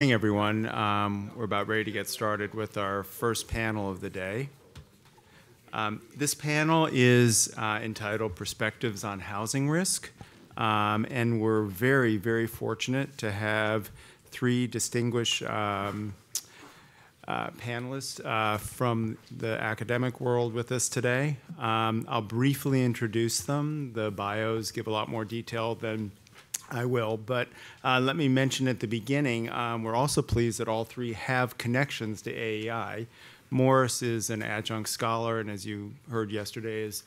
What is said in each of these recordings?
Morning, everyone. Um, we're about ready to get started with our first panel of the day. Um, this panel is uh, entitled Perspectives on Housing Risk, um, and we're very, very fortunate to have three distinguished um, uh, panelists uh, from the academic world with us today. Um, I'll briefly introduce them. The bios give a lot more detail than I will, but uh, let me mention at the beginning, um, we're also pleased that all three have connections to AEI. Morris is an adjunct scholar, and as you heard yesterday, is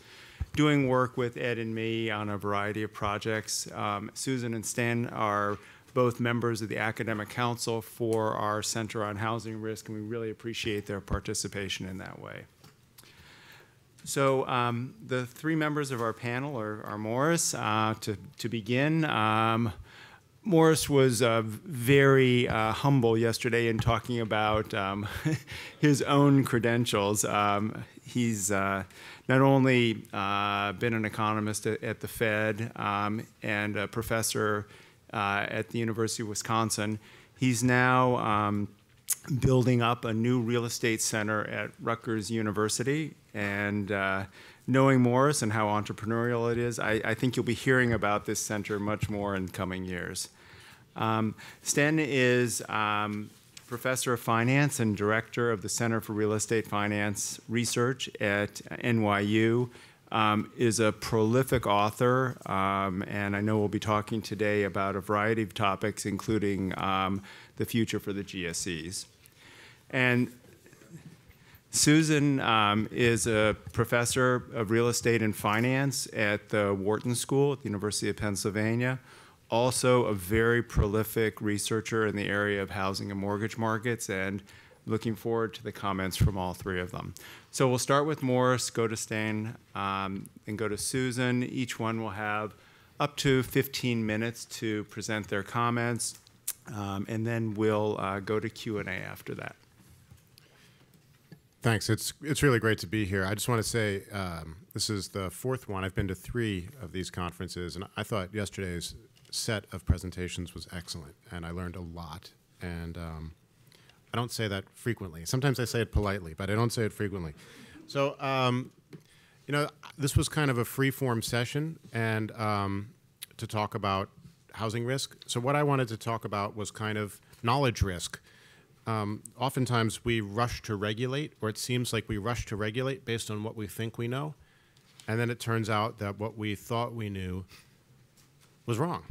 doing work with Ed and me on a variety of projects. Um, Susan and Stan are both members of the Academic Council for our Center on Housing Risk, and we really appreciate their participation in that way. So um, the three members of our panel are, are Morris. Uh, to, to begin, um, Morris was uh, very uh, humble yesterday in talking about um, his own credentials. Um, he's uh, not only uh, been an economist at, at the Fed um, and a professor uh, at the University of Wisconsin, he's now um, building up a new real estate center at Rutgers University and uh, knowing Morris and how entrepreneurial it is, I, I, think you'll be hearing about this center much more in coming years. Um, Stan is um, professor of finance and director of the Center for Real Estate Finance Research at NYU. Um, is a prolific author, um, and I know we'll be talking today about a variety of topics, including um, the future for the GSEs. And Susan um, is a professor of real estate and finance at the Wharton School at the University of Pennsylvania. Also, a very prolific researcher in the area of housing and mortgage markets, and looking forward to the comments from all three of them. So we'll start with Morris, go to Stan, um, and go to Susan. Each one will have up to 15 minutes to present their comments, um, and then we'll uh, go to Q&A after that. Thanks. It's it's really great to be here. I just want to say um, this is the fourth one. I've been to three of these conferences, and I thought yesterday's set of presentations was excellent, and I learned a lot. And um, I don't say that frequently. Sometimes I say it politely, but I don't say it frequently. So, um, you know, this was kind of a free-form session, and um, to talk about housing risk. So, what I wanted to talk about was kind of knowledge risk um, oftentimes we rush to regulate, or it seems like we rush to regulate based on what we think we know, and then it turns out that what we thought we knew was wrong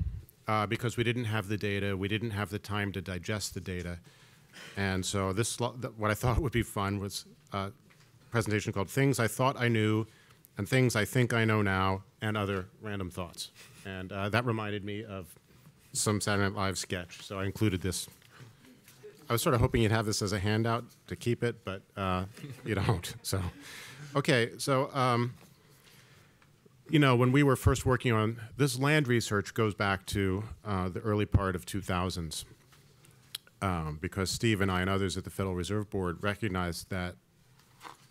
uh, because we didn't have the data, we didn't have the time to digest the data, and so this what I thought would be fun was a presentation called "Things I Thought I Knew." And things I think I know now, and other random thoughts. And uh, that reminded me of some Saturday Night Live sketch, so I included this I was sort of hoping you'd have this as a handout to keep it, but uh, you don't. So, okay. So, um, you know, when we were first working on this land research, goes back to uh, the early part of 2000s, um, because Steve and I and others at the Federal Reserve Board recognized that,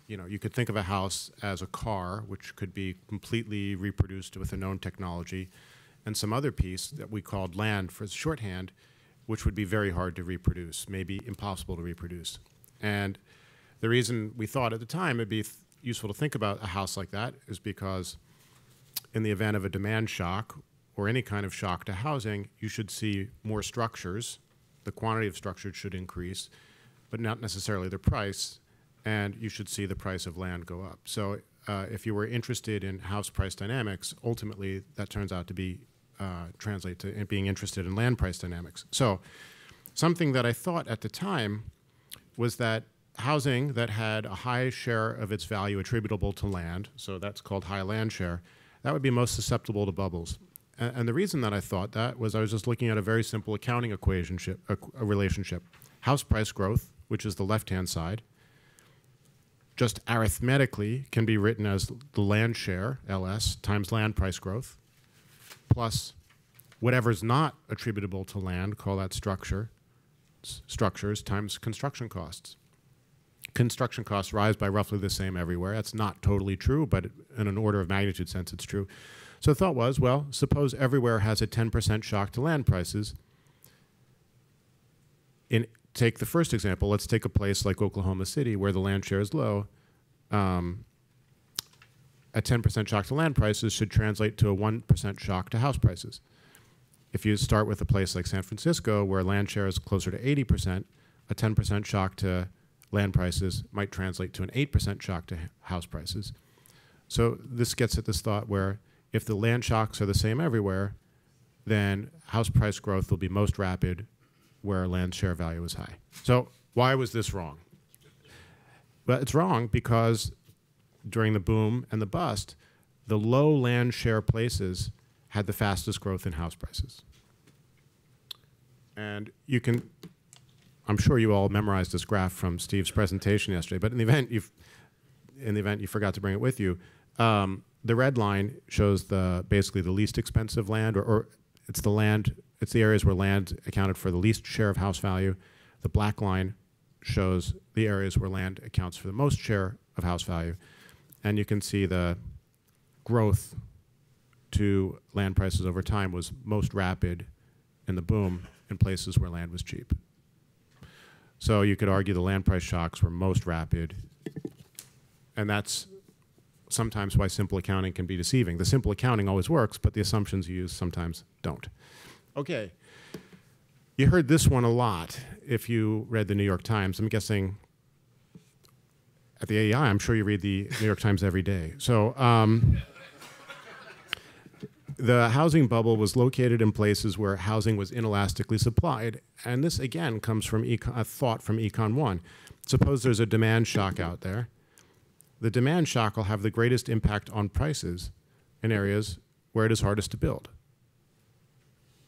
you know, you could think of a house as a car, which could be completely reproduced with a known technology, and some other piece that we called land for shorthand which would be very hard to reproduce, maybe impossible to reproduce. And the reason we thought at the time it'd be useful to think about a house like that is because in the event of a demand shock or any kind of shock to housing, you should see more structures. The quantity of structures should increase, but not necessarily the price, and you should see the price of land go up. So uh, if you were interested in house price dynamics, ultimately that turns out to be uh, translate to being interested in land price dynamics. So something that I thought at the time was that housing that had a high share of its value attributable to land, so that's called high land share, that would be most susceptible to bubbles. And, and the reason that I thought that was I was just looking at a very simple accounting equation, a, a relationship. House price growth, which is the left-hand side, just arithmetically can be written as the land share, LS, times land price growth, plus whatever's not attributable to land, call that structure, structures times construction costs. Construction costs rise by roughly the same everywhere. That's not totally true, but in an order of magnitude sense, it's true. So the thought was, well, suppose everywhere has a 10% shock to land prices. in take the first example. Let's take a place like Oklahoma City where the land share is low. Um, a 10% shock to land prices should translate to a 1% shock to house prices. If you start with a place like San Francisco where land share is closer to 80%, a 10% shock to land prices might translate to an 8% shock to house prices. So this gets at this thought where if the land shocks are the same everywhere, then house price growth will be most rapid where land share value is high. So why was this wrong? Well, it's wrong because during the boom and the bust, the low land share places had the fastest growth in house prices. And you can, I'm sure you all memorized this graph from Steve's presentation yesterday, but in the event you've, in the event you forgot to bring it with you, um, the red line shows the basically the least expensive land, or, or it's the land, it's the areas where land accounted for the least share of house value. The black line shows the areas where land accounts for the most share of house value. And you can see the growth to land prices over time was most rapid in the boom in places where land was cheap. So you could argue the land price shocks were most rapid, and that's sometimes why simple accounting can be deceiving. The simple accounting always works, but the assumptions you use sometimes don't. Okay. You heard this one a lot if you read the New York Times. I'm guessing at the AEI, I'm sure you read the New York Times every day. So um, the housing bubble was located in places where housing was inelastically supplied. And this, again, comes from econ, a thought from Econ 1. Suppose there's a demand shock out there the demand shock will have the greatest impact on prices in areas where it is hardest to build.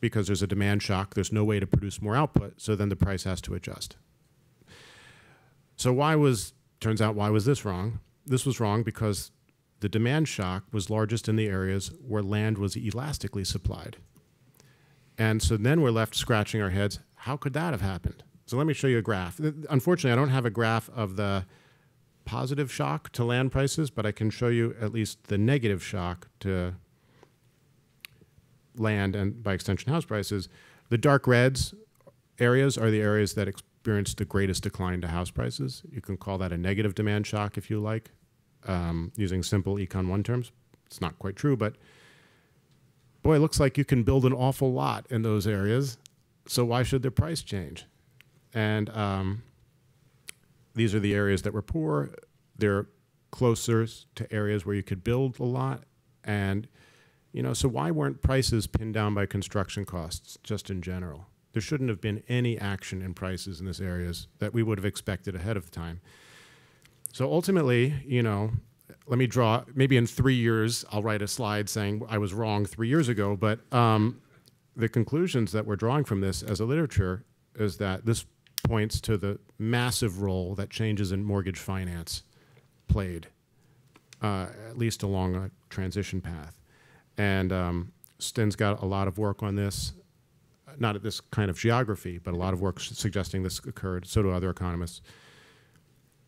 Because there's a demand shock, there's no way to produce more output, so then the price has to adjust. So why was, turns out, why was this wrong? This was wrong because the demand shock was largest in the areas where land was elastically supplied. And so then we're left scratching our heads, how could that have happened? So let me show you a graph. Uh, unfortunately, I don't have a graph of the positive shock to land prices, but I can show you at least the negative shock to land and by extension house prices. The dark reds areas are the areas that experienced the greatest decline to house prices. You can call that a negative demand shock if you like, um, using simple Econ 1 terms. It's not quite true, but boy, it looks like you can build an awful lot in those areas. So why should their price change? And um, these are the areas that were poor. They're closer to areas where you could build a lot. And, you know, so why weren't prices pinned down by construction costs just in general? There shouldn't have been any action in prices in this areas that we would have expected ahead of time. So ultimately, you know, let me draw, maybe in three years, I'll write a slide saying I was wrong three years ago, but um, the conclusions that we're drawing from this as a literature is that this points to the massive role that changes in mortgage finance played, uh, at least along a transition path. And um, Sten's got a lot of work on this, not at this kind of geography, but a lot of work suggesting this occurred. So do other economists.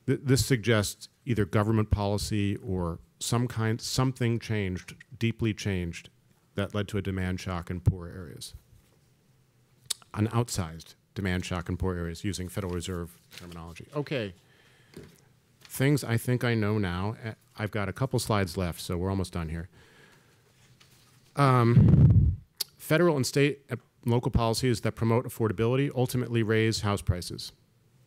Th this suggests either government policy or some kind, something changed, deeply changed, that led to a demand shock in poor areas. An outsized demand shock in poor areas using Federal Reserve terminology. Okay, things I think I know now. Eh, I've got a couple slides left, so we're almost done here. Um, federal and state and local policies that promote affordability ultimately raise house prices.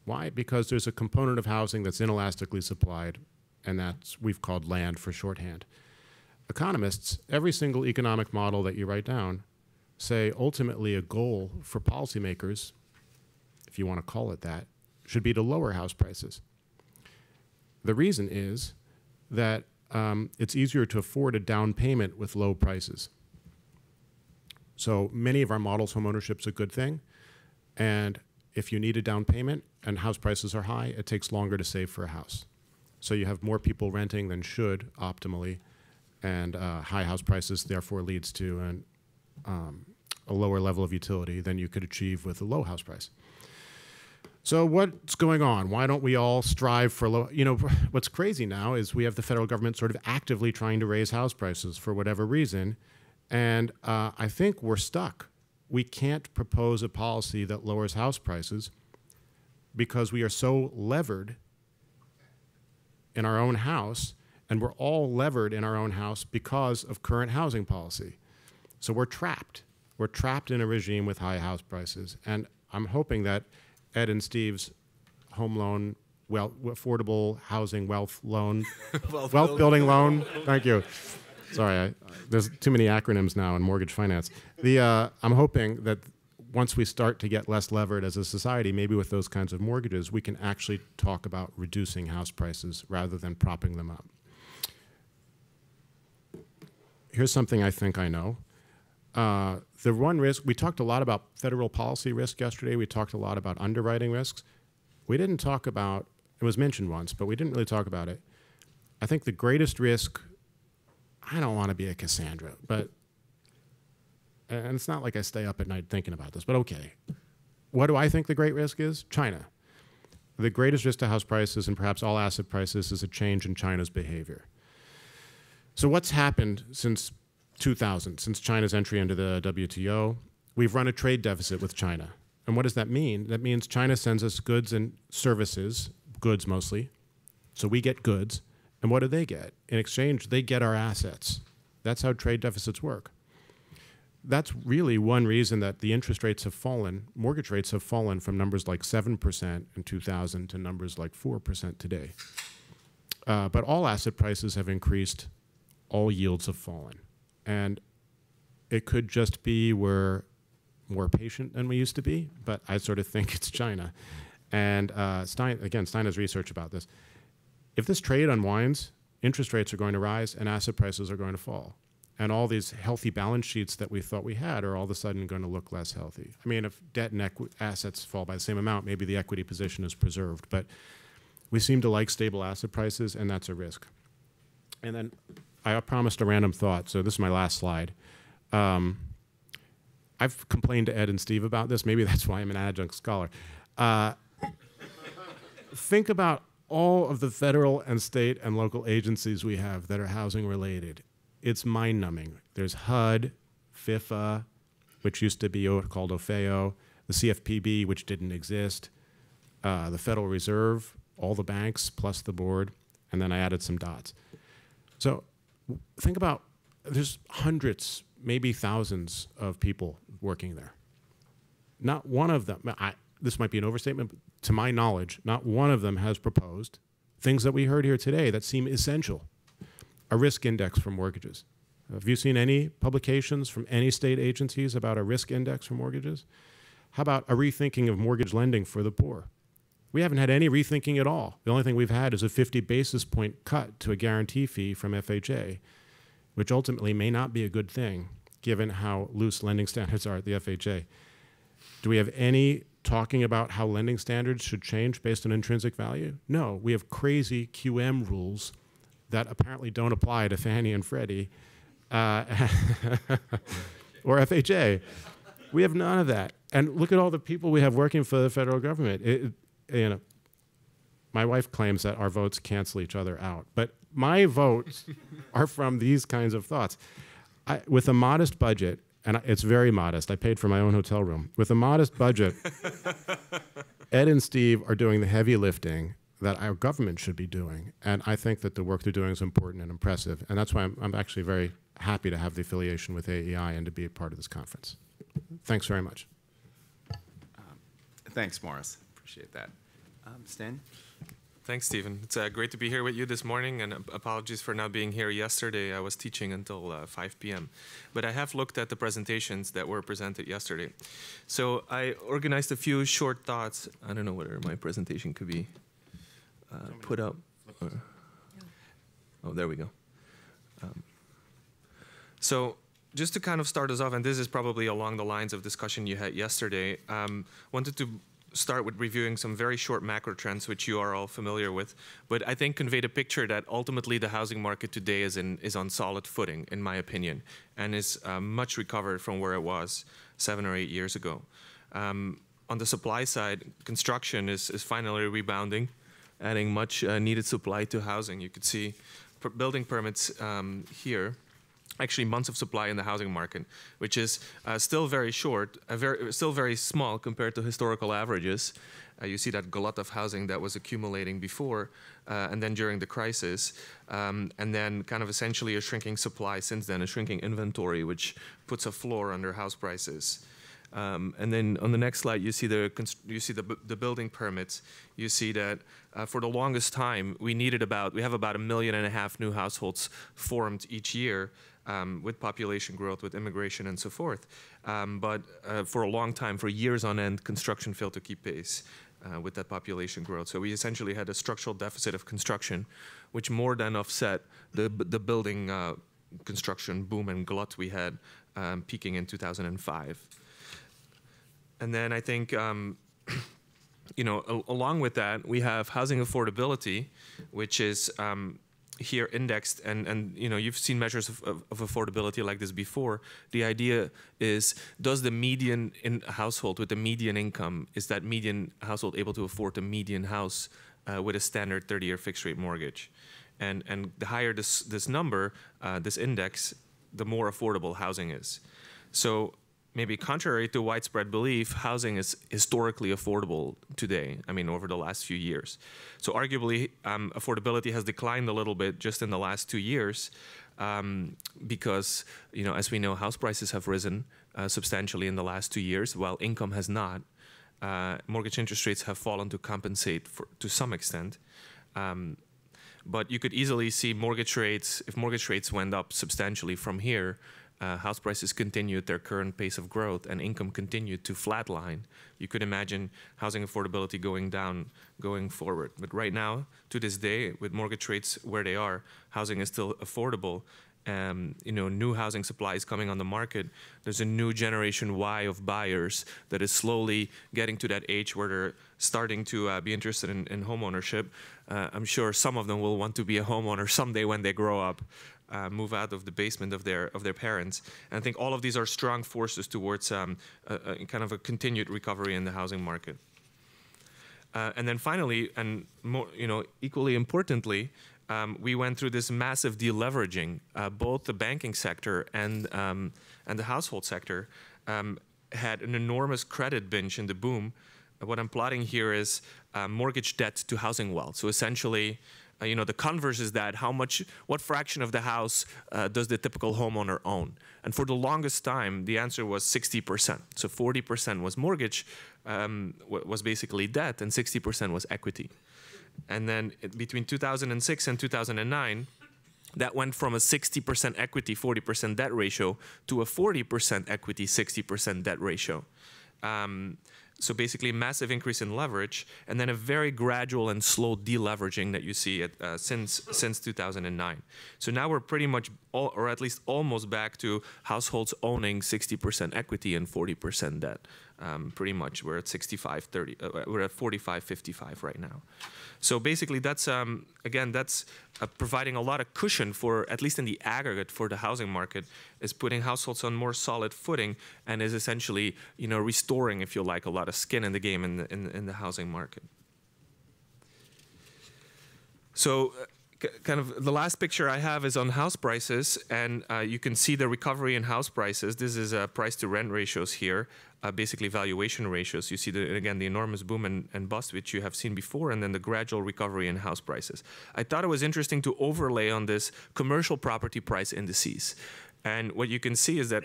Why? Because there's a component of housing that's inelastically supplied, and that's we've called land for shorthand. Economists, every single economic model that you write down, say ultimately a goal for policymakers if you want to call it that, should be to lower house prices. The reason is that um, it's easier to afford a down payment with low prices. So many of our models, homeownership is a good thing. And if you need a down payment and house prices are high, it takes longer to save for a house. So you have more people renting than should optimally, and uh, high house prices therefore leads to an, um, a lower level of utility than you could achieve with a low house price. So what's going on? Why don't we all strive for low? You know, what's crazy now is we have the federal government sort of actively trying to raise house prices for whatever reason, and uh, I think we're stuck. We can't propose a policy that lowers house prices because we are so levered in our own house, and we're all levered in our own house because of current housing policy. So we're trapped. We're trapped in a regime with high house prices. And I'm hoping that Ed and Steve's home loan, well, affordable housing wealth loan, wealth, wealth building loan, thank you. Sorry, I, there's too many acronyms now in mortgage finance. The, uh, I'm hoping that once we start to get less levered as a society, maybe with those kinds of mortgages, we can actually talk about reducing house prices rather than propping them up. Here's something I think I know. Uh, the one risk, we talked a lot about federal policy risk yesterday. We talked a lot about underwriting risks. We didn't talk about, it was mentioned once, but we didn't really talk about it. I think the greatest risk, I don't want to be a Cassandra, but and it's not like I stay up at night thinking about this, but okay. What do I think the great risk is? China. The greatest risk to house prices and perhaps all asset prices is a change in China's behavior. So, what's happened since 2000, since China's entry into the WTO? We've run a trade deficit with China. And what does that mean? That means China sends us goods and services, goods mostly. So we get goods. And what do they get? In exchange, they get our assets. That's how trade deficits work that's really one reason that the interest rates have fallen, mortgage rates have fallen from numbers like 7% in 2000 to numbers like 4% today. Uh, but all asset prices have increased, all yields have fallen. And it could just be we're more patient than we used to be, but I sort of think it's China. And uh, Stein, again, Stein has research about this. If this trade unwinds, interest rates are going to rise and asset prices are going to fall and all these healthy balance sheets that we thought we had are all of a sudden going to look less healthy. I mean, if debt and assets fall by the same amount, maybe the equity position is preserved, but we seem to like stable asset prices, and that's a risk. And then I promised a random thought, so this is my last slide. Um, I've complained to Ed and Steve about this. Maybe that's why I'm an adjunct scholar. Uh, think about all of the federal and state and local agencies we have that are housing related it's mind numbing. There's HUD, FHFA, which used to be called OFHEO, the CFPB, which didn't exist, uh, the Federal Reserve, all the banks plus the board, and then I added some dots. So think about there's hundreds, maybe thousands of people working there. Not one of them, I, this might be an overstatement, to my knowledge, not one of them has proposed things that we heard here today that seem essential a risk index for mortgages. Have you seen any publications from any state agencies about a risk index for mortgages? How about a rethinking of mortgage lending for the poor? We haven't had any rethinking at all. The only thing we've had is a 50 basis point cut to a guarantee fee from FHA, which ultimately may not be a good thing given how loose lending standards are at the FHA. Do we have any talking about how lending standards should change based on intrinsic value? No, we have crazy QM rules that apparently don't apply to Fannie and Freddie uh, or FHA. We have none of that. And look at all the people we have working for the federal government. It, you know, my wife claims that our votes cancel each other out, but my votes are from these kinds of thoughts. I, with a modest budget, and it's very modest. I paid for my own hotel room. With a modest budget, Ed and Steve are doing the heavy lifting that our government should be doing. And I think that the work they're doing is important and impressive. And that's why I'm, I'm actually very happy to have the affiliation with AEI and to be a part of this conference. Thanks very much. Um, thanks, Morris. Appreciate that. Um, Stan? Thanks, Stephen. It's uh, great to be here with you this morning, and apologies for not being here yesterday. I was teaching until uh, 5 p.m. But I have looked at the presentations that were presented yesterday. So I organized a few short thoughts. I don't know whether my presentation could be uh, put up. Or, oh, there we go. Um, so just to kind of start us off, and this is probably along the lines of discussion you had yesterday, um, wanted to start with reviewing some very short macro trends, which you are all familiar with, but I think conveyed a picture that ultimately the housing market today is, in, is on solid footing, in my opinion, and is uh, much recovered from where it was seven or eight years ago. Um, on the supply side, construction is, is finally rebounding adding much uh, needed supply to housing. You could see building permits um, here, actually months of supply in the housing market, which is uh, still very short, very, still very small compared to historical averages. Uh, you see that glut of housing that was accumulating before, uh, and then during the crisis, um, and then kind of essentially a shrinking supply since then, a shrinking inventory, which puts a floor under house prices. Um, and then on the next slide, you see the you see the, the building permits. You see that uh, for the longest time, we needed about we have about a million and a half new households formed each year um, with population growth, with immigration, and so forth. Um, but uh, for a long time, for years on end, construction failed to keep pace. Uh, with that population growth. So we essentially had a structural deficit of construction, which more than offset the, the building uh, construction boom and glut we had um, peaking in 2005. And then I think, um, you know, al along with that, we have housing affordability, which is um, here indexed, and, and you know, you've seen measures of, of, of, affordability like this before. The idea is, does the median in household with the median income, is that median household able to afford a median house uh, with a standard 30-year fixed rate mortgage? And, and the higher this, this number, uh, this index, the more affordable housing is. So maybe contrary to widespread belief, housing is historically affordable today, I mean, over the last few years. So arguably, um, affordability has declined a little bit just in the last two years um, because, you know, as we know, house prices have risen uh, substantially in the last two years, while income has not. Uh, mortgage interest rates have fallen to compensate for, to some extent. Um, but you could easily see mortgage rates, if mortgage rates went up substantially from here, uh, house prices continued their current pace of growth and income continued to flatline, you could imagine housing affordability going down going forward. But right now, to this day, with mortgage rates where they are, housing is still affordable. Um, you know, new housing supply is coming on the market. There's a new generation Y of buyers that is slowly getting to that age where they're starting to uh, be interested in, in home ownership. Uh, I'm sure some of them will want to be a homeowner someday when they grow up uh, move out of the basement of their of their parents. And I think all of these are strong forces towards um, a, a kind of a continued recovery in the housing market. Uh, and then finally, and more, you know, equally importantly, um, we went through this massive deleveraging. Uh, both the banking sector and um, and the household sector um, had an enormous credit binge in the boom. What I'm plotting here is uh, mortgage debt to housing wealth. So essentially, uh, you know, the converse is that how much, what fraction of the house uh, does the typical homeowner own? And for the longest time, the answer was 60%. So 40% was mortgage, um, was basically debt, and 60% was equity. And then between 2006 and 2009, that went from a 60% equity, 40% debt ratio to a 40% equity, 60% debt ratio. Um, so basically, a massive increase in leverage, and then a very gradual and slow deleveraging that you see at, uh, since since 2009. So now we're pretty much, all, or at least almost back to households owning 60% equity and 40% debt. Um, pretty much, we're at 65, 30. Uh, we're at 45, 55 right now. So basically, that's um, again, that's uh, providing a lot of cushion for, at least in the aggregate, for the housing market, is putting households on more solid footing, and is essentially, you know, restoring, if you like, a lot of skin in the game in the, in, in the housing market. So. Kind of the last picture I have is on house prices, and uh, you can see the recovery in house prices. This is uh, price to rent ratios here uh, basically valuation ratios. You see, the, again, the enormous boom and, and bust, which you have seen before, and then the gradual recovery in house prices. I thought it was interesting to overlay on this commercial property price indices. And what you can see is that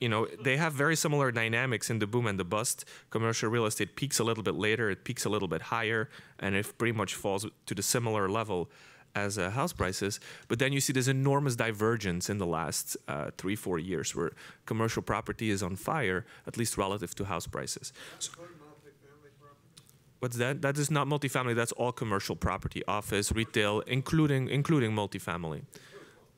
you know, they have very similar dynamics in the boom and the bust. Commercial real estate peaks a little bit later, it peaks a little bit higher, and it pretty much falls to the similar level as uh, house prices. But then you see this enormous divergence in the last uh, three, four years where commercial property is on fire, at least relative to house prices. So, what's that? That is not multifamily. That's all commercial property, office, retail, including including multifamily.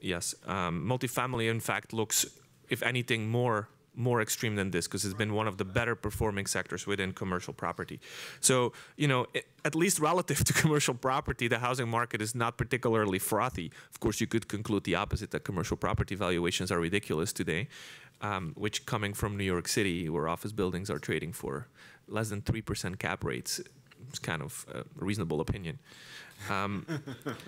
Yes, um, multifamily in fact looks, if anything, more more extreme than this because it's been one of the better performing sectors within commercial property. So, you know, it, at least relative to commercial property, the housing market is not particularly frothy. Of course, you could conclude the opposite that commercial property valuations are ridiculous today, um, which coming from New York City, where office buildings are trading for less than 3% cap rates, is kind of a reasonable opinion. Um,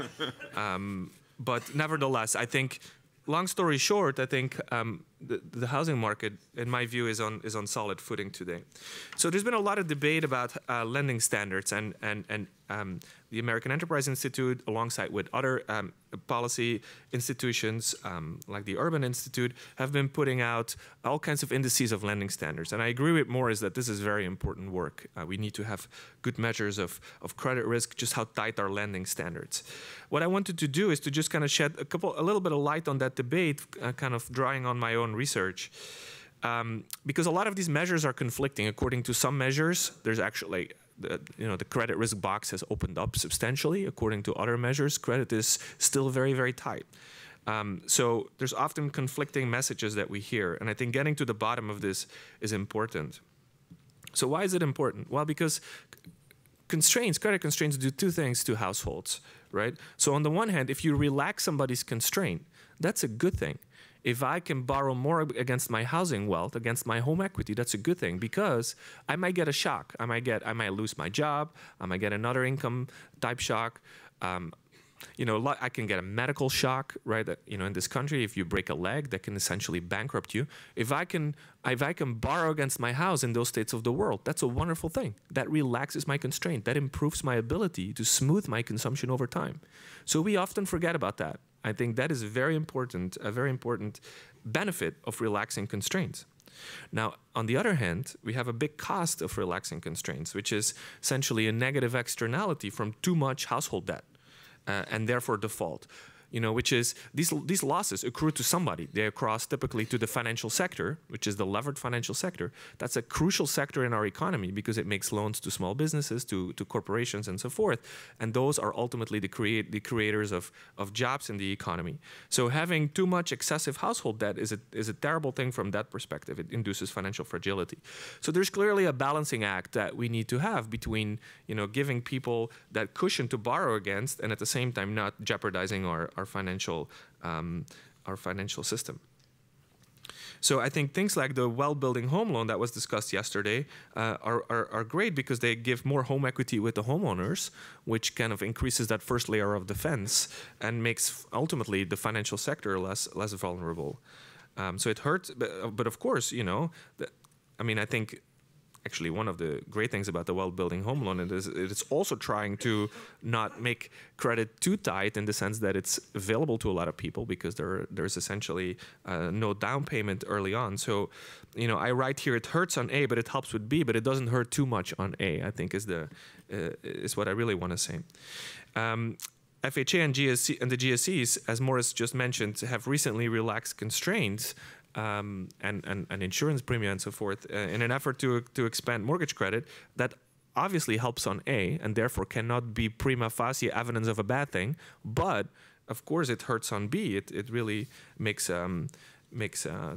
um, but nevertheless, I think, long story short, I think um, the, the housing market, in my view, is on is on solid footing today. So there's been a lot of debate about uh, lending standards, and and and um, the American Enterprise Institute, alongside with other um, policy institutions um, like the Urban Institute, have been putting out all kinds of indices of lending standards. And I agree with Morris that this is very important work. Uh, we need to have good measures of, of credit risk, just how tight are lending standards. What I wanted to do is to just kind of shed a couple, a little bit of light on that debate, uh, kind of drawing on my own research. Um, because a lot of these measures are conflicting. According to some measures, there's actually the, you know, the credit risk box has opened up substantially. According to other measures, credit is still very, very tight. Um, so there's often conflicting messages that we hear, and I think getting to the bottom of this is important. So why is it important? Well, because constraints, credit constraints, do two things to households, right? So on the one hand, if you relax somebody's constraint, that's a good thing if I can borrow more against my housing wealth, against my home equity, that's a good thing because I might get a shock. I might get, I might lose my job. I might get another income type shock. Um, you know, I can get a medical shock, right? That, you know, in this country, if you break a leg, that can essentially bankrupt you. If I can, if I can borrow against my house in those states of the world, that's a wonderful thing. That relaxes my constraint. That improves my ability to smooth my consumption over time. So we often forget about that. I think that is very important, a very important benefit of relaxing constraints. Now, on the other hand, we have a big cost of relaxing constraints, which is essentially a negative externality from too much household debt uh, and therefore default you know, which is these these losses accrue to somebody. They accrue typically to the financial sector, which is the levered financial sector. That's a crucial sector in our economy because it makes loans to small businesses, to, to corporations, and so forth. And those are ultimately the create the creators of, of jobs in the economy. So having too much excessive household debt is a is a terrible thing from that perspective. It induces financial fragility. So there's clearly a balancing act that we need to have between you know giving people that cushion to borrow against and at the same time not jeopardizing our, our our financial um, our financial system. So I think things like the wealth-building home loan that was discussed yesterday uh, are, are, are, great because they give more home equity with the homeowners, which kind of increases that first layer of defense and makes ultimately the financial sector less less vulnerable. Um, so it hurts, but, but, of course, you know, I mean, I think actually one of the great things about the wealth-building home loan is it's also trying to not make credit too tight in the sense that it's available to a lot of people because there there's essentially uh, no down payment early on. So, you know, I write here it hurts on A, but it helps with B, but it doesn't hurt too much on A. I think is the uh, is what I really want to say. Um, FHA and, GSE, and the GSEs, as Morris just mentioned, have recently relaxed constraints um, and, and, and, insurance premium and so forth uh, in an effort to, to expand mortgage credit that obviously helps on A and therefore cannot be prima facie evidence of a bad thing, but of course it hurts on B. It, it really makes, um, makes uh,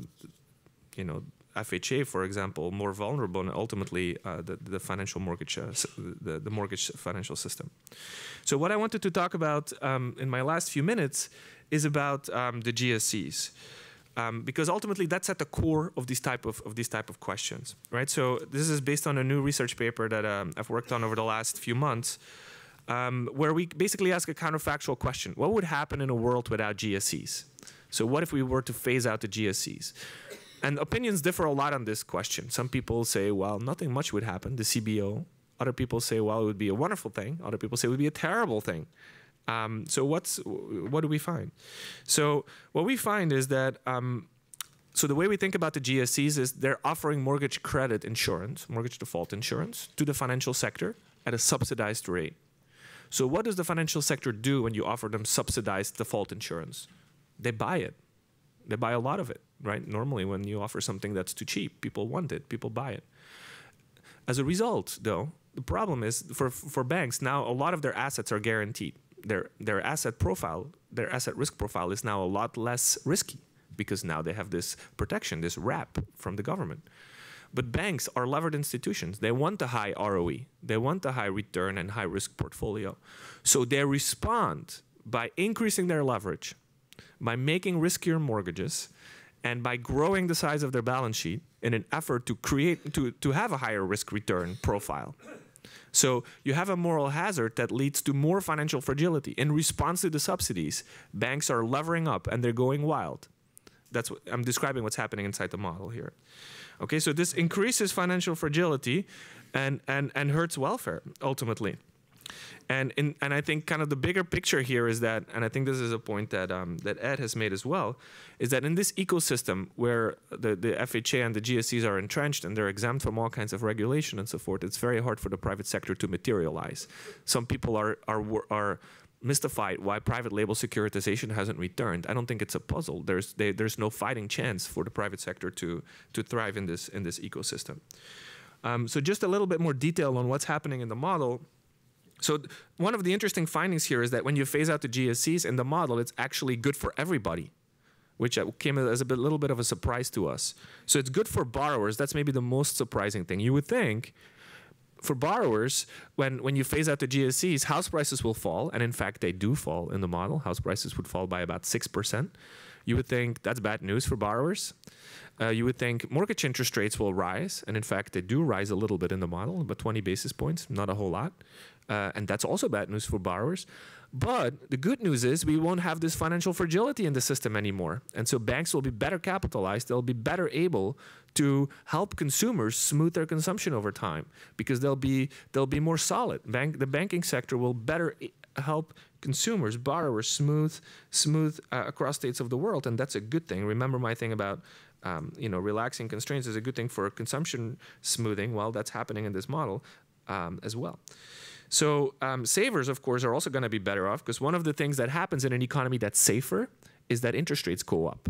you know, FHA, for example, more vulnerable and ultimately uh, the, the financial mortgage, uh, the, the mortgage financial system. So what I wanted to talk about um, in my last few minutes is about um, the GSEs um, because ultimately that's at the core of these type of, of these type of questions, right? So this is based on a new research paper that um, I've worked on over the last few months, um, where we basically ask a counterfactual question: What would happen in a world without GSEs? So what if we were to phase out the GSEs? And opinions differ a lot on this question. Some people say, well, nothing much would happen. The CBO. Other people say, well, it would be a wonderful thing. Other people say it would be a terrible thing. Um, so what's what do we find? So what we find is that um, so the way we think about the GSEs is they're offering mortgage credit insurance, mortgage default insurance to the financial sector at a subsidized rate. So what does the financial sector do when you offer them subsidized default insurance? They buy it. They buy a lot of it, right? Normally when you offer something that's too cheap, people want it, people buy it. As a result, though, the problem is for, for banks, now a lot of their assets are guaranteed their their asset profile, their asset risk profile is now a lot less risky because now they have this protection, this wrap from the government. But banks are levered institutions. They want a high ROE. They want a high return and high risk portfolio. So they respond by increasing their leverage, by making riskier mortgages, and by growing the size of their balance sheet in an effort to create to, to have a higher risk return profile. So you have a moral hazard that leads to more financial fragility. In response to the subsidies, banks are levering up and they're going wild. that's what I'm describing what's happening inside the model here. Okay, so this increases financial fragility and, and, and hurts welfare ultimately. And in, and I think kind of the bigger picture here is that, and I think this is a point that um, that Ed has made as well, is that in this ecosystem where the, the FHA and the GSEs are entrenched and they're exempt from all kinds of regulation and so forth, it's very hard for the private sector to materialize. Some people are are are mystified why private label securitization hasn't returned. I don't think it's a puzzle. There's they, there's no fighting chance for the private sector to to thrive in this in this ecosystem. Um, so just a little bit more detail on what's happening in the model. So one of the interesting findings here is that when you phase out the GSEs in the model, it's actually good for everybody, which uh, came as a bit, little bit of a surprise to us. So it's good for borrowers. That's maybe the most surprising thing. You would think for borrowers, when, when you phase out the GSEs, house prices will fall, and in fact, they do fall in the model. House prices would fall by about 6%. You would think that's bad news for borrowers. Uh, you would think mortgage interest rates will rise, and in fact, they do rise a little bit in the model, about 20 basis points, not a whole lot. Uh, and that's also bad news for borrowers. But the good news is we won't have this financial fragility in the system anymore. And so banks will be better capitalized. They'll be better able to help consumers smooth their consumption over time because they'll be they'll be more solid. Bank the banking sector will better help consumers, borrowers smooth smooth uh, across states of the world, and that's a good thing. Remember my thing about um, you know relaxing constraints is a good thing for consumption smoothing. Well, that's happening in this model um, as well. So um, savers, of course, are also going to be better off because one of the things that happens in an economy that's safer is that interest rates go up.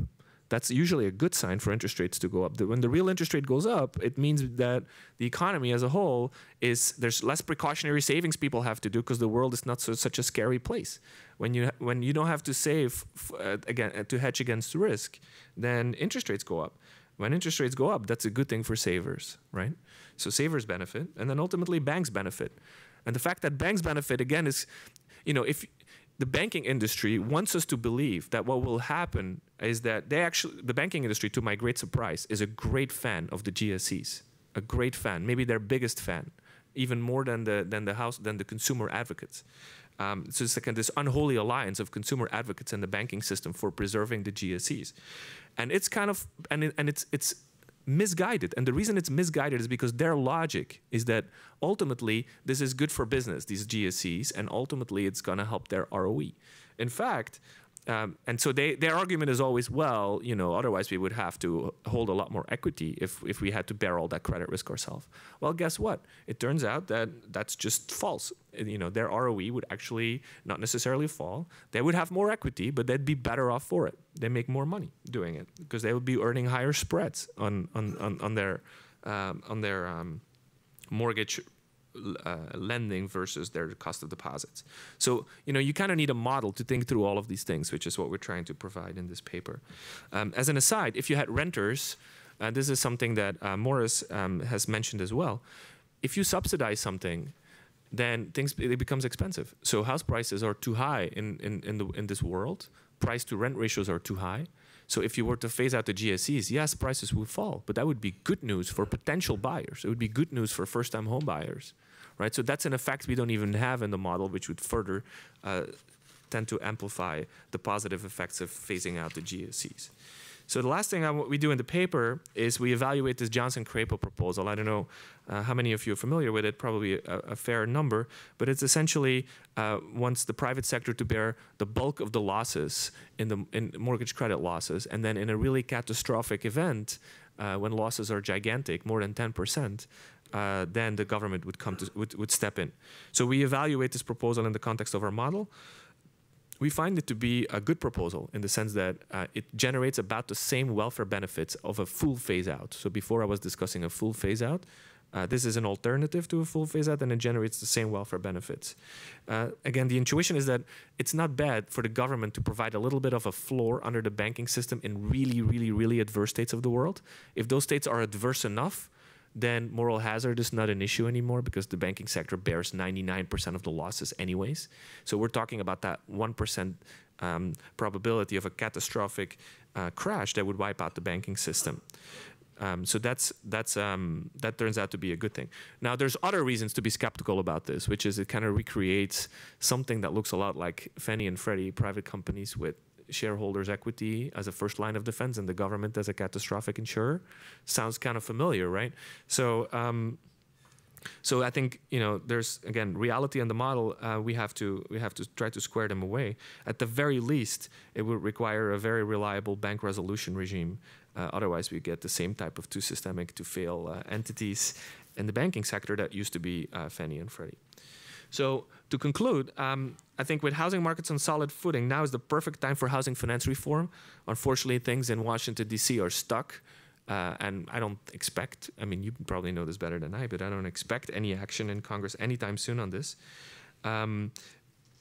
That's usually a good sign for interest rates to go up. When the real interest rate goes up, it means that the economy as a whole is there's less precautionary savings people have to do because the world is not so, such a scary place. When you when you don't have to save uh, again uh, to hedge against risk, then interest rates go up. When interest rates go up, that's a good thing for savers, right? So savers benefit, and then ultimately banks benefit. And the fact that banks benefit again is, you know, if the banking industry wants us to believe that what will happen is that they actually, the banking industry, to my great surprise, is a great fan of the GSEs, a great fan, maybe their biggest fan, even more than the than the house than the consumer advocates. Um, so it's like this unholy alliance of consumer advocates and the banking system for preserving the GSEs, and it's kind of and it, and it's it's misguided. And the reason it's misguided is because their logic is that ultimately this is good for business, these GSEs, and ultimately it's going to help their ROE. In fact, um, and so they, their argument is always, well, you know, otherwise we would have to hold a lot more equity if, if we had to bear all that credit risk ourselves. Well, guess what? It turns out that that's just false. You know, their ROE would actually not necessarily fall. They would have more equity, but they'd be better off for it. They make more money doing it because they would be earning higher spreads on on, on, on their um, on their um, mortgage uh, lending versus their cost of deposits. So you know you kind of need a model to think through all of these things, which is what we're trying to provide in this paper. Um, as an aside, if you had renters, uh, this is something that uh, Morris um, has mentioned as well. If you subsidize something, then things it becomes expensive. So house prices are too high in in in, the, in this world. Price to rent ratios are too high. So if you were to phase out the GSEs, yes, prices would fall, but that would be good news for potential buyers. It would be good news for first-time home buyers right? So that's an effect we don't even have in the model, which would further uh, tend to amplify the positive effects of phasing out the GSEs. So the last thing I, we do in the paper is we evaluate this Johnson-Crapo proposal. I don't know uh, how many of you are familiar with it, probably a, a fair number, but it's essentially uh, wants the private sector to bear the bulk of the losses in the in mortgage credit losses, and then in a really catastrophic event, uh, when losses are gigantic, more than 10 percent, uh, then the government would come to would, would step in. So we evaluate this proposal in the context of our model. We find it to be a good proposal in the sense that uh, it generates about the same welfare benefits of a full phase out. So before I was discussing a full phase out, uh, this is an alternative to a full phase out and it generates the same welfare benefits. Uh, again, the intuition is that it's not bad for the government to provide a little bit of a floor under the banking system in really, really, really adverse states of the world. If those states are adverse enough, then moral hazard is not an issue anymore because the banking sector bears 99% of the losses anyways. So we're talking about that 1% um, probability of a catastrophic uh, crash that would wipe out the banking system. Um, so that's that's um, that turns out to be a good thing. Now there's other reasons to be skeptical about this, which is it kind of recreates something that looks a lot like Fannie and Freddie, private companies with shareholders' equity as a first line of defense and the government as a catastrophic insurer. Sounds kind of familiar, right? So. Um, so I think you know there's again reality and the model. Uh, we have to we have to try to square them away. At the very least, it would require a very reliable bank resolution regime. Uh, otherwise, we get the same type of too systemic to fail uh, entities in the banking sector that used to be uh, Fannie and Freddie. So to conclude, um, I think with housing markets on solid footing, now is the perfect time for housing finance reform. Unfortunately, things in Washington D.C. are stuck. Uh, and I don't expect, I mean, you probably know this better than I, but I don't expect any action in Congress anytime soon on this. Um,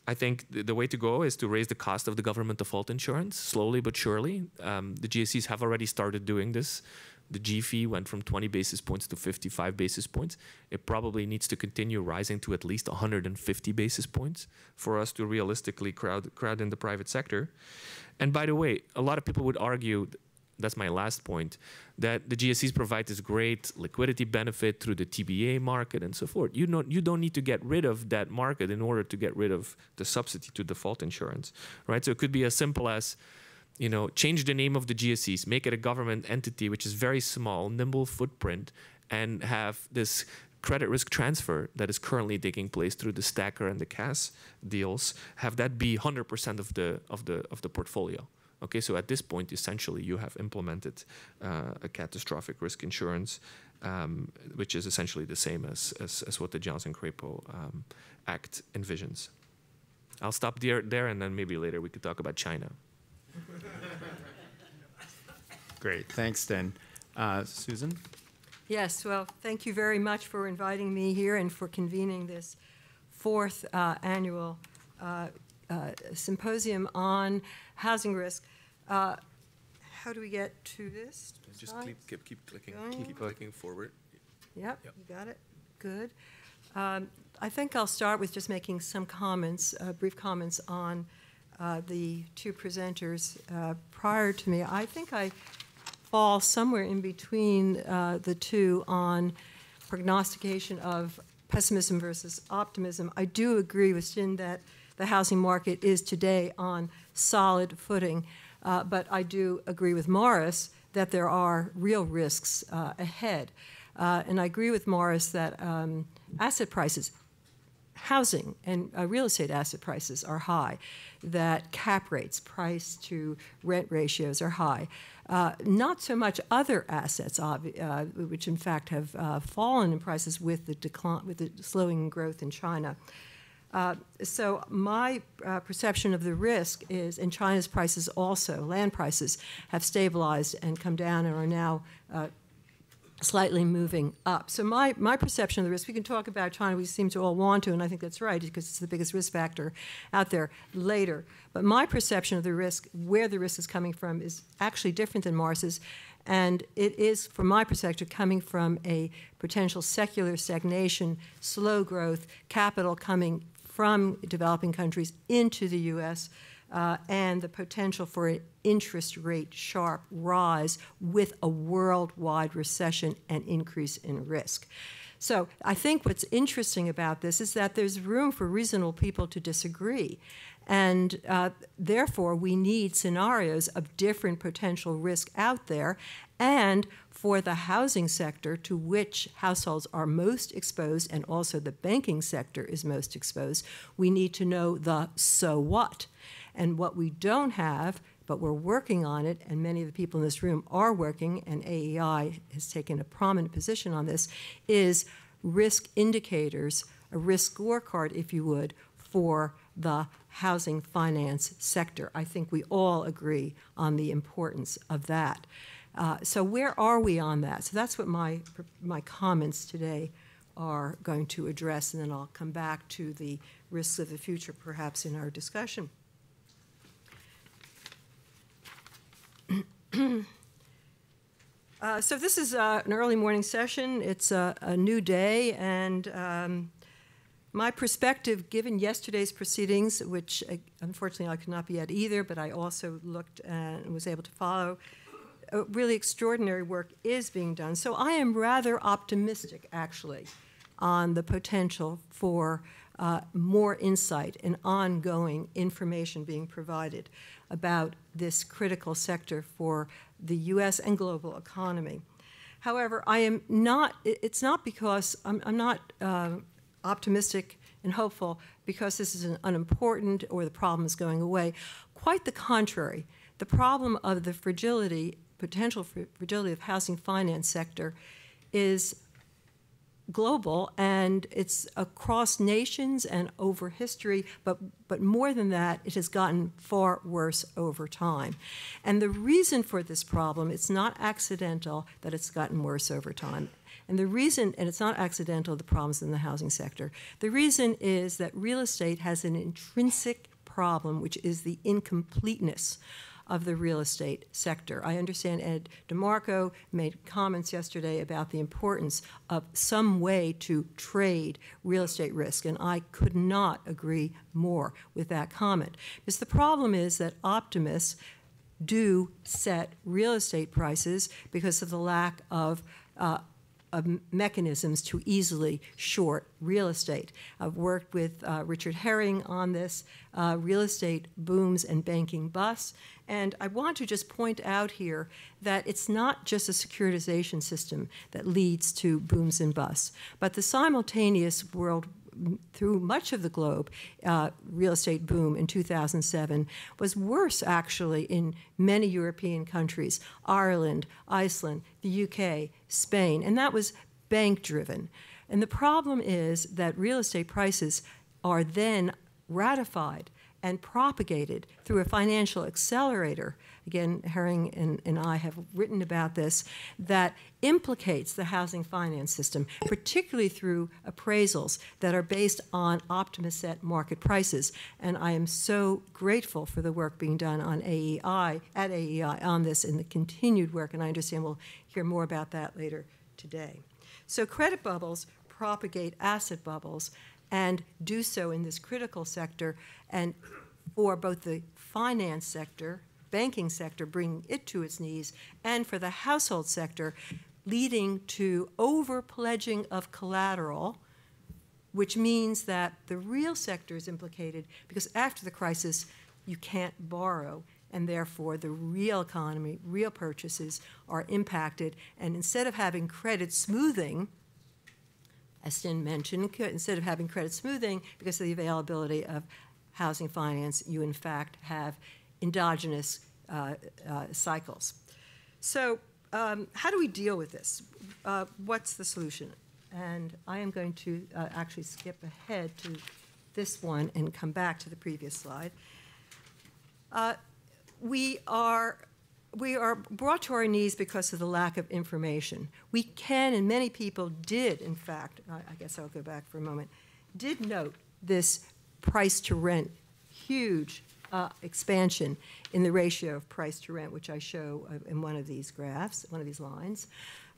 I think the, way to go is to raise the cost of the government default insurance slowly but surely. Um, the GSEs have already started doing this. The G fee went from 20 basis points to 55 basis points. It probably needs to continue rising to at least 150 basis points for us to realistically crowd, crowd in the private sector. And by the way, a lot of people would argue that's my last point, that the GSEs provide this great liquidity benefit through the TBA market and so forth. You don't, you don't need to get rid of that market in order to get rid of the subsidy to default insurance, right? So it could be as simple as, you know, change the name of the GSEs, make it a government entity which is very small, nimble footprint, and have this credit risk transfer that is currently taking place through the STACR and the CAS deals, have that be 100% of the of the of the portfolio. Okay, so at this point, essentially, you have implemented uh, a catastrophic risk insurance, um, which is essentially the same as, as, as what the Johnson-Crapo um, Act envisions. I'll stop there, there, and then maybe later we could talk about China. Great, thanks, Den. Uh, Susan? Yes, well, thank you very much for inviting me here and for convening this fourth uh, annual uh, uh, symposium on housing risk. Uh, how do we get to this? Just keep, keep, keep clicking, Going. keep clicking forward. Yep, Yep. you got it. Good. Um, I think I'll start with just making some comments, uh, brief comments on uh, the two presenters uh, prior to me. I think I fall somewhere in between uh, the two on prognostication of pessimism versus optimism. I do agree with Jin that the housing market is today on solid footing. Uh, but I do agree with Morris that there are real risks uh, ahead. Uh, and I agree with Morris that um, asset prices, housing and uh, real estate asset prices are high, that cap rates, price to rent ratios are high. Uh, not so much other assets, uh, which in fact have uh, fallen in prices with the decline, with the slowing growth in China. Uh, so my uh, perception of the risk is, and China's prices also, land prices have stabilized and come down and are now slightly moving up. So my, my perception of the risk, we can talk about China, we seem to all want to, and I think that's right because it's the biggest risk factor out there later. But my perception of the risk, where the risk is coming from, is actually different than Morris's. And it is, from my perspective, coming from a potential secular stagnation, slow growth, capital coming from developing countries into the U.S. Uh, and the potential for an interest rate sharp rise with a worldwide recession and increase in risk. So I think what's interesting about this is that there's room for reasonable people to disagree. And uh, therefore, we need scenarios of different potential risk out there and for the housing sector to which households are most exposed and also the banking sector is most exposed, we need to know the so what. And what we don't have, but we're working on it, and many of the people in this room are working, and AEI has taken a prominent position on this, is risk indicators, a risk scorecard, if you would, for the housing finance sector. I think we all agree on the importance of that. Uh, so where are we on that? So that's what my, my comments today are going to address, and then I'll come back to the risks of the future perhaps in our discussion. uh, so this is uh, an early morning session. It's a, a new day, and um, my perspective, given yesterday's proceedings, which uh, unfortunately I could not be at either, but I also looked and was able to follow, uh, really extraordinary work is being done. So I am rather optimistic, actually, on the potential for uh, more insight and ongoing information being provided about this critical sector for the U.S. and global economy. However, I am not, it's not because I'm, I'm not uh, optimistic and hopeful because this is an unimportant or the problem is going away. Quite the contrary. The problem of the fragility, potential fragility of housing finance sector is global and it's across nations and over history, but, but more than that, it has gotten far worse over time. And the reason for this problem, it's not accidental that it's gotten worse over time. And the reason, and it's not accidental, the problems in the housing sector, the reason is that real estate has an intrinsic problem, which is the incompleteness of the real estate sector. I understand Ed DeMarco made comments yesterday about the importance of some way to trade real estate risk, and I could not agree more with that comment. Because the problem is that optimists do set real estate prices because of the lack of uh, mechanisms to easily short real estate. I've worked with uh, Richard Herring on this, uh, real estate booms and banking busts. And I want to just point out here that it's not just a securitization system that leads to booms and busts, but the simultaneous world through much of the globe, uh, real estate boom in 2007 was worse actually in many European countries Ireland, Iceland, the UK, Spain, and that was bank driven. And the problem is that real estate prices are then ratified and propagated through a financial accelerator again, Herring and, and I have written about this, that implicates the housing finance system, particularly through appraisals that are based on optimist set market prices. And I am so grateful for the work being done on AEI, at AEI on this and the continued work, and I understand we'll hear more about that later today. So credit bubbles propagate asset bubbles and do so in this critical sector and for both the finance sector banking sector, bringing it to its knees, and for the household sector, leading to over pledging of collateral, which means that the real sector is implicated because after the crisis, you can't borrow, and therefore the real economy, real purchases are impacted. And instead of having credit smoothing, as Stin mentioned, instead of having credit smoothing because of the availability of housing finance, you in fact have endogenous uh, uh, cycles. So, um, how do we deal with this? Uh, what's the solution? And I am going to uh, actually skip ahead to this one and come back to the previous slide. Uh, we are we are brought to our knees because of the lack of information. We can, and many people did, in fact, I guess I'll go back for a moment, did note this price to rent huge uh, expansion in the ratio of price to rent, which I show uh, in one of these graphs, one of these lines.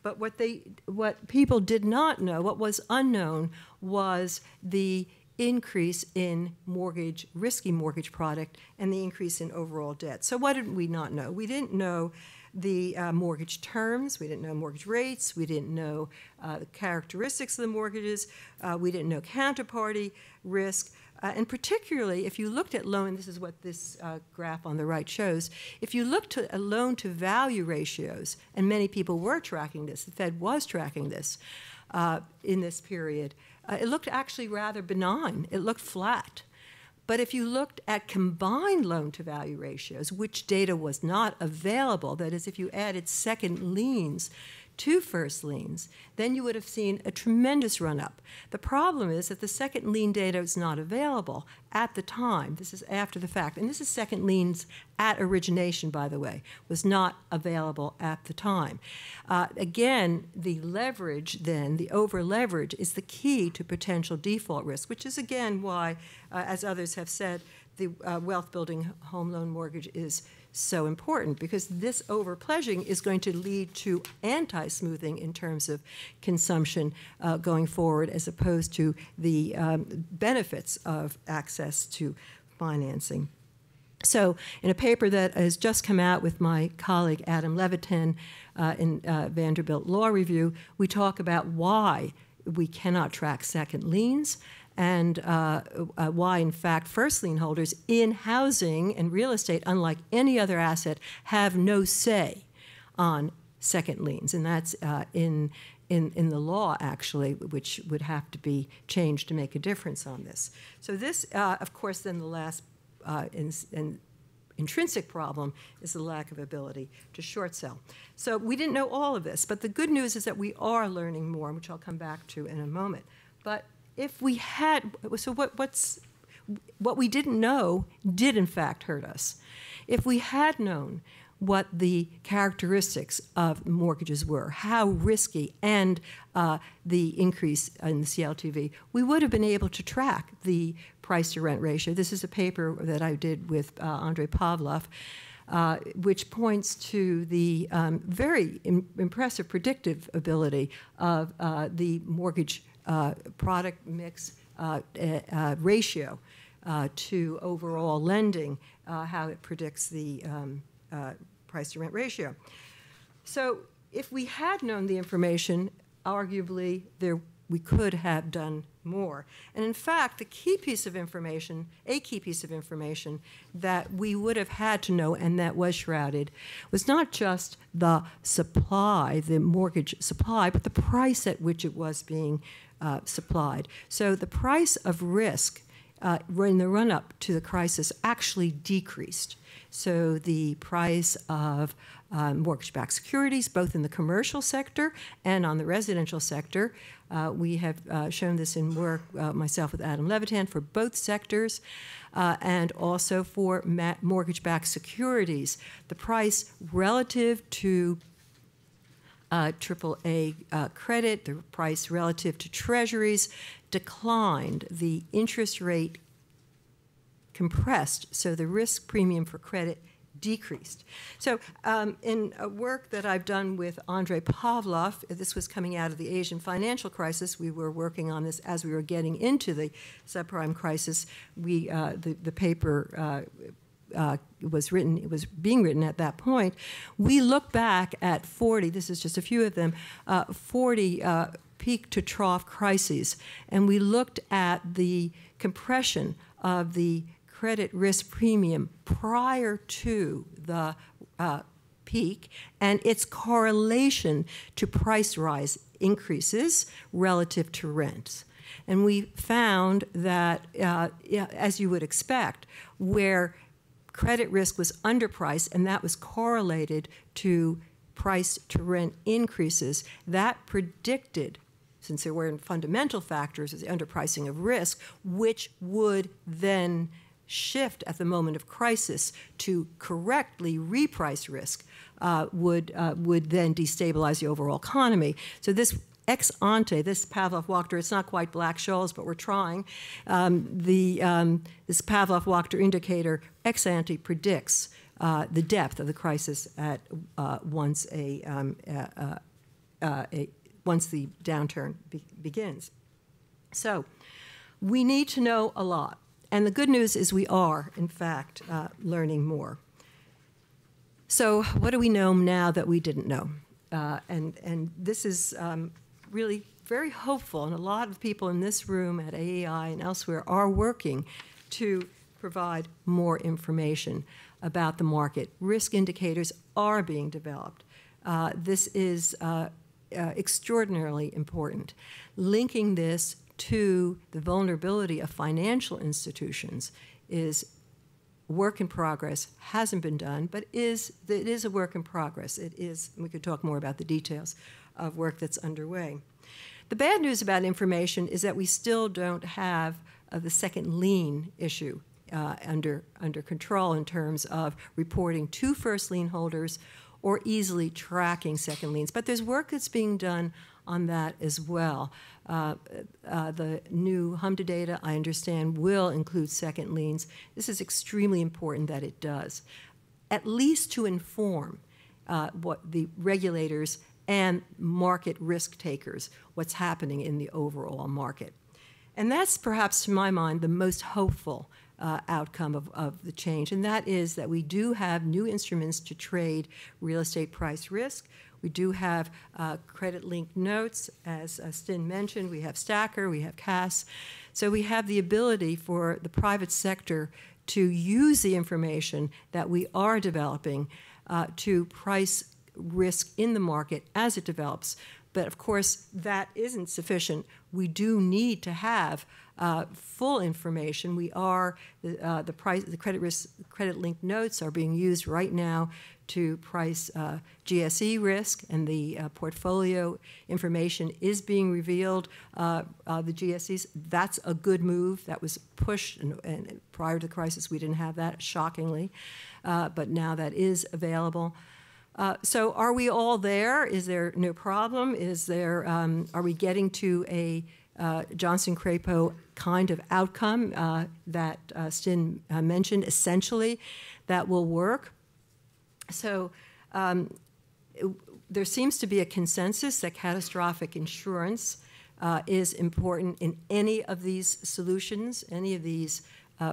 But what they, what people did not know, what was unknown, was the increase in mortgage, risky mortgage product, and the increase in overall debt. So what did we not know? We didn't know the uh, mortgage terms, we didn't know mortgage rates, we didn't know uh, the characteristics of the mortgages, uh, we didn't know counterparty risk. Uh, and particularly, if you looked at loan, this is what this uh, graph on the right shows, if you looked at loan to value ratios, and many people were tracking this, the Fed was tracking this uh, in this period, uh, it looked actually rather benign. It looked flat. But if you looked at combined loan to value ratios, which data was not available, that is, if you added second liens to first liens, then you would have seen a tremendous run up. The problem is that the second lien data is not available at the time. This is after the fact. And this is second liens at origination, by the way, was not available at the time. Uh, again, the leverage, then, the over leverage, is the key to potential default risk, which is again why, uh, as others have said, the uh, wealth building home loan mortgage is so important because this overpledging is going to lead to anti-smoothing in terms of consumption uh, going forward as opposed to the um, benefits of access to financing. So, in a paper that has just come out with my colleague Adam Levitin uh, in uh, Vanderbilt Law Review, we talk about why we cannot track second liens and uh, uh, why, in fact, first lien holders in housing and real estate, unlike any other asset, have no say on second liens, and that's uh, in in, in the law, actually, which would have to be changed to make a difference on this. So this, uh, of course, then the last uh, in, in intrinsic problem is the lack of ability to short sell. So we didn't know all of this, but the good news is that we are learning more, which I'll come back to in a moment. But if we had, so what, what's, what we didn't know did in fact hurt us. If we had known what the characteristics of mortgages were, how risky, and uh, the increase in the CLTV, we would have been able to track the price to rent ratio. This is a paper that I did with uh, Andrei Pavlov. Uh, which points to the um, very Im impressive predictive ability of uh, the mortgage product mix uh, uh, ratio to overall lending, how it predicts the um, price to rent ratio. So if we had known the information, arguably there we could have done more. And in fact, the key piece of information, a key piece of information that we would have had to know and that was shrouded, was not just the supply, the mortgage supply, but the price at which it was being uh, supplied. So the price of risk uh, in the run up to the crisis actually decreased. So the price of uh, mortgage backed securities, both in the commercial sector and on the residential sector, uh, we have uh, shown this in work, uh, myself with Adam Levitin, for both sectors. Uh, and also for mortgage backed securities. The price relative to uh, AAA uh, credit, the price relative to treasuries declined. The interest rate compressed, so the risk premium for credit decreased. So, um, in a work that I've done with Andrei Pavlov, this was coming out of the Asian financial crisis. We were working on this as we were getting into the subprime crisis. We, uh, the, the paper uh, uh, was written, it was being written at that point, we look back at 40, this is just a few of them, uh, 40 uh, peak to trough crises, and we looked at the compression of the credit risk premium prior to the uh, peak and its correlation to price rise increases relative to rents. And we found that, uh, as you would expect, where credit risk was underpriced, and that was correlated to price to rent increases. That predicted, since there were fundamental factors the underpricing of risk, which would then shift at the moment of crisis to correctly reprice risk, uh, would, uh, would then destabilize the overall economy. So this ex ante, this Pavlov Wachter, it's not quite Black-Scholes, but we're trying. Um, the, um, this Pavlov Wachter indicator ex ante predicts uh, the depth of the crisis at uh, once a, um, uh, uh, a, once the downturn be begins. So we need to know a lot. And the good news is we are, in fact, uh, learning more. So, what do we know now that we didn't know? Uh, and, and this is um, really very hopeful, and a lot of people in this room at AEI and elsewhere are working to provide more information about the market. Risk indicators are being developed. Uh, this is uh, uh, extraordinarily important. Linking this to the vulnerability of financial institutions is work in progress, hasn't been done, but is, it is a work in progress. It is, we could talk more about the details of work that's underway. The bad news about information is that we still don't have uh, the second lien issue uh, under, under control in terms of reporting to first lien holders or easily tracking second liens. But there's work that's being done on that as well. Uh, uh, the new HMDA data, I understand, will include second liens. This is extremely important that it does, at least to inform uh, what the regulators and market risk takers, what's happening in the overall market. And that's perhaps, to my mind, the most hopeful uh, outcome of, of the change, and that is that we do have new instruments to trade real estate price risk. We do have uh, credit linked notes, as uh, Stin mentioned. We have STACR, we have CAS. So we have the ability for the private sector to use the information that we are developing uh, to price risk in the market as it develops. But of course, that isn't sufficient. We do need to have uh, full information. We are uh, the price, the credit risk, credit linked notes are being used right now to price uh, GSE risk, and the uh, portfolio information is being revealed. Uh, uh, the GSEs, that's a good move. That was pushed, and, and prior to the crisis, we didn't have that, shockingly, but now that is available. Uh, so are we all there? Is there no problem? Is there, um, are we getting to a uh, Johnson Crapo kind of outcome uh, that uh, Sten uh, mentioned, essentially, that will work? So um, it, there seems to be a consensus that catastrophic insurance uh, is important in any of these solutions, any of these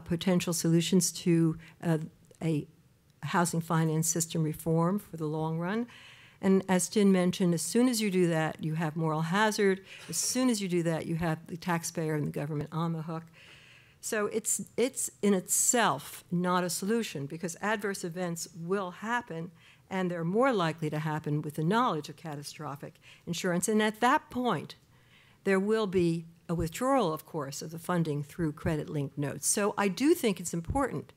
potential solutions to a housing finance system reform for the long run. And as Jen mentioned, as soon as you do that, you have moral hazard. As soon as you do that, you have the taxpayer and the government on the hook. So it's, it's in itself not a solution because adverse events will happen and they're more likely to happen with the knowledge of catastrophic insurance. And at that point, there will be a withdrawal, of course, of the funding through credit linked notes. So I do think it's important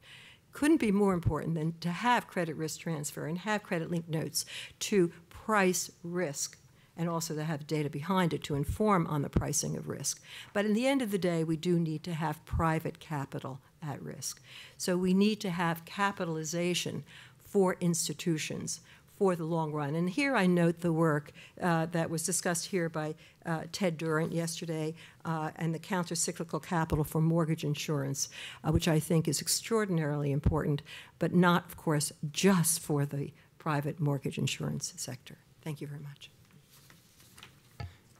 couldn't be more important than to have credit risk transfer and have credit linked notes to price risk and also to have data behind it to inform on the pricing of risk. But in the end of the day, we do need to have private capital at risk. So we need to have capitalization for institutions for the long run. And here I note the work uh, that was discussed here by uh, Ted Durant yesterday uh, and the countercyclical capital for mortgage insurance, uh, which I think is extraordinarily important, but not, of course, just for the private mortgage insurance sector. Thank you very much.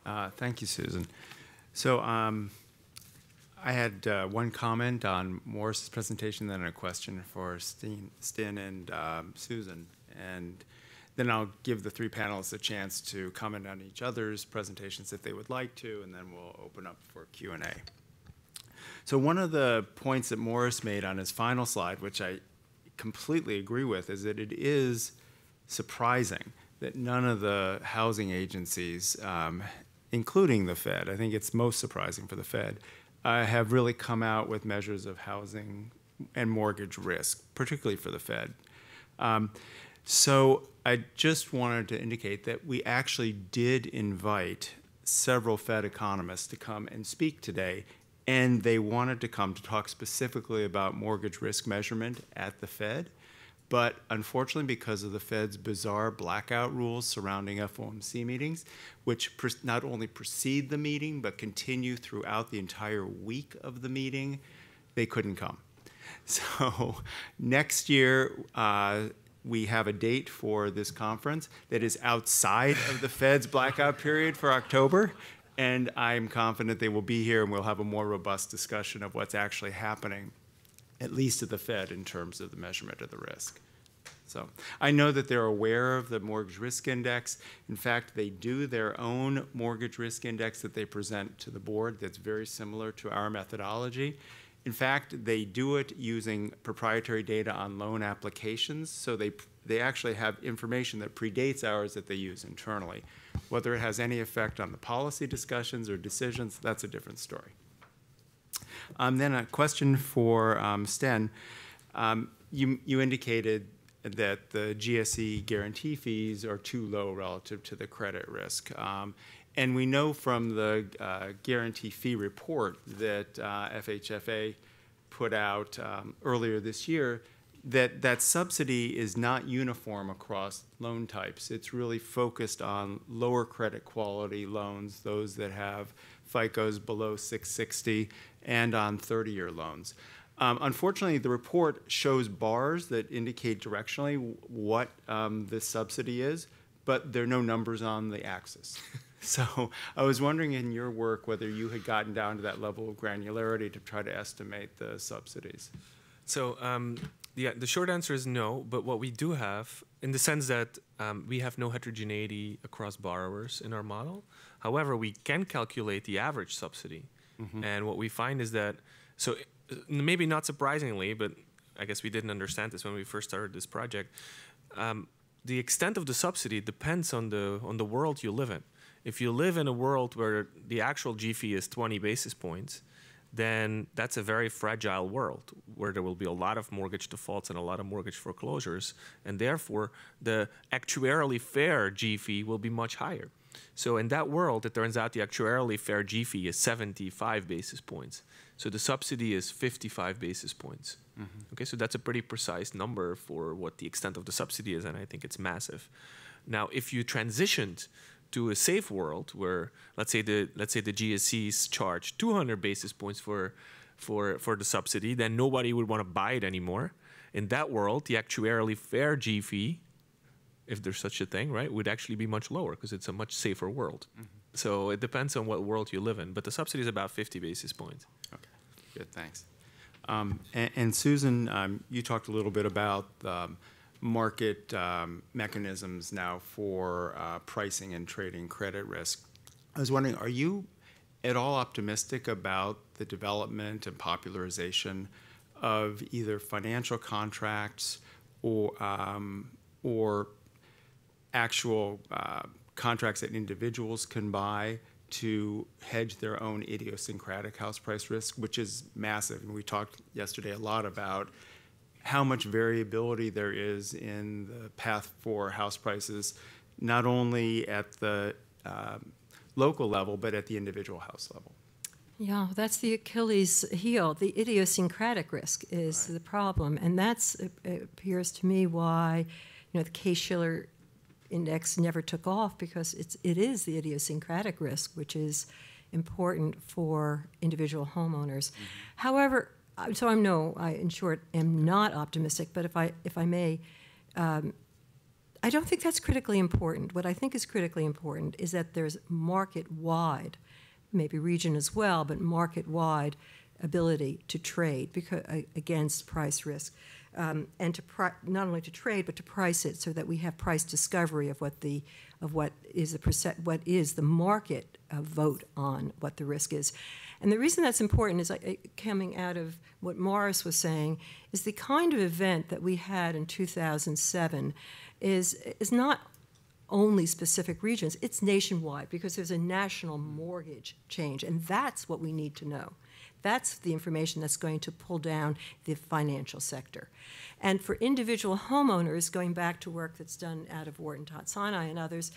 Uh, thank you, Susan. So um, I had uh, one comment on Morris's presentation, then a question for Sten and um, Susan. And then I'll give the three panelists a chance to comment on each other's presentations if they would like to, and then we'll open up for Q&A. So one of the points that Morris made on his final slide, which I completely agree with, is that it is surprising that none of the housing agencies, um, including the Fed, I think it's most surprising for the Fed, uh, have really come out with measures of housing and mortgage risk, particularly for the Fed. Um, so I just wanted to indicate that we actually did invite several Fed economists to come and speak today, and they wanted to come to talk specifically about mortgage risk measurement at the Fed. But unfortunately, because of the Fed's bizarre blackout rules surrounding FOMC meetings, which not only precede the meeting but continue throughout the entire week of the meeting, they couldn't come. So next year, uh, we have a date for this conference that is outside of the Fed's blackout period for October. And I'm confident they will be here and we'll have a more robust discussion of what's actually happening, at least at the Fed, in terms of the measurement of the risk. So I know that they're aware of the mortgage risk index. In fact, they do their own mortgage risk index that they present to the board that's very similar to our methodology. In fact, they do it using proprietary data on loan applications, so they, they actually have information that predates ours that they use internally. Whether it has any effect on the policy discussions or decisions, that's a different story. Um, then a question for um, Sten. Um, you, you indicated that the GSE guarantee fees are too low relative to the credit risk. Um, and we know from the uh, guarantee fee report that uh, FHFA put out um, earlier this year that that subsidy is not uniform across loan types. It's really focused on lower credit quality loans, those that have FICOs below 660, and on 30-year loans. Um, unfortunately, the report shows bars that indicate directionally what um, this subsidy is, but there are no numbers on the axis. So I was wondering in your work whether you had gotten down to that level of granularity to try to estimate the subsidies. So um, yeah, the short answer is no. But what we do have, in the sense that um, we have no heterogeneity across borrowers in our model. However, we can calculate the average subsidy And what we find is that, so uh, maybe not surprisingly, but I guess we didn't understand this when we first started this project. Um, the extent of the subsidy depends on the on the world you live in. If you live in a world where the actual G fee is 20 basis points, then that's a very fragile world where there will be a lot of mortgage defaults and a lot of mortgage foreclosures, and therefore the actuarially fair G fee will be much higher. So in that world, it turns out the actuarially fair G fee is 75 basis points. So the subsidy is 55 basis points. Mm-hmm. Okay, so that's a pretty precise number for what the extent of the subsidy is, and I think it's massive. Now, if you transitioned to a safe world where, let's say the let's say the GSEs charge 200 basis points for for for the subsidy, then nobody would want to buy it anymore. In that world, the actuarially fair G fee, if there's such a thing, right, would actually be much lower because it's a much safer world. So it depends on what world you live in, but the subsidy is about 50 basis points. Okay, good, thanks. Um, And and Susan, um, you talked a little bit about um, market um, mechanisms now for uh, pricing and trading credit risk. I was wondering, are you at all optimistic about the development and popularization of either financial contracts or, um, or actual uh, contracts that individuals can buy to hedge their own idiosyncratic house price risk, which is massive. And we talked yesterday a lot about how much variability there is in the path for house prices, not only at the um, local level, but at the individual house level. Yeah, that's the Achilles heel. The idiosyncratic risk is Right. the problem, and that's it it appears to me why, you know, the Case-Shiller index never took off because it's it is the idiosyncratic risk which is important for individual homeowners. However, I- so I'm no, I in short am not optimistic. But if I if I may, um, I don't think that's critically important. What I think is critically important is that there's market-wide, maybe region as well, but market-wide ability to trade because, against price risk. Um, and to not only to trade, but to price it so that we have price discovery of what the of what is the what is the market uh, vote on what the risk is. And the reason that's important is uh, coming out of what Morris was saying is the kind of event that we had in 2007 is is not only specific regions, it's nationwide because there's a national mortgage change, and that's what we need to know. That's the information that's going to pull down the financial sector. And for individual homeowners, going back to work that's done out of Wharton Todd Sinai and others,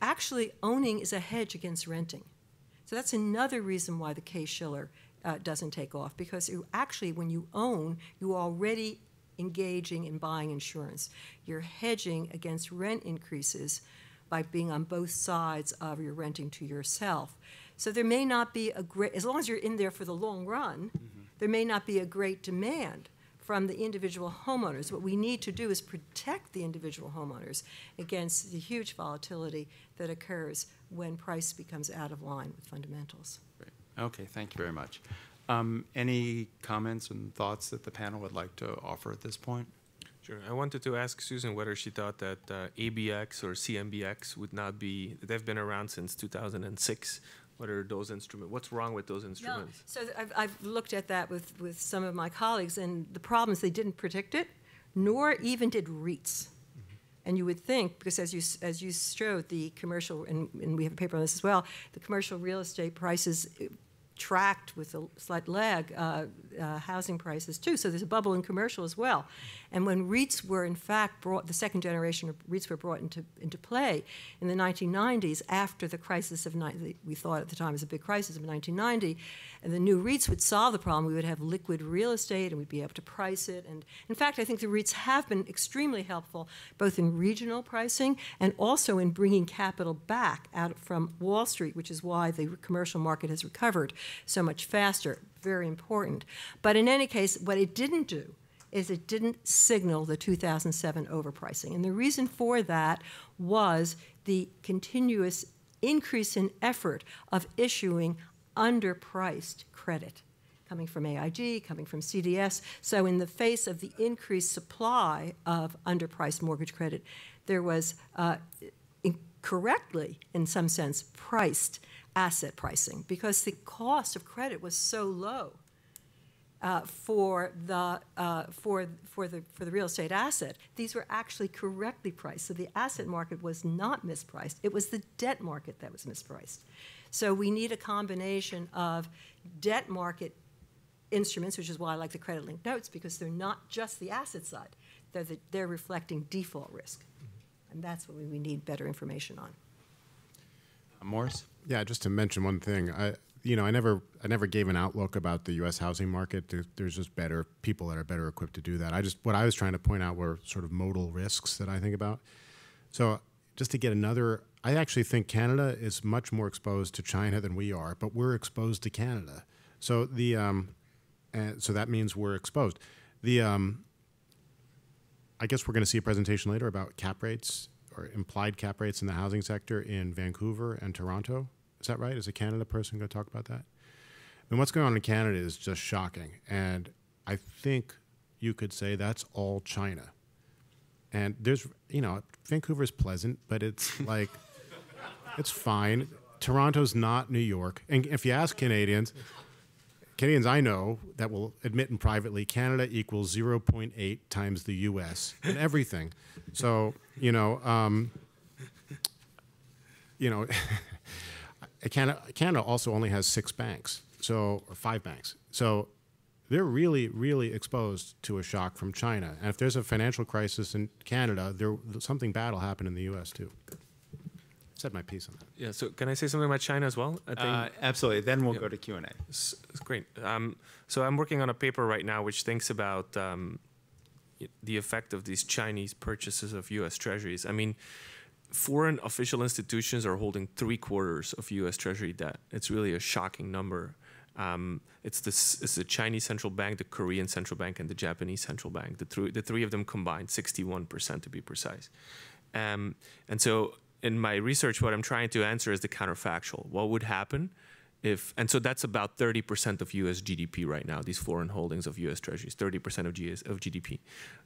actually owning is a hedge against renting. So that's another reason why the Case-Shiller uh, doesn't take off because you actually, when you own, you already engaging in buying insurance. You're hedging against rent increases by being on both sides of your renting to yourself. So there may not be a great, as long as you're in there for the long run, there may not be a great demand from the individual homeowners. What we need to do is protect the individual homeowners against the huge volatility that occurs when price becomes out of line with fundamentals. Great. Okay, thank you very much. Um, Any comments and thoughts that the panel would like to offer at this point? Sure. I wanted to ask Susan whether she thought that uh, ABX or CMBX would not be, they've been around since 2006. What are those instruments? What's wrong with those No, instruments? so th- I've, I've looked at that with, with some of my colleagues, and the problem is they didn't predict it, nor even did REITs. Mm-hmm. And you would think, because as you, as you showed, the commercial, and, and we have a paper on this as well, the commercial real estate prices tracked with a slight lag uh, uh, housing prices too. So there's a bubble in commercial as well. And when REITs were in fact brought, the second generation of REITs were brought into, into play in the 1990s after the crisis of, we thought at the time was a big crisis of 1990, and the new REITs would solve the problem. We would have liquid real estate and we'd be able to price it. And in fact, I think the REITs have been extremely helpful both in regional pricing and also in bringing capital back out from Wall Street, which is why the commercial market has recovered so much faster. Very important. But in any case, what it didn't do is it didn't signal the 2007 overpricing. And the reason for that was the continuous increase in effort of issuing underpriced credit coming from AIG, coming from CDS. So, in the face of the increased supply of underpriced mortgage credit, there was uh, in- some sense, priced asset pricing because the cost of credit was so low uh, for the uh, for for the for the real estate asset. These were actually correctly priced. So the asset market was not mispriced. It was the debt market that was mispriced. So we need a combination of debt market instruments, which is why I like the credit linked notes because they're not just the asset side. They're, the, they're reflecting default risk. And that's what we, we need better information on. Uh, Morris? Yeah, just to mention one thing, I you know I never I never gave an outlook about the U.S. housing market. There, there's just better people that are better equipped to do that. I just what I was trying to point out were sort of modal risks that I think about. So just to get another, I actually think Canada is much more exposed to China than we are, but we're exposed to Canada. So the um, and so that means we're exposed. The um, I guess we're going to see a presentation later about cap rates or implied cap rates in the housing sector in Vancouver and Toronto. Is that right? Is a Canada person going to talk about that? I mean, what's going on in Canada is just shocking. And I think you could say that's all China. And there's, you know, Vancouver's pleasant, but it's like, it's fine. Toronto's not New York. And if you ask Canadians, Canadians I know that will admit in privately, Canada equals 0.8 times the U.S. in everything. So, you know, um, you know, Canada, Canada also only has six banks, so or five banks. So they're really, really exposed to a shock from China. And if there's a financial crisis in Canada, there something bad will happen in the U.S. too. Said my piece on that. Yeah. So can I say something about China as well? I think Uh, absolutely. Then we'll Yep. go to Q&A. It's, it's great. Um, so I'm working on a paper right now which thinks about um, the effect of these Chinese purchases of U.S. Treasuries. I mean, foreign official institutions are holding three quarters of U.S. Treasury debt. It's really a shocking number. Um, it's the it's the Chinese central bank, the Korean central bank, and the Japanese central bank. The three the three of them combined, 61% to be precise. Um, and so in my research, what I'm trying to answer is the counterfactual. What would happen if, and so that's about 30% of US GDP right now, these foreign holdings of US treasuries, 30% of, GS, of GDP.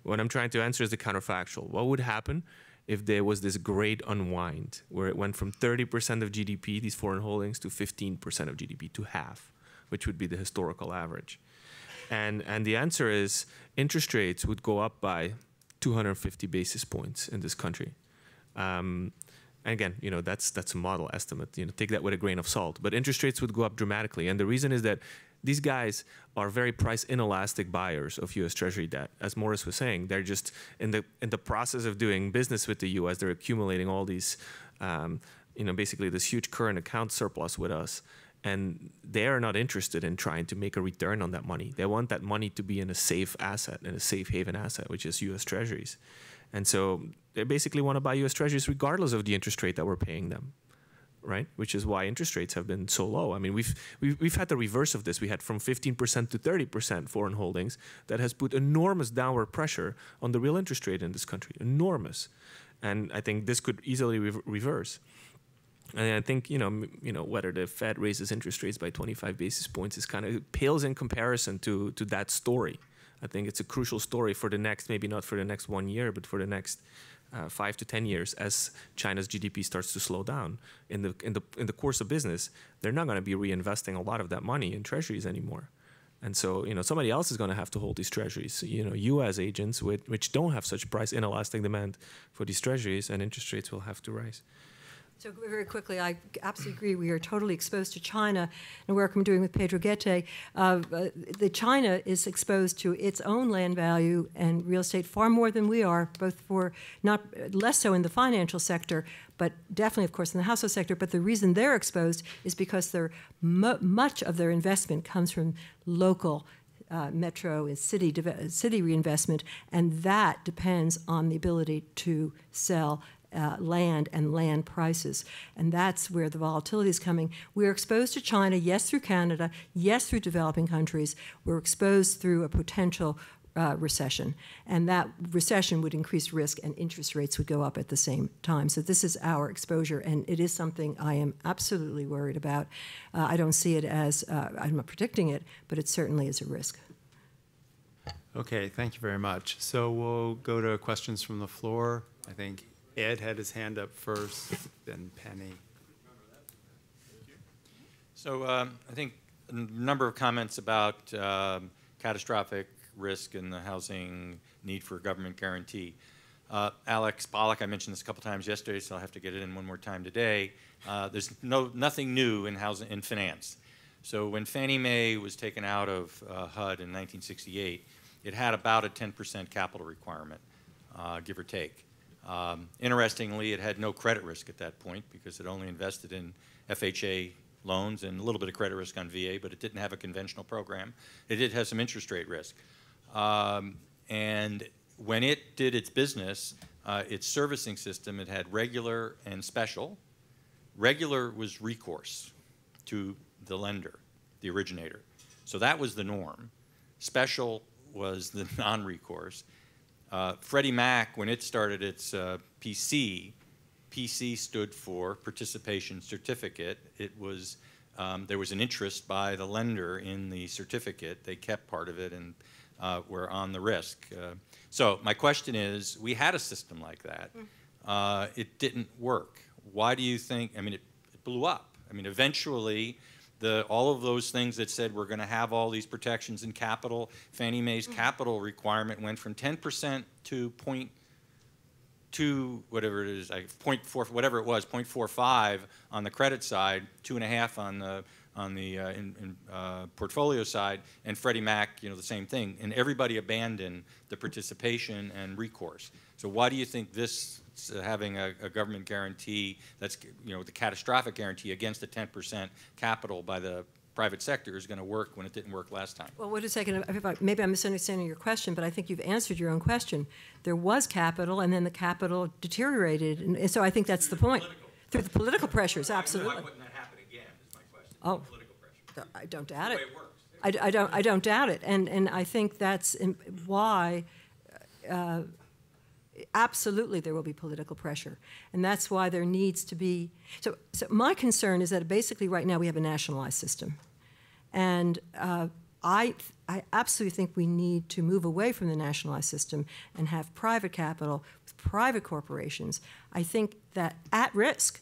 What I'm trying to answer is the counterfactual. What would happen if there was this great unwind where it went from 30% of GDP, these foreign holdings, to 15% of GDP, to half, which would be the historical average? And, and the answer is interest rates would go up by 250 basis points in this country. Um, and again, you know, that's that's a model estimate. You know, take that with a grain of salt. But interest rates would go up dramatically, and the reason is that these guys are very price inelastic buyers of U.S. Treasury debt. As Morris was saying, they're just in the in the process of doing business with the U.S. They're accumulating all these, um, you know, basically this huge current account surplus with us, and they are not interested in trying to make a return on that money. They want that money to be in a safe asset, in a safe haven asset, which is U.S. Treasuries. And so they basically want to buy US treasuries regardless of the interest rate that we're paying them, right? Which is why interest rates have been so low. I mean, we've, we've, we've had the reverse of this. We had from 15% to 30% foreign holdings that has put enormous downward pressure on the real interest rate in this country. Enormous. And I think this could easily re- reverse. And I think you know, you know, whether the Fed raises interest rates by 25 basis points is kind of pales in comparison to to that story. I think it's a crucial story for the next, maybe not for the next one year, but for the next uh, five to ten years, as China's GDP starts to slow down. In the in the in the course of business, they're not going to be reinvesting a lot of that money in treasuries anymore. And so, you know, somebody else is going to have to hold these treasuries. You know, you as agents, with, which don't have such price inelastic demand for these treasuries, and interest rates will have to rise. So very quickly, I absolutely agree. We are totally exposed to China, and work I'm doing with Pedro Gete, uh, uh, the China is exposed to its own land value and real estate far more than we are, both for not less so in the financial sector, but definitely, of course, in the household sector. But the reason they're exposed is because much of their investment comes from local uh, metro and city city reinvestment, and that depends on the ability to sell. Uh, land and land prices. And that's where the volatility is coming. We're exposed to China, yes, through Canada, yes, through developing countries. We're exposed through a potential uh, recession. And that recession would increase risk and interest rates would go up at the same time. So this is our exposure, and it is something I am absolutely worried about. Uh, I don't see it as, uh, I'm not predicting it, but it certainly is a risk. Okay, thank you very much. So we'll go to questions from the floor. I think Ed had his hand up first, then Penny. So um, I think a number of comments about um, catastrophic risk and the housing need for government guarantee. Uh, Alex Pollock, I mentioned this a couple times yesterday, so I'll have to get it in one more time today. Uh, there's no nothing new in housing in finance. So when Fannie Mae was taken out of uh, HUD in 1968, it had about a 10% capital requirement, uh, give or take. Um, interestingly, it had no credit risk at that point because it only invested in FHA loans and a little bit of credit risk on VA, but it didn't have a conventional program. It did have some interest rate risk. Um, and when it did its business, uh, its servicing system, it had regular and special. Regular was recourse to the lender, the originator. So that was the norm. Special was the non recourse. Uh, Freddie Mac, when it started its uh, PC, PC stood for participation certificate. It was um, there was an interest by the lender in the certificate. They kept part of it and uh, were on the risk. Uh, so my question is, we had a system like that. Uh, it didn't work. Why do you think? I mean, it, it blew up. I mean, eventually. The, all of those things that said we're going to have all these protections in capital, Fannie Mae's capital requirement went from 10% to point two, whatever it is, like point four, whatever it was, point four five on the credit side, two and a half on the on the uh, in, in, uh, portfolio side, and Freddie Mac, you know, the same thing. And everybody abandoned the participation and recourse. So why do you think this uh, having a, a government guarantee that's you know the catastrophic guarantee against the 10% capital by the private sector is going to work when it didn't work last time? Well, wait a second. Maybe I'm misunderstanding your question, but I think you've answered your own question. There was capital, and then the capital deteriorated, and so I think that's the point. Through the political pressures, absolutely. Why wouldn't that happen again? Is my question. Oh. Political pressure. I don't doubt it. works. I, I don't, I don't doubt it, and, and I think that's why, uh, absolutely, there will be political pressure, and that's why there needs to be. So, so my concern is that basically right now we have a nationalized system, and uh, I, I absolutely think we need to move away from the nationalized system and have private capital with private corporations. I think that at risk,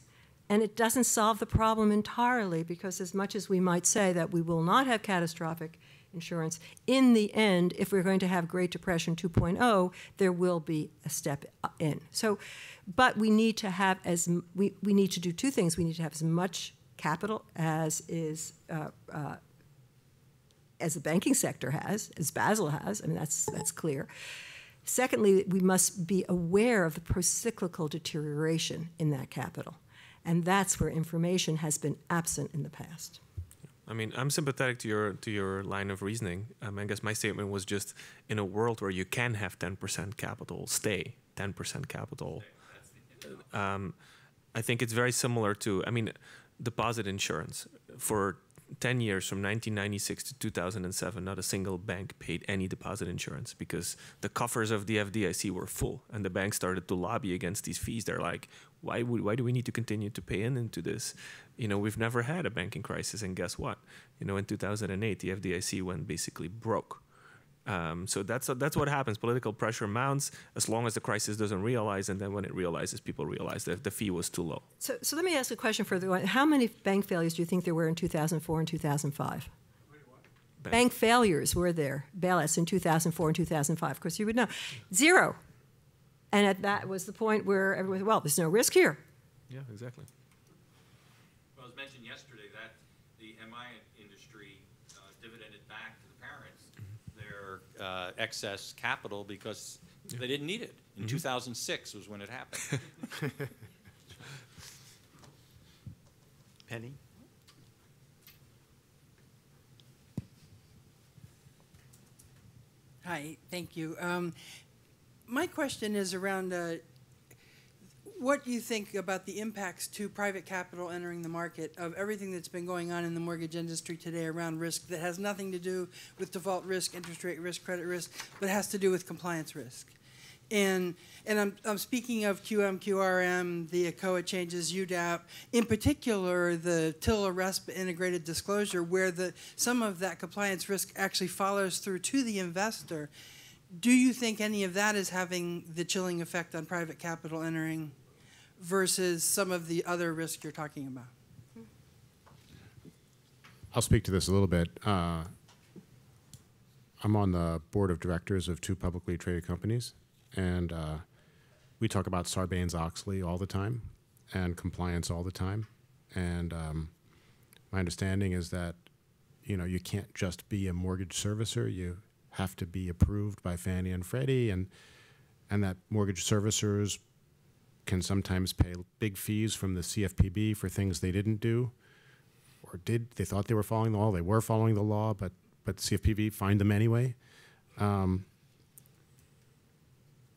and it doesn't solve the problem entirely because, as much as we might say that we will not have catastrophic insurance, in the end, if we're going to have Great Depression 2.0, there will be a step in. So, but we need to have as we, we need to do two things. We need to have as much capital as is uh, uh, as the banking sector has, as Basel has. I mean, that's that's clear. Secondly, we must be aware of the procyclical deterioration in that capital. And that's where information has been absent in the past. I mean, I'm sympathetic to your to your line of reasoning. Um, I guess my statement was just in a world where you can have 10% capital, stay 10% capital. Um, I think it's very similar to, I mean, deposit insurance. For 10 years, from 1996 to 2007, not a single bank paid any deposit insurance because the coffers of the FDIC were full, and the banks started to lobby against these fees. They're like, why would, why do we need to continue to pay in into this? You know, we've never had a banking crisis, and guess what? You know, in 2008, the FDIC went basically broke. Um, so that's that's what happens. Political pressure mounts as long as the crisis doesn't realize, and then when it realizes, people realize that the fee was too low. So, so let me ask a question further. on. How many bank failures do you think there were in 2004 and 2005? Bank failures were there, bailouts in 2004 and 2005. Of course, you would know. Zero. And at that was the point where everyone, said, well, there's no risk here. Yeah, exactly. Well, it was mentioned yesterday that the MI industry uh, dividended back to the parents their uh, excess capital because they didn't need it. In 2006 was when it happened. Penny? Hi, thank you. Um, my question is around uh, what do you think about the impacts to private capital entering the market of everything that's been going on in the mortgage industry today around risk that has nothing to do with default risk, interest rate risk, credit risk, but has to do with compliance risk. And and I'm, I'm speaking of QM, QRM, the ECOA changes, UDAP, in particular the TILA RESPA integrated disclosure, where the some of that compliance risk actually follows through to the investor. Do you think any of that is having the chilling effect on private capital entering versus some of the other risk you're talking about? I'll speak to this a little bit. Uh, I'm on the board of directors of two publicly traded companies, and uh, we talk about Sarbanes-Oxley all the time and compliance all the time. And um, my understanding is that you know you can't just be a mortgage servicer; you have to be approved by Fannie and Freddie, and and that mortgage servicers can sometimes pay big fees from the CFPB for things they didn't do or did. They thought they were following the law. They were following the law but but CFPB fined them anyway. Um,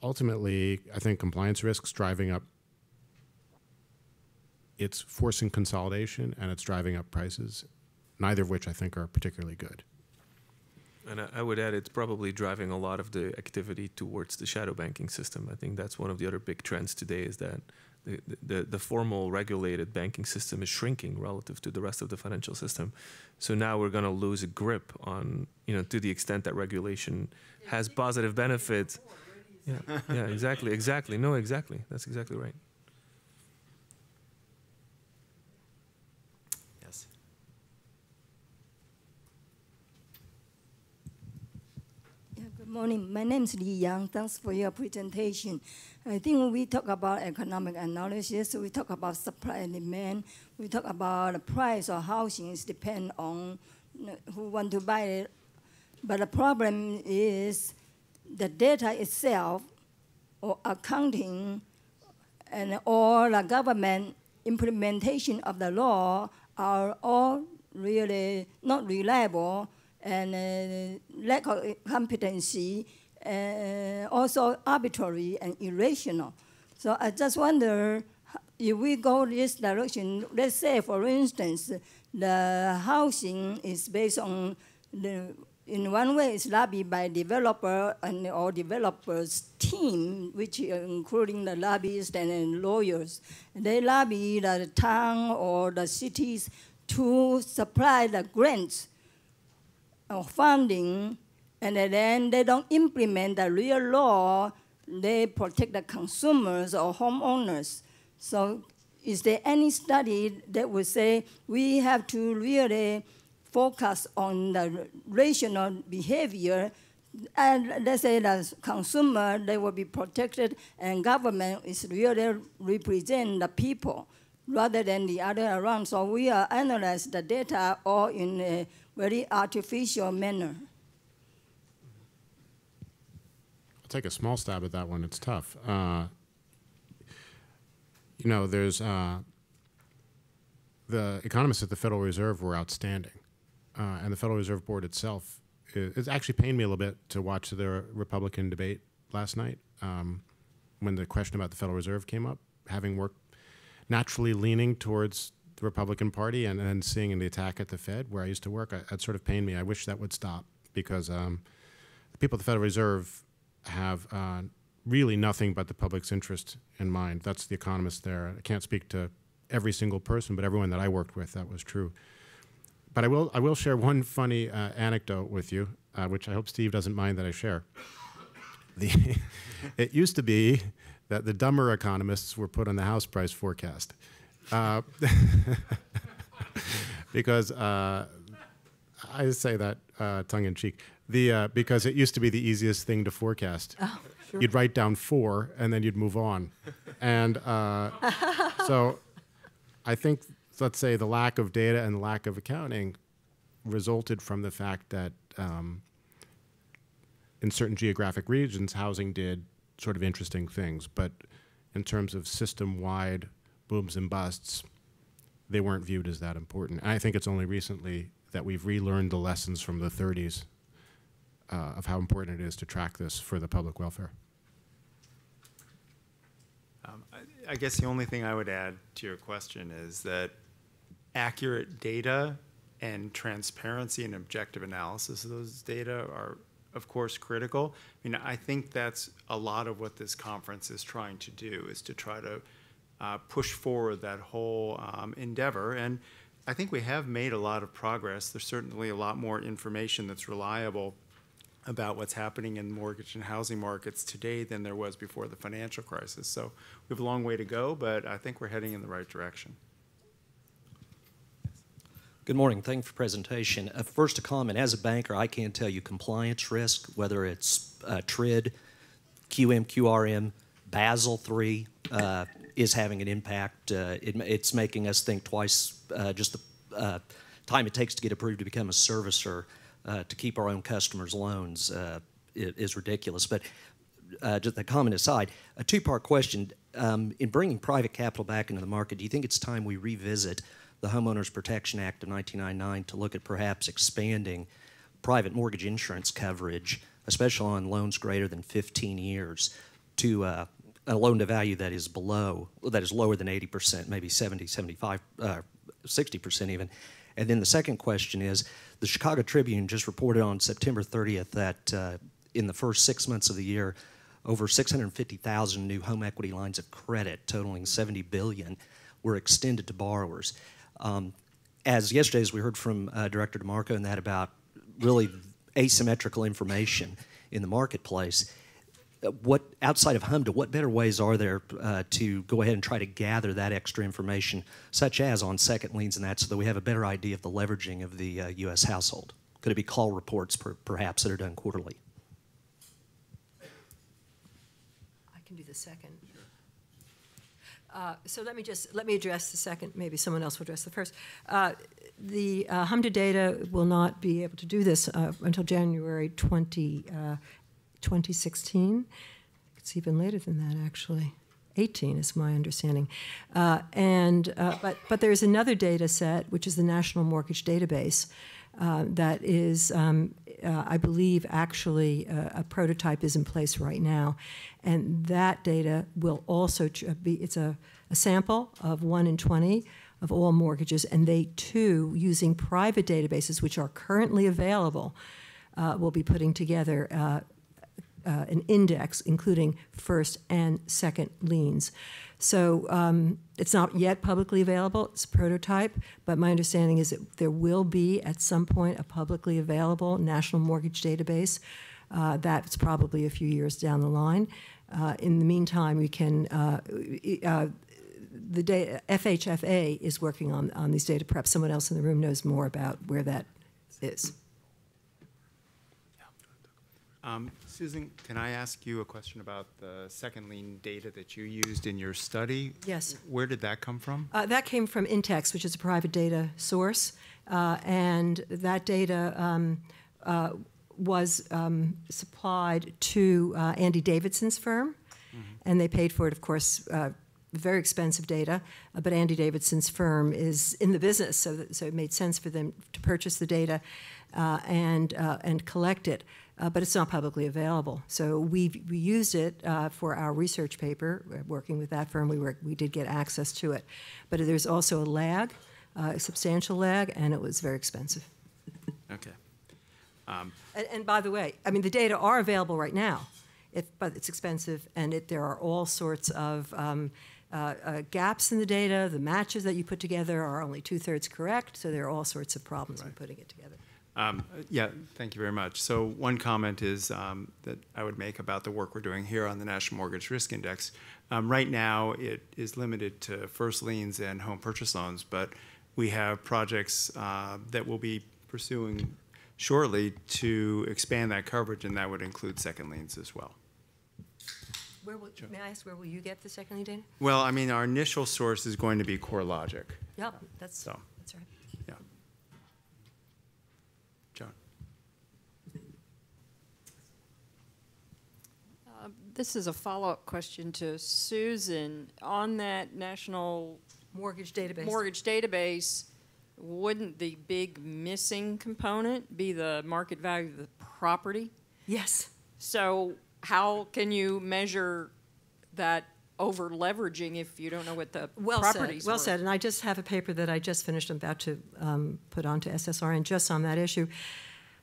ultimately I think compliance risks driving up it's forcing consolidation and it's driving up prices neither of which I think are particularly good And I, I would add, it's probably driving a lot of the activity towards the shadow banking system. I think that's one of the other big trends today is that the, the, the formal regulated banking system is shrinking relative to the rest of the financial system. So now we're going to lose a grip on, you know, to the extent that regulation has positive benefits. Yeah, yeah, exactly, exactly. No, exactly. That's exactly right. Yes. Yeah, good morning. My name is Li Yang. Thanks for your presentation. I think when we talk about economic analysis, we talk about supply and demand. We talk about the price of housing is depend on who want to buy it. But the problem is the data itself or accounting and all the government implementation of the law are all really not reliable and uh, lack of competency, uh, also arbitrary and irrational. So I just wonder if we go this direction. Let's say, for instance, the housing is based on the in one way it's lobbied by developer and or developers team, which including the lobbyists and lawyers. They lobby the town or the cities to supply the grants or funding, and then they don't implement the real law. They protect the consumers or homeowners. So, is there any study that would say we have to really focus on the rational behavior? And let's say the consumer they will be protected, and government is really represent the people rather than the other around. So we are analyze the data all in a very artificial manner. I'll take a small stab at that one. It's tough. Uh, you know, there's uh, the economists at the Federal Reserve were outstanding, uh, and the Federal Reserve Board itself. It, actually pained me a little bit to watch the Republican debate last night um, when the question about the Federal Reserve came up. Having worked naturally leaning towards the Republican Party and then seeing the attack at the Fed where I used to work, I, that sort of pained me. I wish that would stop because um, the people at the Federal Reserve have uh, really nothing but the public's interest in mind. That's the economist there. I can't speak to every single person, but everyone that I worked with, that was true. But I will, I will share one funny uh, anecdote with you, uh, which I hope Steve doesn't mind that I share. The it used to be that the dumber economists were put on the house price forecast. Uh, because uh, I say that uh, tongue in cheek. The uh, because it used to be the easiest thing to forecast. Oh, sure. You'd write down four and then you'd move on, and uh, so I think let's say the lack of data and lack of accounting resulted from the fact that um, in certain geographic regions, housing did sort of interesting things, but in terms of system-wide booms and busts, they weren't viewed as that important. And I think it's only recently that we've relearned the lessons from the 30s uh, of how important it is to track this for the public welfare. Um, I, I guess the only thing I would add to your question is that accurate data and transparency and objective analysis of those data are, of course, critical. I mean, I think that's a lot of what this conference is trying to do is to try to uh, push forward that whole um, endeavor. And I think we have made a lot of progress. There's certainly a lot more information that's reliable about what's happening in mortgage and housing markets today than there was before the financial crisis. So we have a long way to go, but I think we're heading in the right direction. Good morning. Thank you for presentation. Uh, first, a comment. As a banker, I can tell you compliance risk, whether it's uh, TRID, QM, QRM, Basel III, uh, is having an impact. Uh, it, it's making us think twice uh, just the uh, time it takes to get approved to become a servicer to keep our own customers' loans is ridiculous. But just a comment aside, a two-part question. Um, in bringing private capital back into the market, do you think it's time we revisit – the Homeowners Protection Act of 1999 to look at perhaps expanding private mortgage insurance coverage, especially on loans greater than 15 years, to uh, a loan to value that is below, that is lower than 80%, maybe 70, 75, uh, 60% even. And then the second question is the Chicago Tribune just reported on September 30th that uh, in the first six months of the year, over 650,000 new home equity lines of credit totaling 70 billion were extended to borrowers. Um, as yesterday, as we heard from uh, Director DeMarco and that about really asymmetrical information in the marketplace, what outside of HMDA, what better ways are there uh, to go ahead and try to gather that extra information, such as on second liens and that, so that we have a better idea of the leveraging of the uh, U.S. household? Could it be call reports, per, perhaps, that are done quarterly? I can do the second. Uh, so let me just let me address the second. Maybe someone else will address the first. Uh, the uh, HMDA data will not be able to do this uh, until January 20, uh, 2016. It's even later than that, actually. 18 is my understanding. Uh, and but but there's another data set, which is the National Mortgage Database, that is um, uh, I believe actually uh, a prototype is in place right now. And that data will also be, it's a, a sample of 1 in 20 of all mortgages, and they too, using private databases which are currently available, uh, will be putting together uh, uh, an index including first and second liens. So um, it's not yet publicly available. It's a prototype, but my understanding is that there will be at some point a publicly available national mortgage database. Uh, that's probably a few years down the line. Uh, in the meantime, we can. Uh, uh the data, FHFA is working on, on these data preps. Someone else in the room knows more about where that is. Um, Susan, can I ask you a question about the second lien data that you used in your study? Yes. Where did that come from? Uh, that came from Intex, which is a private data source, uh, and that data um, uh, was um, supplied to uh, Andy Davidson's firm, mm-hmm. and they paid for it, of course. Uh, very expensive data, uh, but Andy Davidson's firm is in the business, so, that, so it made sense for them to purchase the data and and collect it uh, but it's not publicly available. So we we used it uh, for our research paper. Working with that firm, we were we did get access to it, but there's also a lag, uh, a substantial lag, and it was very expensive. Okay. Um, and, and, by the way, I mean the data are available right now, if, but it's expensive, and it, there are all sorts of um, uh, uh, gaps in the data. The matches that you put together are only two thirds correct, so there are all sorts of problems right. with putting it together. Um, yeah, thank you very much. So one comment is um, that I would make about the work we're doing here on the National Mortgage Risk Index. Um, right now, it is limited to first liens and home purchase loans, but we have projects uh, that we'll be pursuing shortly to expand that coverage, and that would include second liens as well. Where will, may I ask where will you get the second lien data? Well, I mean, our initial source is going to be CoreLogic. Yep, that's so. This is a follow-up question to Susan. On that national Mortgage database. mortgage database, wouldn't the big missing component be the market value of the property? Yes. So how can you measure that over leveraging if you don't know what the Well property's said, well worth? said. And I just have a paper that I just finished, I'm about to um, put onto SSRN just on that issue.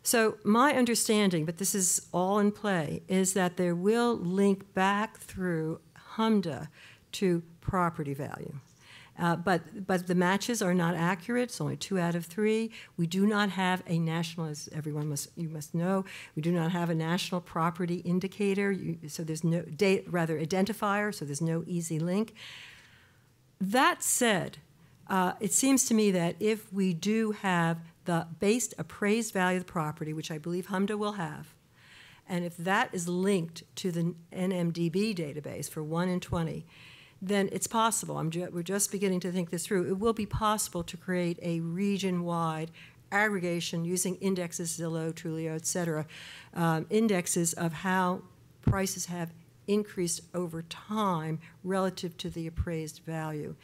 So, my understanding, but this is all in play, is that there will link back through HMDA to property value. Uh, but, but the matches are not accurate. It's only two out of three. We do not have a national, as everyone must, you must know, we do not have a national property indicator. You, so there's no date, rather identifier. So there's no easy link. That said, uh, it seems to me that if we do have the based appraised value of the property, which I believe HMDA will have, and if that is linked to the NMDB database for 1 in 20, then it's possible. Ju- we're just beginning to think this through. It will be possible to create a region-wide aggregation using indexes, Zillow, Trulia, et cetera, um, indexes of how prices have increased over time relative to the appraised value.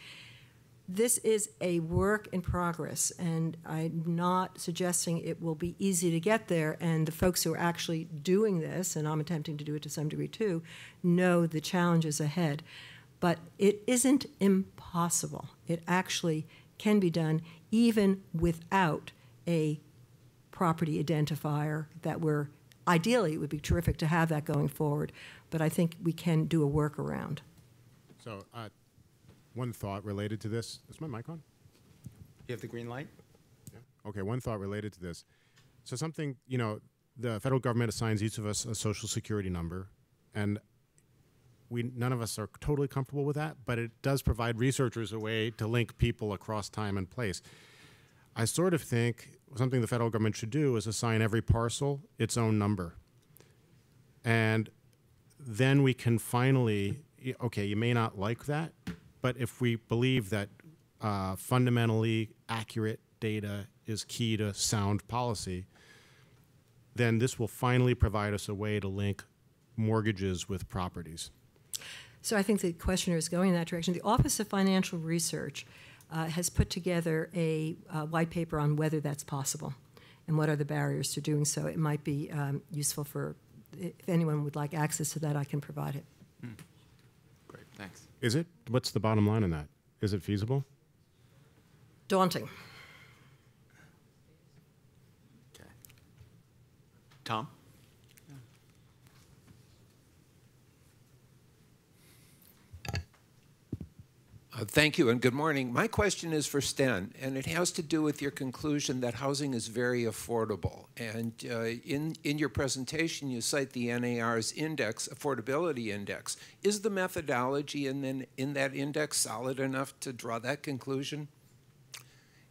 This is a work in progress, and I'm not suggesting it will be easy to get there. And the folks who are actually doing this, and I'm attempting to do it to some degree too, know the challenges ahead. But it isn't impossible. It actually can be done even without a property identifier that we're ideally it would be terrific to have that going forward but i think we can do a workaround So, uh, one thought related to this. Is my mic on? You have the green light? Yeah. Okay, one thought related to this. So something, you know, the federal government assigns each of us a social security number, and we none of us are totally comfortable with that, but it does provide researchers a way to link people across time and place. I sort of think something the federal government should do is assign every parcel its own number. And then we can finally, okay, you may not like that, but if we believe that uh, fundamentally accurate data is key to sound policy, then this will finally provide us a way to link mortgages with properties. So I think the questioner is going in that direction. The Office of Financial Research uh, has put together a uh, white paper on whether that's possible and what are the barriers to doing so. It might be um, useful for, if anyone would like access to that, I can provide it. Great, thanks. Is it? What's the bottom line on that? Is it feasible? Daunting. Okay. Tom? Uh, Thank you and good morning. My question is for Stijn, and it has to do with your conclusion that housing is very affordable. And uh, in, in your presentation, you cite the NAR's index, affordability index. Is the methodology in, then, in that index solid enough to draw that conclusion?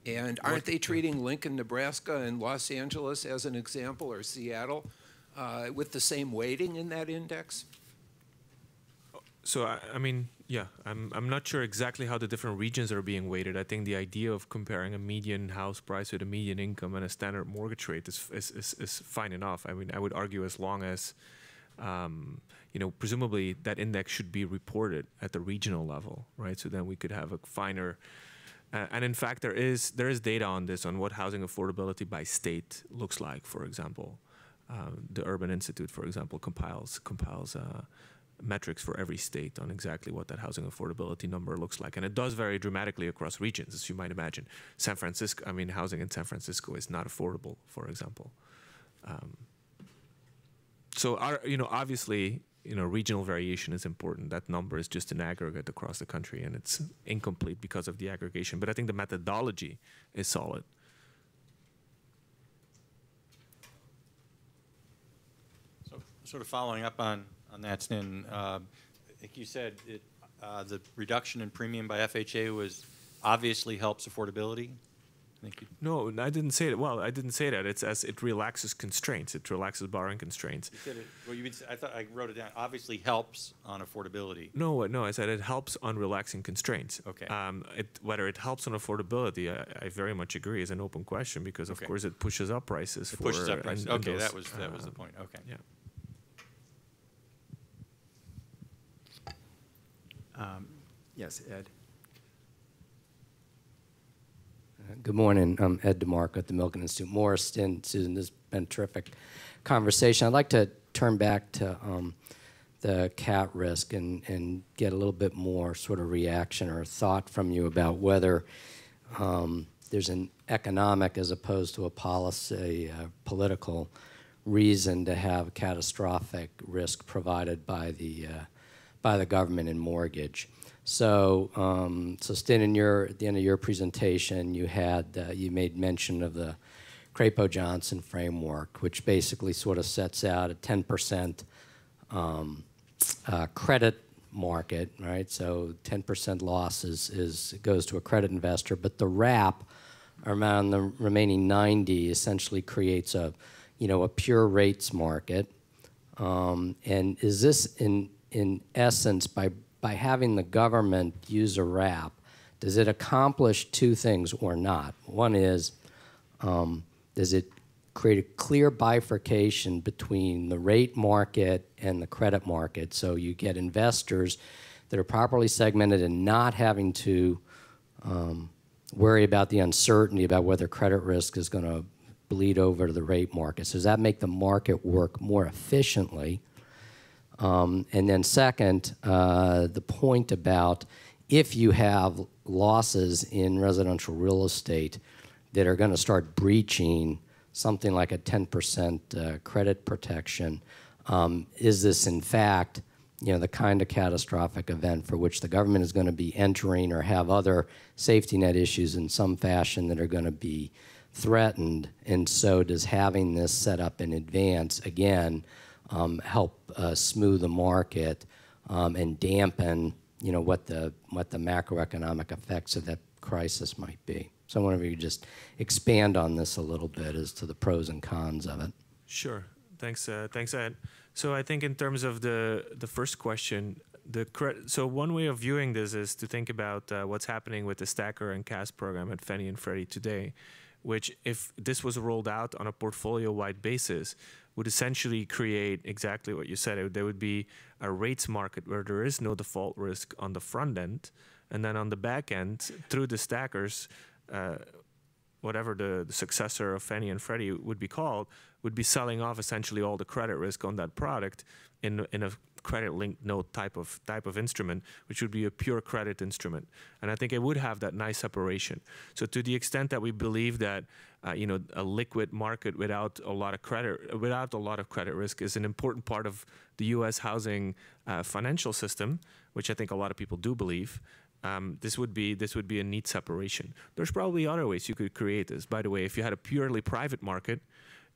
And aren't they treating Lincoln, Nebraska, and Los Angeles as an example, or Seattle, uh, with the same weighting in that index? So I, I mean, yeah, I'm I'm not sure exactly how the different regions are being weighted. I think the idea of comparing a median house price with a median income and a standard mortgage rate is is, is, is fine enough. I mean, I would argue as long as um, you know, presumably that index should be reported at the regional level, right? So then we could have a finer. Uh, and in fact, there is there is data on this on what housing affordability by state looks like. For example, um, the Urban Institute, for example, compiles compiles uh, metrics for every state on exactly what that housing affordability number looks like, and it does vary dramatically across regions, as you might imagine. San Francisco, I mean, housing in San Francisco is not affordable, for example. Um, so, our, you know, obviously, you know, regional variation is important. That number is just an aggregate across the country, and it's incomplete because of the aggregation. But I think the methodology is solid. So, sort of following up on, on that, Stijn, uh, I think you said it, uh, the reduction in premium by FHA was obviously helps affordability. I think you, No, I didn't say it. Well, I didn't say that. It's as it relaxes constraints. It relaxes borrowing constraints. you said it, well, you, I thought I wrote it down, obviously helps on affordability. No, no, I said it helps on relaxing constraints. Okay. Um, it, whether it helps on affordability, I, I very much agree, is an open question because, of Okay. course, it pushes up prices. It for, pushes up prices. and- and Okay, those, that was, that was the uh, point, okay. Yeah. Um, Yes, Ed? Good morning. I'm Ed DeMarco at the Milken Institute. Morris and Susan, this has been a terrific conversation. I'd like to turn back to um, the cat risk and, and get a little bit more sort of reaction or thought from you about whether um, there's an economic as opposed to a policy, uh, political reason to have catastrophic risk provided by the uh, by the government in mortgage. So, um, so Stijn, in your at the end of your presentation, you had uh, you made mention of the Crapo Johnson framework, which basically sort of sets out a 10 percent um, uh, credit market, right? So 10% loss is, is goes to a credit investor, but the wrap around the remaining 90 essentially creates a, you know, a pure rates market. Um, and is this in in essence by by having the government use a wrap, does it accomplish two things or not? One is, um, does it create a clear bifurcation between the rate market and the credit market. So you get investors that are properly segmented and not having to um, worry about the uncertainty about whether credit risk is going to bleed over to the rate market. So does that make the market work more efficiently? Um, and then second, uh, the point about if you have losses in residential real estate that are going to start breaching something like a 10% uh, credit protection. Um, is this in fact, you know, the kind of catastrophic event for which the government is going to be entering or have other safety net issues in some fashion that are going to be threatened? And so does having this set up in advance, again, um, help uh, smooth the market um, and dampen, you know, what the, what the macroeconomic effects of that crisis might be? So I wonder if you could just expand on this a little bit as to the pros and cons of it. Sure. Thanks, uh, thanks, Ed. So I think in terms of the the first question, the so one way of viewing this is to think about uh, what's happening with the STACR and CAS program at Fannie and Freddie today, which if this was rolled out on a portfolio-wide basis, would essentially create exactly what you said. There would be a rates market where there is no default risk on the front end, and then on the back end, through the STACRs, uh, whatever the, the, successor of Fannie and Freddie would be called, would be selling off essentially all the credit risk on that product in, in a credit linked note type of type of instrument, which would be a pure credit instrument. And I think it would have that nice separation. So to the extent that we believe that uh, you know a liquid market without a lot of credit without a lot of credit risk is an important part of the U.S. housing uh, financial system, which I think a lot of people do believe um, this would be this would be a neat separation. There's probably other ways you could create this. By the way, if you had a purely private market,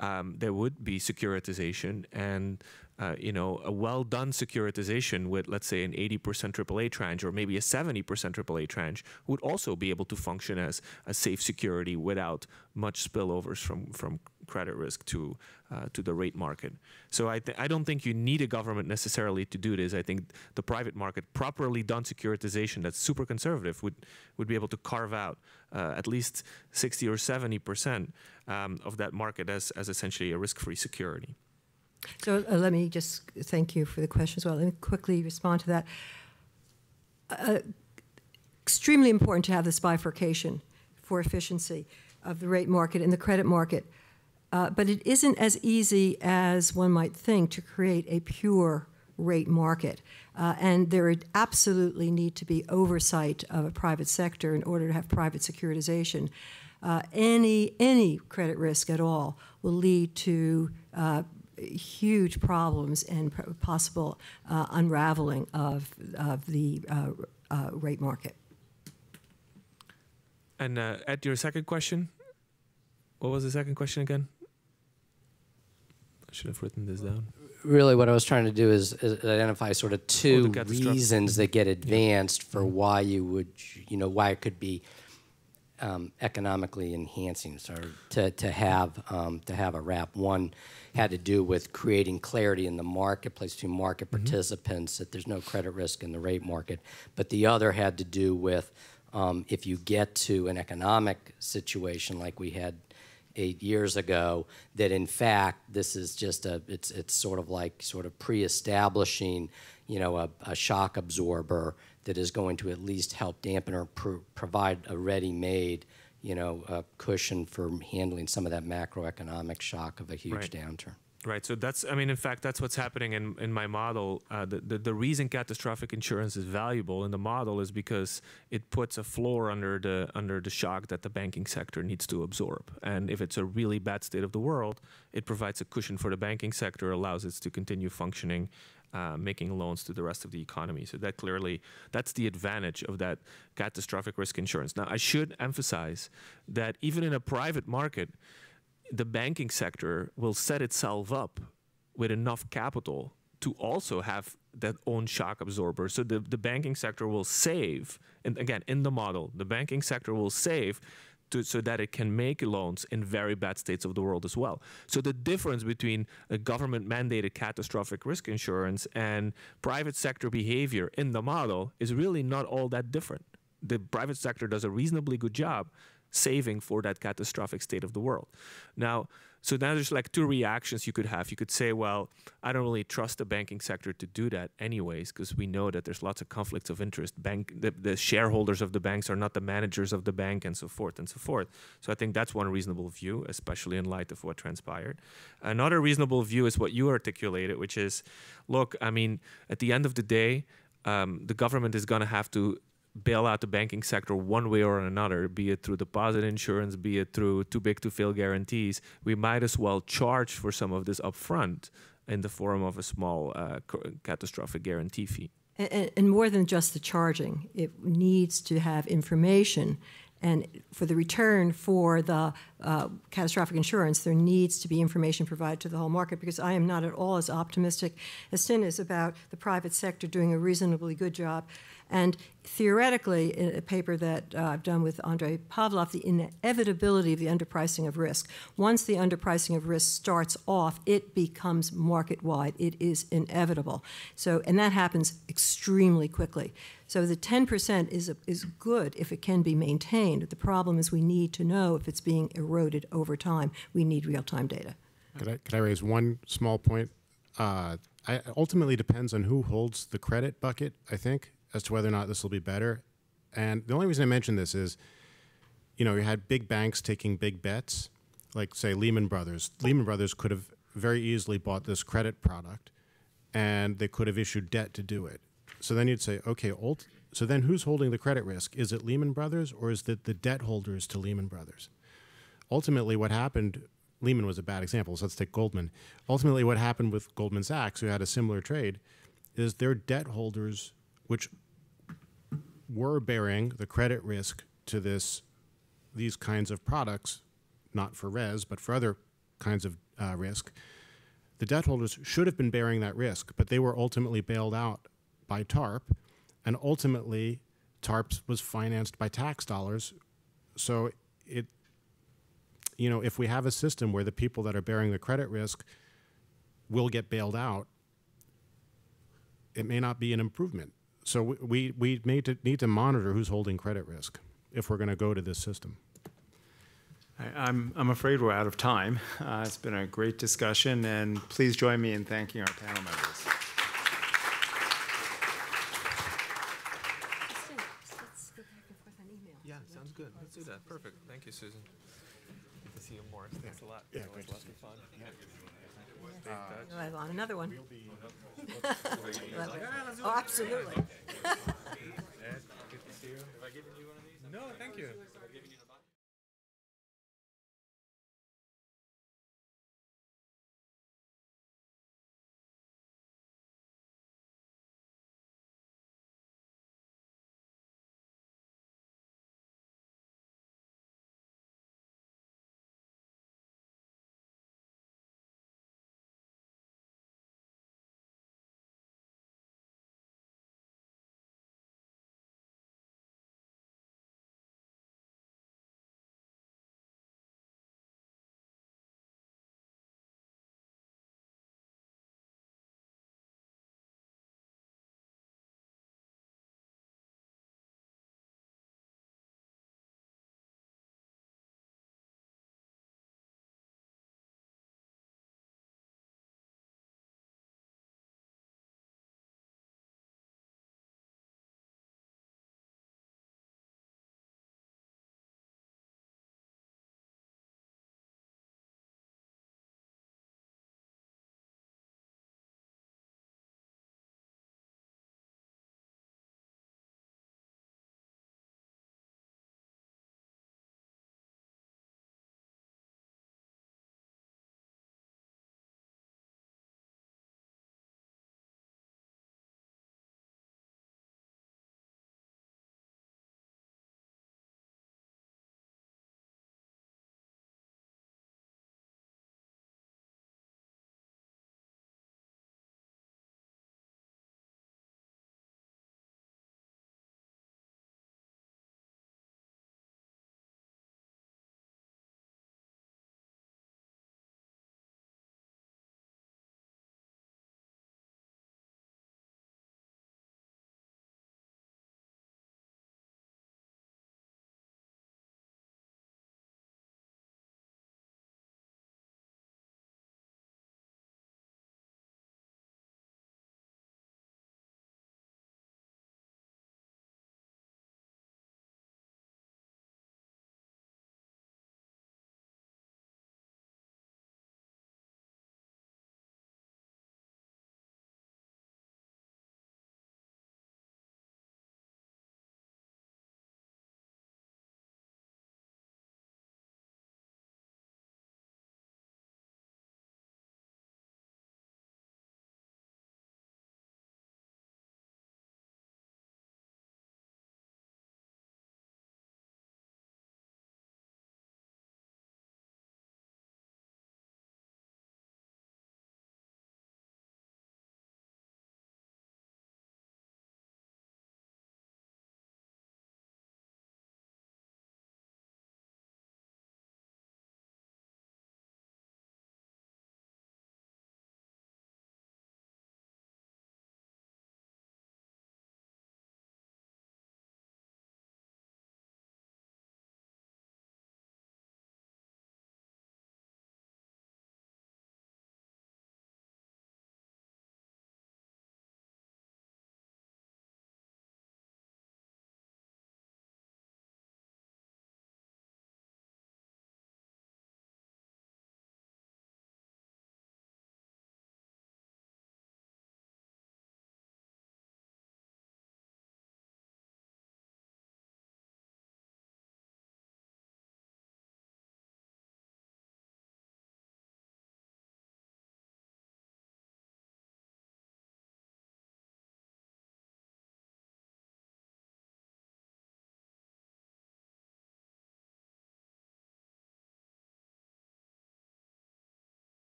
um, there would be securitization and uh, you know a well done securitization with let's say an 80% AAA tranche or maybe a 70% AAA tranche would also be able to function as a safe security without much spillovers from from credit risk to uh, to the rate market. So I, I don't think you need a government necessarily to do this. I think the private market, properly done securitization that's super conservative, would would be able to carve out uh, at least 60 or 70 percent um, of that market as as essentially a risk-free security. So uh, let me just thank you for the question as well. Let me quickly respond to that. Uh, extremely important to have this bifurcation for efficiency of the rate market and the credit market. Uh, but it isn't as easy as one might think to create a pure rate market. Uh, and there would absolutely need to be oversight of a private sector in order to have private securitization. Uh, any, any credit risk at all will lead to uh, huge problems and possible uh, unraveling of, of the uh, rate market. And at your second question, what was the second question again? I should have written this down. Really, what I was trying to do is, is identify sort of two oh, reasons that get advanced yeah. for why you would, you know, why it could be um, economically enhancing, so to, to have um, to have a wrap. One had to do with creating clarity in the marketplace to market mm-hmm. participants that there's no credit risk in the rate market, but the other had to do with um, if you get to an economic situation like we had eight years ago that in fact this is just a it's it's sort of like sort of pre-establishing you know a, a shock absorber that is going to at least help dampen or provide a ready-made you know a cushion for handling some of that macroeconomic shock of a huge right. downturn. Right. So that's, I mean, in fact, that's what's happening in, in my model. Uh, the, the, the reason catastrophic insurance is valuable in the model is because it puts a floor under the, under the shock that the banking sector needs to absorb. And if it's a really bad state of the world, it provides a cushion for the banking sector, allows it to continue functioning, uh, making loans to the rest of the economy. So that clearly, that's the advantage of that catastrophic risk insurance. Now, I should emphasize that even in a private market, the banking sector will set itself up with enough capital to also have that own shock absorber. So the, the banking sector will save, and again, in the model, the banking sector will save to, so that it can make loans in very bad states of the world as well. So the difference between a government mandated catastrophic risk insurance and private sector behavior in the model is really not all that different. The private sector does a reasonably good job saving for that catastrophic state of the world. Now, so now there's like two reactions you could have. You could say, well, I don't really trust the banking sector to do that anyways, because we know that there's lots of conflicts of interest. Bank, the, the shareholders of the banks are not the managers of the bank, and so forth and so forth. So I think that's one reasonable view, especially in light of what transpired. Another reasonable view is what you articulated, which is, look, I mean, at the end of the day, um, the government is going to have to bail out the banking sector one way or another, be it through deposit insurance, be it through too big to fail guarantees, we might as well charge for some of this upfront in the form of a small uh, catastrophic guarantee fee. And, and, more than just the charging, it needs to have information. And for the return for the uh, catastrophic insurance, there needs to be information provided to the whole market because I am not at all as optimistic as Sin is about the private sector doing a reasonably good job and theoretically, in a paper that uh, I've done with Andrei Pavlov, the inevitability of the underpricing of risk. Once the underpricing of risk starts off, it becomes market wide. It is inevitable. So, and that happens extremely quickly. So the 10% is, a, is good if it can be maintained. The problem is we need to know if it's being eroded over time. We need real time data. Could I, could I raise one small point? Uh, I, ultimately depends on who holds the credit bucket, I think as to whether or not this will be better. And the only reason I mention this is, you know, you had big banks taking big bets, like say Lehman Brothers. Lehman Brothers could have very easily bought this credit product, and they could have issued debt to do it. So then you'd say, okay, ult- so then who's holding the credit risk? Is it Lehman Brothers or is it the debt holders to Lehman Brothers? Ultimately, what happened, Lehman was a bad example, so let's take Goldman. Ultimately, what happened with Goldman Sachs, who had a similar trade, is their debt holders, which were bearing the credit risk to this these kinds of products, not for res, but for other kinds of uh, risk, the debt holders should have been bearing that risk, but they were ultimately bailed out by TARP, and ultimately TARP was financed by tax dollars. So it, you know, if we have a system where the people that are bearing the credit risk will get bailed out, it may not be an improvement. So we, we need to, need to monitor who's holding credit risk if we're going to go to this system. I, am I'm afraid we're out of time. Uh, it's been a great discussion, and please join me in thanking our panel members. Yeah, sounds good. Let's do that. Perfect. Thank you, Susan. Good to see you more. Thanks a lot. Yeah, great to see you. fun. Uh, on another one. oh, absolutely. No, thank you.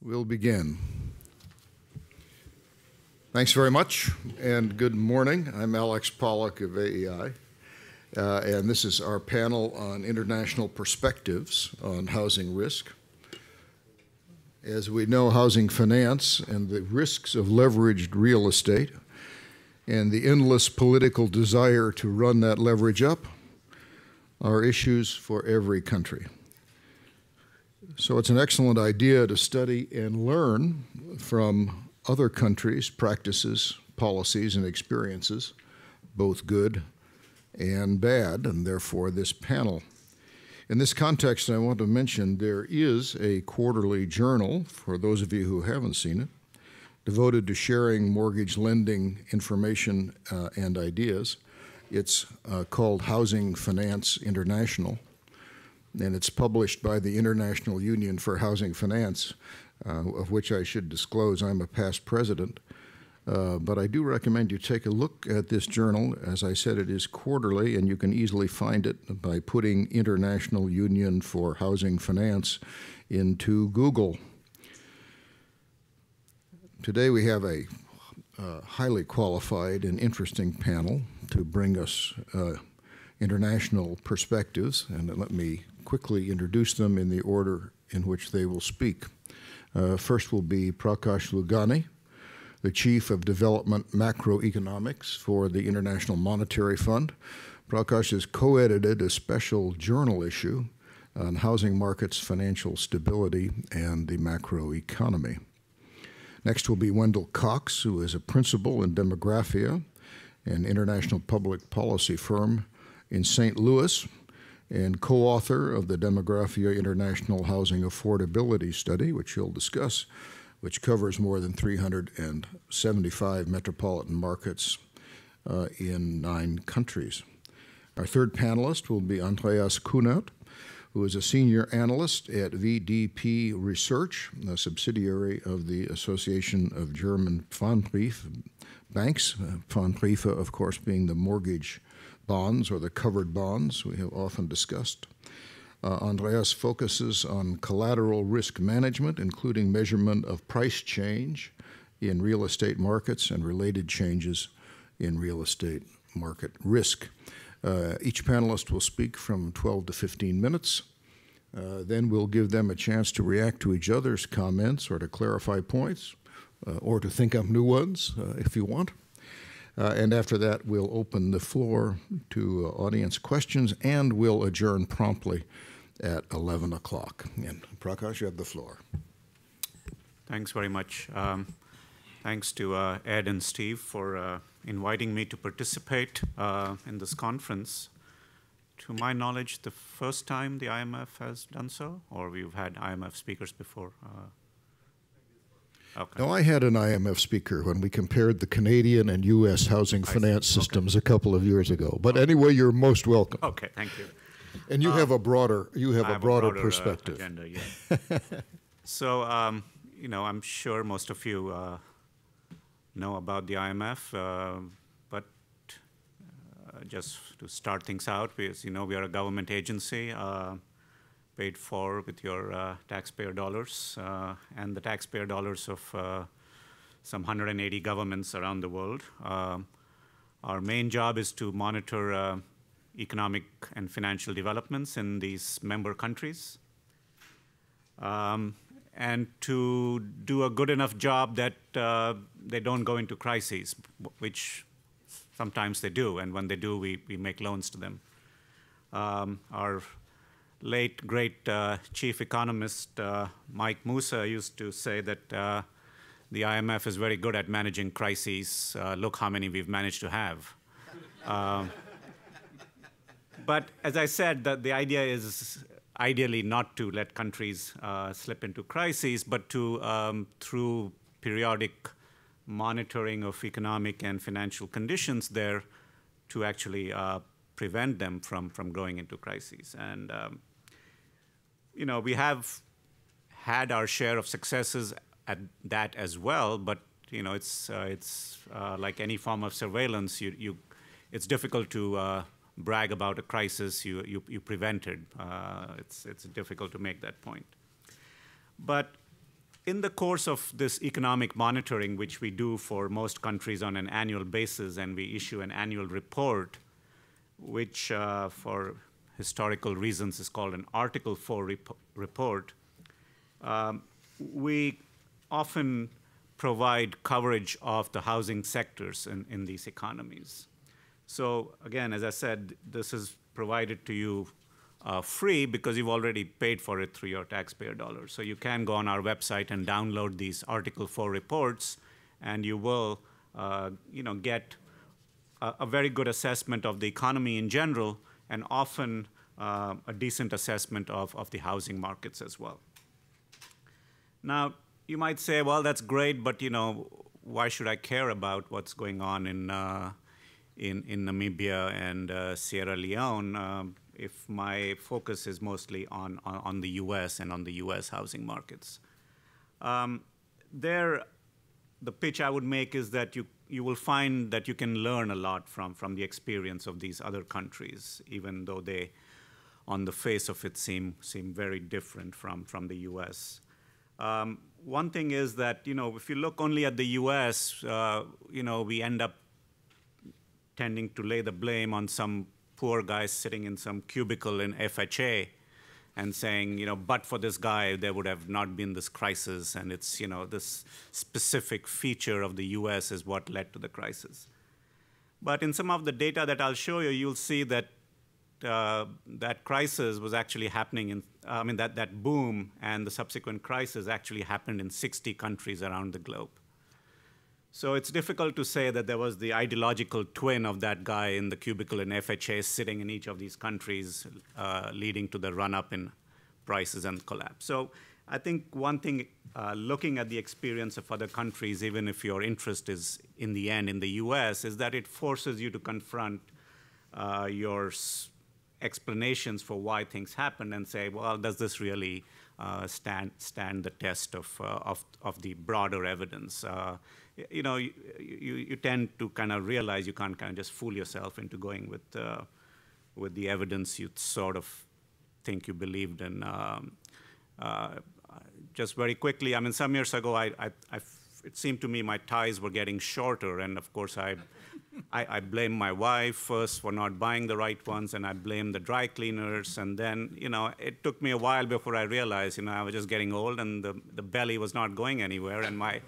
We'll begin. Thanks very much, and good morning. I'm Alex Pollock of AEI, uh, and this is our panel on international perspectives on housing risk. As we know, housing finance and the risks of leveraged real estate and the endless political desire to run that leverage up are issues for every country. So it's an excellent idea to study and learn from other countries' practices, policies, and experiences, both good and bad, and therefore this panel. In this context, I want to mention there is a quarterly journal, for those of you who haven't seen it, devoted to sharing mortgage lending information uh, and ideas. It's uh, called Housing Finance International and it's published by the International Union for Housing Finance, uh, of which I should disclose I'm a past president. Uh, but I do recommend you take a look at this journal. As I said, it is quarterly, and you can easily find it by putting International Union for Housing Finance into Google. Today we have a uh, highly qualified and interesting panel to bring us uh, international perspectives, and let me quickly introduce them in the order in which they will speak. Uh, first will be Prakash Loungani, the Chief of Development Macroeconomics for the International Monetary Fund. Prakash has co edited a special journal issue on housing markets, financial stability, and the macroeconomy. Next will be Wendell Cox, who is a principal in Demographia, an international public policy firm in St. Louis, and co author of the Demographia International Housing Affordability Study, which he'll discuss, which covers more than 375 metropolitan markets uh, in nine countries. Our third panelist will be Andreas Kunert, who is a senior analyst at VDP Research, a subsidiary of the Association of German Pfandbrief Banks, uh, Pfandbriefe, of course, being the mortgage bonds or the covered bonds we have often discussed. Uh, Andreas focuses on collateral risk management, including measurement of price change in real estate markets and related changes in real estate market risk. Uh, each panelist will speak from 12 to 15 minutes. Uh, then we'll give them a chance to react to each other's comments or to clarify points uh, or to think up new ones uh, if you want. Uh, and after that, we'll open the floor to uh, audience questions and we'll adjourn promptly at 11 o'clock. And Prakash, you have the floor. Thanks very much. Um, thanks to uh, Ed and Steve for uh, inviting me to participate uh, in this conference. To my knowledge, the first time the IMF has done so, or we've had IMF speakers before. Uh, Okay. Now, I had an IMF speaker when we compared the Canadian and U.S. housing finance systems okay. a couple of years ago. But anyway, you're most welcome. Okay, thank you. And you uh, have a broader you have, a, broader a broader, uh, perspective. Uh, agenda, yeah. so, um, you know, I'm sure most of you uh, know about the IMF, uh, but uh, just to start things out, because you know we are a government agency paid for with your uh, taxpayer dollars uh, and the taxpayer dollars of uh, some 180 governments around the world. Um, our main job is to monitor uh, economic and financial developments in these member countries um, and to do a good enough job that uh, they don't go into crises, which sometimes they do, and when they do, we, we make loans to them. Um, our late great uh, chief economist uh, Mike Mussa used to say that uh, the IMF is very good at managing crises. Uh, look how many we've managed to have. Um, but as I said, the, the idea is ideally not to let countries uh, slip into crises, but to, um, through periodic monitoring of economic and financial conditions there, to actually uh, prevent them from, from going into crises. And um, you know, we have had our share of successes at that as well, but you know, it's uh, it's uh, like any form of surveillance. You you, it's difficult to uh, brag about a crisis you you, you prevented. Uh, it's it's difficult to make that point. But in the course of this economic monitoring, which we do for most countries on an annual basis, and we issue an annual report, which uh, for historical reasons is called an Article 4 rep report, um, we often provide coverage of the housing sectors in, in these economies. So again, as I said, this is provided to you uh, free because you've already paid for it through your taxpayer dollars. So you can go on our website and download these Article 4 reports, and you will uh, you know, get a, a, very good assessment of the economy in general, and often uh, a decent assessment of, of the housing markets as well. Now, you might say, well, that's great, but you know, why should I care about what's going on in, uh, in, in, Namibia and uh, Sierra Leone? Um, if my focus is mostly on, on, on, the US and on the US housing markets. Um, there, the pitch I would make is that you, you will find that you can learn a lot from, from the experience of these other countries, even though they, on the face of it, seem, seem very different from, from the US. Um, one thing is that, you know, if you look only at the US, uh, you know, we end up tending to lay the blame on some poor guy sitting in some cubicle in FHA and saying, you know, but for this guy, there would have not been this crisis. And it's, you know, this specific feature of the US is what led to the crisis. But in some of the data that I'll show you, you'll see that uh, that crisis was actually happening in, I mean, that, that boom and the subsequent crisis actually happened in 60 countries around the globe. So it's difficult to say that there was the ideological twin of that guy in the cubicle in FHA sitting in each of these countries, uh, leading to the run up in prices and collapse. So I think one thing, uh, looking at the experience of other countries, even if your interest is in the end in the US, is that it forces you to confront uh, your explanations for why things happen and say, well, does this really uh, stand, stand the test of, uh, of, of the broader evidence? You know, you, you, you, tend to kind of realize you can't kind of just fool yourself into going with, uh, with the evidence you sort of think you believed in. Um, uh, just very quickly, I mean, some years ago, I, it seemed to me my ties were getting shorter, and of course, I, I, I blame my wife first for not buying the right ones, and I blame the dry cleaners, and then, you know, it took me a while before I realized, you know, I was just getting old, and the, the belly was not going anywhere, and my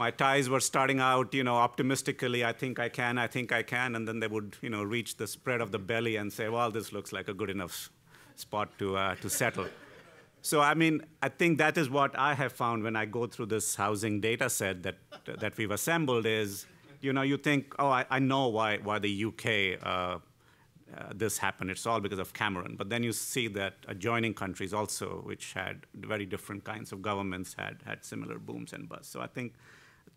my ties were starting out, you know, optimistically, I think I can, I think I can, and then they would, you know, reach the spread of the belly and say, well, this looks like a good enough spot to, uh, to settle. So, I mean, I think that is what I have found when I go through this housing data set that, that we've assembled is, you know, you think, oh, I, I know why, why the UK, uh, uh, this happened. It's all because of Cameron. But then you see that adjoining countries also, which had very different kinds of governments, had, had similar booms and busts. So I think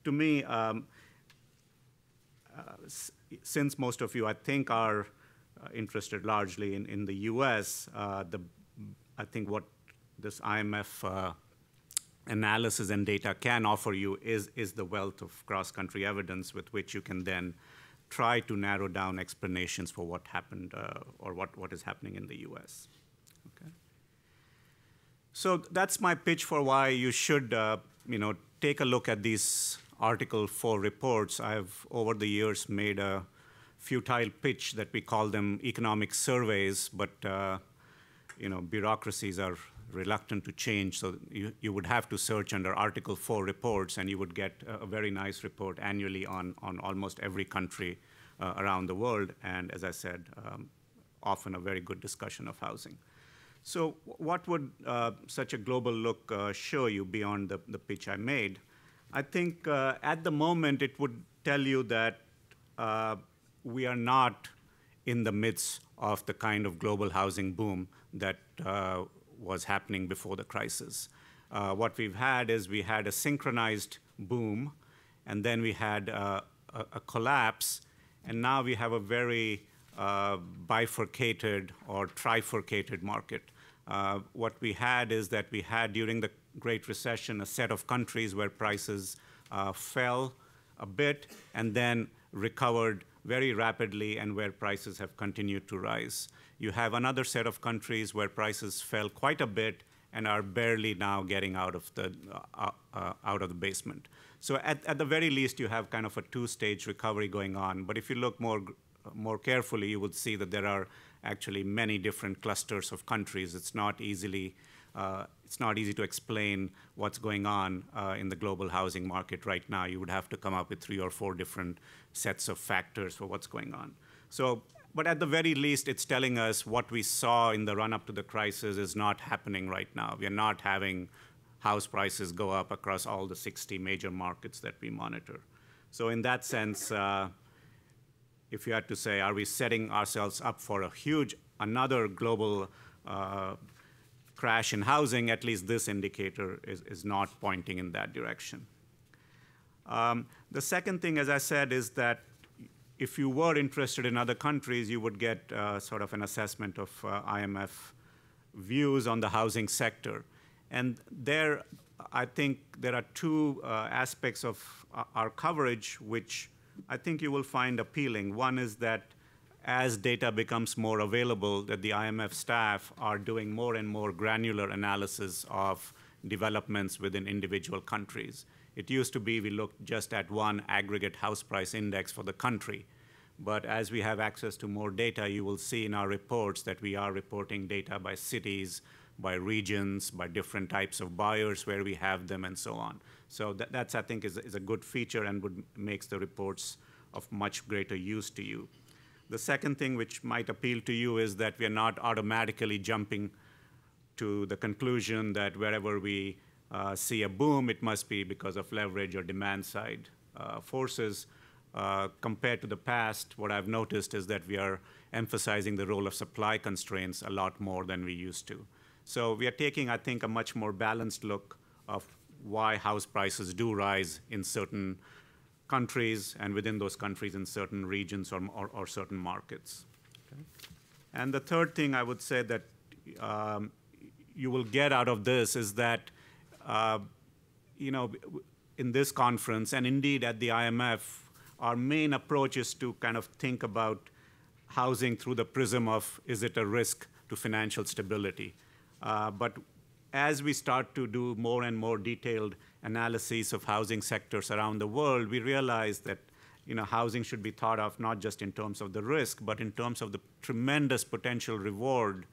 to me, um, uh, since most of you, I think, are uh, interested largely in, in the U.S., uh, the, I think what this IMF uh, analysis and data can offer you is, is the wealth of cross-country evidence with which you can then try to narrow down explanations for what happened uh, or what, what is happening in the U.S. So that's my pitch for why you should, uh, you know, take a look at these Article 4 reports, I've over the years made a futile pitch that we call them economic surveys, but uh, you know bureaucracies are reluctant to change, so you, you would have to search under Article 4 reports, and you would get a, very nice report annually on, on almost every country uh, around the world, and as I said, um, often a very good discussion of housing. So what would uh, such a global look uh, show you beyond the, the pitch I made? I think uh, at the moment it would tell you that uh, we are not in the midst of the kind of global housing boom that uh, was happening before the crisis. Uh, what we've had is we had a synchronized boom, and then we had uh, a, a, collapse, and now we have a very uh, bifurcated or trifurcated market. what we had is that we had during the Great Recession, a set of countries where prices uh, fell a bit and then recovered very rapidly and where prices have continued to rise. You have another set of countries where prices fell quite a bit and are barely now getting out of the uh, uh, out of the basement. So at, at the very least, you have kind of a two-stage recovery going on. But if you look more more carefully, you would see that there are actually many different clusters of countries. It's not easily uh, it's not easy to explain what's going on uh, in the global housing market right now. You would have to come up with three or four different sets of factors for what's going on. So, but at the very least, it's telling us what we saw in the run up to the crisis is not happening right now. We are not having house prices go up across all the 60 major markets that we monitor. So, in that sense, uh, if you had to say, are we setting ourselves up for a huge, another global uh, crash in housing, at least this indicator is, is not pointing in that direction. Um, the second thing, as I said, is that if you were interested in other countries, you would get uh, sort of an assessment of uh, IMF views on the housing sector. And there, I think there are two uh, aspects of uh, our coverage which I think you will find appealing. One is that as data becomes more available, that the IMF staff are doing more and more granular analysis of developments within individual countries. It used to be we looked just at one aggregate house price index for the country. But as we have access to more data, you will see in our reports that we are reporting data by cities, by regions, by different types of buyers where we have them, and so on. So that, that's, I think, is, is a good feature and would makes the reports of much greater use to you. The second thing which might appeal to you is that we are not automatically jumping to the conclusion that wherever we uh, see a boom, it must be because of leverage or demand side uh, forces. Uh, compared to the past, what I've noticed is that we are emphasizing the role of supply constraints a lot more than we used to. So we are taking, I think, a much more balanced look of why house prices do rise in certain countries and within those countries in certain regions or, or, or certain markets. Okay? And the third thing I would say that um, you will get out of this is that, uh, you know, in this conference and indeed at the IMF, our main approach is to kind of think about housing through the prism of is it a risk to financial stability? Uh, but as we start to do more and more detailed analyses of housing sectors around the world, we realize that you know, housing should be thought of not just in terms of the risk, but in terms of the tremendous potential reward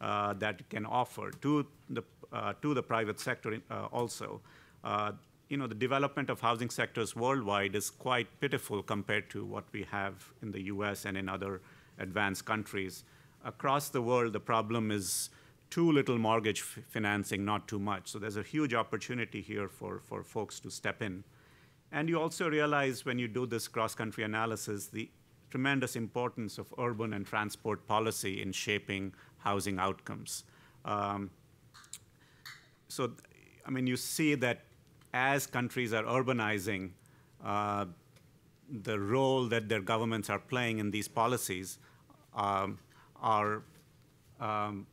uh, that it can offer to the, uh, to the private sector uh, also. Uh, you know, the development of housing sectors worldwide is quite pitiful compared to what we have in the US and in other advanced countries. Across the world, the problem is too little mortgage financing, not too much. So there's a huge opportunity here for, for folks to step in. And you also realize when you do this cross-country analysis, the tremendous importance of urban and transport policy in shaping housing outcomes. Um, so, I mean, you see that as countries are urbanizing, uh, the role that their governments are playing in these policies um, are um,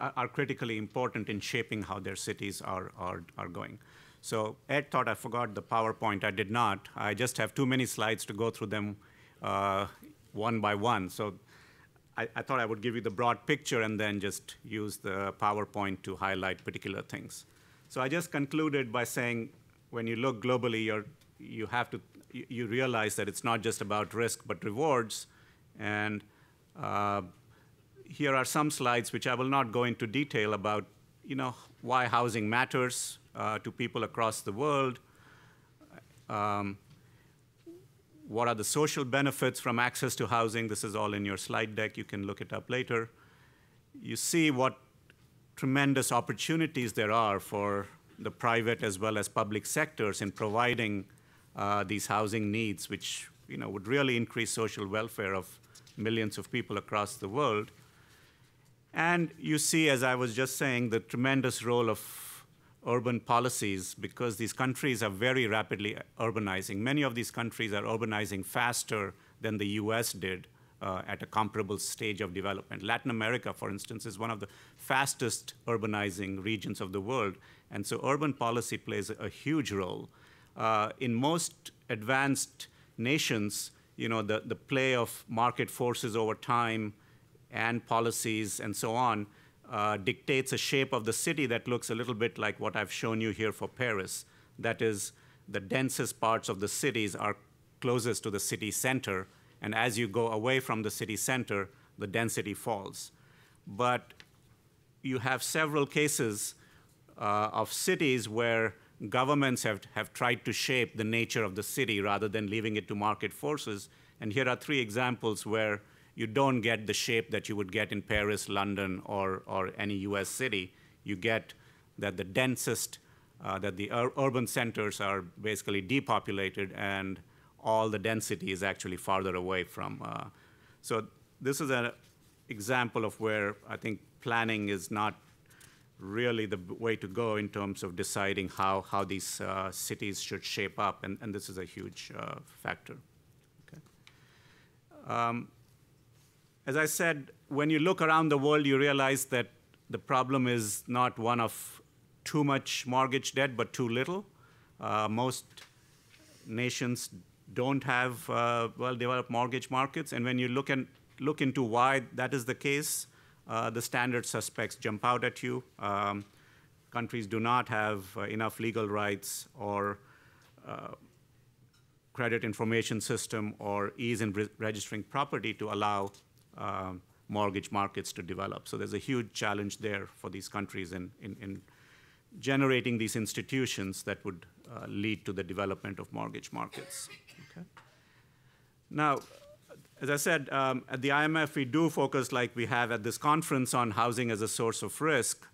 are critically important in shaping how their cities are, are, are going. So Ed thought I forgot the PowerPoint. I did not. I just have too many slides to go through them uh, one by one. So I, I, thought I would give you the broad picture and then just use the PowerPoint to highlight particular things. So I just concluded by saying when you look globally, you're, you have to, you realize that it's not just about risk but rewards. And uh, here are some slides which I will not go into detail about, you know, why housing matters uh, to people across the world. Um, what are the social benefits from access to housing? This is all in your slide deck. You can look it up later. You see what tremendous opportunities there are for the private as well as public sectors in providing uh, these housing needs, which you know, would really increase social welfare of millions of people across the world. And you see, as I was just saying, the tremendous role of urban policies because these countries are very rapidly urbanizing. Many of these countries are urbanizing faster than the US did uh, at a comparable stage of development. Latin America, for instance, is one of the fastest urbanizing regions of the world. And so urban policy plays a, huge role. Uh, in most advanced nations, you know, the, the play of market forces over time and policies and so on uh, dictates a shape of the city that looks a little bit like what I've shown you here for Paris. That is, the densest parts of the cities are closest to the city center, and as you go away from the city center, the density falls. But you have several cases uh, of cities where governments have, have tried to shape the nature of the city rather than leaving it to market forces. And here are three examples where you don't get the shape that you would get in Paris, London, or, or any US city. You get that the densest, uh, that the ur urban centers are basically depopulated and all the density is actually farther away from. Uh, so this is an example of where I think planning is not really the way to go in terms of deciding how, how these uh, cities should shape up, and, and this is a huge uh, factor. Um, as I said, when you look around the world, you realize that the problem is not one of too much mortgage debt, but too little. Uh, most nations don't have uh, well-developed mortgage markets, and when you look, and, look into why that is the case, uh, the standard suspects jump out at you. Um, countries do not have uh, enough legal rights or uh, credit information system or ease in re registering property to allow um, mortgage markets to develop. So there's a huge challenge there for these countries in, in, in generating these institutions that would uh, lead to the development of mortgage markets. Okay. Now, as I said, um, at the IMF, we do focus, like we have at this conference, on housing as a source of risk,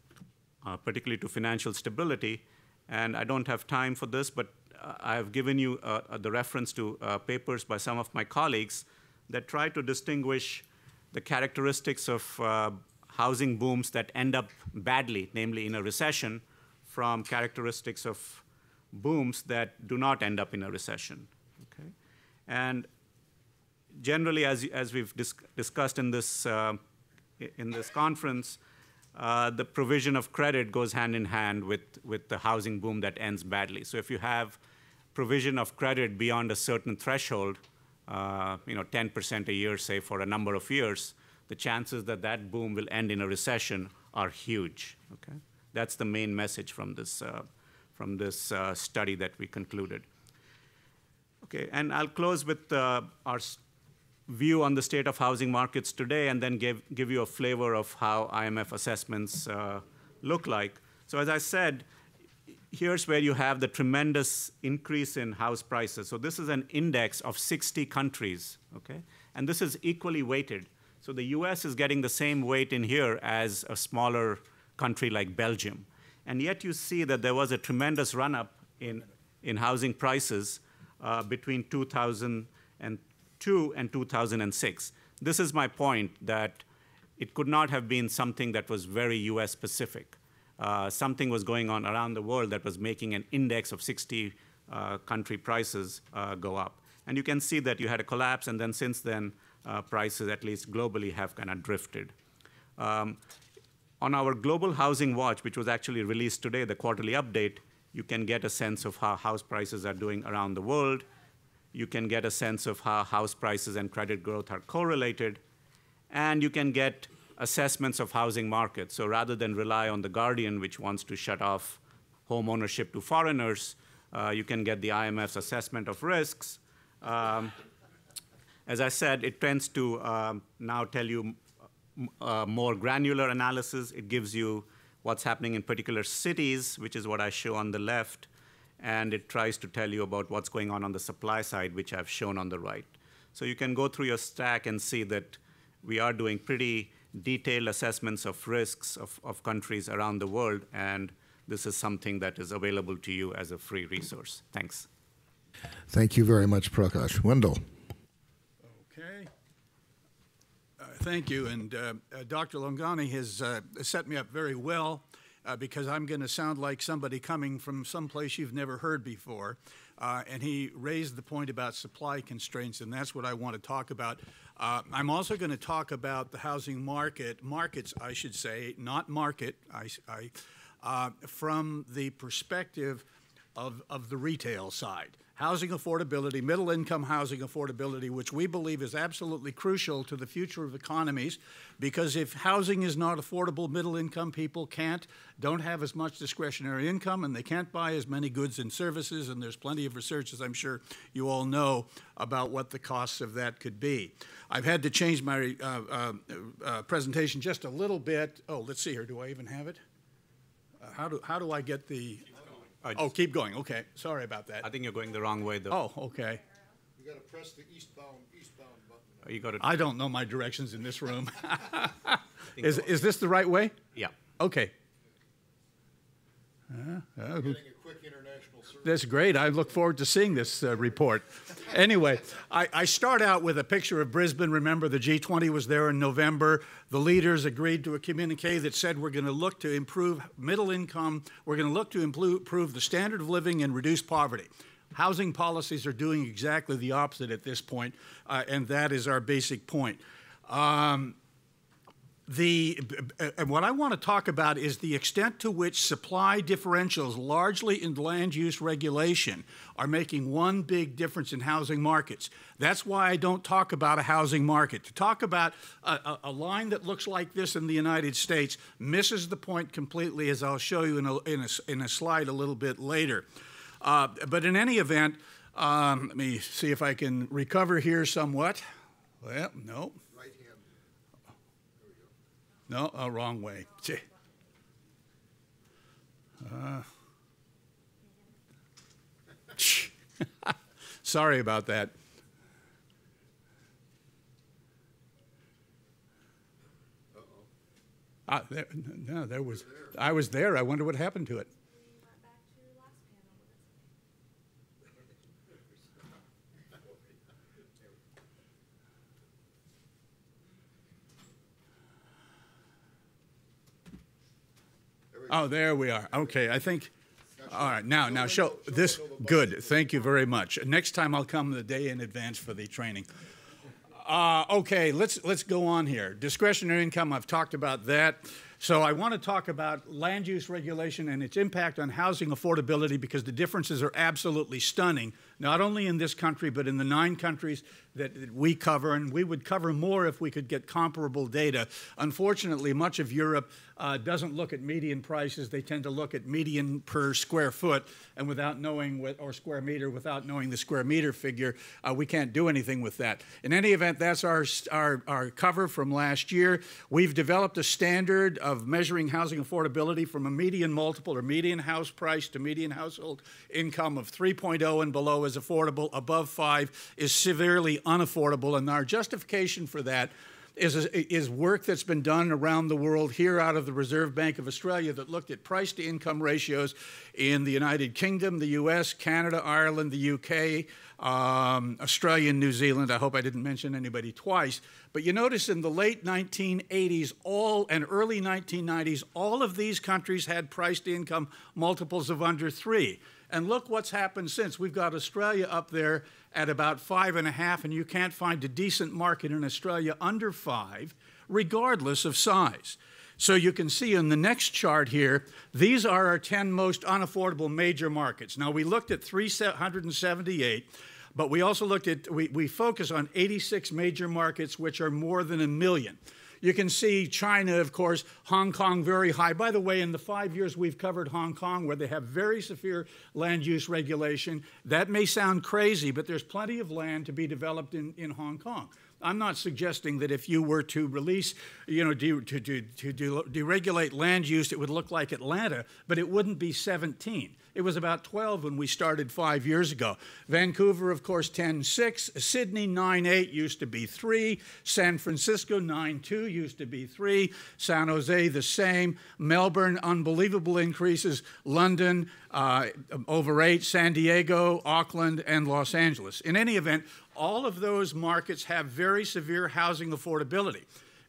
uh, particularly to financial stability. And I don't have time for this, but uh, I have given you uh, uh the reference to uh, papers by some of my colleagues that try to distinguish the characteristics of uh, housing booms that end up badly, namely in a recession, from characteristics of booms that do not end up in a recession. Okay? And generally, as, as we've dis discussed in this, uh, in this conference, uh, the provision of credit goes hand in hand with, with the housing boom that ends badly. So if you have provision of credit beyond a certain threshold, uh, you know, 10% a year, say, for a number of years, the chances that that boom will end in a recession are huge. Okay, that's the main message from this uh, from this uh, study that we concluded. Okay, and I'll close with uh, our view on the state of housing markets today and then give, give you a flavor of how IMF assessments uh, look like. So as I said, here's where you have the tremendous increase in house prices. So this is an index of 60 countries, okay? And this is equally weighted. So the US is getting the same weight in here as a smaller country like Belgium. And yet you see that there was a tremendous run up in, in housing prices uh, between 2000 2002 and 2006. This is my point that it could not have been something that was very US specific. Uh, something was going on around the world that was making an index of 60 uh, country prices uh, go up. And you can see that you had a collapse, and then since then, uh, prices, at least globally, have kind of drifted. Um, on our Global Housing Watch, which was actually released today, the quarterly update, you can get a sense of how house prices are doing around the world you can get a sense of how house prices and credit growth are correlated, and you can get assessments of housing markets. So rather than rely on the Guardian, which wants to shut off home ownership to foreigners, uh, you can get the IMF's assessment of risks. Um, as I said, it tends to um, now tell you uh, more granular analysis. It gives you what's happening in particular cities, which is what I show on the left and it tries to tell you about what's going on on the supply side, which I've shown on the right. So you can go through your stack and see that we are doing pretty detailed assessments of risks of, of countries around the world, and this is something that is available to you as a free resource. Thanks. Thank you very much, Prakash. Wendell. Okay. Uh, thank you. And uh, uh, Dr. Loungani has uh, set me up very well uh, because I'm going to sound like somebody coming from someplace you've never heard before. Uh, and he raised the point about supply constraints, and that's what I want to talk about. Uh, I'm also going to talk about the housing market, markets, I should say, not market, I, I, uh, from the perspective of, of the retail side. Housing affordability, middle income housing affordability, which we believe is absolutely crucial to the future of economies. Because if housing is not affordable, middle income people can't, don't have as much discretionary income, and they can't buy as many goods and services. And there's plenty of research, as I'm sure you all know, about what the costs of that could be. I've had to change my uh, uh, uh, presentation just a little bit. Oh, let's see here. Do I even have it? Uh, how do how do I get the? Oh, keep going. Okay, sorry about that. I think you're going the wrong way, though. Oh, okay. You got to press the eastbound eastbound button. You got to. I don't know my directions in this room. is is this the right way? Yeah. Okay. Uh, uh, who- Getting a quick international survey. That's great. I look forward to seeing this uh, report. Anyway, I, I start out with a picture of Brisbane. Remember, the G20 was there in November. The leaders agreed to a communique that said we're going to look to improve middle income, we're going to look to improve the standard of living and reduce poverty. Housing policies are doing exactly the opposite at this point, uh, and that is our basic point. Um, the, and what I want to talk about is the extent to which supply differentials, largely in land use regulation, are making one big difference in housing markets. That's why I don't talk about a housing market. To talk about a, a, a line that looks like this in the United States misses the point completely, as I'll show you in a, in a, in a slide a little bit later. Uh, but in any event, um, let me see if I can recover here somewhat. Well, no. No, uh, wrong way. Uh, sorry about that. Ah, there, no, there was. I was there. I wonder what happened to it. Oh, there we are. Okay, I think. All right, now, now show this. Good. Thank you very much. Next time I'll come the day in advance for the training. Uh, okay, let's let's go on here. Discretionary income. I've talked about that. So I want to talk about land use regulation and its impact on housing affordability because the differences are absolutely stunning, not only in this country, but in the nine countries that, that we cover. And we would cover more if we could get comparable data. Unfortunately, much of Europe uh, doesn't look at median prices. They tend to look at median per square foot, and without knowing what, or square meter, without knowing the square meter figure, uh, we can't do anything with that. In any event, that's our, our, our cover from last year. We've developed a standard of measuring housing affordability from a median multiple or median house price to median household income of 3.0 and below is affordable, above 5 is severely unaffordable, and our justification for that is, is work that's been done around the world here out of the Reserve Bank of Australia that looked at price to income ratios in the United Kingdom, the US, Canada, Ireland, the UK, um, Australia, and New Zealand. I hope I didn't mention anybody twice. But you notice in the late 1980s all and early 1990s, all of these countries had price to income multiples of under three. And look what's happened since. We've got Australia up there at about five and a half, and you can't find a decent market in Australia under five, regardless of size. So you can see in the next chart here, these are our 10 most unaffordable major markets. Now, we looked at 378, but we also looked at, we, we focus on 86 major markets, which are more than a million. You can see China, of course, Hong Kong very high. By the way, in the five years we've covered Hong Kong, where they have very severe land use regulation, that may sound crazy, but there's plenty of land to be developed in, in Hong Kong. I'm not suggesting that if you were to release, you know, de- to, to, to de- deregulate land use, it would look like Atlanta, but it wouldn't be 17. It was about 12 when we started five years ago. Vancouver, of course, 10.6. Sydney, 9.8 used to be 3. San Francisco, 9.2 used to be 3. San Jose, the same. Melbourne, unbelievable increases. London, uh, over 8. San Diego, Auckland, and Los Angeles. In any event, all of those markets have very severe housing affordability.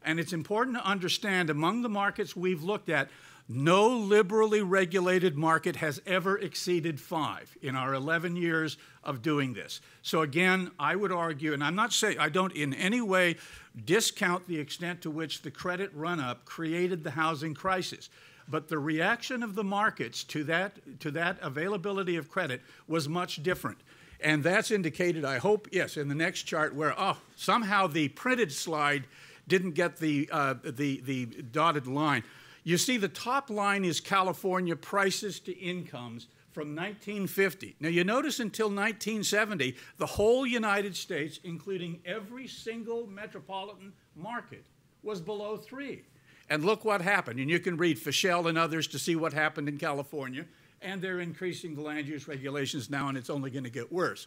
And it's important to understand among the markets we've looked at, no liberally regulated market has ever exceeded five in our 11 years of doing this. So, again, I would argue, and I'm not saying I don't in any way discount the extent to which the credit run up created the housing crisis. But the reaction of the markets to that, to that availability of credit was much different. And that's indicated, I hope, yes, in the next chart where, oh, somehow the printed slide didn't get the, uh, the, the dotted line. You see, the top line is California prices to incomes from 1950. Now, you notice until 1970, the whole United States, including every single metropolitan market, was below three. And look what happened. And you can read Fischel and others to see what happened in California. And they're increasing the land use regulations now, and it's only going to get worse.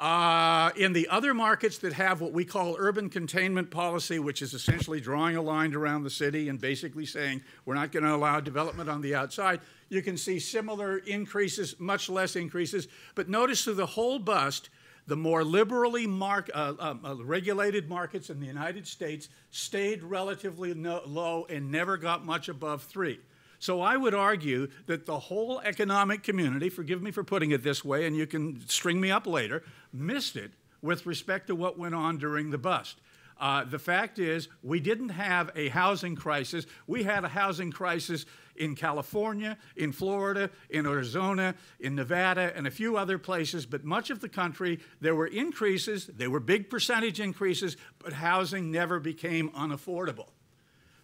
Uh, in the other markets that have what we call urban containment policy, which is essentially drawing a line around the city and basically saying we're not going to allow development on the outside, you can see similar increases, much less increases. But notice through the whole bust, the more liberally mark, uh, um, uh, regulated markets in the United States stayed relatively no, low and never got much above three. So I would argue that the whole economic community, forgive me for putting it this way, and you can string me up later, missed it with respect to what went on during the bust. Uh, the fact is, we didn't have a housing crisis. We had a housing crisis in California, in Florida, in Arizona, in Nevada, and a few other places, but much of the country, there were increases. They were big percentage increases, but housing never became unaffordable.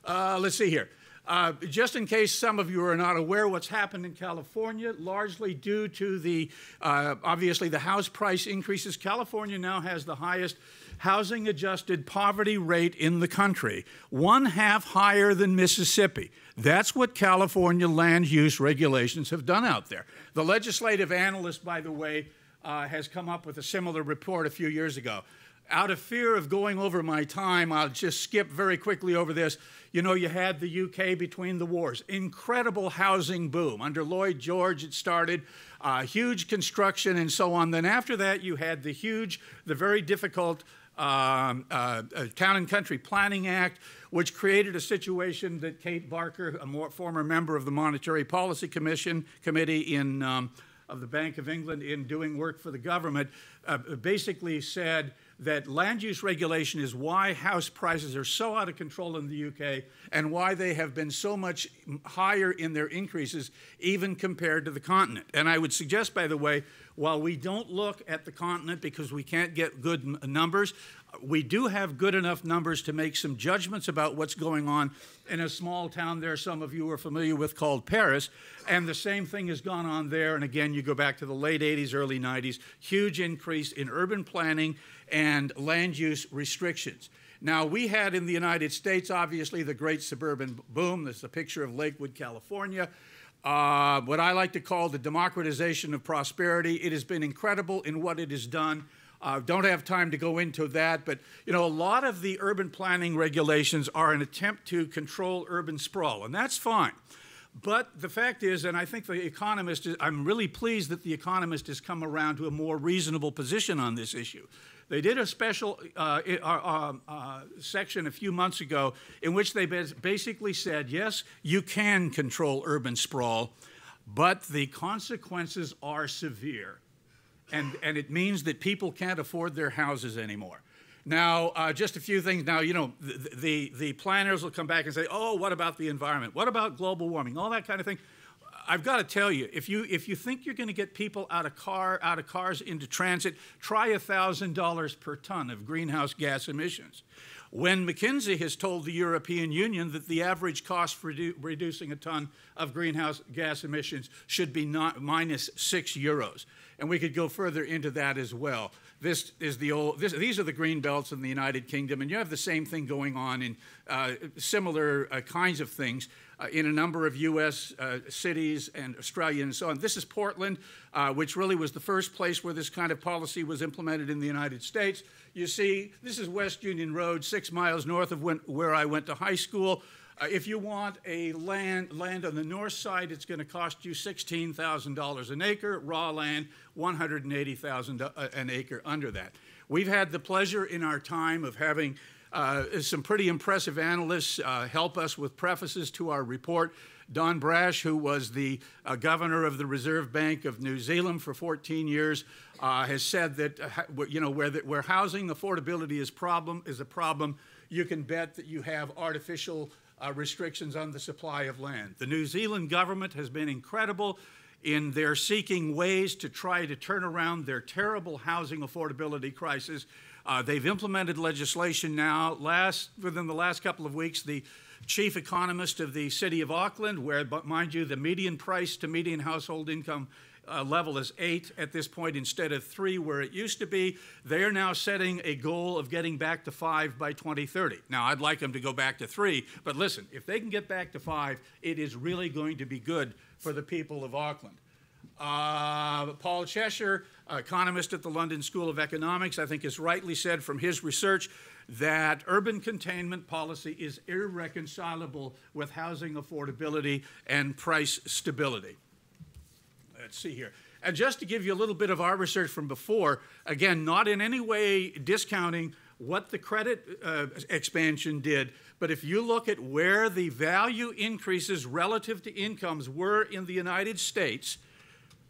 Uh, let's see here. Uh, just in case some of you are not aware what's happened in California, largely due to the, uh, obviously, the house price increases, California now has the highest housing adjusted poverty rate in the country, one half higher than Mississippi. That's what California land use regulations have done out there. The legislative analyst, by the way, uh, has come up with a similar report a few years ago out of fear of going over my time, I'll just skip very quickly over this. You know, you had the UK between the wars, incredible housing boom. Under Lloyd George, it started, uh, huge construction and so on. Then after that, you had the huge, the very difficult um, uh, uh, Town and Country Planning Act, which created a situation that Kate Barker, a more, former member of the Monetary Policy Commission Committee in um, of the Bank of England in doing work for the government, uh, basically said that land use regulation is why house prices are so out of control in the UK and why they have been so much higher in their increases even compared to the continent. And I would suggest, by the way, while we don't look at the continent because we can't get good numbers, we do have good enough numbers to make some judgments about what's going on in a small town there some of you are familiar with called Paris. And the same thing has gone on there. And again, you go back to the late 80s, early 90s, huge increase in urban planning and land use restrictions. Now, we had in the United States, obviously, the great suburban boom. This is a picture of Lakewood, California. Uh, what I like to call the democratization of prosperity. It has been incredible in what it has done. Uh, don't have time to go into that, but you know, a lot of the urban planning regulations are an attempt to control urban sprawl, and that's fine. But the fact is, and I think the Economist, is, I'm really pleased that the Economist has come around to a more reasonable position on this issue. They did a special uh, uh, uh, section a few months ago in which they basically said, yes, you can control urban sprawl, but the consequences are severe. And, and it means that people can't afford their houses anymore. Now, uh, just a few things. Now, you know, the, the, the, planners will come back and say, oh, what about the environment? What about global warming? All that kind of thing. I've got to tell you, if you if you think you're going to get people out of car out of cars into transit, try thousand dollars per ton of greenhouse gas emissions. When McKinsey has told the European Union that the average cost for redu reducing a ton of greenhouse gas emissions should be minus six euros, and we could go further into that as well. This is the old. This, these are the green belts in the United Kingdom, and you have the same thing going on in uh, similar uh, kinds of things uh, in a number of U.S. Uh, cities and Australia and so on. This is Portland, uh, which really was the first place where this kind of policy was implemented in the United States. You see, this is West Union Road, six miles north of when, where I went to high school. Uh, if you want a land, land on the north side, it's going to cost you $16,000 an acre. Raw land, 180,000 uh, an acre under that. We've had the pleasure in our time of having uh, some pretty impressive analysts uh, help us with prefaces to our report. Don Brash, who was the uh, governor of the Reserve Bank of New Zealand for 14 years, uh, has said that uh, you know where, the, where housing affordability is problem is a problem, you can bet that you have artificial uh, restrictions on the supply of land. The New Zealand government has been incredible in their seeking ways to try to turn around their terrible housing affordability crisis. Uh, they've implemented legislation now. Last within the last couple of weeks, the chief economist of the city of Auckland, where, mind you, the median price to median household income uh, level is eight at this point instead of three where it used to be. They are now setting a goal of getting back to five by 2030. Now, I'd like them to go back to three, but listen, if they can get back to five, it is really going to be good for the people of Auckland. Uh, Paul Cheshire, economist at the London School of Economics, I think has rightly said from his research that urban containment policy is irreconcilable with housing affordability and price stability. Let's see here. And just to give you a little bit of our research from before, again, not in any way discounting what the credit uh, expansion did, but if you look at where the value increases relative to incomes were in the United States,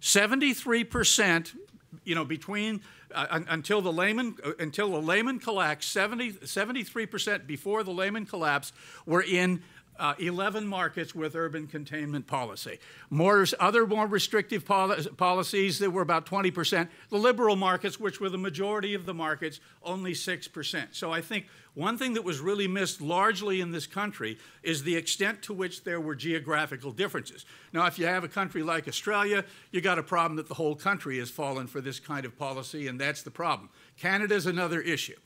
73%, you know, between uh, until the Lehman uh, until the Lehman collapse, 70, 73% before the Lehman collapse were in uh, 11 markets with urban containment policy. More, other more restrictive poli policies that were about 20%. The liberal markets, which were the majority of the markets, only 6%. So I think one thing that was really missed largely in this country is the extent to which there were geographical differences. Now, if you have a country like Australia, you got a problem that the whole country has fallen for this kind of policy, and that's the problem. Canada is another issue.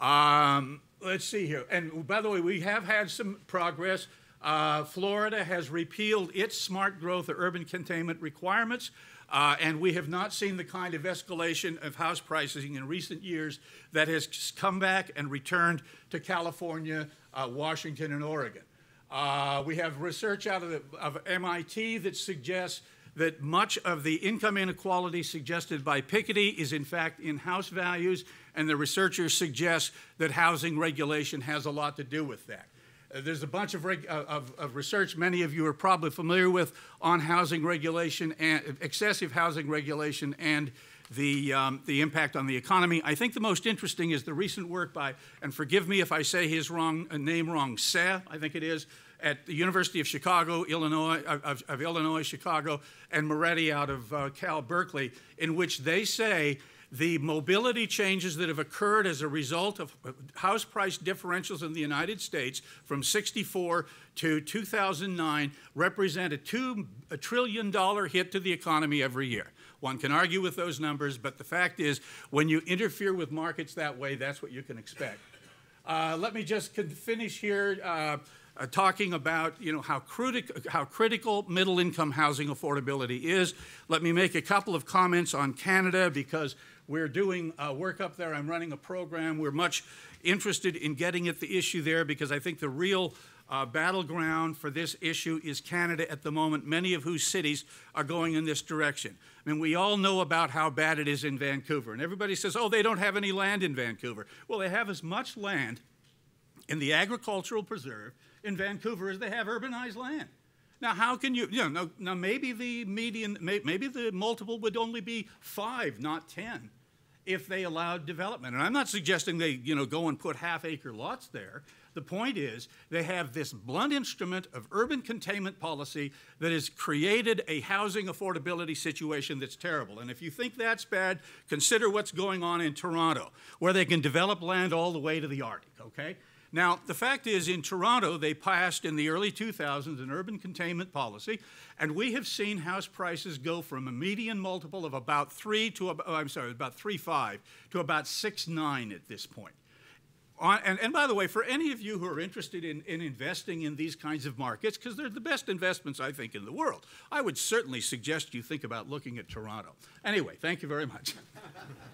Um, let's see here. And by the way, we have had some progress. Uh, Florida has repealed its smart growth or urban containment requirements. Uh, and we have not seen the kind of escalation of house pricing in recent years that has come back and returned to California, uh, Washington, and Oregon. Uh, we have research out of, the, of MIT that suggests that much of the income inequality suggested by Piketty is in fact in house values, and the researchers suggest that housing regulation has a lot to do with that. Uh, there's a bunch of, uh, of, of, research many of you are probably familiar with on housing regulation and excessive housing regulation and the, um, the impact on the economy. I think the most interesting is the recent work by, and forgive me if I say his wrong, uh, name wrong, Hsieh, I think it is, at the University of Chicago, Illinois, of, of Illinois, Chicago, and Moretti out of uh, Cal Berkeley, in which they say the mobility changes that have occurred as a result of house price differentials in the United States from 64 to 2009 represent a 2 a trillion dollar hit to the economy every year. One can argue with those numbers, but the fact is, when you interfere with markets that way, that's what you can expect. Uh, let me just finish here. Uh, uh, talking about you know how, critic- how critical middle income housing affordability is. Let me make a couple of comments on Canada because we're doing uh, work up there. I'm running a program. We're much interested in getting at the issue there because I think the real uh, battleground for this issue is Canada at the moment, many of whose cities are going in this direction. I mean, we all know about how bad it is in Vancouver, and everybody says, oh, they don't have any land in Vancouver. Well, they have as much land in the agricultural preserve in Vancouver as they have urbanized land. Now, how can you, you know, now, now maybe the median, maybe the multiple would only be five, not 10, if they allowed development. And I'm not suggesting they, you know, go and put half acre lots there. The point is, they have this blunt instrument of urban containment policy that has created a housing affordability situation that's terrible. And if you think that's bad, consider what's going on in Toronto, where they can develop land all the way to the Arctic, okay? Now, the fact is, in Toronto, they passed in the early 2000s an urban containment policy, and we have seen house prices go from a median multiple of about three to, oh, I'm sorry, about three five to about six nine at this point. On, and, and, by the way, for any of you who are interested in, in investing in these kinds of markets, because they're the best investments, I think, in the world, I would certainly suggest you think about looking at Toronto. Anyway, thank you very much.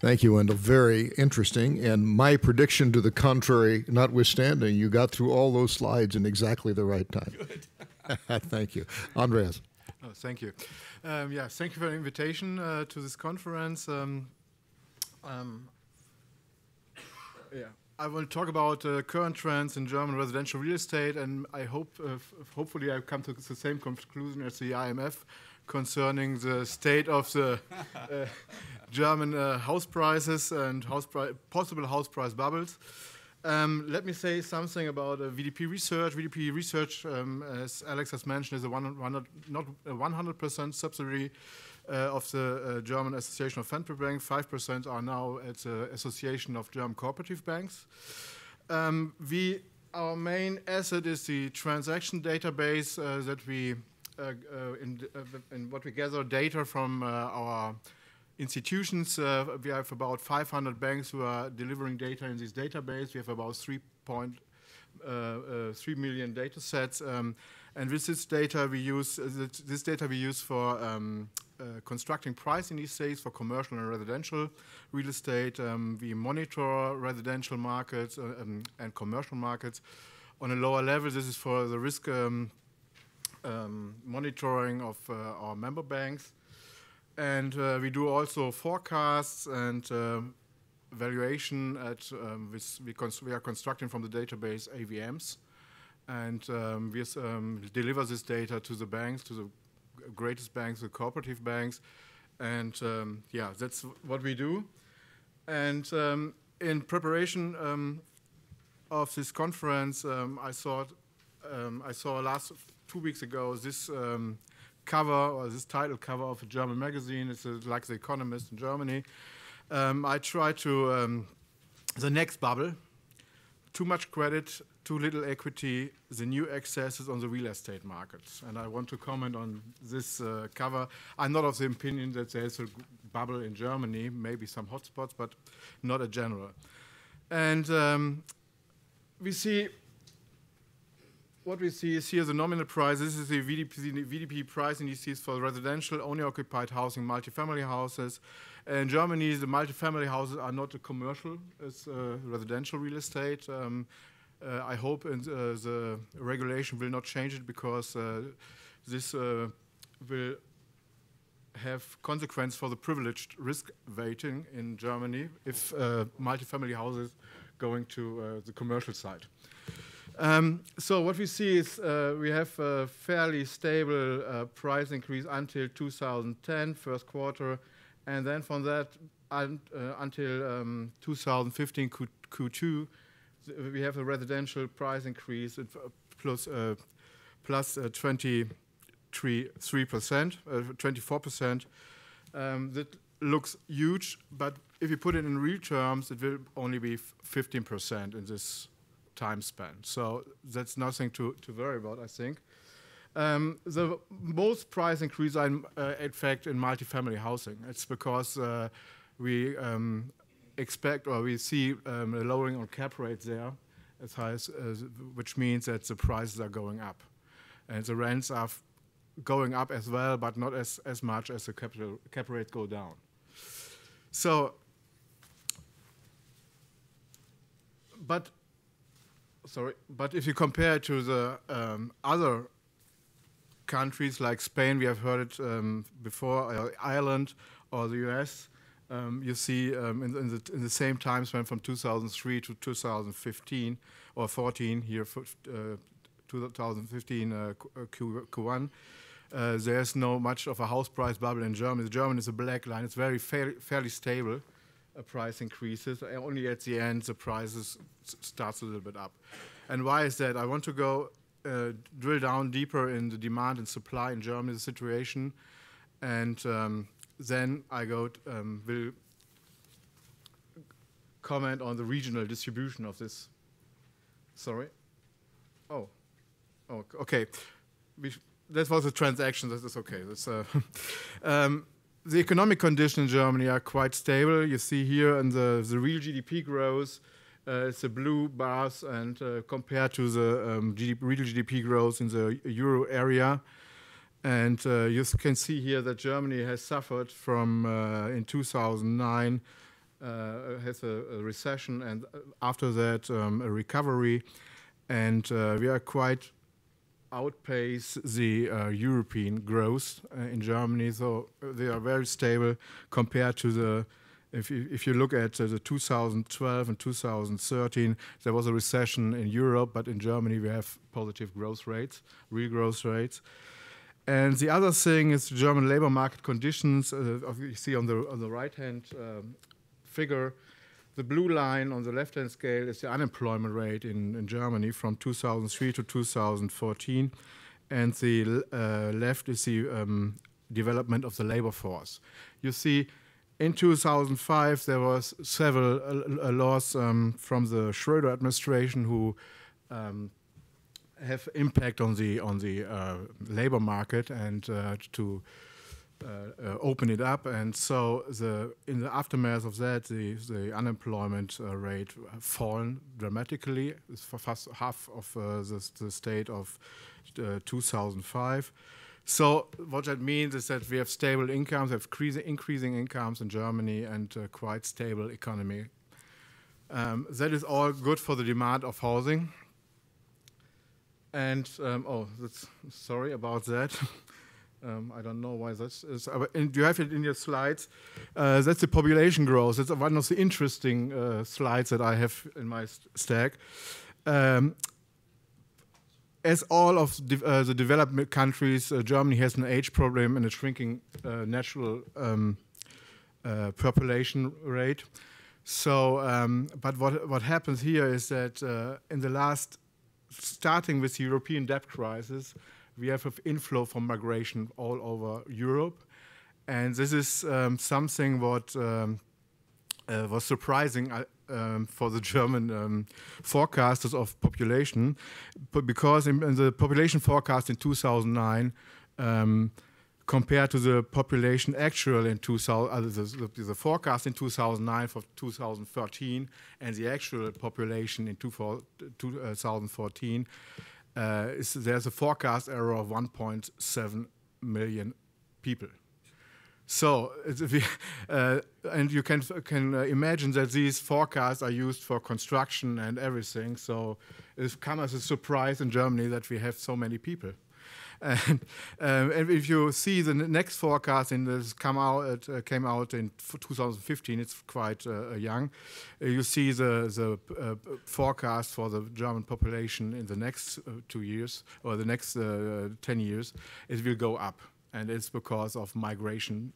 Thank you, Wendell. Very interesting. And my prediction to the contrary notwithstanding, you got through all those slides in exactly the right time. Good. thank you. Andreas. Oh, thank you. Um, yeah, thank you for the invitation uh, to this conference. Um, um, yeah, I will talk about uh, current trends in German residential real estate, and I hope, uh, hopefully, I come to the same conclusion as the IMF concerning the state of the uh, German uh, house prices and house pri possible house price bubbles. Um, let me say something about uh, VDP research. VDP research, um, as Alex has mentioned, is a one, one, not a 100% subsidiary uh, of the uh, German Association of Pfandbriefbank. 5% are now at the Association of German Cooperative Banks. Um, we, our main asset is the transaction database uh, that we, in, in, what we gather data from our institutions. Uh, we have about 500 banks who are delivering data in this database. We have about 3.3 uh, uh, million data sets. Um, and with this data, we use uh, this data we use for um, uh, constructing price indices for commercial and residential real estate. Um, we monitor residential markets uh, um, and commercial markets. On a lower level, this is for the risk um, um, monitoring of our member banks. And uh, we do also forecasts and uh, valuation at um, we, we, are constructing from the database AVMs, and um, we um, deliver this data to the banks, to the greatest banks, the cooperative banks, and um, yeah, that's what we do. And um, in preparation um, of this conference, I thought I saw last two weeks ago this cover or this title cover of a German magazine. It's a, like The Economist in Germany. Um, I try to, um, the next bubble, too much credit, too little equity, the new excesses on the real estate markets. And I want to comment on this uh, cover. I'm not of the opinion that there's a bubble in Germany, maybe some hotspots, but not a general. And um, we see what we see is here the nominal price. This is the VDP, VDP price indices for residential, only occupied housing, multifamily houses. In Germany, the multifamily houses are not a commercial, it's uh, residential real estate. Um, uh, I hope uh, the regulation will not change it because uh, this uh, will have consequence for the privileged risk weighting in Germany if multifamily houses going to the commercial side. Um, so what we see is uh, we have a fairly stable uh, price increase until 2010, first quarter, and then from that un uh, until um, 2015 Q Q2, we have a residential price increase uh, plus, uh, plus 23 percent, 24 percent. Um, that looks huge, but if you put it in real terms, it will only be 15 percent in this time span. So that's nothing to, to worry about, I think. Um, the most price increase in, uh, in fact, in multifamily housing. It's because uh, we um, expect or we see um, a lowering on cap rates there, as high as, which means that the prices are going up. And the rents are going up as well, but not as, as much as the capital, cap rate go down. So, but sorry, but if you compare it to the um, other countries like Spain, we have heard it um, before, uh, Ireland or the US, um, you see um, in, in, the, in, the, same time span from 2003 to 2015 or 14 here, uh, 2015 uh, Q, Q1. Uh, there's no much of a house price bubble in Germany. Germany is a black line. It's very fairly stable uh, price increases. Only at the end, the prices starts a little bit up. And why is that? I want to go uh, drill down deeper in the demand and supply in Germany, situation, and um, then I go um, will comment on the regional distribution of this. Sorry. Oh. Oh. Okay. We that was a transaction. That is okay. That's. Uh, um, the economic conditions in Germany are quite stable. You see here in the, the real GDP growth, uh, it's the blue bars, and uh, compared to the um, GDP, real GDP growth in the euro area. And uh, you can see here that Germany has suffered from, uh, in 2009, uh, has a, a, recession, and uh, after that, um, a recovery. And we are quite outpace the uh, European growth uh, in Germany. So uh, they are very stable compared to the. If you, if you look at uh, the 2012 and 2013, there was a recession in Europe, but in Germany we have positive growth rates, real growth rates. And the other thing is German labor market conditions. Uh, you see on the on the right hand um, figure, the blue line on the left-hand scale is the unemployment rate in, in Germany from 2003 to 2014, and the uh, left is the um, development of the labor force. You see, in 2005 there was several uh, laws um, from the Schroeder administration who um, have impact on the on the uh, labor market and uh, to uh, uh, open it up. And so the in the aftermath of that, the the unemployment uh, rate fallen dramatically. It's for fast half of the, the state of 2005. So what that means is that we have stable incomes, have increasing, increasing incomes in Germany, and uh, quite stable economy. Um, that is all good for the demand of housing. And um, oh, sorry about that. um, I don't know why that's. Is, and you have it in your slides. Uh, that's the population growth. That's one of the interesting uh, slides that I have in my st stack. Um, as all of de uh, the developed countries, uh, Germany has an age problem and a shrinking uh, natural um, uh, population rate. So, um, but what what happens here is that uh, in the last, starting with the European debt crisis, we have an inflow from migration all over Europe, and this is um, something what um, uh, was surprising um, for the German um, forecasters of population, because in, in, the population forecast in 2009, um, compared to the population actual in 2000, uh, the, the, the, forecast in 2009 for 2013 and the actual population in 2014, uh, is, there's a forecast error of 1.7 million people. So, uh, and you can can uh, imagine that these forecasts are used for construction and everything. So, it's come as a surprise in Germany that we have so many people. And, um, and if you see the next forecast in this come out, it uh, came out in 2015. It's quite uh, young. Uh, you see the the uh, forecast for the German population in the next two years or the next 10 years. It will go up and it's because of migration.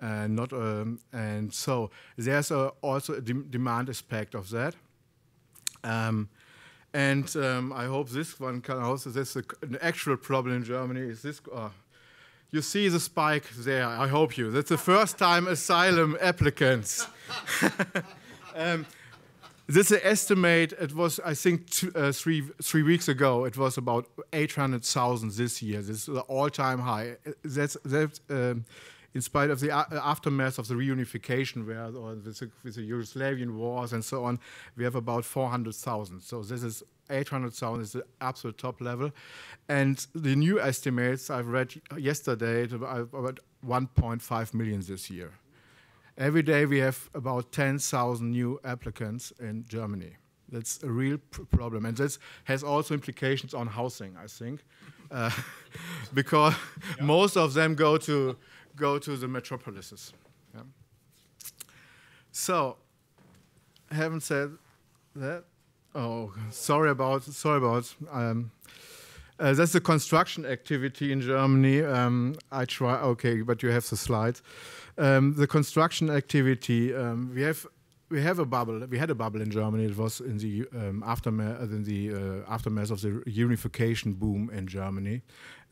And not um, and so there's a, also a de demand aspect of that. Um, and um, I hope this one can also. This a, an actual problem in Germany. Is this? Uh, you see the spike there. I hope you. That's the first time asylum applicants. um, this is estimate. It was, I think, two, uh, three three weeks ago. It was about eight hundred thousand this year. This is the all-time high. That's that. Um, in spite of the uh, uh, aftermath of the reunification, where or with the, with the Yugoslavian wars and so on, we have about 400,000. So this is 800,000 is the absolute top level. And the new estimates I've read yesterday uh, about 1.5 million this year. Every day we have about 10,000 new applicants in Germany. That's a real pr problem. And this has also implications on housing, I think, uh, because yeah. most of them go to, go to the metropolises. Yeah. So, having said that, oh, sorry about, sorry about, um, uh, that's the construction activity in Germany. Um, I try, okay, but you have the slides. Um, the construction activity, um, we have we have a bubble. We had a bubble in Germany. It was in the um, aftermath, in the uh, aftermath of the unification boom in Germany.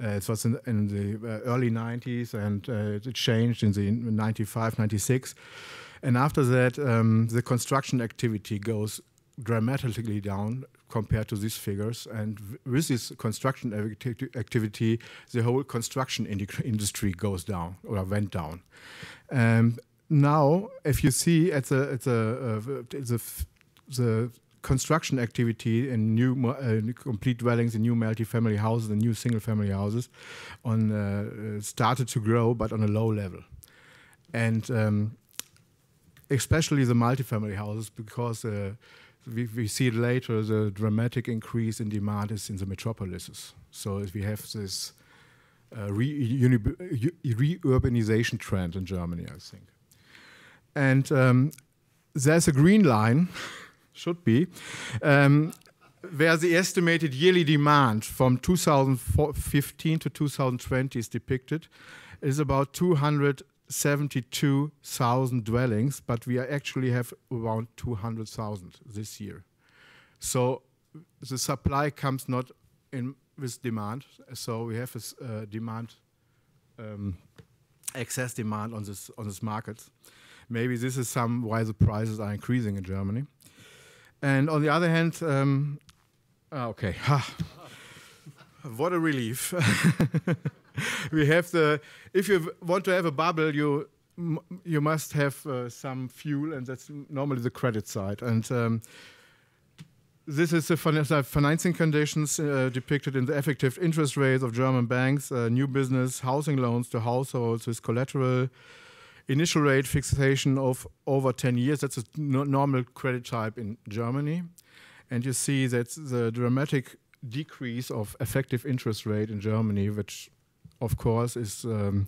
Uh, it was in, in the uh, early 90s, and uh, it changed in the 95, 96. And after that, um, the construction activity goes dramatically down compared to these figures. And with this construction activity, the whole construction industry goes down or went down. Um, now, if you see at the at the uh, the, the construction activity in new uh, complete dwellings, in new multi-family houses, and new single-family houses, on uh, started to grow, but on a low level, and um, especially the multi-family houses because uh, we, we see later the dramatic increase in demand is in the metropolises. So if we have this uh, re-urbanization re trend in Germany, I think. And um, there's a green line, should be, um, where the estimated yearly demand from 2015 to 2020 is depicted is about 272,000 dwellings, but we actually have around 200,000 this year. So the supply comes not in with demand, so we have a uh, demand, um, excess demand on this on this market. Maybe this is some why the prices are increasing in Germany. And on the other hand, um, ah, okay, what a relief. we have the, if you want to have a bubble, you you must have uh, some fuel, and that's normally the credit side. And um, this is the financing conditions uh, depicted in the effective interest rates of German banks, uh, new business, housing loans to households with collateral, initial rate fixation of over 10 years. That's a normal credit type in Germany. And you see that the dramatic decrease of effective interest rate in Germany, which of course is um,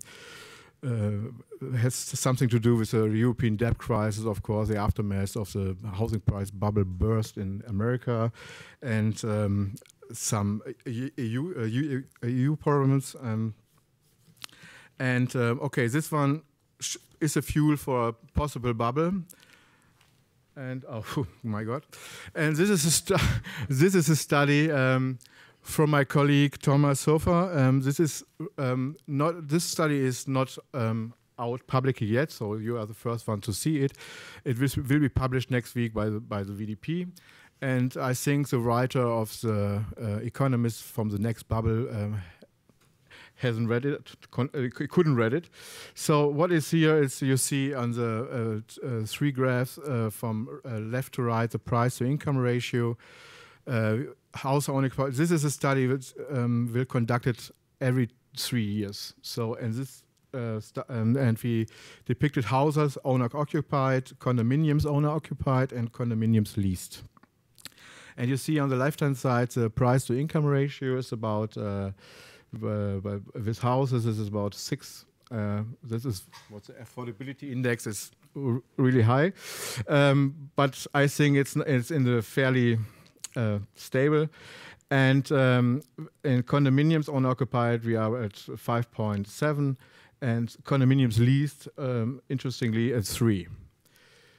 uh, has something to do with the European debt crisis, of course, the aftermath of the housing price bubble burst in America, and um, some EU, EU, EU problems. Um, and um, okay, this one is a fuel for a possible bubble. And oh, oh my God! And this is a this is a study um, from my colleague Thomas Hofer. Um, this is um, not this study is not um, out publicly yet, so you are the first one to see it. It will be published next week by the, by the VDP. And I think the writer of the uh, Economist from the next bubble um, hasn't read it, uh, couldn't read it. So what is here is you see on the uh, uh, three graphs uh, from left to right the price to income ratio, house owner. This is a study which um, will conducted every three years. So and this uh, um, and we depicted houses owner occupied, condominiums owner occupied, and condominiums leased. And you see on the left hand side the price to income ratio is about uh, with houses this is about six. Uh, this is what the affordability index is really high, um, but I think it's it's in the fairly uh, stable. And um, in condominiums owner occupied, we are at 5.7, and condominiums leased, um, interestingly, at 3.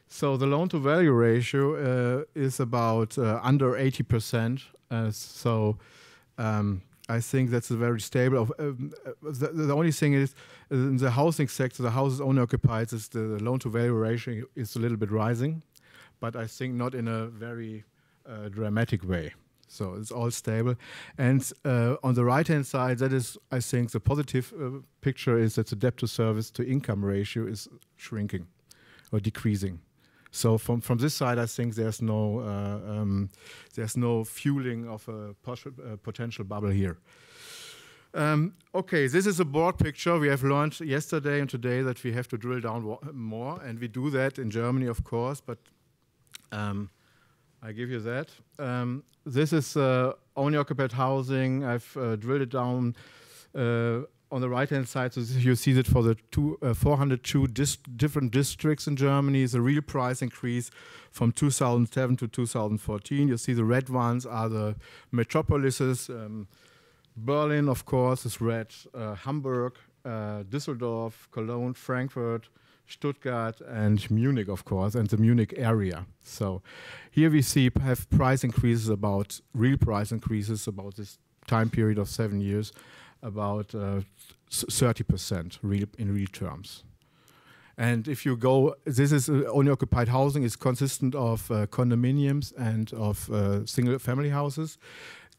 So the loan to value ratio uh, is about uh, under 80%. Uh, so um, I think that's a very stable. Um, the, the, only thing is, in the housing sector, the houses owner occupied, is the loan to value ratio is a little bit rising, but I think not in a very uh, dramatic way. So it's all stable. And uh, on the right hand side, that is, I think, the positive uh, picture is that the debt to service to income ratio is shrinking or decreasing. So from, from this side, I think there's no uh, um, there's no fueling of a uh, potential bubble here. Um, okay, this is a broad picture. We have learned yesterday and today that we have to drill down more, and we do that in Germany, of course. But um, I give you that. Um, this is uh, only occupied housing. I've uh, drilled it down uh, on the right-hand side. So you see that for the two, uh, 402 dis different districts in Germany, the real price increase from 2007 to 2014. You see the red ones are the metropolises. Um, Berlin, of course, is red. Uh, Hamburg, uh, Düsseldorf, Cologne, Frankfurt, Stuttgart and Munich, of course, and the Munich area. So here we see have price increases about real price increases about this time period of seven years, about uh, 30% real in real terms. And if you go, this is uh, only occupied housing is consistent of uh, condominiums and of uh, single family houses.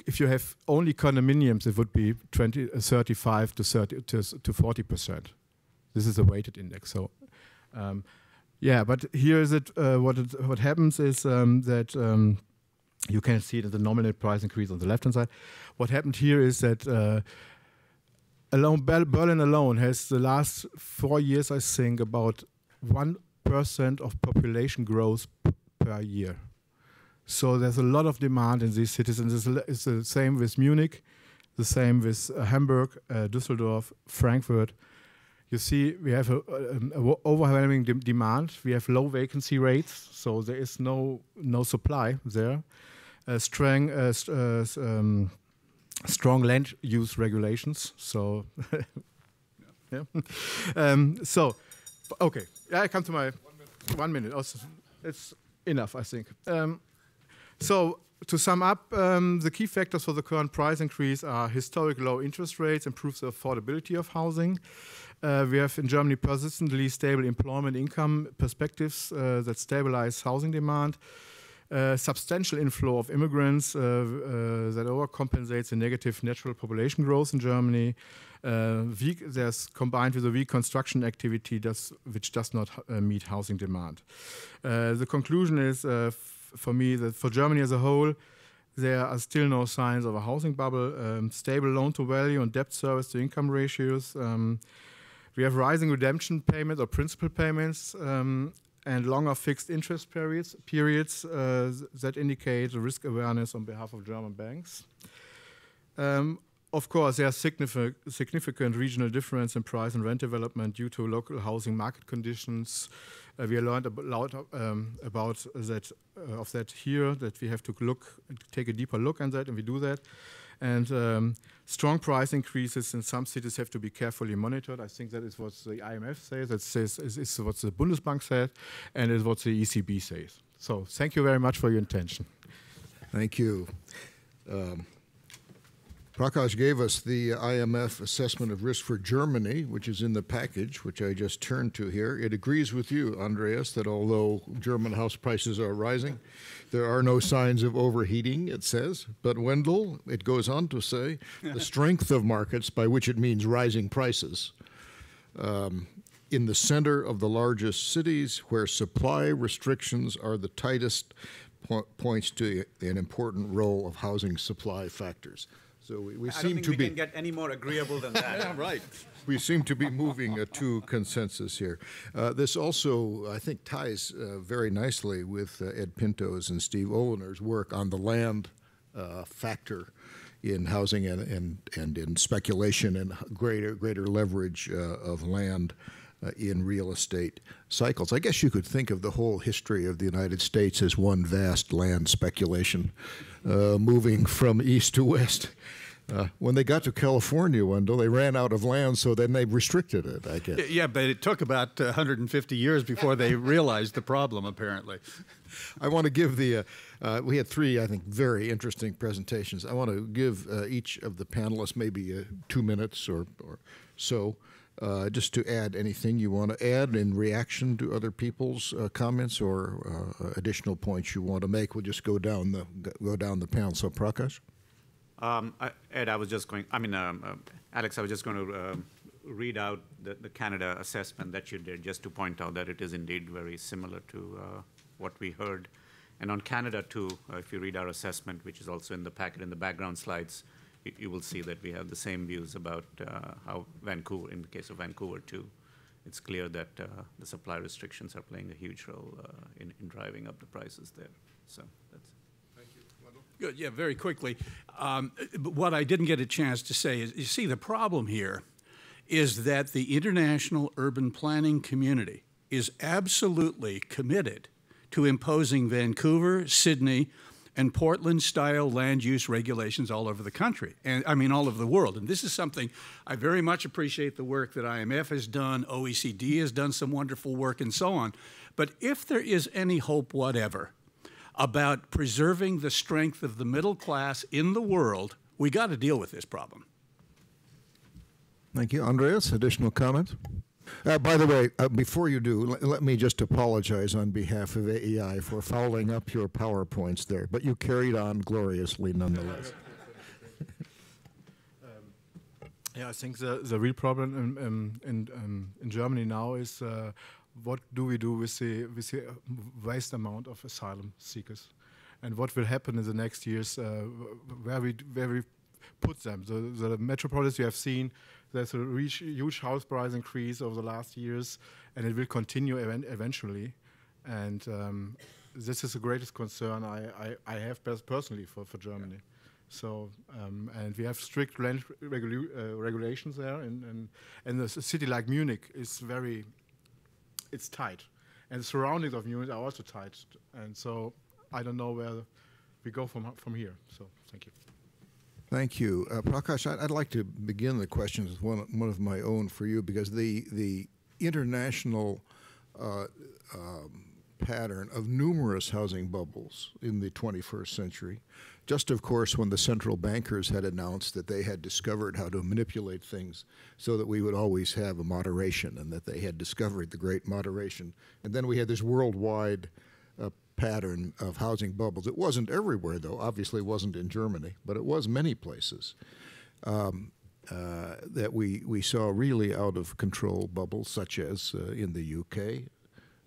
If you have only condominiums, it would be 20, uh, 35 to 30 to, to 40 percent. This is a weighted index. So um, yeah, but here is it. Uh, what it, what happens is um, that um, you can see that the nominal price increase on the left hand side. What happened here is that uh, alone Berlin alone has the last four years, I think, about one percent of population growth per year. So there's a lot of demand in these cities, and it's the same with Munich, the same with uh, Hamburg, uh, Düsseldorf, Frankfurt you see we have a, a, a overwhelming de demand. We have low vacancy rates, so there is no no supply there. Uh, strong uh, st uh, um, strong land use regulations. So yeah. Um, so Okay, yeah, I come to my one minute. Also, it's enough, I think. Um, so to sum up, um, the key factors for the current price increase are historic low interest rates, improves the affordability of housing. Uh, we have in Germany persistently stable employment income perspectives uh, that stabilize housing demand. Uh, substantial inflow of immigrants uh, uh, that overcompensates the negative natural population growth in Germany. Uh, weak, there's combined with a weak construction activity does, which does not meet housing demand. the conclusion is for me that for Germany as a whole, there are still no signs of a housing bubble. Um, stable loan to value and debt service to income ratios. Um, we have rising redemption payments or principal payments um, and longer fixed interest periods, periods uh, that indicate risk awareness on behalf of German banks. Um, of course, there are significant, significant regional difference in price and rent development due to local housing market conditions. Uh, we learned a lot um, about that uh, of that here. That we have to look, take a deeper look on that, and we do that. And um, strong price increases in some cities have to be carefully monitored. I think that is what the IMF says. That says is, is what the Bundesbank said, and is what the ECB says. So thank you very much for your attention. Thank you. Um, Prakash gave us the IMF assessment of risk for Germany, which is in the package, which I just turned to here. It agrees with you, Andreas, that although German house prices are rising, there are no signs of overheating, it says. But Wendell, it goes on to say, the strength of markets, by which it means rising prices, um, in the center of the largest cities where supply restrictions are the tightest, po points to an important role of housing supply factors. So we, we I seem to we be can get any more agreeable than that. yeah, right. We seem to be moving uh, to consensus here. Uh, this also, I think, ties uh, very nicely with uh, Ed Pinto's and Steve Oliner's work on the land uh, factor in housing and, and, and in speculation and greater greater leverage uh, of land. Uh, in real estate cycles. I guess you could think of the whole history of the United States as one vast land speculation, uh, moving from east to west. Uh, when they got to California, Wendell, they ran out of land, so then they restricted it, I guess. Yeah, but it took about 150 years before they realized the problem, apparently. I want to give the, uh, uh, we had three, I think, very interesting presentations. I want to give uh, each of the panelists maybe uh, two minutes or, or so. Uh, just to add anything you want to add in reaction to other people's uh, comments or uh, additional points you want to make, we'll just go down the go down the panel. So, Prakash. Um, I, Ed, I was just going. I mean, um, uh, Alex, I was just going to um, read out the, the, Canada assessment that you did, just to point out that it is indeed very similar to uh, what we heard. And on Canada too, uh, if you read our assessment, which is also in the packet in the background slides, you, you will see that we have the same views about uh, how Vancouver, in the case of Vancouver too, it's clear that uh, the supply restrictions are playing a huge role uh, in, in driving up the prices there. So that's. Thank you. Good. Yeah, very quickly. Um, what I didn't get a chance to say is, you see, the problem here is that the international urban planning community is absolutely committed to imposing Vancouver, Sydney, and Portland style land use regulations all over the country, and I mean all over the world. And this is something I very much appreciate the work that IMF has done, OECD has done some wonderful work, and so on. But if there is any hope whatever about preserving the strength of the middle class in the world, we got to deal with this problem. Thank you. Andreas, additional comments? Uh, by the way, uh, before you do, let, let, me just apologize on behalf of AEI for fouling up your PowerPoints there, but you carried on gloriously nonetheless. um, yeah, I think the, the real problem in, in, in, um, in Germany now is uh, what do we do with the, with the vast amount of asylum seekers? And what will happen in the next years uh, where, we, where we put them? The, the metropolis you have seen, there's a huge house price increase over the last years, and it will continue event eventually. And um, this is the greatest concern I, I, I have personally for, for Germany. So, um, and we have strict rent regula uh, regulations there, and, and, and a city like Munich is very it's tight. And the surroundings of Munich are also tight. And so I don't know where we go from, from here. So thank you. Thank you. Uh, Prakash, I'd, like to begin the questions with one, one of my own for you because the, the international uh, um, pattern of numerous housing bubbles in the 21st century. Just, of course, when the central bankers had announced that they had discovered how to manipulate things so that we would always have a moderation and that they had discovered the great moderation. And then we had this worldwide pattern of housing bubbles. It wasn't everywhere, though. Obviously, it wasn't in Germany, but it was many places. Um, uh, that we, we saw really out of control bubbles, such as uh, in the UK,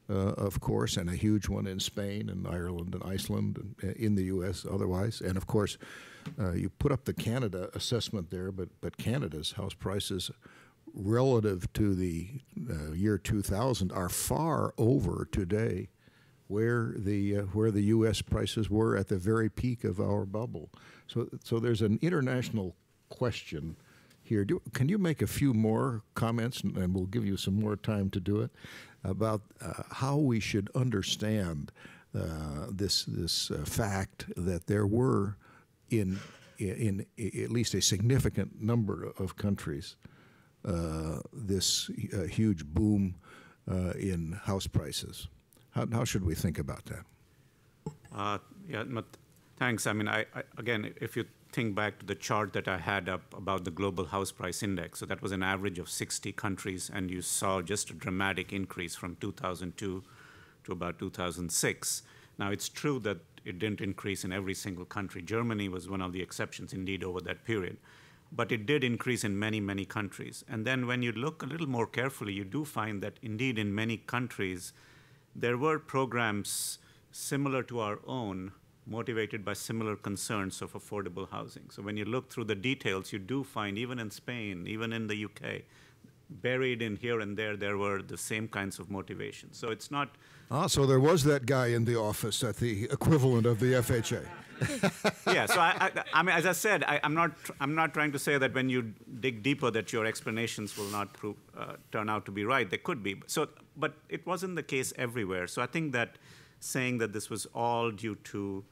uh, of course, and a huge one in Spain and Ireland and Iceland and uh, in the U.S. otherwise. And of course, uh, you put up the Canada assessment there, but, but Canada's house prices relative to the uh, year 2000 are far over today where the uh, where the U.S. prices were at the very peak of our bubble. So so there's an international question here. Do, can you make a few more comments, and, we'll give you some more time to do it, about uh, how we should understand uh, this this uh, fact that there were in, in in at least a significant number of countries uh, this uh, huge boom in house prices. How, how should we think about that? Uh, yeah, thanks. I mean, I, I again, if you think back to the chart that I had up about the global house price index. So that was an average of 60 countries, and you saw just a dramatic increase from 2002 to about 2006. Now, it's true that it didn't increase in every single country. Germany was one of the exceptions, indeed, over that period. But it did increase in many, many countries. And then when you look a little more carefully, you do find that indeed in many countries, there were programs similar to our own motivated by similar concerns of affordable housing. So when you look through the details, you do find, even in Spain, even in the UK, buried in here and there, there were the same kinds of motivations. So it's not. Ah, so there was that guy in the office at the equivalent of the FHA. yeah. So I, I, I, mean, as I said, I, am not. I'm not trying to say that when you dig deeper, that your explanations will not prove, uh, turn out to be right. They could be. So, but it wasn't the case everywhere. So I think that saying that this was all due to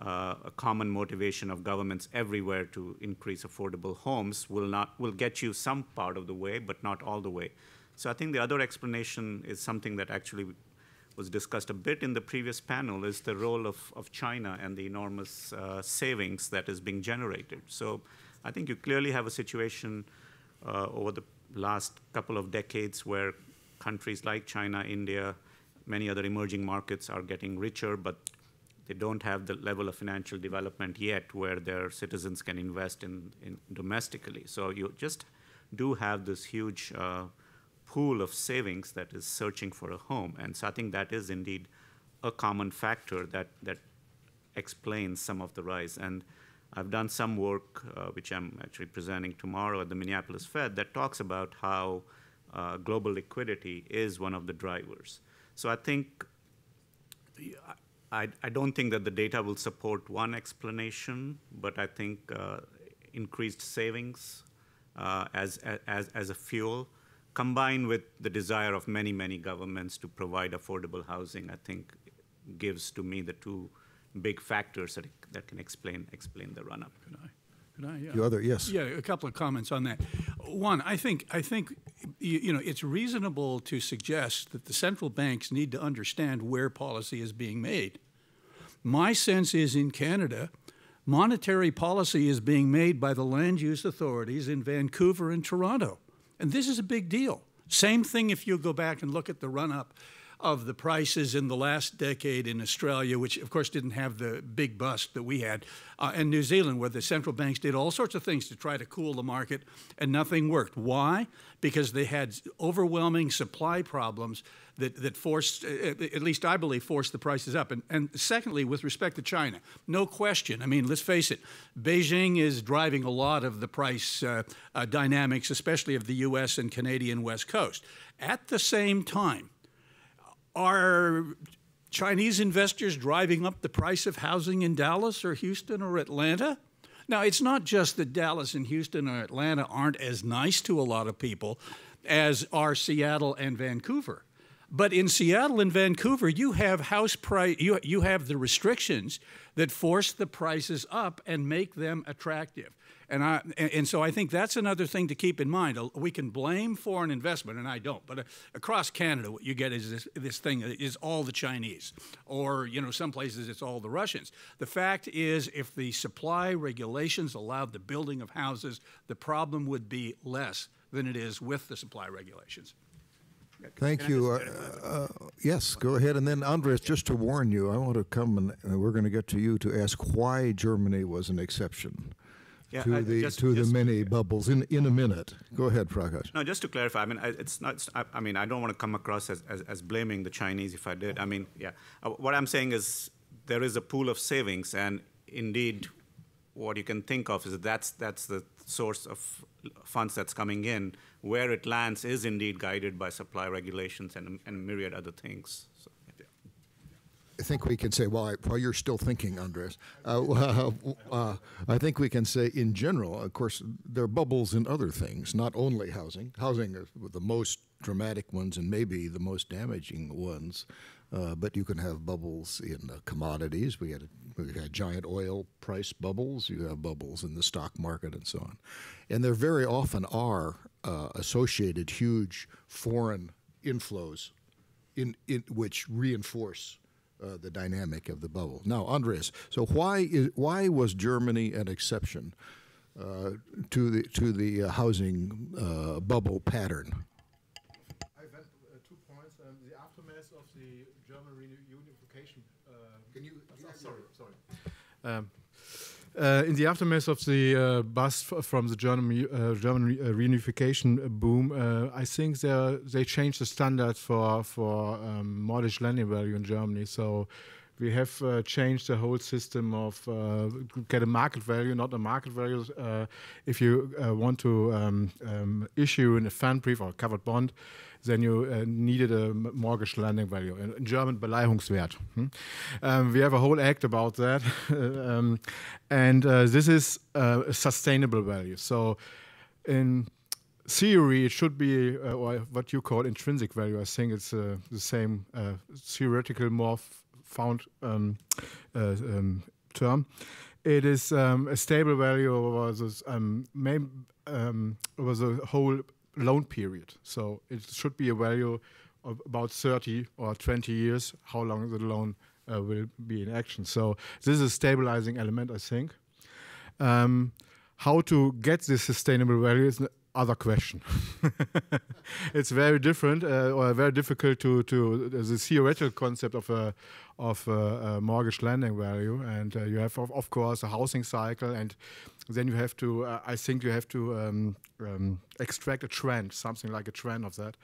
uh, a common motivation of governments everywhere to increase affordable homes will not will get you some part of the way, but not all the way. So I think the other explanation is something that actually was discussed a bit in the previous panel is the role of, of China and the enormous uh, savings that is being generated. So I think you clearly have a situation uh, over the last couple of decades where countries like China, India, many other emerging markets are getting richer, but they don't have the level of financial development yet where their citizens can invest in, in domestically. So you just do have this huge uh, pool of savings that is searching for a home. And so I think that is indeed a common factor that, that explains some of the rise. And I've done some work, uh, which I'm actually presenting tomorrow at the Minneapolis Fed, that talks about how uh, global liquidity is one of the drivers. So I think I, I don't think that the data will support one explanation, but I think uh, increased savings uh, as, as, as a fuel, combined with the desire of many, many governments to provide affordable housing, I think gives to me the two big factors that, that can explain, explain the run-up. Could I? Can I? Yeah. The other, yes. Yeah, a couple of comments on that. One, I think, I think you, you know, it's reasonable to suggest that the central banks need to understand where policy is being made. My sense is in Canada, monetary policy is being made by the land use authorities in Vancouver and Toronto. And this is a big deal. Same thing if you go back and look at the run up of the prices in the last decade in Australia, which of course didn't have the big bust that we had, uh, and New Zealand, where the central banks did all sorts of things to try to cool the market, and nothing worked. Why? Because they had overwhelming supply problems that, that forced, uh, at least I believe, forced the prices up. And, and secondly, with respect to China, no question. I mean, let's face it, Beijing is driving a lot of the price uh, uh, dynamics, especially of the U.S. and Canadian West Coast. At the same time, are Chinese investors driving up the price of housing in Dallas or Houston or Atlanta? Now, it's not just that Dallas and Houston or Atlanta aren't as nice to a lot of people as are Seattle and Vancouver. But in Seattle and Vancouver, you have house price. You you have the restrictions that force the prices up and make them attractive. And I and so I think that's another thing to keep in mind. Uh, We can blame foreign investment, and I don't. But uh, across Canada, what you get is this, this thing is all the Chinese, or you know, some places it's all the Russians. The fact is, if the supply regulations allowed the building of houses, the problem would be less than it is with the supply regulations. Thank you. Uh, uh, yes, go ahead. And then, Andreas, just to warn you, I want to come and we're going to get to you to ask why Germany was an exception Yeah, to I- the just- to the just- many bubbles in in a minute. Go ahead, Prakash. No, just to clarify, I mean, I- it's not. I, I mean, I don't want to come across as, as, as blaming the Chinese if I did. I mean, yeah. Uh, what I'm saying is there is a pool of savings, and indeed, what you can think of is that that's that's the source of funds that's coming in. Where it lands is indeed guided by supply regulations and and myriad other things. So, yeah. I think we can say, while, I, while you're still thinking, Andreas, uh, uh, I think we can say, in general, of course, there are bubbles in other things, not only housing. Housing are the most dramatic ones and maybe the most damaging ones. Uh, but you can have bubbles in uh, commodities. We had we had giant oil price bubbles. You have bubbles in the stock market and so on, and there very often are uh, associated huge foreign inflows, in, in which reinforce uh, the dynamic of the bubble. Now, Andreas, so why is why was Germany an exception uh, to the to the uh, housing uh, bubble pattern? I have uh, two points. Um, the aftermath of the German reunification. Uh, Can you? sorry, sorry. Um, uh, in the aftermath of the uh, bust from the German uh, German re- uh, reunification boom, uh, I think they they changed the standard for for um, mortgage lending value in Germany. So we have uh, changed the whole system of uh, get a market value, not a market value. Uh, if you uh, want to um, um, issue a Pfandbrief or a covered bond, then you uh, needed a mortgage lending value. In, in German, Beleihungswert. Hmm? Um, we have a whole act about that, um, and uh, this is uh, a sustainable value. So, in theory, it should be uh, what you call intrinsic value. I think it's uh, the same theoretical, more f- found um, uh, um, term. It is um, a stable value over the um, um, over the whole loan period. So it should be a value of about 30 or 20 years, how long the loan uh, will be in action. So this is a stabilizing element, I think. Um, how to get this sustainable value is other question. it's very different uh, or very difficult to to the theoretical concept of a of a, a mortgage lending value, and uh, you have of, of course a housing cycle, and then you have to. Uh, I think you have to um, um, extract a trend, something like a trend of that.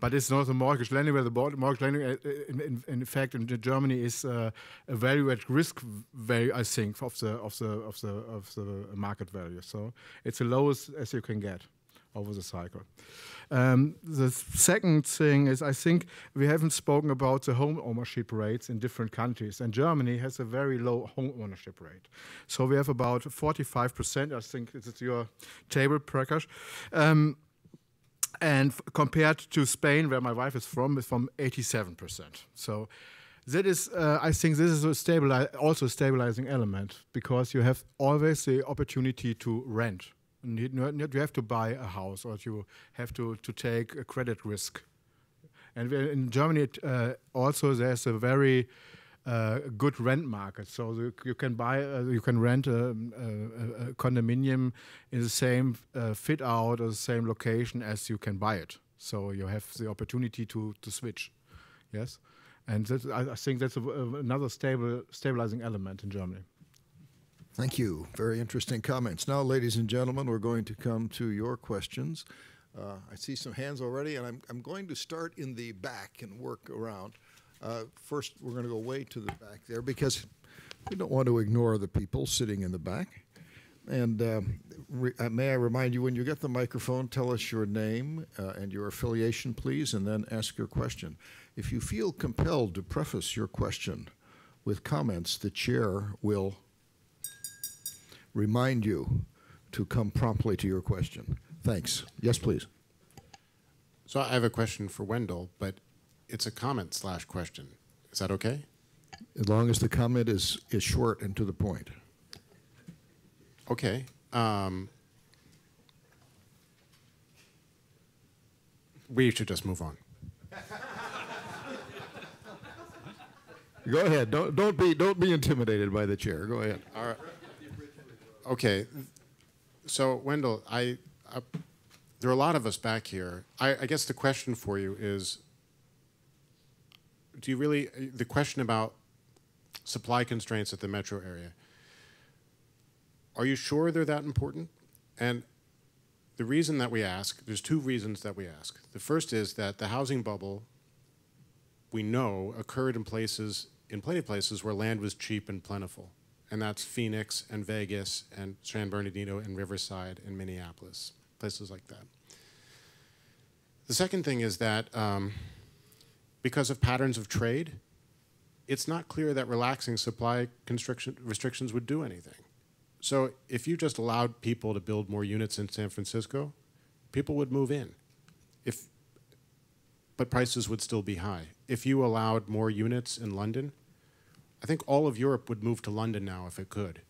But it's not a mortgage lending. Where the mortgage lending, uh, in, in, in fact, in Germany is uh, a value at risk value. I think of the of the of the of the market value. So it's the lowest as you can get over the cycle. Um, the second thing is, I think we haven't spoken about the home ownership rates in different countries, and Germany has a very low home ownership rate. So we have about 45%. I think is your table, Prakash. Um, and compared to Spain, where my wife is from, is from 87%. So that is, uh, I think, this is a stabilize, also a stabilizing element because you have always the opportunity to rent. Need- not- You have to buy a house or you have to, to take a credit risk. And in Germany, it, uh, also there's a very uh, good rent market. So the, you can buy, uh, you can rent a, a, a condominium in the same uh, fit out or the same location as you can buy it. So you have the opportunity to to switch. Yes, and I, I think that's a- another stable stabilizing element in Germany. Thank you. Very interesting comments. Now, ladies and gentlemen, we're going to come to your questions. Uh, I see some hands already, and I'm, I'm going to start in the back and work around. Uh, first, we're going to go way to the back there because we don't want to ignore the people sitting in the back. And um, uh, may I remind you, when you get the microphone, tell us your name uh, and your affiliation, please, and then ask your question. If you feel compelled to preface your question with comments, the chair will remind you to come promptly to your question. Thanks. Yes, please. So I have a question for Wendell, but it's a comment slash question. Is that okay? As long as the comment is, is short and to the point. Okay. Um, we should just move on. Go ahead. Don't, don't, be, don't be intimidated by the chair. Go ahead. All right. Okay. So, Wendell, I, I, there are a lot of us back here. I, I guess the question for you is do you really, the question about supply constraints at the metro area, are you sure they're that important? And the reason that we ask, there's two reasons that we ask. The first is that the housing bubble, we know, occurred in places, in plenty of places where land was cheap and plentiful. And that's Phoenix and Vegas and San Bernardino and Riverside and Minneapolis, places like that. The second thing is that um, because of patterns of trade, it's not clear that relaxing supply restrictions would do anything. So if you just allowed people to build more units in San Francisco, people would move in. If, but prices would still be high. If you allowed more units in London, I think all of Europe would move to London now if it could.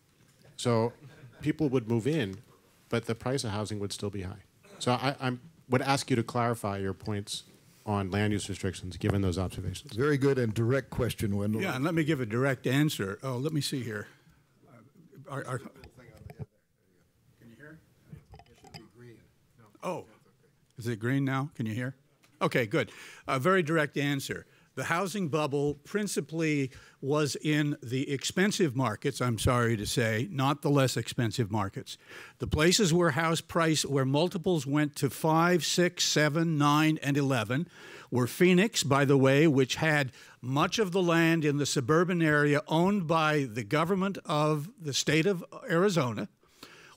So people would move in, but the price of housing would still be high. So I I'm, would ask you to clarify your points on land use restrictions, given those observations. Very good and direct question, Wendell. Yeah, and let me give a direct answer. Oh, let me see here. Uh, our, our, Oh, is it green now? Can you hear? Okay, good. A very direct answer. The housing bubble principally was in the expensive markets, I'm sorry to say, not the less expensive markets. The places where house price, where multiples went to 5, 6, 7, 9, and 11 were Phoenix, by the way, which had much of the land in the suburban area owned by the government of the state of Arizona,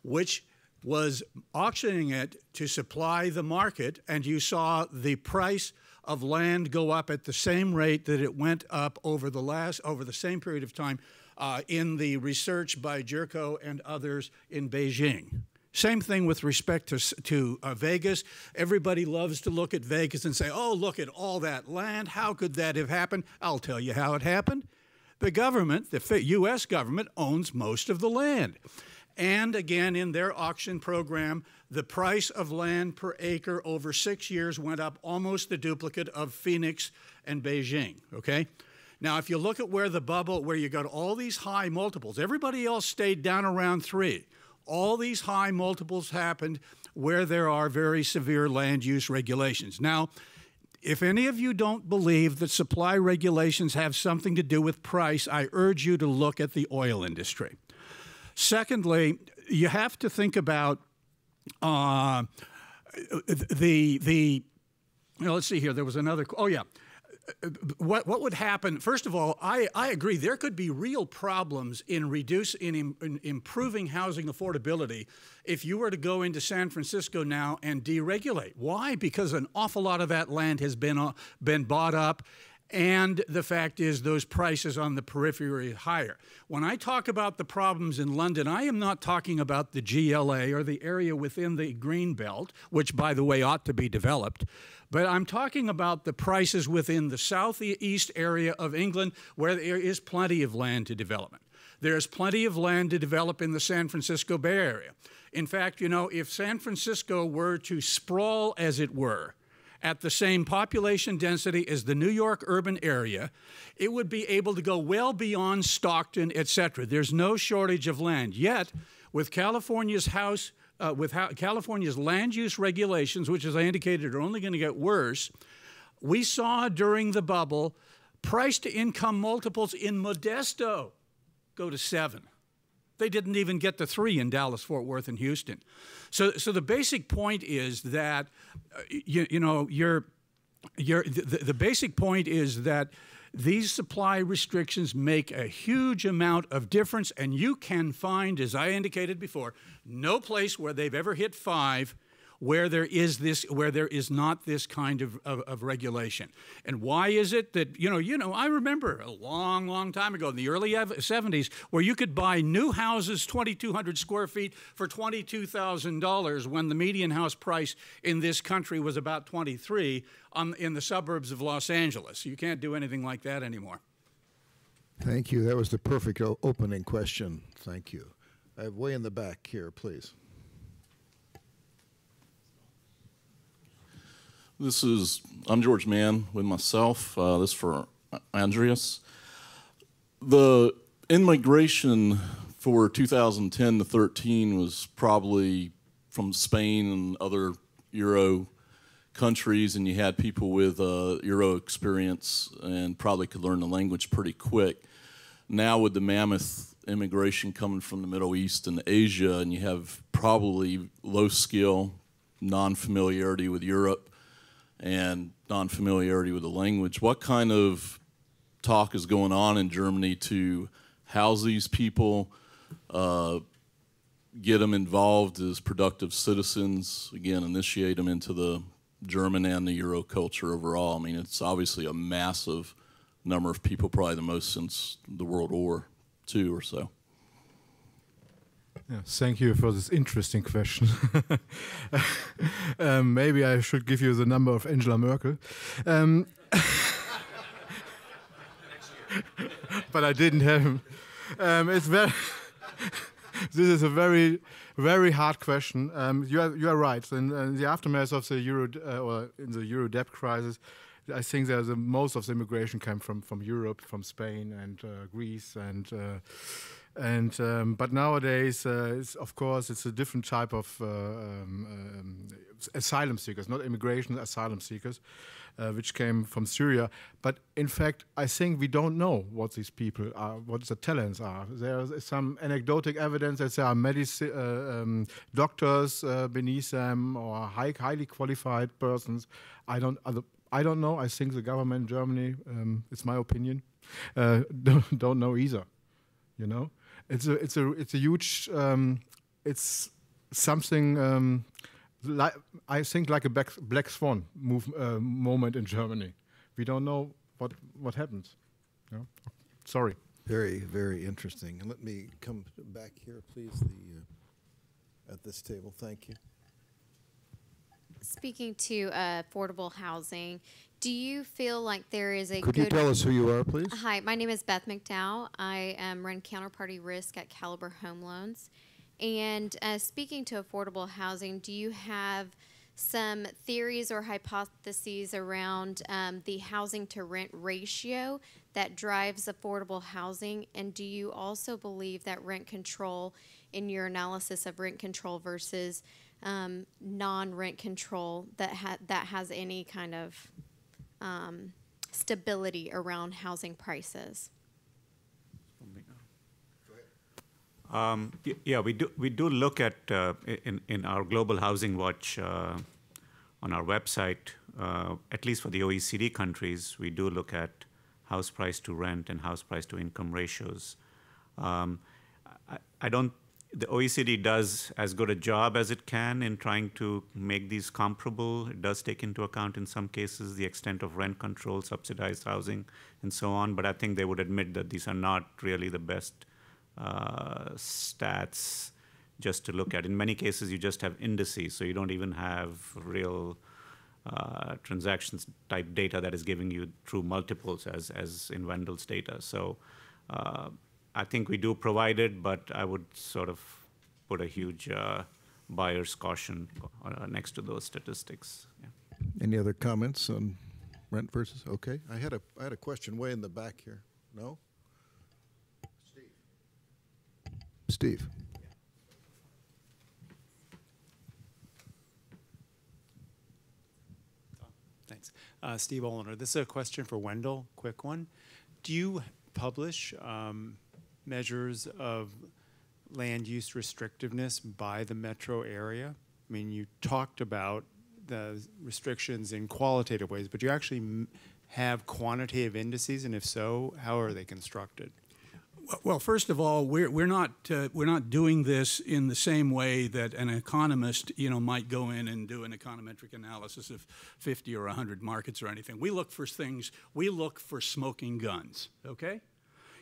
which was auctioning it to supply the market, and you saw the price of land go up at the same rate that it went up over the last over the same period of time uh, in the research by Gyourko and others in Beijing. Same thing with respect to, to uh, Vegas. Everybody loves to look at Vegas and say, oh, look at all that land. How could that have happened? I'll tell you how it happened. The government, the U.S. government, owns most of the land. And again, in their auction program, the price of land per acre over six years went up almost the duplicate of Phoenix and Beijing. Okay? Now, if you look at where the bubble, where you got all these high multiples, everybody else stayed down around three. All these high multiples happened where there are very severe land use regulations. Now, if any of you don't believe that supply regulations have something to do with price, I urge you to look at the oil industry. Secondly, you have to think about uh, the the. Let's see here. There was another. Oh yeah. What, what would happen? First of all, I, I agree. There could be real problems in reduce in, in improving housing affordability if you were to go into San Francisco now and deregulate. Why? Because an awful lot of that land has been uh, been bought up and the fact is, those prices on the periphery are higher. When I talk about the problems in London, I am not talking about the GLA or the area within the green belt, which, by the way, ought to be developed. But I'm talking about the prices within the southeast area of England where there is plenty of land to development. There's plenty of land to develop in the San Francisco Bay Area. In fact, you know, if San Francisco were to sprawl, as it were, at the same population density as the New York urban area, it would be able to go well beyond Stockton, et cetera. There's no shortage of land. Yet, with California's house, uh, with California's land use regulations, which, as I indicated, are only going to get worse, we saw during the bubble price to income multiples in Modesto go to seven. They didn't even get to three in Dallas, Fort Worth, and Houston. So, so the basic point is that, uh, you, you know, you're, you're, the, the basic point is that these supply restrictions make a huge amount of difference, and you can find, as I indicated before, no place where they've ever hit five where there is this where there is not this kind of, of, of, regulation. And why is it that you know you know I remember a long long time ago in the early 70s where you could buy new houses 2200 square feet for $22,000 when the median house price in this country was about 23 on, in the suburbs of Los Angeles. You can't do anything like that anymore. Thank you. That was the perfect opening question. Thank you. I have way in the back here, please. This is, I'm George Mann with myself. Uh, this for Andreas. The immigration for 2010 to 13 was probably from Spain and other Euro countries, and you had people with uh, Euro experience and probably could learn the language pretty quick. Now, with the mammoth immigration coming from the Middle East and Asia, and you have probably low skill, non familiarity with Europe, and non-familiarity with the language. What kind of talk is going on in Germany to house these people, uh, get them involved as productive citizens, again, initiate them into the German and the Euro culture overall? I mean, it's obviously a massive number of people, probably the most since the World War II or so. Yeah, thank you for this interesting question. um, maybe I should give you the number of Angela Merkel. Um, but I didn't have him. Um, it's very. this is a very, very hard question. Um, you are you are right. In, in, the aftermath of the euro uh, or in the euro debt crisis, I think that the most of the immigration came from from Europe, from Spain and uh, Greece and. Uh, and um, but nowadays, uh, of course, it's a different type of uh, um, um, asylum seekers, not immigration, asylum seekers, uh, which came from Syria. But in fact, I think we don't know what these people are, what the talents are. There is some anecdotal evidence that there are medici- uh, um, doctors uh, beneath them or high, highly qualified persons. I don't. I don't know. I think the government in Germany, um, it's my opinion, uh, don't, don't know either. You know it's a it's a it's a huge um, it's something um, like I think like a black, black swan move, uh, moment in Germany. We don't know what what happens. Sorry. Very very interesting. And let me come back here, please. The uh, at this table. Thank you. Speaking to uh, affordable housing, do you feel like there is a Could you tell us who you are, please? Hi, my name is Beth McDowell. I um, run counterparty risk at Caliber Home Loans. And uh, speaking to affordable housing, do you have some theories or hypotheses around um, the housing to rent ratio that drives affordable housing? And do you also believe that rent control, in your analysis of rent control versus um, non rent control, that, ha- that has any kind of um, stability around housing prices? Um, yeah, we do. We do look at uh, in in our Global Housing Watch uh, on our website. Uh, at least for the OECD countries, we do look at house price to rent and house price to income ratios. Um, I, I, don't the OECD does as good a job as it can in trying to make these comparable. It does take into account, in some cases, the extent of rent control, subsidized housing, and so on. But I think they would admit that these are not really the best uh, stats just to look at. In many cases, you just have indices, so you don't even have real uh, transactions type data that is giving you true multiples as, as in Wendell's data. So uh, I think we do provide it, but I would sort of put a huge uh, buyer's caution uh, next to those statistics. Yeah. Any other comments on rent versus? Okay, I had a I had a question way in the back here. No. Steve. Steve. Thanks. Uh, Steve Oliner. This is a question for Wendell, quick one. Do you publish um, measures of land use restrictiveness by the metro area? I mean, you talked about the restrictions in qualitative ways, but you actually have quantitative indices, and if so, how are they constructed? Well, first of all, we're, we're not uh, we're not doing this in the same way that an economist, you know, might go in and do an econometric analysis of 50 or 100 markets or anything. We look for things. We look for smoking guns. Okay.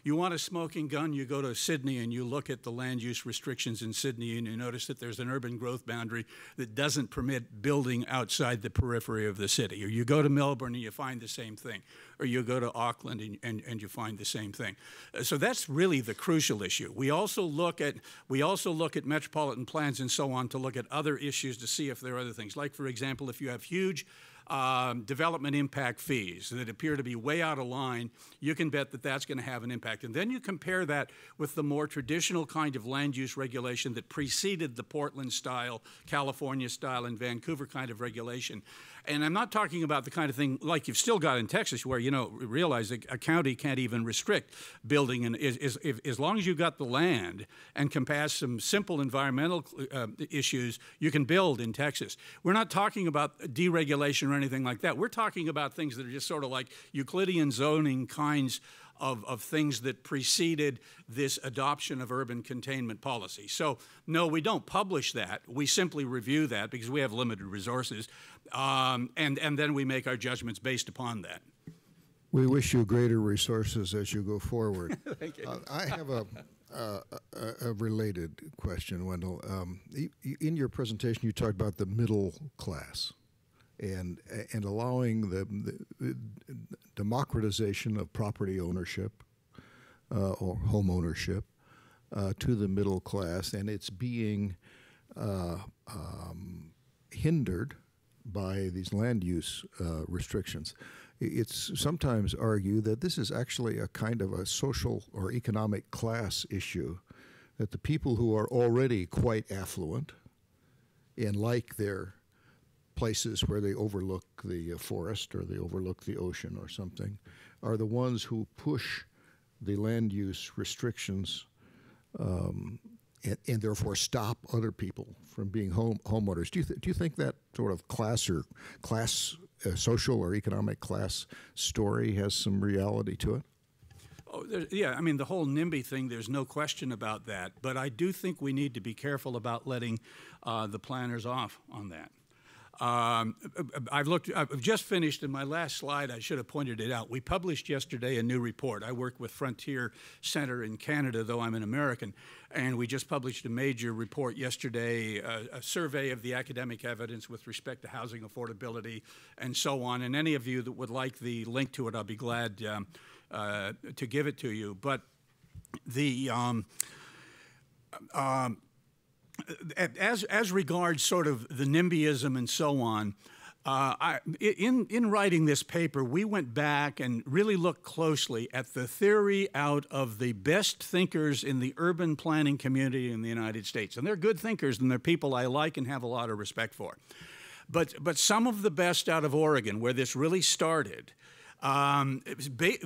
You want a smoking gun, you go to Sydney and you look at the land use restrictions in Sydney and you notice that there's an urban growth boundary that doesn't permit building outside the periphery of the city. Or you go to Melbourne and you find the same thing. Or you go to Auckland and, and, and you find the same thing. Uh, so that's really the crucial issue. We also look at we also look at metropolitan plans and so on to look at other issues to see if there are other things. Like for example, if you have huge um, development impact fees that appear to be way out of line, you can bet that that's going to have an impact. And then you compare that with the more traditional kind of land use regulation that preceded the Portland style, California style, and Vancouver kind of regulation. And I'm not talking about the kind of thing like you've still got in Texas, where you know realize a, county can't even restrict building, and is, is, if, as long as you've got the land and can pass some simple environmental uh, issues, you can build in Texas. We're not talking about deregulation or anything like that. We're talking about things that are just sort of like Euclidean zoning kinds of, of things that preceded this adoption of urban containment policy. So, no, we don't publish that. We simply review that because we have limited resources, um, and, and then we make our judgments based upon that. We wish you greater resources as you go forward. Thank you. Uh, I have a, uh, a, a, related question, Wendell. Um, in your presentation, you talked about the middle class and and allowing the, the democratization of property ownership uh, or home ownership uh, to the middle class, and it's being uh, um, hindered by these land use uh, restrictions. It's sometimes argued that this is actually a kind of a social or economic class issue, that the people who are already quite affluent and like their places where they overlook the uh, forest or they overlook the ocean or something are the ones who push the land use restrictions um, and, and, therefore stop other people from being home homeowners. Do you, do you think that sort of class or class, uh, social or economic class story has some reality to it? Oh, yeah, I mean, the whole NIMBY thing, there's no question about that. But I do think we need to be careful about letting uh, the planners off on that. Um, I've looked. I've just finished. In my last slide, I should have pointed it out. We published yesterday a new report. I work with Frontier Center in Canada, though I'm an American, and we just published a major report yesterday, a survey of the academic evidence with respect to housing affordability and so on. And any of you that would like the link to it, I'll be glad um, uh, to give it to you. But the um, um as as regards sort of the NIMBYism and so on, uh, I, in in writing this paper, we went back and really looked closely at the theory out of the best thinkers in the urban planning community in the United States, and they're good thinkers and they're people I like and have a lot of respect for. But but some of the best out of Oregon, where this really started, um,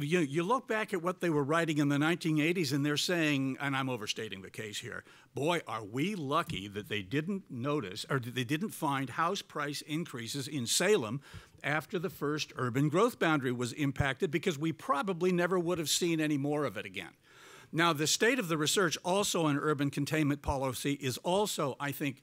you, you, look back at what they were writing in the 1980s, and they're saying, and I'm overstating the case here, boy, are we lucky that they didn't notice or they didn't find house price increases in Salem after the first urban growth boundary was impacted because we probably never would have seen any more of it again. Now, the state of the research also on urban containment policy is also, I think,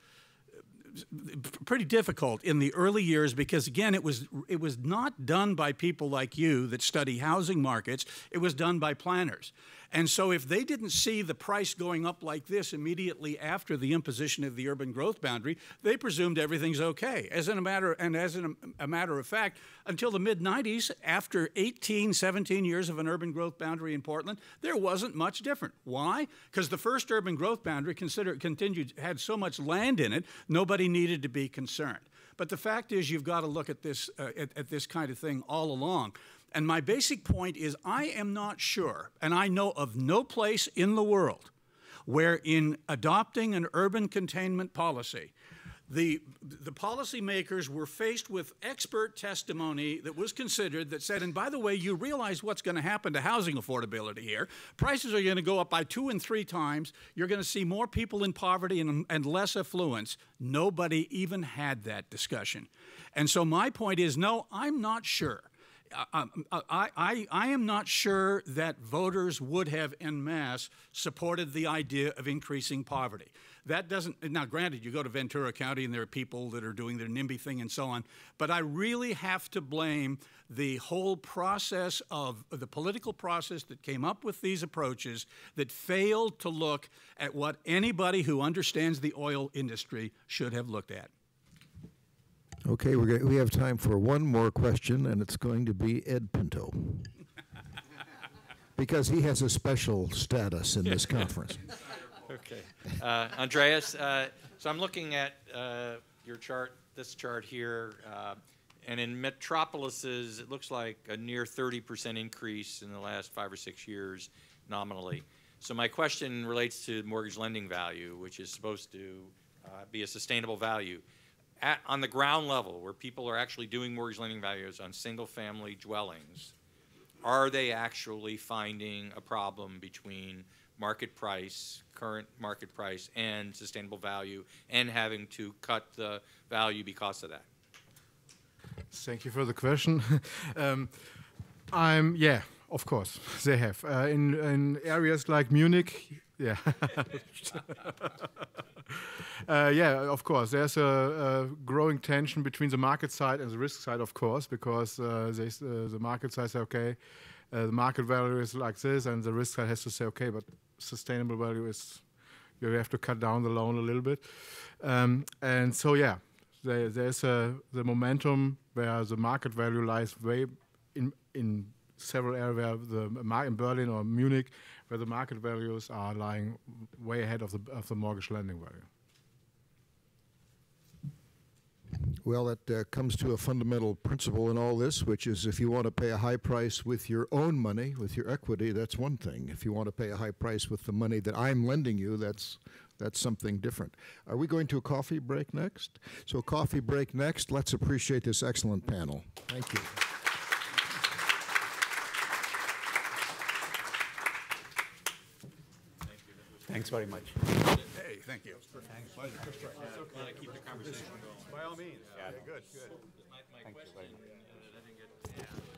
pretty difficult in the early years because again it was it was not done by people like you that study housing markets. It was done by planners and so, if they didn't see the price going up like this immediately after the imposition of the urban growth boundary, they presumed everything's okay. As in a matter, and as in a, a matter of fact, until the mid 90s, after 18, 17 years of an urban growth boundary in Portland, there wasn't much different. Why? Because the first urban growth boundary considered continued had so much land in it, nobody needed to be concerned. But the fact is, you've got to look at this uh, at, at this kind of thing all along. And my basic point is I am not sure, and I know of no place in the world where, in adopting an urban containment policy, the, the policymakers were faced with expert testimony that was considered that said, and by the way, you realize what's going to happen to housing affordability here. Prices are going to go up by two and three times. You're going to see more people in poverty and, and less affluence. Nobody even had that discussion. And so my point is no, I'm not sure I, uh, I, I, I am not sure that voters would have en masse supported the idea of increasing poverty. That doesn't, now granted, you go to Ventura County and there are people that are doing their NIMBY thing and so on, but I really have to blame the whole process of the political process that came up with these approaches that failed to look at what anybody who understands the oil industry should have looked at. Okay, we're going we have time for one more question, and it's going to be Ed Pinto. because he has a special status in this conference. Okay. Uh, Andreas, uh, so I'm looking at uh, your chart, this chart here, uh, and in metropolises, it looks like a near 30% increase in the last five or six years nominally. So my question relates to mortgage lending value, which is supposed to uh, be a sustainable value. At, on the ground level, where people are actually doing mortgage lending values on single-family dwellings, are they actually finding a problem between market price, current market price, and sustainable value, and having to cut the value because of that? Thank you for the question. um, I'm yeah, of course they have uh, in in areas like Munich. Yeah. uh, yeah, of course. There's a, a, growing tension between the market side and the risk side, of course, because uh, they, uh, the market side says, okay, uh, the market value is like this, and the risk side has to say, okay, but sustainable value is you have to cut down the loan a little bit. Um, and so, yeah, there, there's a, the momentum where the market value lies way in, in several areas, the, in Berlin or Munich, where the market values are lying way ahead of the, of the mortgage lending value. Well, that uh, comes to a fundamental principle in all this, which is if you want to pay a high price with your own money, with your equity, that's one thing. If you want to pay a high price with the money that I'm lending you, that's that's something different. Are we going to a coffee break next? So, coffee break next. Let's appreciate this excellent panel. Thank you. Thanks very much. Hey, thank you. Thanks. Pleasure. Want to keep the conversation going? By all means. Yeah, good, good. My, my Thank you question, very much. I think it,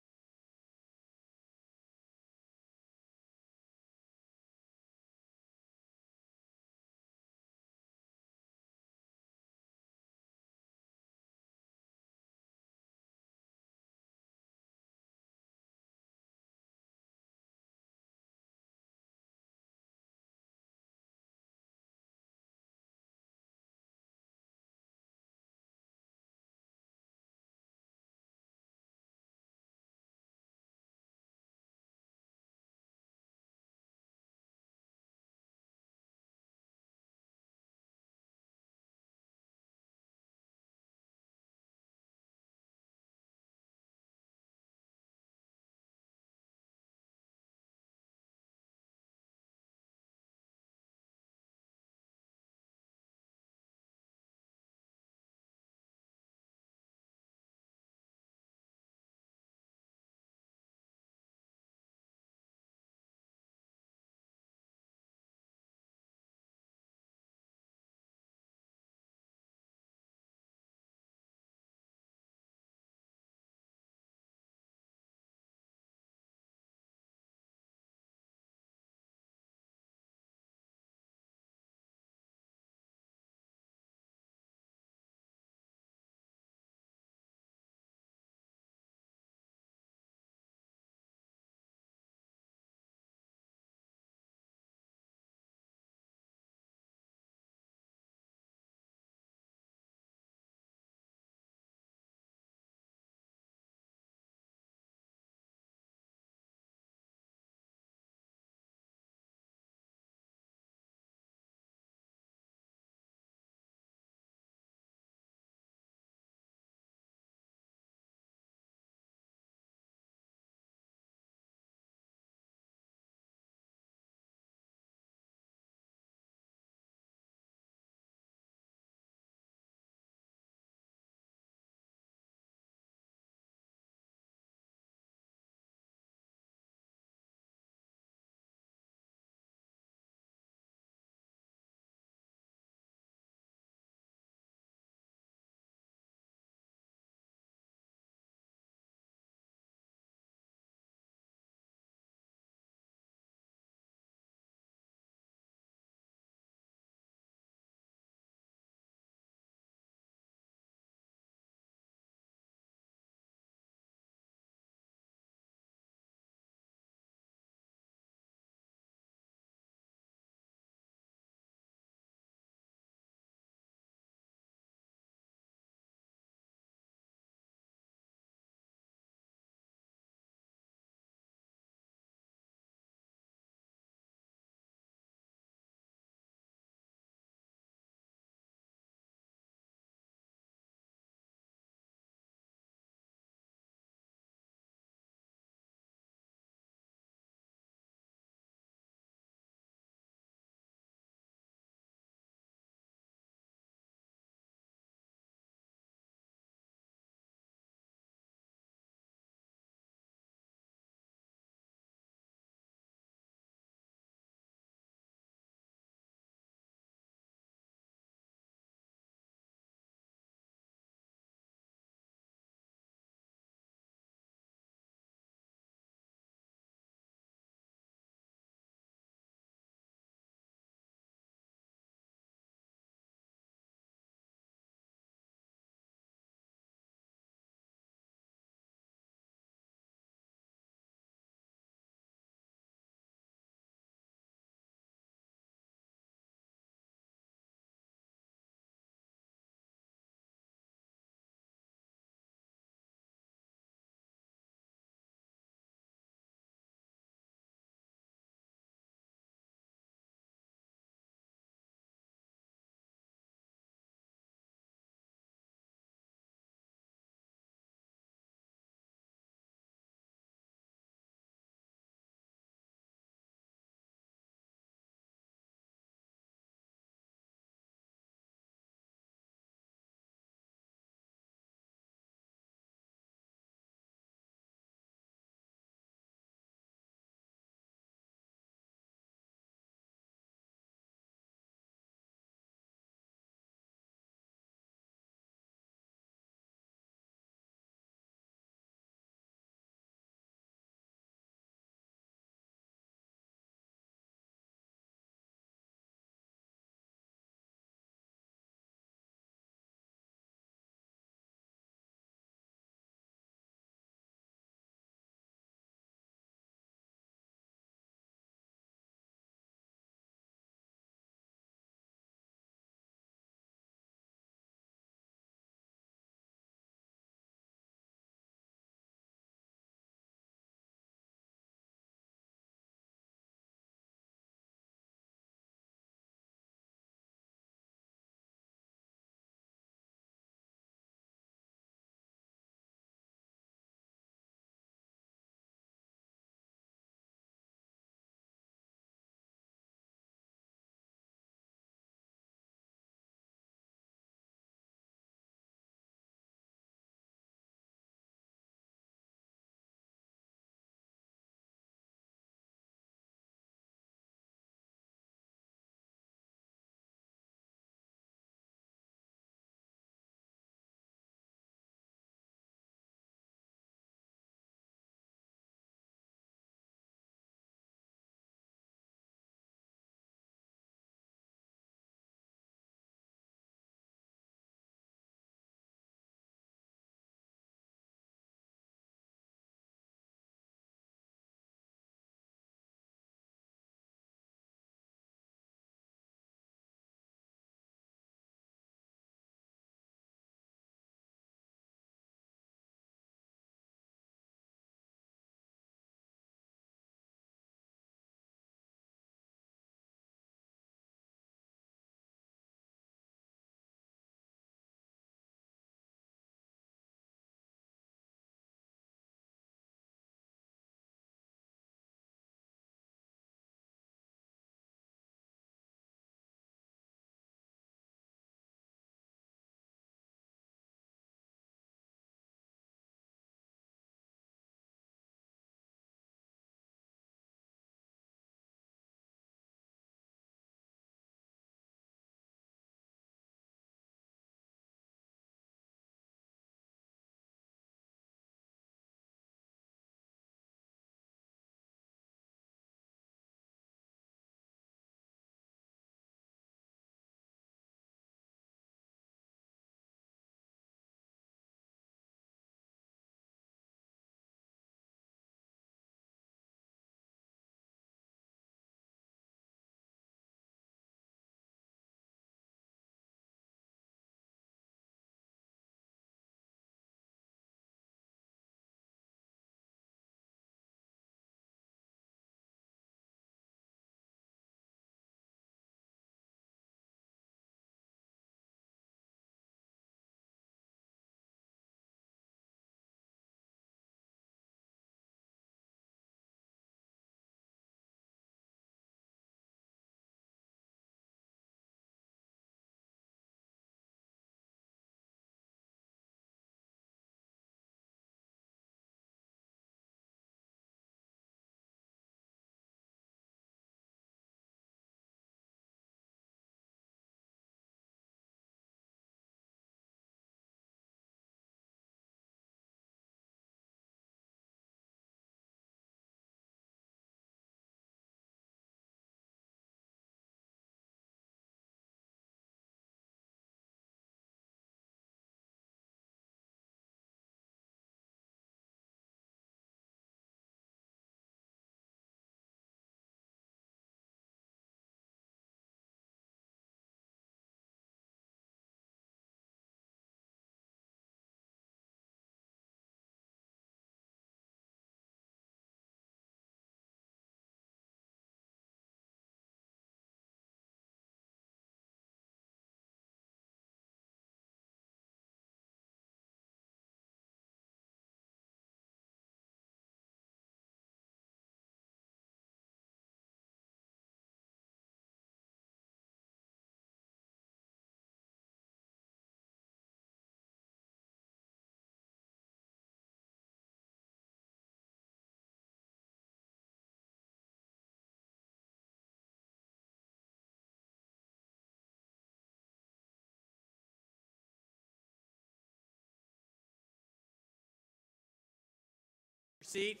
Seat.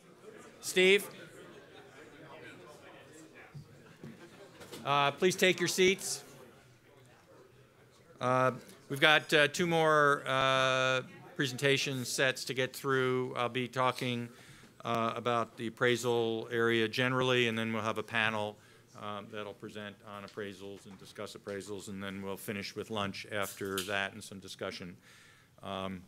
Steve? Uh, please take your seats. Uh, we've got uh, two more uh, presentation sets to get through. I'll be talking uh, about the appraisal area generally, and then we'll have a panel um, that'll present on appraisals and discuss appraisals, and then we'll finish with lunch after that and some discussion. Um,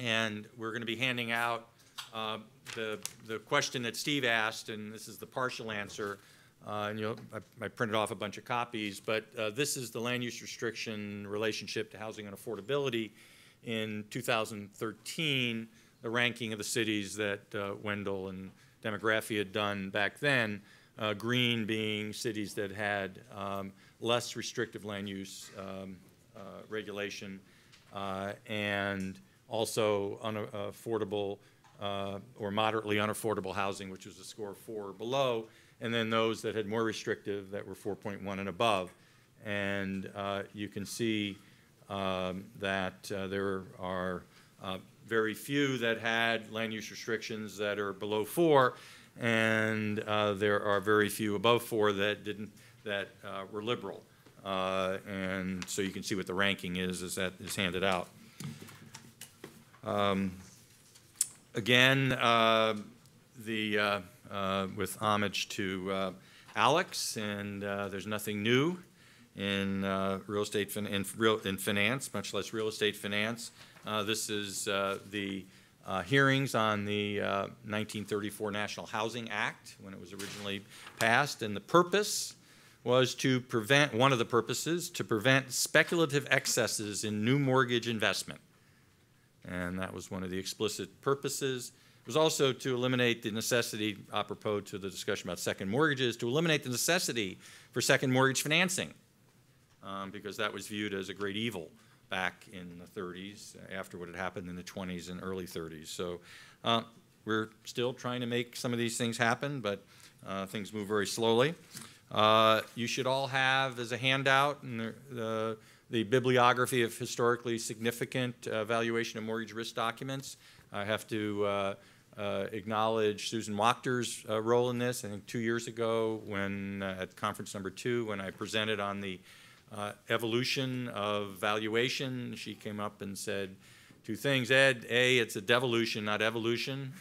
and we're going to be handing out uh, the, the question that Steve asked, and this is the partial answer. Uh, and I, I, printed off a bunch of copies, but uh, this is the land use restriction relationship to housing and affordability in 2013, the ranking of the cities that uh, Wendell and Demographia had done back then, uh, green being cities that had um, less restrictive land use um, regulation and also unaffordable uh, or moderately unaffordable housing, which was a score four or below, and then those that had more restrictive that were 4.1 and above. And uh, you can see um, that uh, there are uh, very few that had land use restrictions that are below four, and uh, there are very few above four that didn't that uh, were liberal. and so you can see what the ranking is as that is handed out. Um, again, uh, the, uh, uh, with homage to uh, Alex, and uh, there's nothing new in real estate fin in, real, in finance, much less real estate finance. this is the hearings on the 1934 National Housing Act when it was originally passed, and the purpose was to prevent, one of the purposes, to prevent speculative excesses in new mortgage investment and that was one of the explicit purposes. It was also to eliminate the necessity, apropos to the discussion about second mortgages, to eliminate the necessity for second mortgage financing, um, because that was viewed as a great evil back in the 30s after what had happened in the 20s and early 30s. So uh, we're still trying to make some of these things happen, but uh, things move very slowly. Uh, you should all have as a handout and the, the the bibliography of historically significant uh, valuation of mortgage risk documents. I have to uh, uh, acknowledge Susan Wachter's uh, role in this. I think two years ago, when uh, at conference number two, when I presented on the uh, evolution of valuation, she came up and said two things. Ed, A, it's a devolution, not evolution.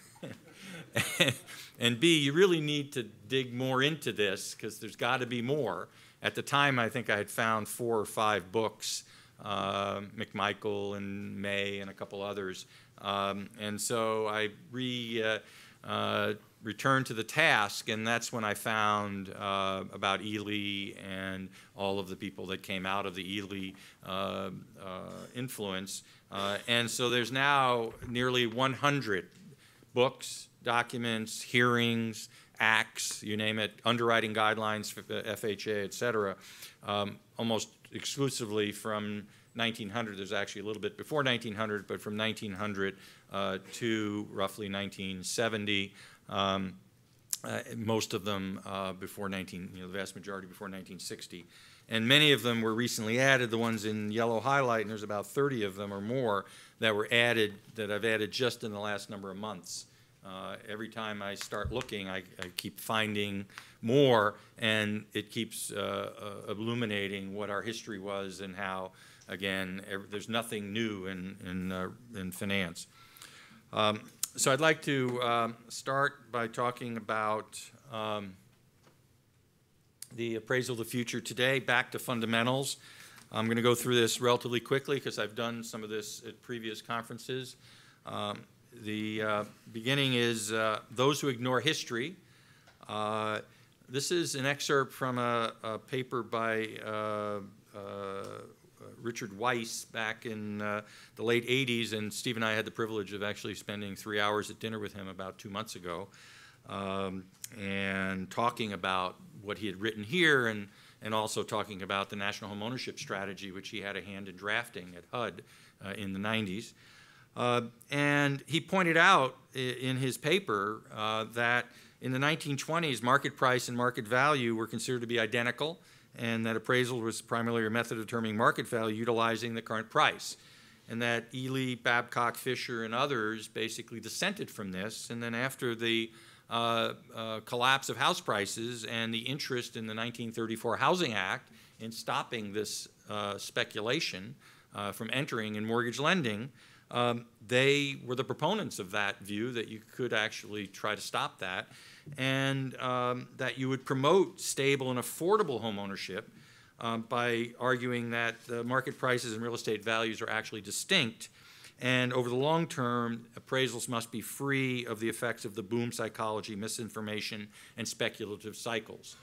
and B, you really need to dig more into this because there's got to be more. At the time, I think I had found four or five books, uh, McMichael and May and a couple others. Um, and so I re, uh, uh, returned to the task, and that's when I found uh, about Ely and all of the people that came out of the Ely uh, influence. and so there's now nearly 100 books, documents, hearings, acts, you name it, underwriting guidelines, FHA, et cetera, um, almost exclusively from 1900. There's actually a little bit before 1900, but from 1900 uh, to roughly 1970. Um, uh, most of them uh, before 19, you know, the vast majority before 1960. And many of them were recently added, the ones in yellow highlight, and there's about 30 of them or more that were added, that I've added just in the last number of months. Uh, every time I start looking, I, I, keep finding more, and it keeps uh, uh, illuminating what our history was and how, again, there's nothing new in, in, uh, in finance. Um, so I'd like to um, start by talking about um, the appraisal of the future today, back to fundamentals. I'm going to go through this relatively quickly because I've done some of this at previous conferences. Um, the uh, beginning is uh, Those Who Ignore History. Uh, this is an excerpt from a, a paper by uh, uh, Richard Weiss back in uh, the late 80s, and Steve and I had the privilege of actually spending three hours at dinner with him about two months ago um, and talking about what he had written here and, and also talking about the National Home Ownership Strategy, which he had a hand in drafting at HUD in the 90s. Uh, and he pointed out in his paper uh, that in the 1920s, market price and market value were considered to be identical, and that appraisal was primarily a method of determining market value utilizing the current price. and that Ely, Babcock, Fisher, and others basically dissented from this. And then after the uh, uh, collapse of house prices and the interest in the 1934 Housing Act in stopping this uh, speculation uh, from entering in mortgage lending, um, they were the proponents of that view that you could actually try to stop that and um, that you would promote stable and affordable home ownership um, by arguing that the market prices and real estate values are actually distinct. And over the long term, appraisals must be free of the effects of the boom psychology, misinformation, and speculative cycles.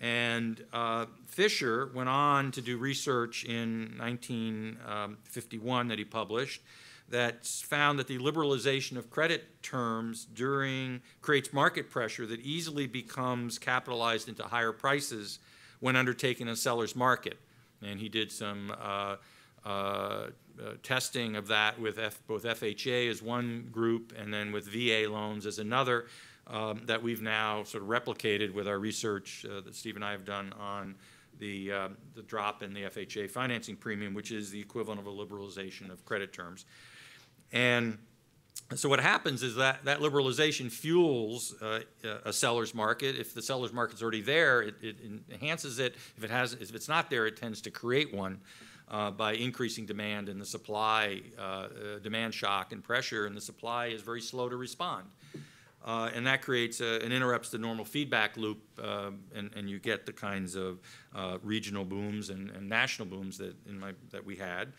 And uh, Fisher went on to do research in 1951 um, that he published that found that the liberalization of credit terms during creates market pressure that easily becomes capitalized into higher prices when undertaking a seller's market. And he did some uh, uh, uh, testing of that with F, both FHA as one group and then with VA loans as another um, that we've now sort of replicated with our research uh, that Steve and I have done on the, uh, the drop in the FHA financing premium, which is the equivalent of a liberalization of credit terms. And so what happens is that that liberalization fuels uh, a seller's market. If the seller's market's already there, it, it, enhances it. If it has, if it's not there, it tends to create one uh, by increasing demand and the supply, uh, uh demand shock and pressure, and the supply is very slow to respond. Uh, and that creates a, and interrupts the normal feedback loop, uh, and, and, you get the kinds of regional booms and, and, national booms that my that we had.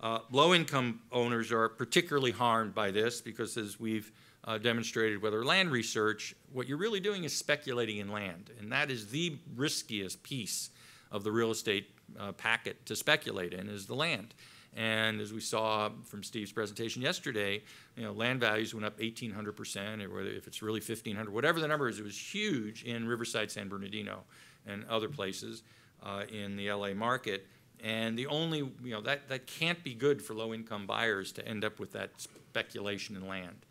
Uh, low-income owners are particularly harmed by this because as we've uh, demonstrated with our land research, what you're really doing is speculating in land. And that is the riskiest piece of the real estate uh, packet to speculate in is the land. And as we saw from Steve's presentation yesterday, you know, land values went up 1,800%, or if it's really 1,500, whatever the number is, it was huge in Riverside, San Bernardino, and other places uh, in the LA market. And the only, you know, that, that can't be good for low income buyers to end up with that speculation in land.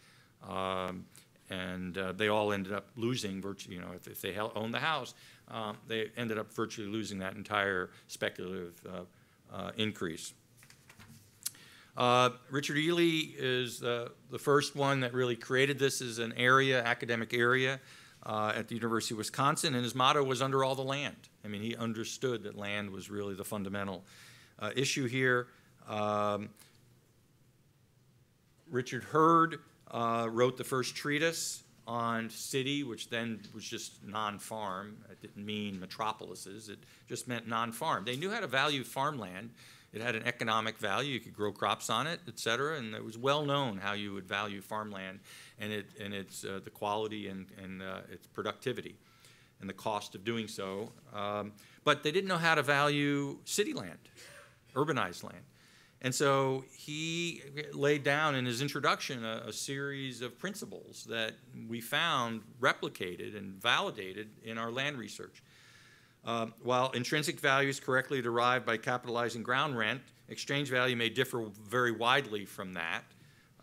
Um, and uh, they all ended up losing virtually, you know, if, if they owned the house, um, they ended up virtually losing that entire speculative uh, uh, increase. Uh, Richard Ely is the first one that really created this as an area, academic area uh, at the University of Wisconsin, and his motto was under all the land. I mean, he understood that land was really the fundamental uh, issue here. Um, Richard Hurd uh, wrote the first treatise on city, which then was just non-farm. It didn't mean metropolises. It just meant non-farm. They knew how to value farmland. It had an economic value. You could grow crops on it, et cetera, and it was well known how you would value farmland and, it, and its, uh, the quality and, and uh, its productivity and the cost of doing so. Um, but they didn't know how to value city land, urbanized land. And so he laid down in his introduction a, a, series of principles that we found replicated and validated in our land research. Uh, while intrinsic value is correctly derived by capitalizing ground rent, exchange value may differ very widely from that.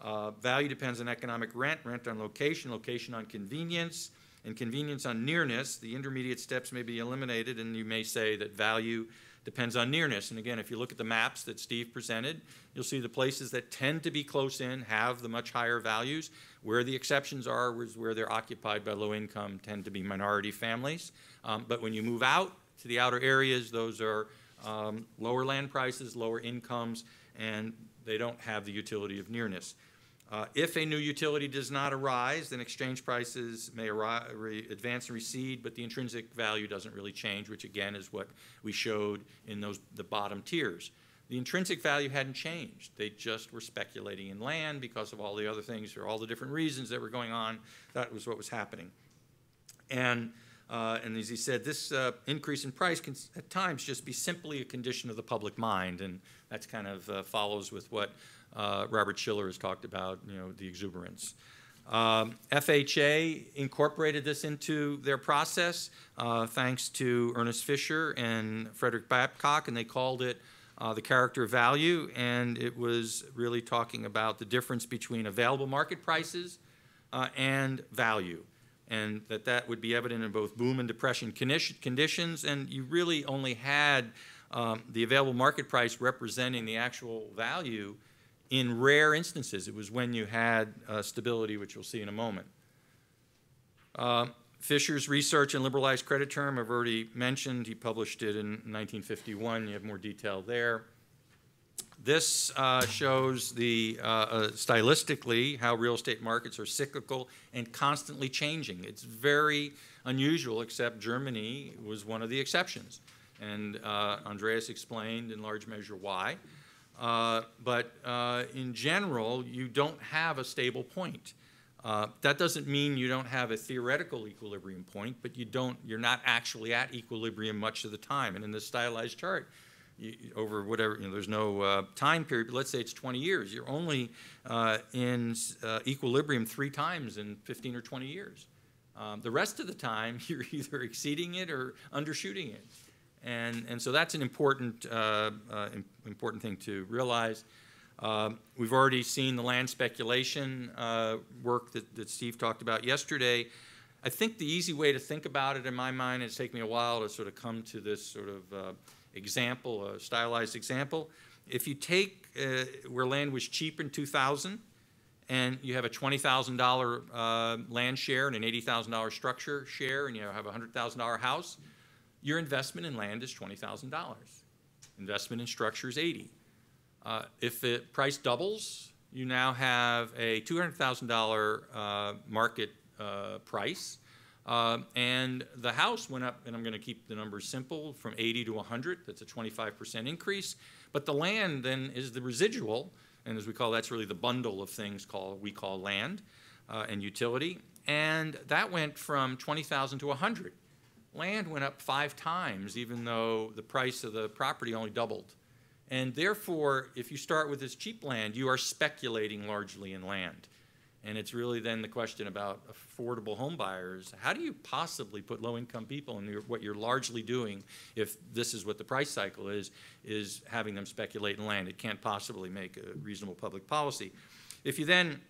Uh, value depends on economic rent, rent on location, location on convenience, and convenience on nearness. The intermediate steps may be eliminated, and you may say that value depends on nearness. And again, if you look at the maps that Steve presented, you'll see the places that tend to be close in have the much higher values. Where the exceptions are is where they're occupied by low income, tend to be minority families. Um, but when you move out to the outer areas, those are um, lower land prices, lower incomes, and they don't have the utility of nearness. Uh, if a new utility does not arise, then exchange prices may advance and recede, but the intrinsic value doesn't really change, which again is what we showed in those the bottom tiers. The intrinsic value hadn't changed. They just were speculating in land because of all the other things or all the different reasons that were going on. That was what was happening. And, uh, and as he said, this uh, increase in price can at times just be simply a condition of the public mind, and that's kind of uh, follows with what uh, Robert Shiller has talked about, you know, the exuberance. Um, FHA incorporated this into their process uh, thanks to Ernest Fisher and Frederick Babcock, and they called it uh, the character value, and it was really talking about the difference between available market prices uh, and value, and that that would be evident in both boom and depression conditions, and you really only had um, the available market price representing the actual value in rare instances. It was when you had uh, stability, which we'll see in a moment. Uh, Fisher's research and liberalized credit term, I've already mentioned. He published it in 1951. You have more detail there. This uh, shows the uh, uh, stylistically how real estate markets are cyclical and constantly changing. It's very unusual, except Germany was one of the exceptions. And uh, Andreas explained in large measure why. Uh, but uh, in general, you don't have a stable point. Uh, that doesn't mean you don't have a theoretical equilibrium point, but you don't, you're not actually at equilibrium much of the time. And in this stylized chart, you, over whatever, you know, there's no uh, time period, but let's say it's 20 years. You're only uh, in equilibrium three times in 15 or 20 years. Um, the rest of the time, you're either exceeding it or undershooting it. And, and so that's an important, uh, uh, important thing to realize. Um, we've already seen the land speculation uh, work that, that Steve talked about yesterday. I think the easy way to think about it in my mind, it's taken me a while to sort of come to this sort of uh, example, a stylized example. If you take uh, where land was cheap in 2000 and you have a $20,000 uh, land share and an $80,000 structure share and you have a $100,000 house, your investment in land is $20,000. Investment in structure is 80. Uh, if the price doubles, you now have a $200,000 uh, market uh, price. Uh, and the house went up, and I'm going to keep the numbers simple, from 80 to 100. That's a 25% increase. But the land then is the residual, and as we call that's really the bundle of things called we call land uh, and utility. And that went from 20,000 to 100 land went up five times, even though the price of the property only doubled. And therefore, if you start with this cheap land, you are speculating largely in land. And it's really then the question about affordable home buyers. How do you possibly put low-income people in your, what you're largely doing if this is what the price cycle is, is having them speculate in land? It can't possibly make a reasonable public policy. If you then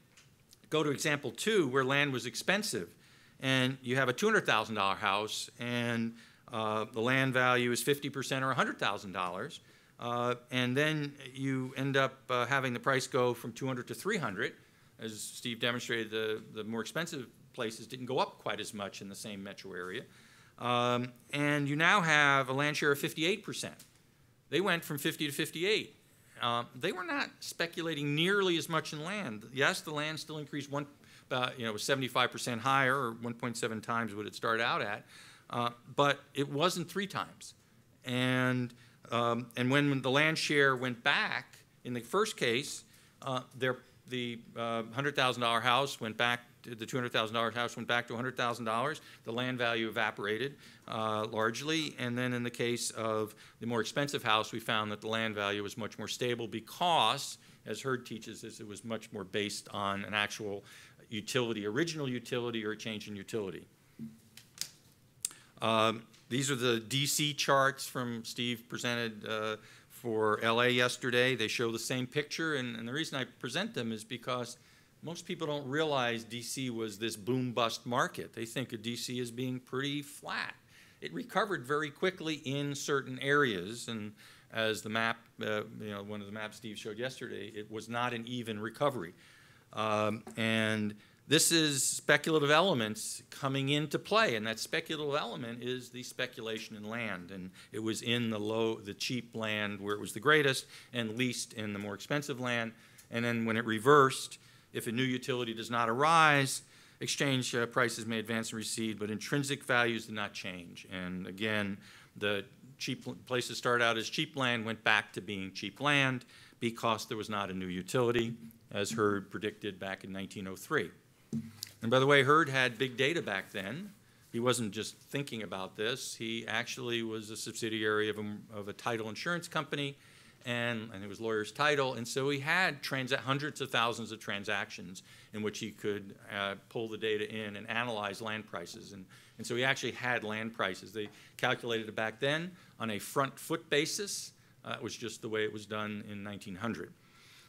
go to example two, where land was expensive, and you have a $200,000 house and uh, the land value is 50% or $100,000, uh, and then you end up uh, having the price go from 200 to 300. As Steve demonstrated, the, the more expensive places didn't go up quite as much in the same metro area. Um, and you now have a land share of 58%. They went from 50 to 58. Uh, they were not speculating nearly as much in land. Yes, the land still increased one, about, you know, 75% higher or 1.7 times what it started out at, uh, but it wasn't three times. And, um, and when the land share went back, in the first case, uh, their, the uh, $100,000 house went back, to the $200,000 house went back to $100,000. The land value evaporated uh, largely. And then in the case of the more expensive house, we found that the land value was much more stable because, as Hurd teaches us, it was much more based on an actual utility, original utility or a change in utility. Um, these are the DC charts from Steve presented uh, for LA yesterday. They show the same picture, and, and, the reason I present them is because most people don't realize DC was this boom bust market. They think of DC as being pretty flat. It recovered very quickly in certain areas, and as the map, uh, you know, one of the maps Steve showed yesterday, it was not an even recovery. Um, and this is speculative elements coming into play, and that speculative element is the speculation in land. And it was in the low, the cheap land where it was the greatest, and least in the more expensive land. And then when it reversed, if a new utility does not arise, exchange uh, prices may advance and recede, but intrinsic values do not change. And again, the cheap places start out as cheap land, went back to being cheap land because there was not a new utility as Hurd predicted back in 1903. And by the way, Hurd had big data back then. He wasn't just thinking about this. He actually was a subsidiary of a, of a title insurance company, and, and it was lawyer's title. And so he had hundreds of thousands of transactions in which he could uh, pull the data in and analyze land prices. And, and so he actually had land prices. They calculated it back then on a front foot basis. Uh, it was just the way it was done in 1900.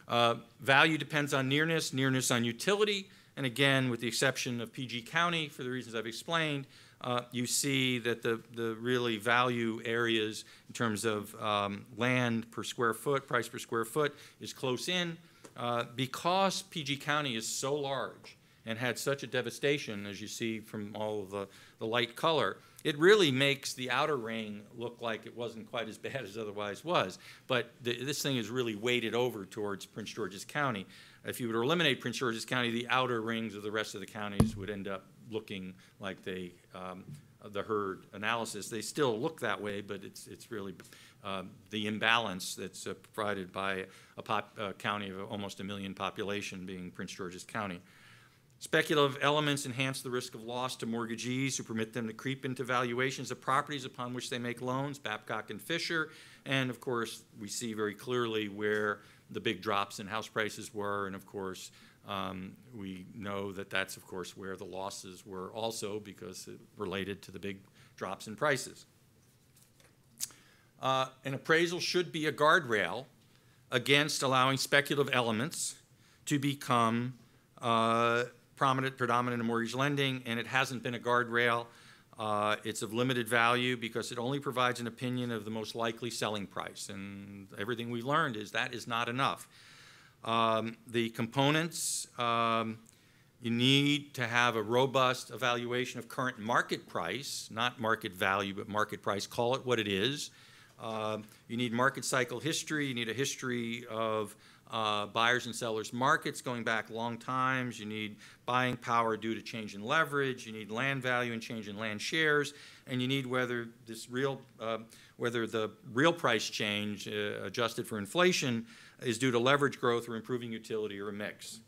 Uh, value depends on nearness, nearness on utility, and again, with the exception of PG County, for the reasons I've explained, uh, you see that the, the really value areas in terms of um, land per square foot, price per square foot, is close in. uh, because PG County is so large and had such a devastation, as you see from all of the, the light color, it really makes the outer ring look like it wasn't quite as bad as otherwise was. But the, this thing is really weighted over towards Prince George's County. If you were to eliminate Prince George's County, the outer rings of the rest of the counties would end up looking like they, um, the Hurd analysis. They still look that way, but it's, it's really um, the imbalance that's uh, provided by a pop, county of almost a million population being Prince George's County. Speculative elements enhance the risk of loss to mortgagees who permit them to creep into valuations of properties upon which they make loans, Babcock and Fisher. And of course, we see very clearly where the big drops in house prices were. And of course, um, we know that that's, of course, where the losses were also because it related to the big drops in prices. Uh, an appraisal should be a guardrail against allowing speculative elements to become uh, prominent, predominant in mortgage lending, and it hasn't been a guardrail. Uh, it's of limited value because it only provides an opinion of the most likely selling price. And everything we've learned is that is not enough. Um, the components, um, you need to have a robust evaluation of current market price, not market value, but market price. Call it what it is. Uh, you need market cycle history. You need a history of uh, buyers and sellers markets going back long times. You need buying power due to change in leverage. You need land value and change in land shares, and you need whether this real uh, whether the real price change uh, adjusted for inflation is due to leverage growth or improving utility or a mix.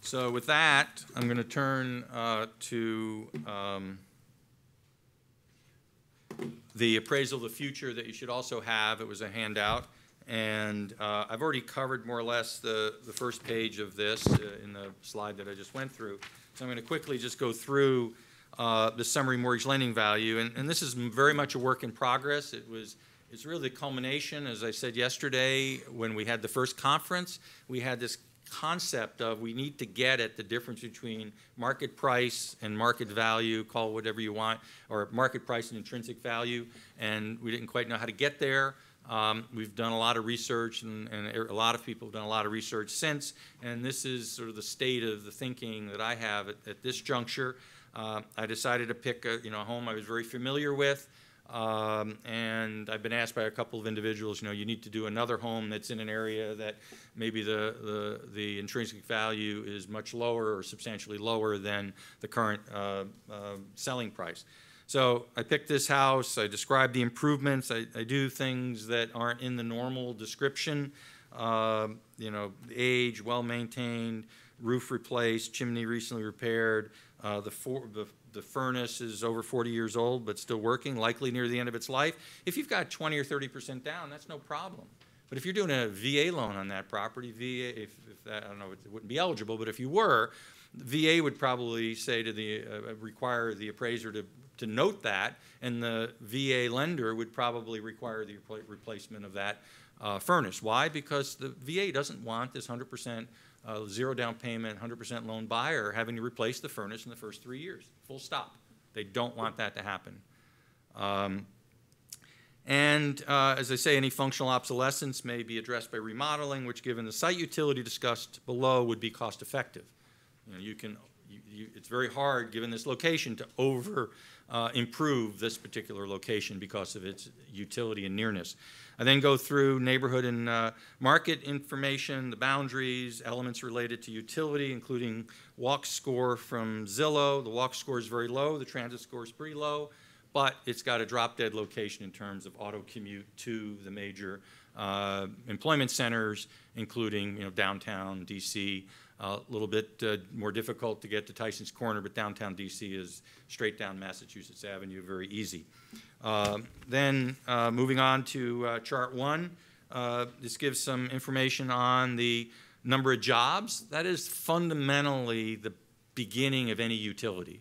So with that, I'm going to turn uh, to um, the appraisal of the future that you should also have. It was a handout. And uh, I've already covered more or less the, the first page of this uh, in the slide that I just went through. So I'm going to quickly just go through uh, the summary mortgage lending value. And, and this is very much a work in progress. It was it's really the culmination, as I said yesterday, when we had the first conference, we had this concept of we need to get at the difference between market price and market value, call whatever you want, or market price and intrinsic value, and we didn't quite know how to get there. Um, we've done a lot of research, and, and, a lot of people have done a lot of research since, and this is sort of the state of the thinking that I have at, at this juncture. Uh, I decided to pick a, you know, a home I was very familiar with, um, and I've been asked by a couple of individuals, you know, you need to do another home that's in an area that maybe the, the, the intrinsic value is much lower or substantially lower than the current uh, uh, selling price. So I picked this house, I describe the improvements, I, I do things that aren't in the normal description, uh, you know, age, well maintained, roof replaced, chimney recently repaired, uh, the, for, the the furnace is over 40 years old but still working, likely near the end of its life. If you've got 20 or 30% down, that's no problem. But if you're doing a VA loan on that property, VA, if, if that, I don't know, it wouldn't be eligible, but if you were, VA would probably say to the, uh, require the appraiser to, to note that, and the VA lender would probably require the replacement of that uh, furnace. Why? Because the VA doesn't want this 100% zero down payment, 100% loan buyer having to replace the furnace in the first three years. Full stop. They don't want that to happen. Um, and uh, as I say, any functional obsolescence may be addressed by remodeling, which, given the site utility discussed below, would be cost effective. You, know, you can, you, you, it's very hard, given this location, to over uh, improve this particular location because of its utility and nearness. I then go through neighborhood and uh, market information, the boundaries, elements related to utility, including walk score from Zillow. The walk score is very low, the transit score is pretty low, but it's got a drop dead location in terms of auto commute to the major uh, employment centers, including you know, downtown DC. A little bit uh, more difficult to get to Tyson's Corner, but downtown DC is straight down Massachusetts Avenue, very easy. Uh, then uh, moving on to chart one, this gives some information on the number of jobs. That is fundamentally the beginning of any utility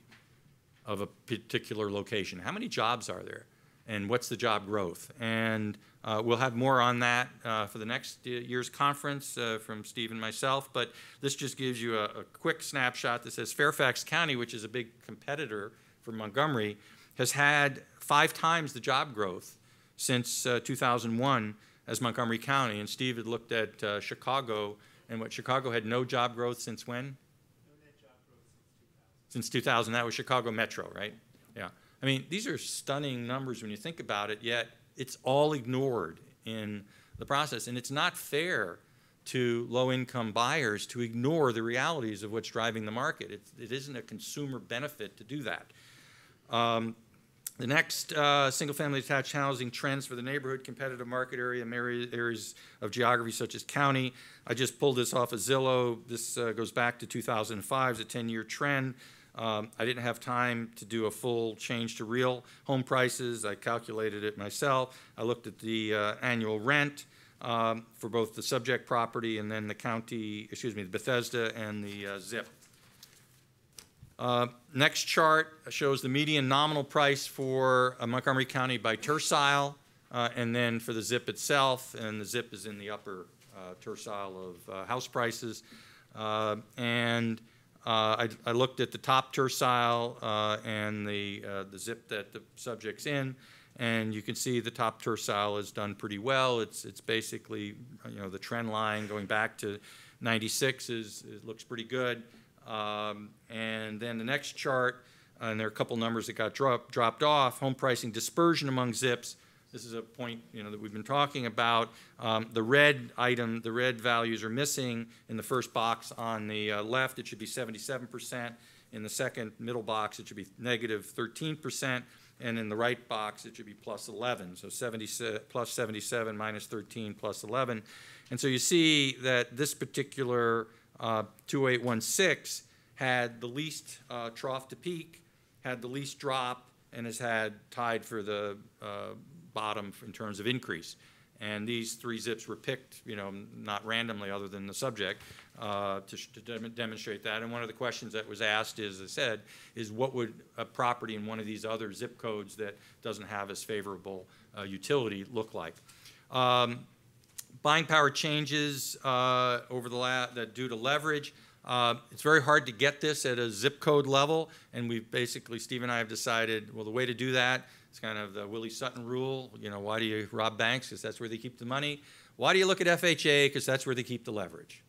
of a particular location. How many jobs are there? And what's the job growth? And uh, we'll have more on that uh, for the next year's conference uh, from Steve and myself, but this just gives you a, a, quick snapshot that says Fairfax County, which is a big competitor for Montgomery, has had five times the job growth since uh, 2001 as Montgomery County. And Steve had looked at uh, Chicago, and what Chicago had no job growth since when? Since 2000. That was Chicago Metro, right? Yeah. I mean, these are stunning numbers when you think about it, yet it's all ignored in the process. And it's not fair to low income buyers to ignore the realities of what's driving the market. It, it isn't a consumer benefit to do that. Um, the next uh, single family attached housing trends for the neighborhood, competitive market area, areas of geography such as county. I just pulled this off of Zillow. This uh, goes back to 2005, it's a 10 year trend. Um, I didn't have time to do a full change to real home prices. I calculated it myself. I looked at the uh, annual rent um, for both the subject property and then the county, excuse me, the Bethesda and the uh, ZIP. Uh, next chart shows the median nominal price for uh, Montgomery County by tercile, uh, and then for the ZIP itself, and the ZIP is in the upper uh, tercile of house prices. and I, I, looked at the top tercile and the, the ZIP that the subject's in, and you can see the top tercile has done pretty well. It's, it's basically, you know, the trend line going back to 96 is, looks pretty good. Um, and then the next chart, uh, and there are a couple numbers that got drop, dropped off, home pricing dispersion among zips. This is a point you know, that we've been talking about. Um, the red item, the red values are missing in the first box on the uh, left. It should be 77%. In the second middle box, it should be negative 13% and in the right box it should be plus 11. So 70, plus 77 minus 13 plus 11. And so you see that this particular uh, 2816 had the least uh, trough to peak, had the least drop, and has had tied for the uh, bottom in terms of increase. And these three zips were picked, you know, not randomly other than the subject, uh, to, to dem demonstrate that. And one of the questions that was asked, is, as I said, is what would a property in one of these other zip codes that doesn't have as favorable uh, utility look like? Um, buying power changes uh, over the last, that due to leverage. Uh, it's very hard to get this at a zip code level, and we've basically, Steve and I have decided, well, the way to do that it's kind of the Willie Sutton rule. You know, why do you rob banks? Because that's where they keep the money. Why do you look at FHA? Because that's where they keep the leverage.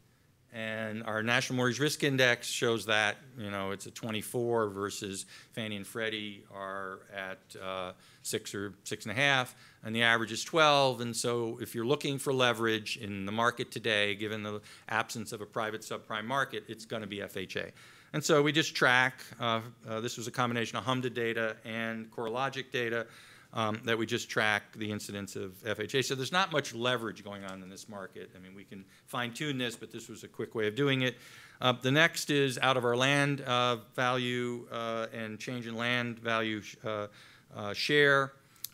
And our National Mortgage Risk Index shows that, you know, it's a 24 versus Fannie and Freddie are at uh, six or six and a half, and the average is 12. And so if you're looking for leverage in the market today, given the absence of a private subprime market, it's going to be FHA. And so we just track, uh, uh, this was a combination of HMDA data and CoreLogic data um, that we just track the incidence of FHA. So there's not much leverage going on in this market. I mean, we can fine tune this, but this was a quick way of doing it. Uh, the next is out of our land uh, value uh, and change in land value uh, share.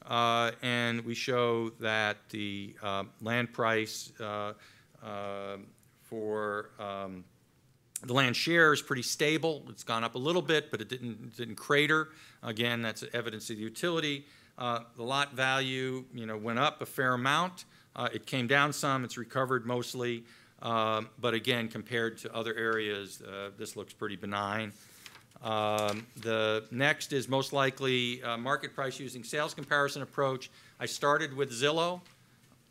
and we show that the land price for um, the land share is pretty stable. It's gone up a little bit, but it didn't, didn't crater. Again, that's evidence of the utility. Uh, the lot value, you know, went up a fair amount. Uh, it came down some. It's recovered mostly. Um, but again, compared to other areas, uh, this looks pretty benign. Um, the next is most likely uh, market price using sales comparison approach. I started with Zillow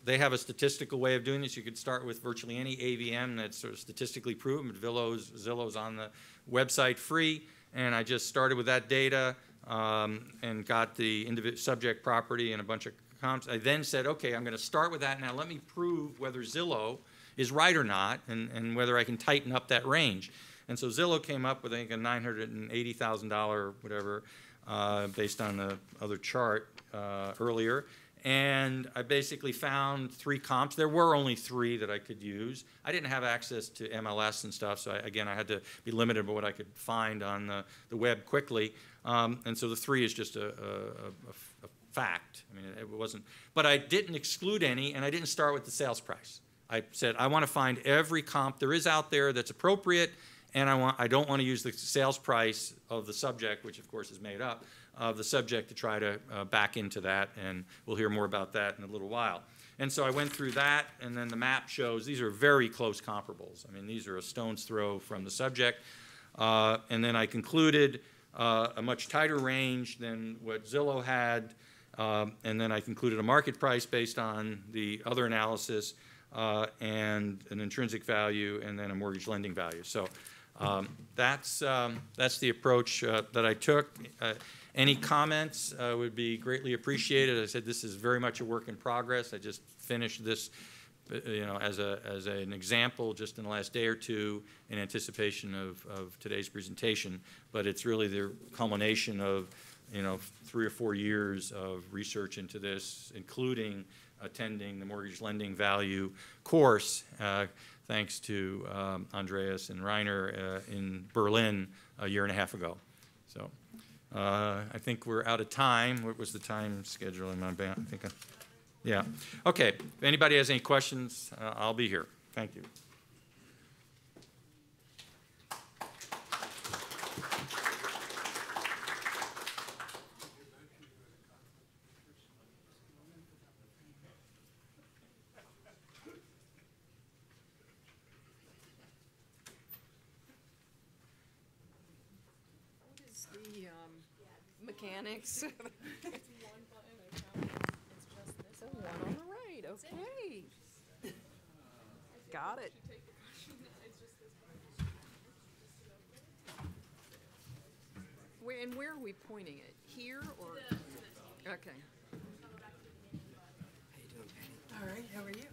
they have a statistical way of doing this. You could start with virtually any AVM that's sort of statistically proven. Zillow's, Zillow's on the website free, and I just started with that data um, and got the subject property and a bunch of comps. I then said, okay, I'm going to start with that. Now let me prove whether Zillow is right or not and, and whether I can tighten up that range. And so Zillow came up with, I think, a $980,000 whatever uh, based on the other chart uh, earlier and I basically found three comps. There were only three that I could use. I didn't have access to MLS and stuff, so I, again, I had to be limited by what I could find on the, the web quickly. Um, and so the three is just a, a, a, a fact. I mean, it, it wasn't, but I didn't exclude any, and I didn't start with the sales price. I said I want to find every comp there is out there that's appropriate, and I want I don't want to use the sales price of the subject, which of course is made up of the subject to try to uh, back into that, and we'll hear more about that in a little while. And so I went through that, and then the map shows these are very close comparables. I mean, these are a stone's throw from the subject. Uh, and then I concluded uh, a much tighter range than what Zillow had, Um, and then I concluded a market price based on the other analysis uh, and an intrinsic value and then a mortgage lending value. So um, that's, um, that's the approach uh, that I took. Any comments uh, would be greatly appreciated. I said this is very much a work in progress. I just finished this uh, you know, as, a, as an example just in the last day or two in anticipation of, of today's presentation. But it's really the culmination of, you know, three or four years of research into this, including attending the mortgage lending value course, uh, thanks to um, Andreas and Reiner uh, in Berlin a year and a half ago. Uh, I think we're out of time. What was the time schedule in my band? I think I, yeah. Okay. If anybody has any questions, uh, I'll be here. Thank you. mechanics? It's a one on the right, okay. Got it. Where, and where are we pointing it? Here or? Okay. All right, how are you?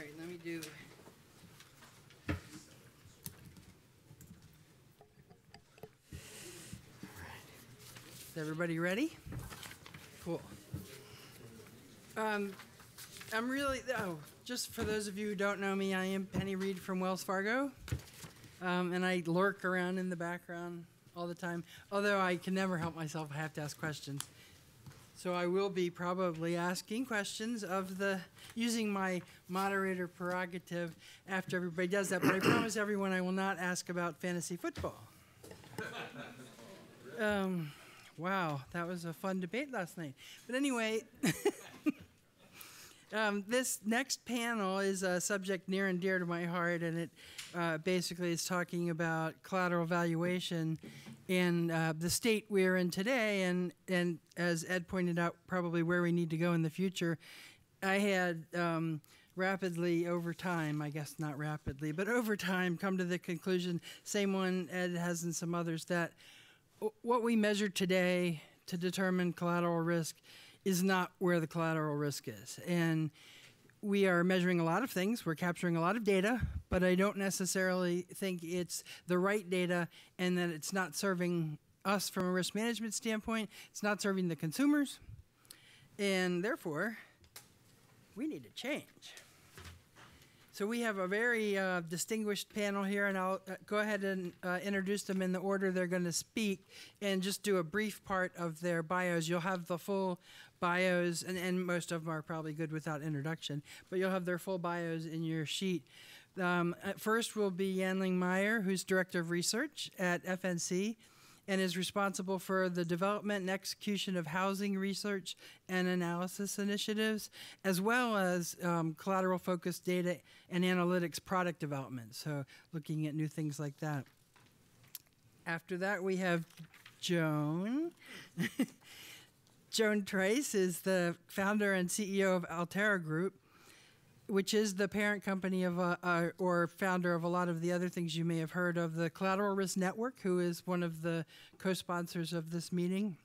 All right, let me do. Is everybody ready? Cool. Um, I'm really, oh, just for those of you who don't know me, I am Penny Reed from Wells Fargo. Um, and I lurk around in the background all the time, although I can never help myself. I have to ask questions. So I will be probably asking questions of the, using my moderator prerogative after everybody does that. But I promise everyone I will not ask about fantasy football. Um, wow, that was a fun debate last night. But anyway, um, this next panel is a subject near and dear to my heart, and it uh, basically is talking about collateral valuation in uh, the state we're in today, and and as Ed pointed out, probably where we need to go in the future. I had um, rapidly over time, I guess not rapidly, but over time, come to the conclusion, same one Ed has and some others, that what we measure today to determine collateral risk is not where the collateral risk is. And we are measuring a lot of things, we're capturing a lot of data, but I don't necessarily think it's the right data and that it's not serving us from a risk management standpoint, it's not serving the consumers, and therefore, we need to change. So we have a very uh, distinguished panel here, and I'll uh, go ahead and uh, introduce them in the order they're going to speak, and just do a brief part of their bios. You'll have the full bios, and, and most of them are probably good without introduction, but you'll have their full bios in your sheet. Um, first will be Yanling Mayer, who's Director of Research at FNC and is responsible for the development and execution of housing research and analysis initiatives, as well as um, collateral focused data and analytics product development. So, looking at new things like that. After that, we have Joan. Joan Trice is the founder and CEO of Allterra Group, which is the parent company of uh, uh, or founder of a lot of the other things you may have heard of the Collateral Risk Network, who is one of the co-sponsors of this meeting,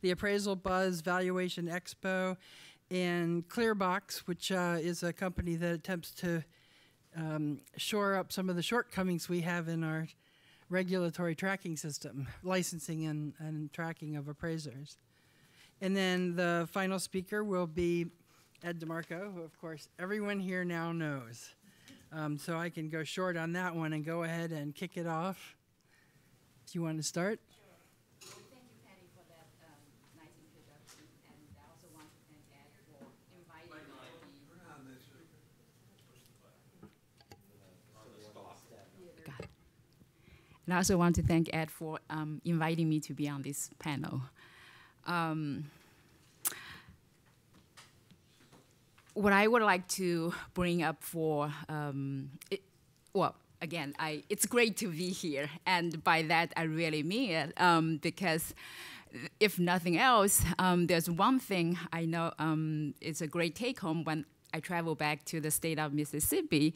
the Appraisal Buzz Valuation Expo, and Clearbox, which uh, is a company that attempts to um, shore up some of the shortcomings we have in our regulatory tracking system, licensing and, and tracking of appraisers. And then the final speaker will be Ed DeMarco, who, of course, everyone here now knows. Um, so I can go short on that one and go ahead and kick it off. Do you want to start? Sure. Thank you, Penny, for that nice introduction. And I also want to thank Ed for um, inviting me to be on this panel. Um, what I would like to bring up for, um, it, well, again, I, it's great to be here, and by that I really mean it, um, because if nothing else, um, there's one thing I know um, it's a great take home when I travel back to the state of Mississippi,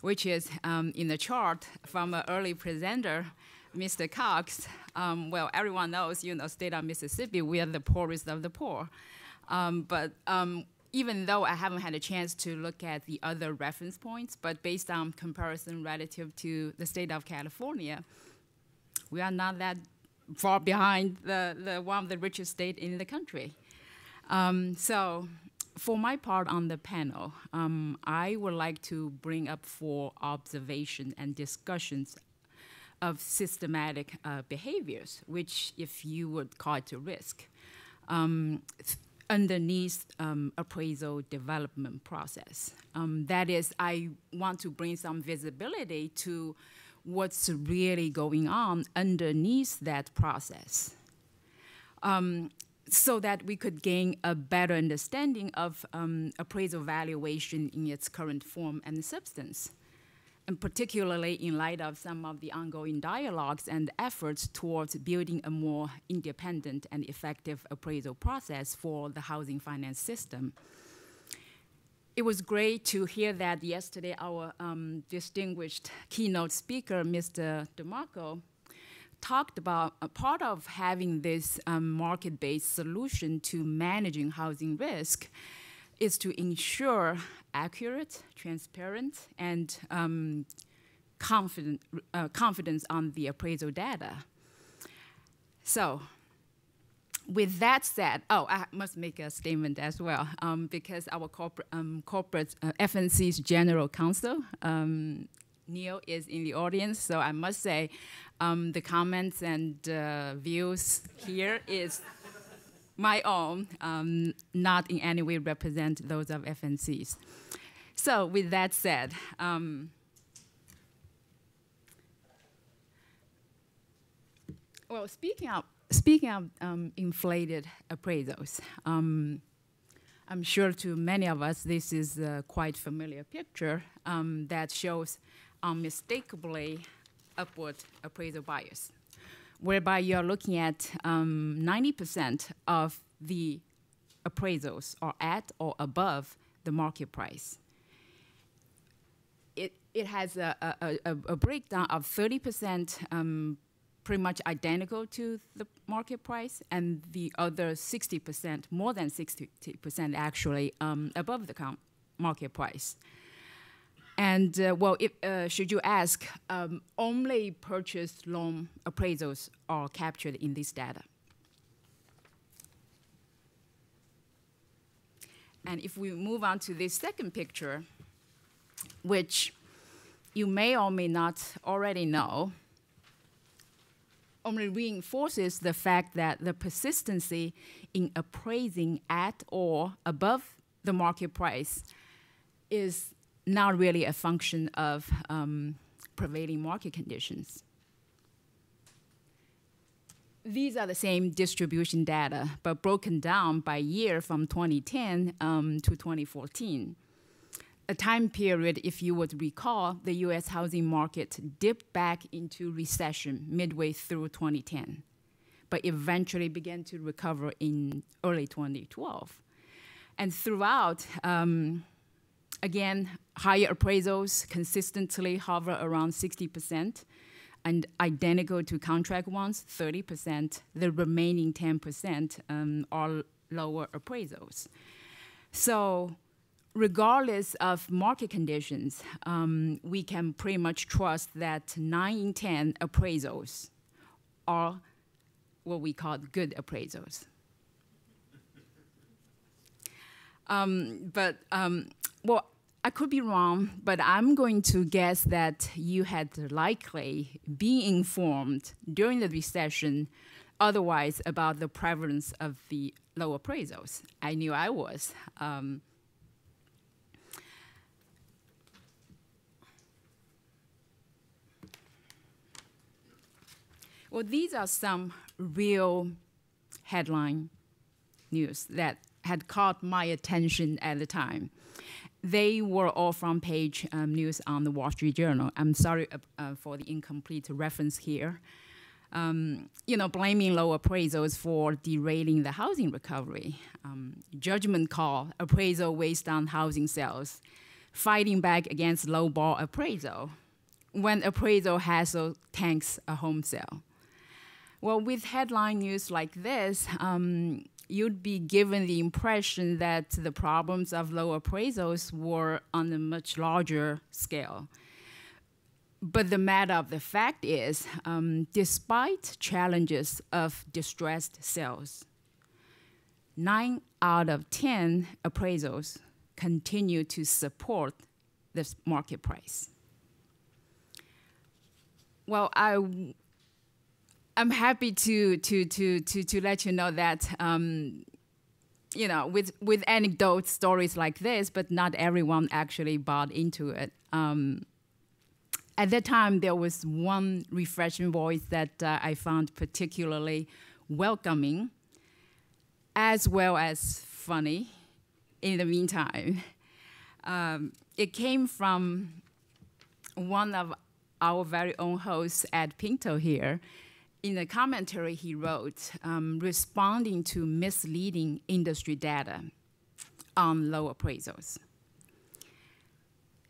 which is um, in the chart from an early presenter, Mr. Cox. Um, well, everyone knows, you know, state of Mississippi, we are the poorest of the poor. Um, but um, even though I haven't had a chance to look at the other reference points, but based on comparison relative to the state of California, we are not that far behind the, the one of the richest state in the country. Um, so for my part on the panel, um, I would like to bring up four observations and discussions of systematic uh, behaviors, which if you would call it a risk, um, underneath um, appraisal development process. Um, that is, I want to bring some visibility to what's really going on underneath that process. Um, so that we could gain a better understanding of um, appraisal valuation in its current form and substance, and particularly in light of some of the ongoing dialogues and efforts towards building a more independent and effective appraisal process for the housing finance system. It was great to hear that yesterday our um, distinguished keynote speaker, Mr. DeMarco, talked about a part of having this um, market-based solution to managing housing risk is to ensure accurate, transparent, and um, confident, uh, confidence on the appraisal data. So, with that said, oh, I must make a statement as well, um, because our corporate, um, corporate uh, FNC's general counsel, um, Neil, is in the audience, so I must say um, the comments and uh, views here is my own, um, not in any way represent those of FNCs. So with that said, um, well, speaking of, speaking of um, inflated appraisals, um, I'm sure to many of us this is a quite familiar picture um, that shows unmistakably upward appraisal bias, whereby you're looking at 90% um, of the appraisals are at or above the market price. It, it has a, a, a, a breakdown of 30% um, pretty much identical to the market price, and the other 60%, more than 60% actually, um, above the market price. And uh, well, if, uh, should you ask, um, only purchase loan appraisals are captured in this data. And if we move on to this second picture, which you may or may not already know, only reinforces the fact that the persistency in appraising at or above the market price is not really a function of um, prevailing market conditions. These are the same distribution data, but broken down by year from 2010 um, to 2014. A time period, if you would recall, the US housing market dipped back into recession midway through 2010, but eventually began to recover in early 2012. And throughout, um, again, higher appraisals consistently hover around 60%, and identical to contract ones, 30%. The remaining 10% um, are lower appraisals. So, regardless of market conditions, um, we can pretty much trust that 9 in 10 appraisals are what we call good appraisals. Um, but um, well, I could be wrong, but I'm going to guess that you had likely been informed during the recession otherwise about the prevalence of the low appraisals. I knew I was. Um, well, these are some real headline news that had caught my attention at the time. They were all front page um, news on the Wall Street Journal. I'm sorry uh, uh, for the incomplete reference here. Um, you know, blaming low appraisals for derailing the housing recovery. Um, judgment call, appraisal waste on housing sales. Fighting back against low ball appraisal when appraisal hassle tanks a home sale. Well, with headline news like this, um, you'd be given the impression that the problems of low appraisals were on a much larger scale. But the matter of the fact is, um, despite challenges of distressed sales, nine out of 10 appraisals continue to support this market price. Well, I I'm happy to to to to to let you know that um, you know with with anecdote stories like this, but not everyone actually bought into it. Um, at that time, there was one refreshing voice that uh, I found particularly welcoming, as well as funny. In the meantime, um, it came from one of our very own hosts Ed Pinto here, in the commentary he wrote, um, responding to misleading industry data on low appraisals.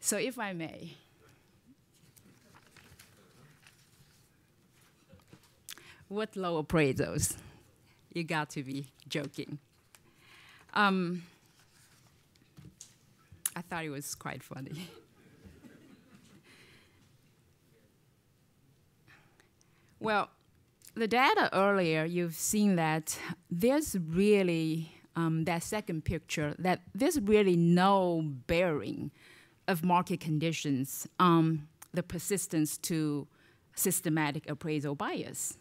So, if I may, what low appraisals? You got to be joking. Um, I thought it was quite funny. well, the data earlier, you've seen that there's really um, that second picture that there's really no bearing of market conditions on the persistence to systematic appraisal bias.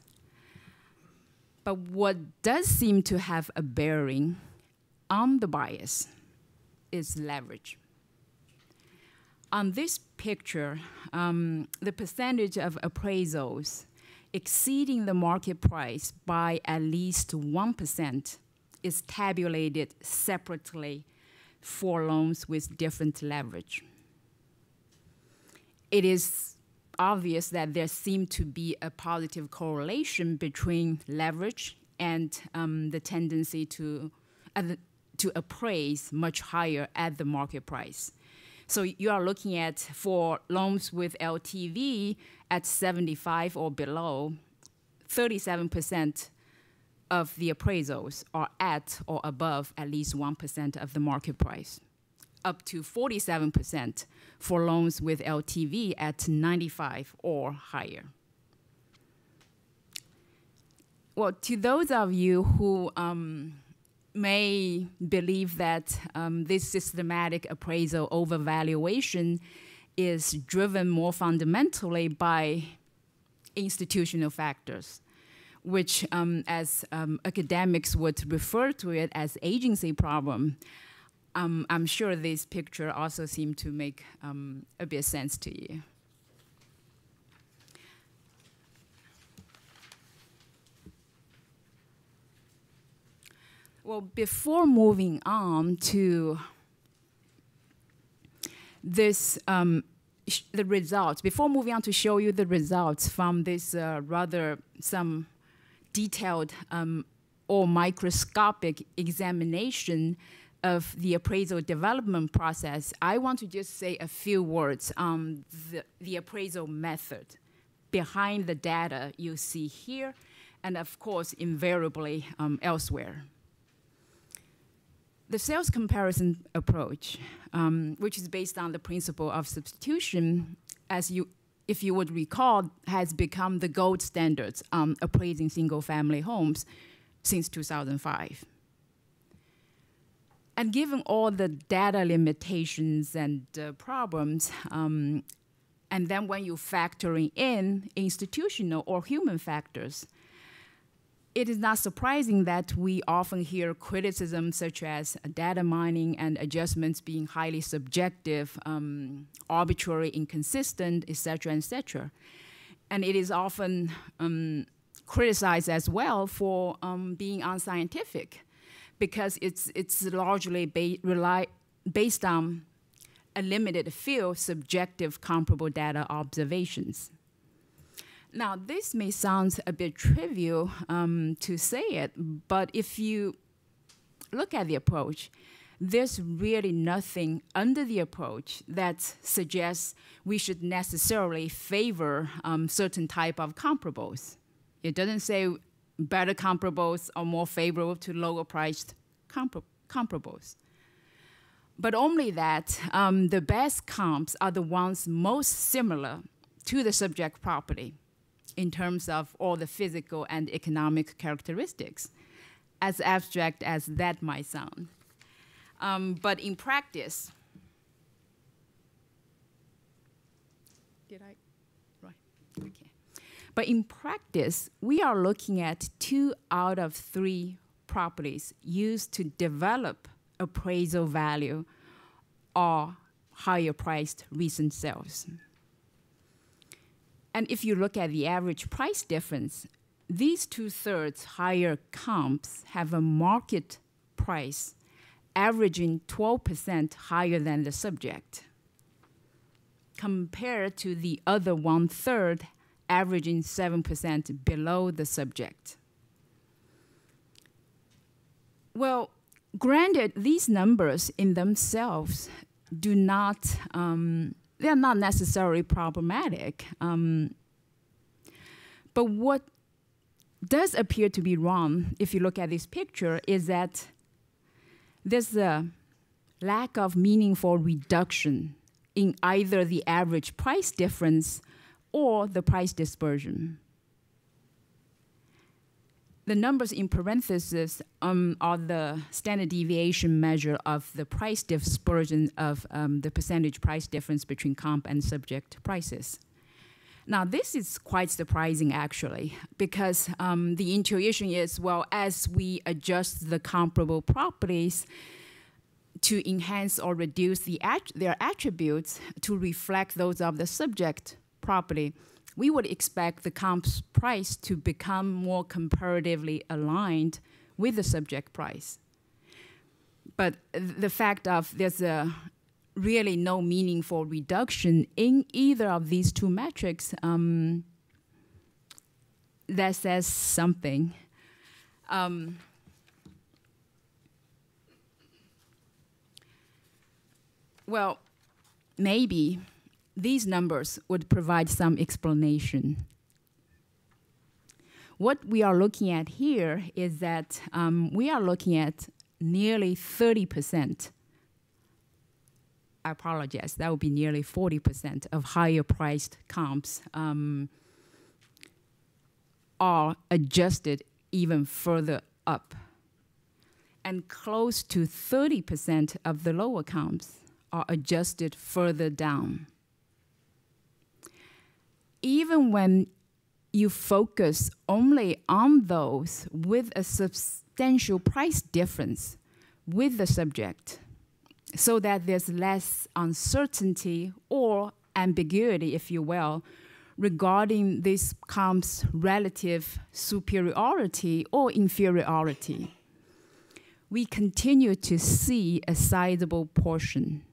But what does seem to have a bearing on the bias is leverage. On this picture, um, the percentage of appraisals exceeding the market price by at least 1% is tabulated separately for loans with different leverage. It is obvious that there seems to be a positive correlation between leverage and um, the tendency to, uh, to appraise much higher at the market price. So you are looking at for loans with LTV at 75 or below, 37% of the appraisals are at or above at least 1% of the market price, up to 47% for loans with LTV at 95 or higher. Well, to those of you who um, may believe that um, this systematic appraisal overvaluation is driven more fundamentally by institutional factors, which, um, as um, academics would refer to it as agency problem. Um, I'm sure this picture also seemed to make um, a bit sense to you. Well, before moving on to this, um, the results, before moving on to show you the results from this uh, rather some detailed um, or microscopic examination of the appraisal development process, I want to just say a few words on the, the appraisal method behind the data you see here, and of course, invariably um, elsewhere the sales comparison approach, um, which is based on the principle of substitution, as you, if you would recall, has become the gold standard um, appraising single-family homes since 2005. And given all the data limitations and uh, problems, um, and then when you're factoring in institutional or human factors, it is not surprising that we often hear criticism such as data mining and adjustments being highly subjective, um, arbitrary, inconsistent, etc., etc. And it is often um, criticized as well for um, being unscientific because it's, it's largely ba rely, based on a limited few subjective comparable data observations. Now, this may sound a bit trivial um, to say it, but if you look at the approach, there's really nothing under the approach that suggests we should necessarily favor um, certain type of comparables. It doesn't say better comparables are more favorable to lower priced compar comparables. But only that um, the best comps are the ones most similar to the subject property in terms of all the physical and economic characteristics, as abstract as that might sound. Um, but in practice, did I? Right, okay. But in practice, we are looking at two out of three properties used to develop appraisal value or higher priced recent sales. And if you look at the average price difference, these two thirds higher comps have a market price averaging 12% higher than the subject, compared to the other one third averaging 7% below the subject. Well, granted, these numbers in themselves do not, um, they're not necessarily problematic. Um, but what does appear to be wrong, if you look at this picture, is that there's a lack of meaningful reduction in either the average price difference or the price dispersion. The numbers in parentheses um, are the standard deviation measure of the price dispersion of um, the percentage price difference between comp and subject prices. Now, this is quite surprising actually, because um, the intuition is well, as we adjust the comparable properties to enhance or reduce the at their attributes to reflect those of the subject property, we would expect the comp's price to become more comparatively aligned with the subject price. But the fact of there's a really no meaningful reduction in either of these two metrics, um, that says something. Um, well, maybe these numbers would provide some explanation. What we are looking at here is that um, we are looking at nearly 30%. I apologize, that would be nearly 40% of higher priced comps um, are adjusted even further up. And close to 30% of the lower comps are adjusted further down even when you focus only on those with a substantial price difference with the subject, so that there's less uncertainty or ambiguity, if you will, regarding this comp's relative superiority or inferiority. We continue to see a sizable portion,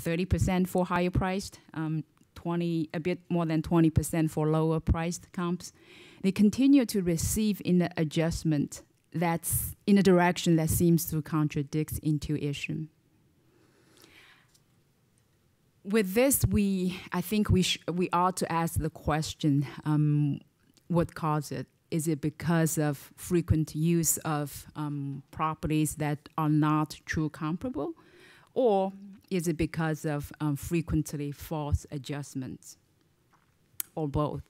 30% for higher priced, um, 20, a bit more than 20% for lower priced comps. They continue to receive in the adjustment that's in a direction that seems to contradict intuition. With this, we I think we we ought to ask the question: um, What caused it? Is it because of frequent use of um, properties that are not true comparable, or is it because of um, frequently false adjustments, or both?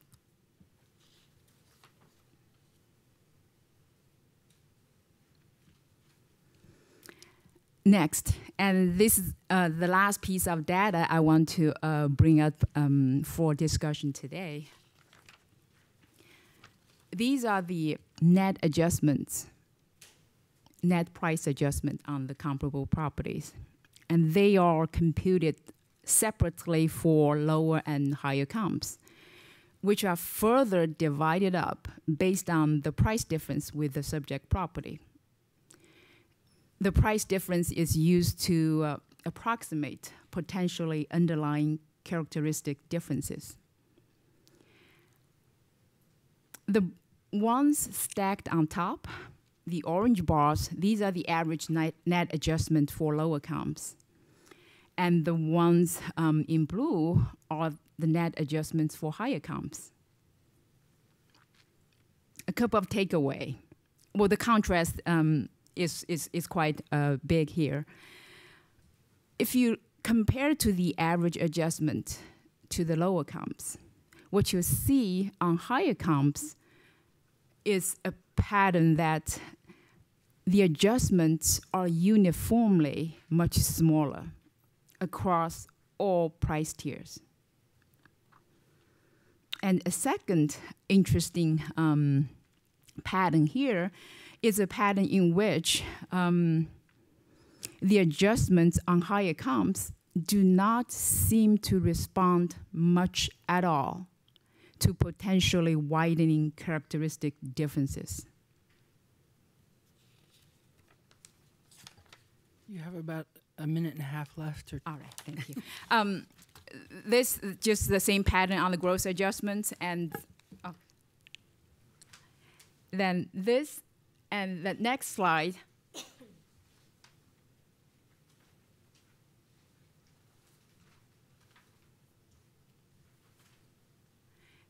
Next, and this is uh, the last piece of data I want to uh, bring up um, for discussion today. These are the net adjustments, net price adjustment on the comparable properties and they are computed separately for lower and higher comps, which are further divided up based on the price difference with the subject property. The price difference is used to uh, approximate potentially underlying characteristic differences. The ones stacked on top, the orange bars, these are the average net, adjustment for lower comps. And the ones um, in blue are the net adjustments for higher comps. A couple of takeaway. Well, the contrast um, is, is, is quite uh, big here. If you compare to the average adjustment to the lower comps, what you see on higher comps is a pattern that the adjustments are uniformly much smaller across all price tiers. And a second interesting um, pattern here is a pattern in which um, the adjustments on higher comps do not seem to respond much at all to potentially widening characteristic differences. You have about a minute and a half left. Or All right, thank you. um, this just the same pattern on the gross adjustments, and oh. then this and the next slide.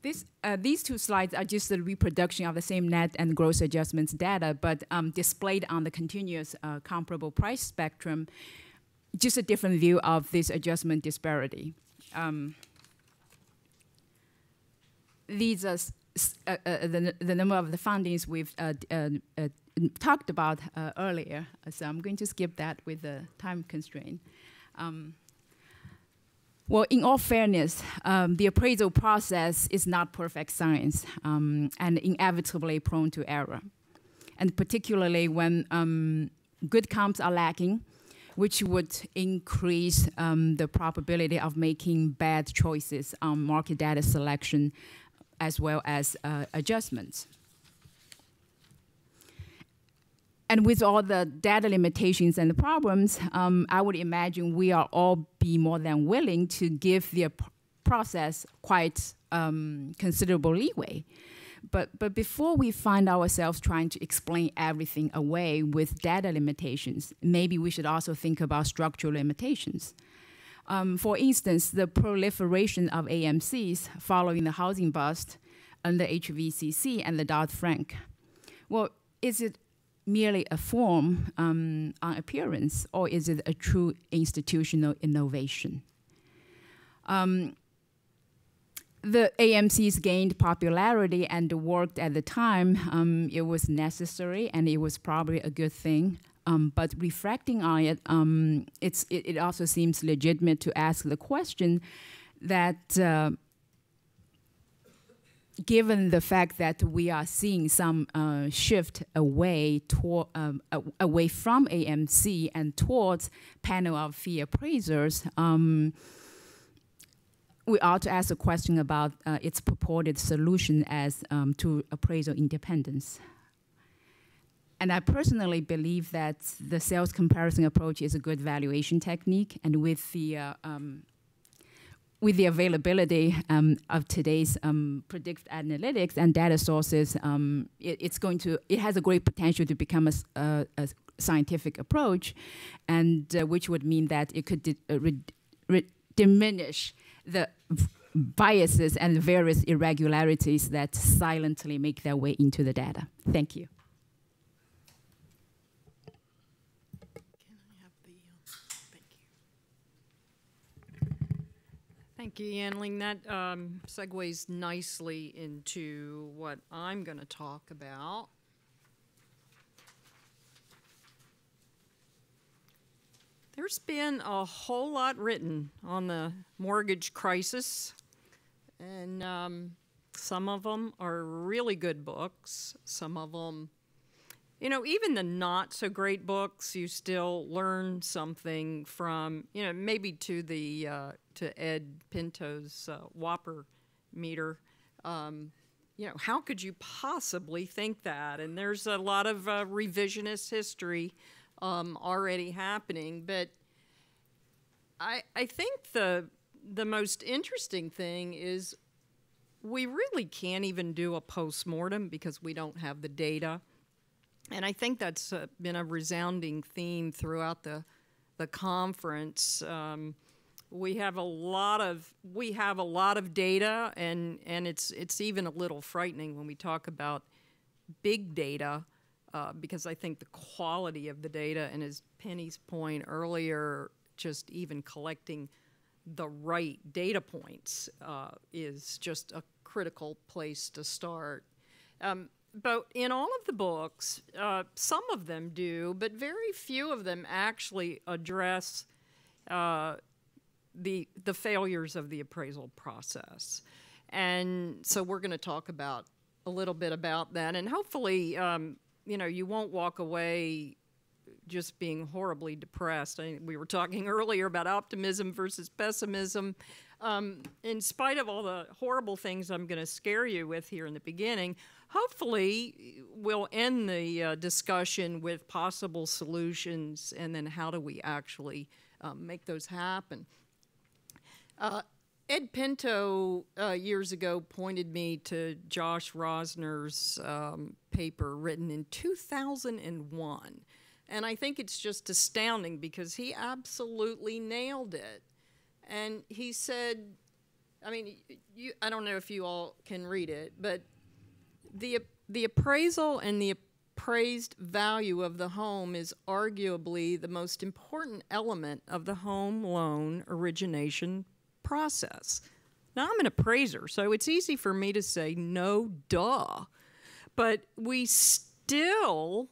This, uh, these two slides are just a reproduction of the same net and gross adjustments data, but um, displayed on the continuous uh, comparable price spectrum, just a different view of this adjustment disparity. Um, these are uh, uh, the, the number of the findings we've uh, uh, talked about earlier, so I'm going to skip that with the time constraint. Um, well, in all fairness, um, the appraisal process is not perfect science um, and inevitably prone to error. And particularly when um, good comps are lacking, which would increase um, the probability of making bad choices on market data selection as well as uh, adjustments. And with all the data limitations and the problems, um, I would imagine we are all be more than willing to give the process quite um, considerable leeway. But, but before we find ourselves trying to explain everything away with data limitations, maybe we should also think about structural limitations. Um, for instance, the proliferation of AMCs following the housing bust under HVCC and the Dodd-Frank. Well, is it merely a form um, on appearance, or is it a true institutional innovation? Um, the AMCs gained popularity and worked at the time. Um, it was necessary and it was probably a good thing. Um, but reflecting on it, um, it, it, also seems legitimate to ask the question that uh, given the fact that we are seeing some uh, shift away toward, um, away from AMC and towards panel of fee appraisers, um, we ought to ask a question about uh, its purported solution as um, to appraisal independence. And I personally believe that the sales comparison approach is a good valuation technique, and with the uh, um, with the availability um, of today's um, predictive analytics and data sources, um, it, it's going to it has a great potential to become a, a, a scientific approach, and uh, which would mean that it could uh, diminish the biases and various irregularities that silently make their way into the data. Thank you. Thank you, Yanling. That um, segues nicely into what I'm going to talk about. There's been a whole lot written on the mortgage crisis, and um, some of them are really good books. Some of them you know, even the not so great books, you still learn something from, you know, maybe to the uh, to Ed Pinto's uh, Whopper meter. Um, you know, how could you possibly think that? And there's a lot of uh, revisionist history um, already happening, but I, I think the the most interesting thing is we really can't even do a postmortem because we don't have the data. And I think that's uh, been a resounding theme throughout the the conference. Um, we have a lot of we have a lot of data, and and it's it's even a little frightening when we talk about big data, uh, because I think the quality of the data, and as Penny's point earlier, just even collecting the right data points uh, is just a critical place to start. Um, but in all of the books, uh, some of them do, but very few of them actually address uh, the the failures of the appraisal process. And so we're going to talk about a little bit about that, and hopefully, um, you know, you won't walk away just being horribly depressed. I, we were talking earlier about optimism versus pessimism. Um, in spite of all the horrible things I'm going to scare you with here in the beginning, hopefully we'll end the uh, discussion with possible solutions and then how do we actually um, make those happen. Uh, Ed Pinto uh, years ago pointed me to Josh Rosner's um, paper written in 2001. And I think it's just astounding because he absolutely nailed it. And he said, I mean, you, I don't know if you all can read it, but the, the appraisal and the appraised value of the home is arguably the most important element of the home loan origination process. Now, I'm an appraiser, so it's easy for me to say, no, duh. But we still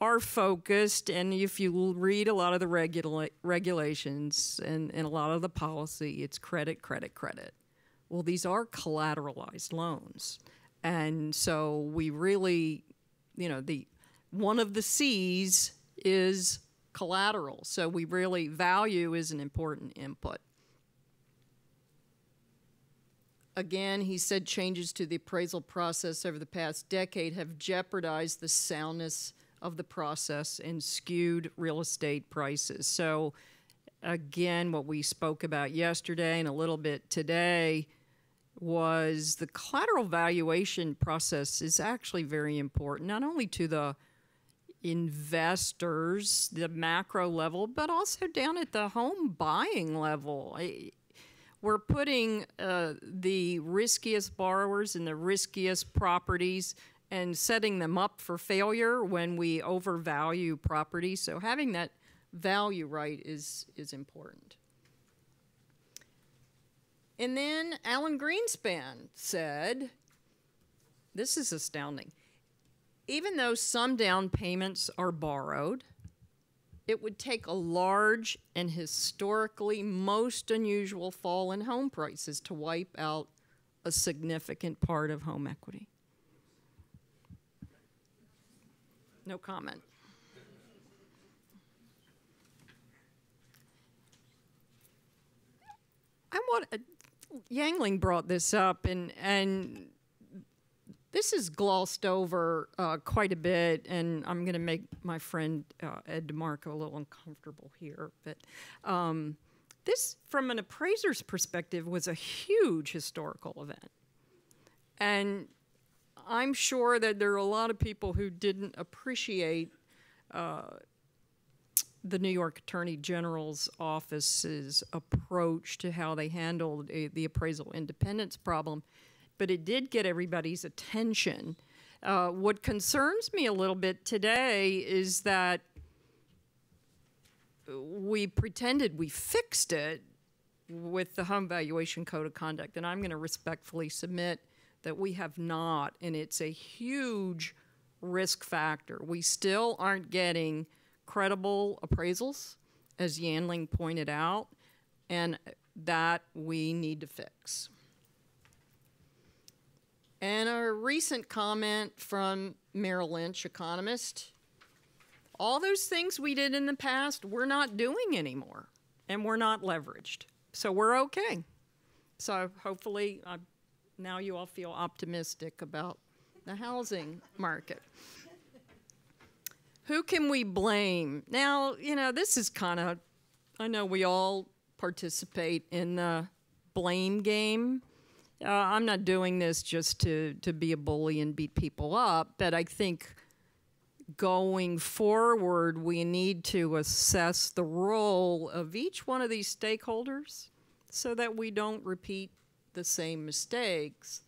are focused, and if you read a lot of the regula- regulations and, and a lot of the policy, it's credit, credit, credit. Well, these are collateralized loans. And so we really, you know, the one of the C's is collateral. So we really value is an important input. Again, he said changes to the appraisal process over the past decade have jeopardized the soundness of the process and skewed real estate prices. So, again, what we spoke about yesterday and a little bit today was the collateral valuation process is actually very important, not only to the investors, the macro level, but also down at the home buying level. We're putting uh, the riskiest borrowers in the riskiest properties and setting them up for failure when we overvalue properties. So having that value right is, is important. And then Alan Greenspan said, this is astounding. Even though some down payments are borrowed, it would take a large and historically most unusual fall in home prices to wipe out a significant part of home equity. No comment. I want uh, Yanling brought this up, and and this is glossed over uh, quite a bit, and I'm going to make my friend uh, Ed DeMarco a little uncomfortable here. But um, this, from an appraiser's perspective, was a huge historical event. And I'm sure that there are a lot of people who didn't appreciate uh, the New York Attorney General's office's approach to how they handled a, the appraisal independence problem but it did get everybody's attention. Uh, what concerns me a little bit today is that we pretended we fixed it with the home valuation code of conduct, and I'm going to respectfully submit that we have not, and it's a huge risk factor. We still aren't getting credible appraisals, as Yanling pointed out, and that we need to fix. And a recent comment from Merrill Lynch, economist all those things we did in the past, we're not doing anymore, and we're not leveraged. So we're okay. So hopefully, uh, now you all feel optimistic about the housing market. Who can we blame? Now, you know, this is kind of I know we all participate in the blame game. Uh, I'm not doing this just to, to be a bully and beat people up, but I think going forward, we need to assess the role of each one of these stakeholders so that we don't repeat the same mistakes.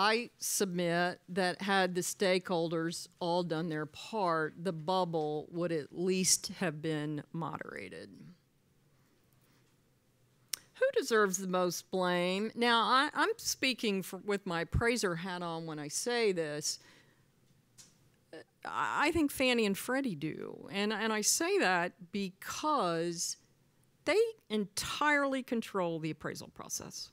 I submit that had the stakeholders all done their part, the bubble would at least have been moderated. Who deserves the most blame? Now, I, am speaking for, with my praiser hat on when I say this. I think Fannie and Freddie do. And, and I say that because they entirely control the appraisal process.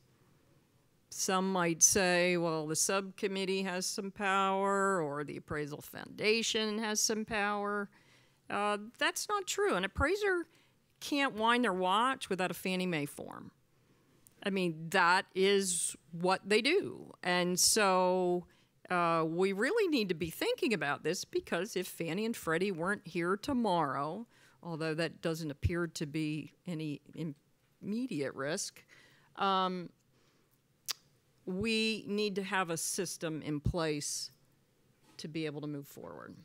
Some might say, well, the subcommittee has some power or the appraisal foundation has some power. Uh, that's not true. An appraiser can't wind their watch without a Fannie Mae form. I mean, that is what they do. And so uh, we really need to be thinking about this because if Fannie and Freddie weren't here tomorrow, although that doesn't appear to be any immediate risk, um, we need to have a system in place to be able to move forward.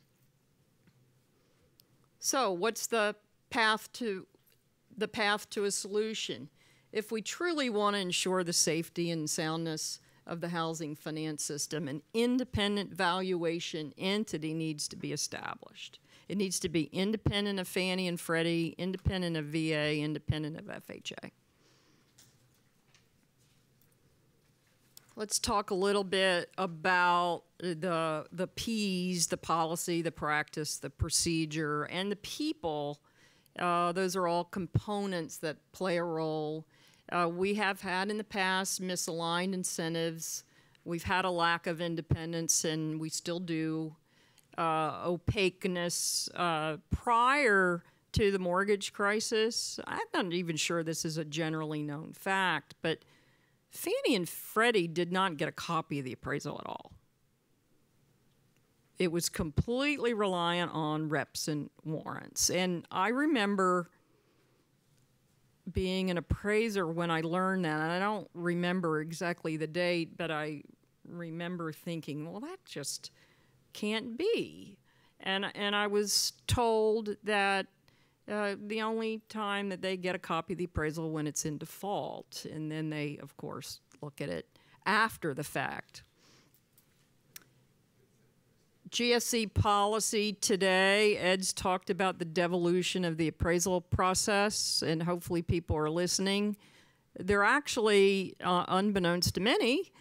So, what's the path to the path to a solution? If we truly want to ensure the safety and soundness of the housing finance system, an independent valuation entity needs to be established. It needs to be independent of Fannie and Freddie, independent of VA, independent of FHA. Let's talk a little bit about the the P's, the policy, the practice, the procedure, and the people. Uh, those are all components that play a role. Uh, we have had in the past misaligned incentives. We've had a lack of independence, and we still do. Uh, opaqueness uh, prior to the mortgage crisis. I'm not even sure this is a generally known fact, but Fannie and Freddie did not get a copy of the appraisal at all. It was completely reliant on reps and warrants. And I remember being an appraiser when I learned that. And I don't remember exactly the date, but I remember thinking, well, that just can't be. And, and I was told that uh, the only time that they get a copy of the appraisal when it's in default, and then they, of course, look at it after the fact. GSE policy today, Ed's talked about the devolution of the appraisal process, and hopefully people are listening. They're actually, uh, unbeknownst to many,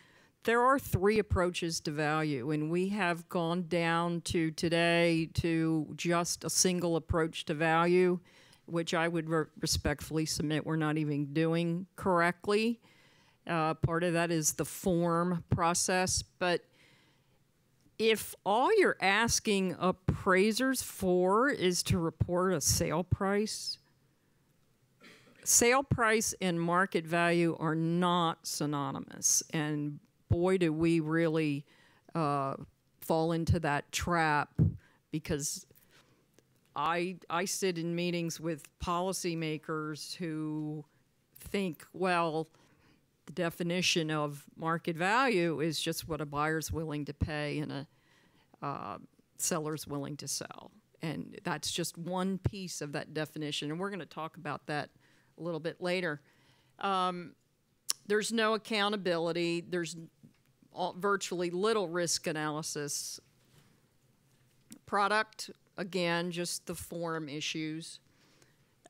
there are three approaches to value, and we have gone down to today to just a single approach to value, which I would re respectfully submit we're not even doing correctly. Uh, part of that is the form process, but if all you're asking appraisers for is to report a sale price, sale price and market value are not synonymous. And boy, do we really uh, fall into that trap because I, I sit in meetings with policymakers who think, well, the definition of market value is just what a buyer's willing to pay and a uh, seller's willing to sell. And that's just one piece of that definition. And we're going to talk about that a little bit later. Um, there's no accountability. There's all, virtually little risk analysis. Product, again, just the form issues.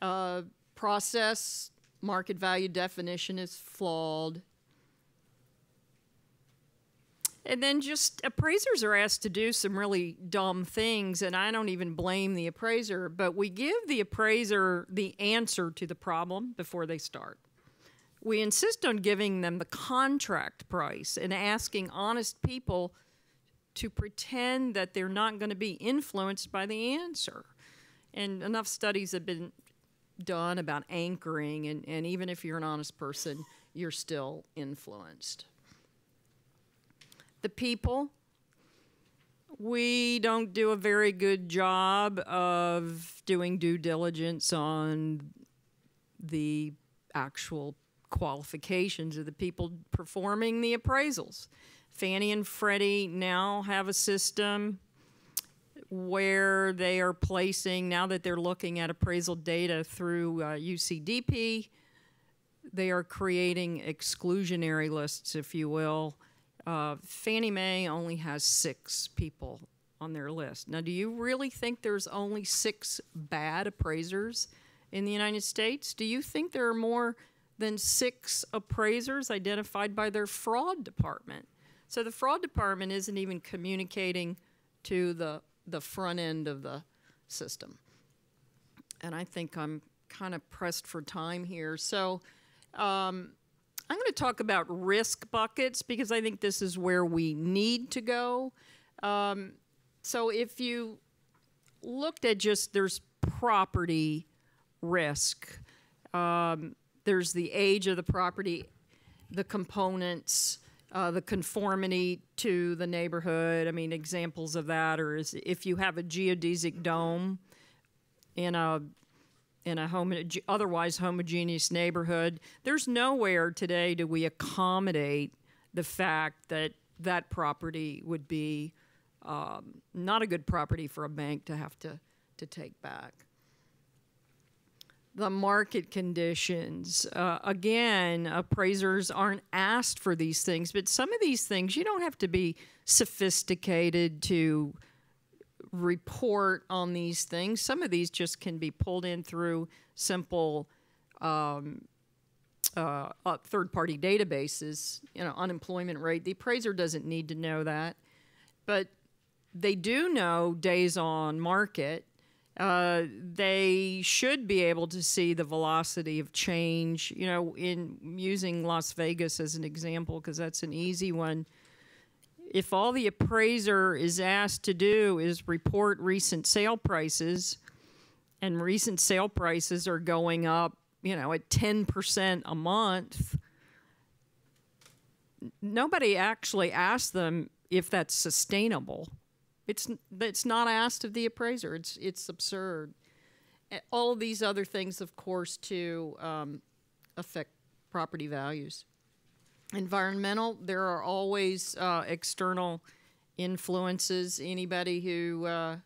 Uh, process, market value definition is flawed. And then just appraisers are asked to do some really dumb things, and I don't even blame the appraiser, but we give the appraiser the answer to the problem before they start we insist on giving them the contract price and asking honest people to pretend that they're not going to be influenced by the answer. And enough studies have been done about anchoring, and, and even if you're an honest person, you're still influenced. The people, we don't do a very good job of doing due diligence on the actual qualifications of the people performing the appraisals. Fannie and Freddie now have a system where they are placing, now that they're looking at appraisal data through uh, UCDP, they are creating exclusionary lists, if you will. Uh, Fannie Mae only has six people on their list. Now, do you really think there's only six bad appraisers in the United States? Do you think there are more than six appraisers identified by their fraud department? So the fraud department isn't even communicating to the, the front end of the system. And I think I'm kind of pressed for time here. So um, I'm going to talk about risk buckets because I think this is where we need to go. Um, so if you looked at just there's property risk, um, there's the age of the property, the components, uh, the conformity to the neighborhood. I mean, examples of that are is if you have a geodesic dome in a in a home, otherwise homogeneous neighborhood, there's nowhere today do we accommodate the fact that that property would be um, not a good property for a bank to have to, to take back the market conditions. Uh, again, appraisers aren't asked for these things, but some of these things you don't have to be sophisticated to report on these things. Some of these just can be pulled in through simple um, uh, uh, third-party databases. You know, unemployment rate. The appraiser doesn't need to know that, but they do know days on market uh, they should be able to see the velocity of change. You know, in using Las Vegas as an example, because that's an easy one. If all the appraiser is asked to do is report recent sale prices, and recent sale prices are going up, you know, at 10% a month, nobody actually asked them if that's sustainable. It's it's not asked of the appraiser. It's it's absurd. All of these other things, of course, to um, affect property values. Environmental, there are always uh, external influences. Anybody who uh,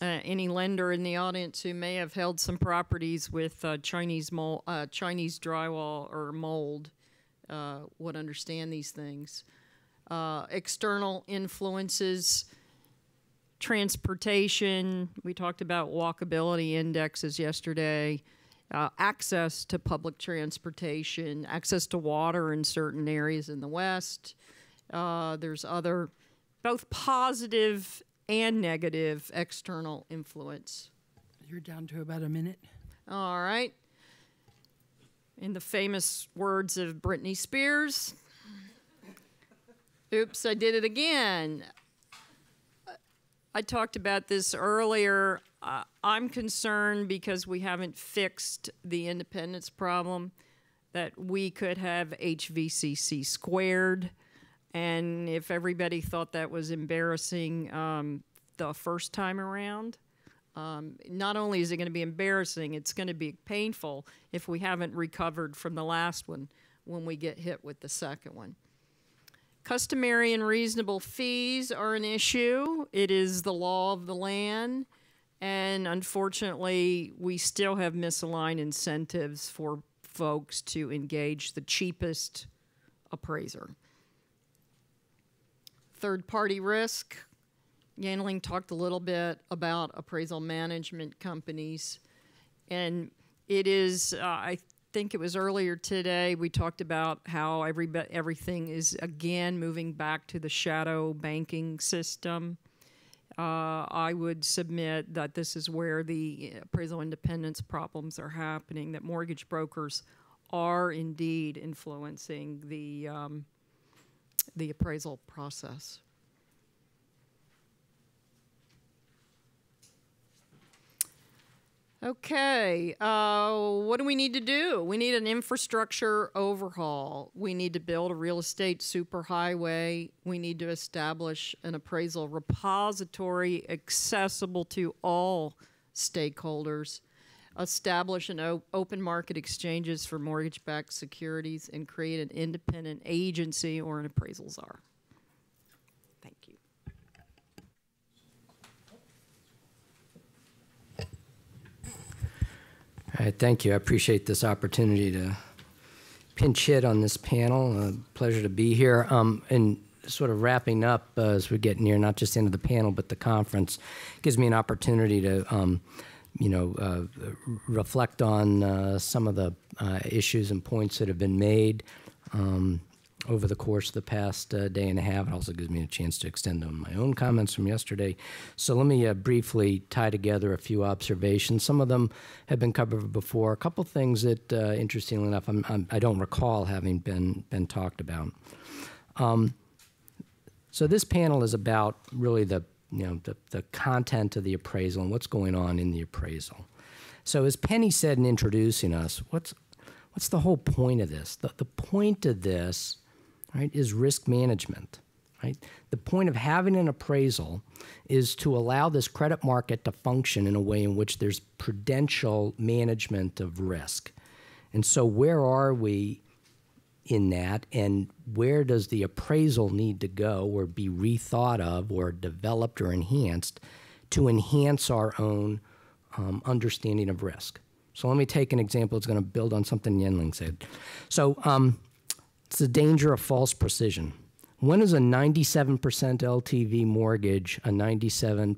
uh, any lender in the audience who may have held some properties with uh, Chinese mold, uh, Chinese drywall or mold uh, would understand these things. Uh, external influences transportation, we talked about walkability indexes yesterday, uh, access to public transportation, access to water in certain areas in the West. Uh, there's other, both positive and negative external influence. You're down to about a minute. All right. In the famous words of Britney Spears, oops, I did it again. I talked about this earlier. Uh, I'm concerned because we haven't fixed the independence problem that we could have HVCC squared. And if everybody thought that was embarrassing um, the first time around, um, not only is it going to be embarrassing, it's going to be painful if we haven't recovered from the last one when we get hit with the second one. Customary and reasonable fees are an issue. It is the law of the land. And unfortunately, we still have misaligned incentives for folks to engage the cheapest appraiser. Third party risk. Yanling talked a little bit about appraisal management companies. And it is, uh, I think it was earlier today we talked about how every, everything is again moving back to the shadow banking system. Uh, I would submit that this is where the appraisal independence problems are happening, that mortgage brokers are indeed influencing the, um, the appraisal process. Okay, uh, what do we need to do? We need an infrastructure overhaul. We need to build a real estate superhighway. We need to establish an appraisal repository accessible to all stakeholders. Establish an open market exchanges for mortgage backed securities and create an independent agency or an appraisal czar. Thank you. All right, thank you. I appreciate this opportunity to pinch hit on this panel. A pleasure to be here. Um, and sort of wrapping up uh, as we get near not just into the panel, but the conference gives me an opportunity to, um, you know, uh, reflect on uh, some of the uh, issues and points that have been made. Um, over the course of the past uh, day and a half. It also gives me a chance to extend on my own comments from yesterday. So let me uh, briefly tie together a few observations. Some of them have been covered before. A couple things that, uh, interestingly enough, I'm, I'm, I do not recall having been been talked about. Um, so this panel is about really the you know the, the content of the appraisal and what's going on in the appraisal. So as Penny said in introducing us, what's what's the whole point of this? The, the point of this right, is risk management. Right? The point of having an appraisal is to allow this credit market to function in a way in which there's prudential management of risk. And so, where are we in that, and where does the appraisal need to go or be rethought of or developed or enhanced to enhance our own um, understanding of risk? So, let me take an example. It's going to build on something Yanling said. So, um, it's the danger of false precision. When is a 97% LTV mortgage a 97%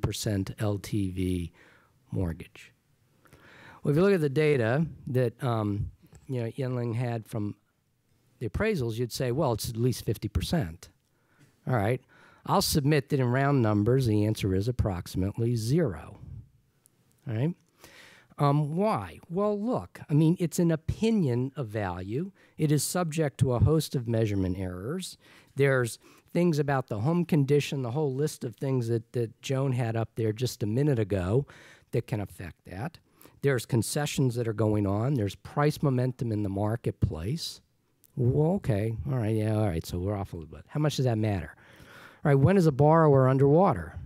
LTV mortgage? Well, if you look at the data that um, you know Yanling had from the appraisals, you'd say, well, it's at least 50%. All right. I'll submit that in round numbers, the answer is approximately zero. All right. Um, why? Well, look, I mean, it's an opinion of value. It is subject to a host of measurement errors. There's things about the home condition, the whole list of things that, that Joan had up there just a minute ago that can affect that. There's concessions that are going on. There's price momentum in the marketplace. Well, okay, all right, yeah, all right, so we're off a little bit. How much does that matter? All right, when is a borrower underwater?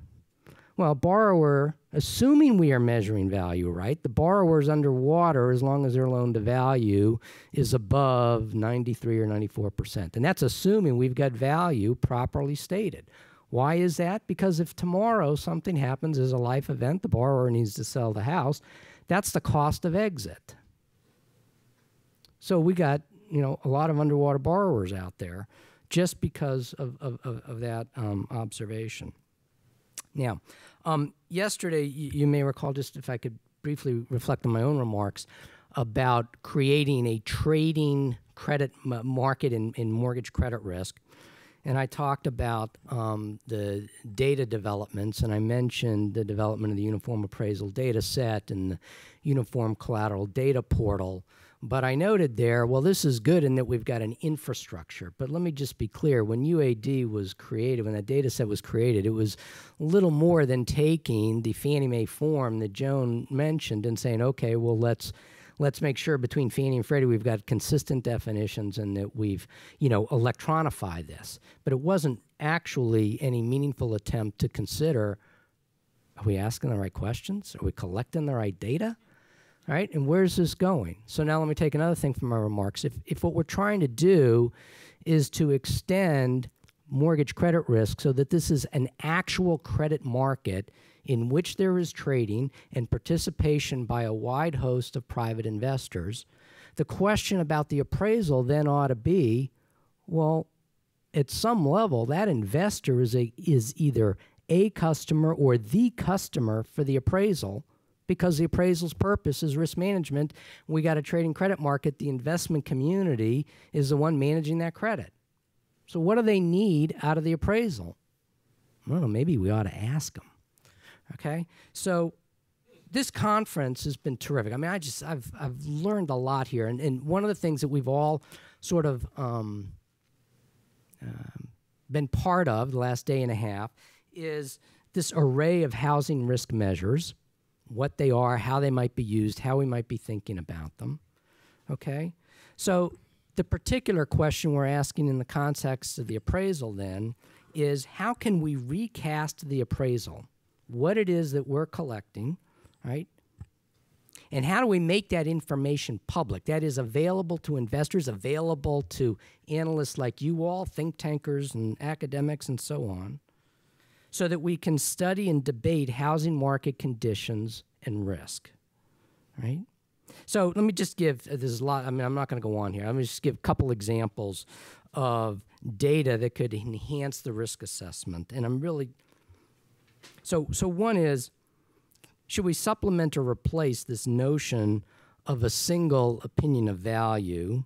Well, borrower, assuming we are measuring value right, the borrower is underwater as long as their loan to value is above 93 or 94%. And that's assuming we've got value properly stated. Why is that? Because if tomorrow something happens as a life event, the borrower needs to sell the house, that's the cost of exit. So we got, you know, a lot of underwater borrowers out there just because of, of, of that um, observation. Now, um, yesterday, you, you, may recall, just if I could briefly reflect on my own remarks about creating a trading credit market in, in mortgage credit risk. And I talked about um, the data developments, and I mentioned the development of the Uniform Appraisal Data Set and the Uniform Collateral Data Portal but I noted there, well, this is good in that we've got an infrastructure. But let me just be clear when UAD was created, when that data set was created, it was little more than taking the Fannie Mae form that Joan mentioned and saying, okay, well, let's let's make sure between Fannie and Freddie we've got consistent definitions and that we've, you know, electronify this. But it wasn't actually any meaningful attempt to consider are we asking the right questions? Are we collecting the right data? All right, and where's this going? So now let me take another thing from my remarks. If, if what we're trying to do is to extend mortgage credit risk so that this is an actual credit market in which there is trading and participation by a wide host of private investors, the question about the appraisal then ought to be well, at some level, that investor is, a, is either a customer or the customer for the appraisal because the appraisal's purpose is risk management. We got a trading credit market. The investment community is the one managing that credit. So, what do they need out of the appraisal? Well, maybe we ought to ask them. Okay, so this conference has been terrific. I mean, I just I've I've learned a lot here, and, and one of the things that we've all sort of um, uh, been part of the last day and a half is this array of housing risk measures what they are, how they might be used, how we might be thinking about them. Okay? So the particular question we're asking in the context of the appraisal then is how can we recast the appraisal? What it is that we're collecting, right? And how do we make that information public? That is available to investors, available to analysts like you all, think tankers and academics and so on, so that we can study and debate housing market conditions and risk, right? So let me just give, uh, there's a lot, I mean, I'm not going to go on here. Let me just give a couple examples of data that could enhance the risk assessment. And I'm really, so, so one is, should we supplement or replace this notion of a single opinion of value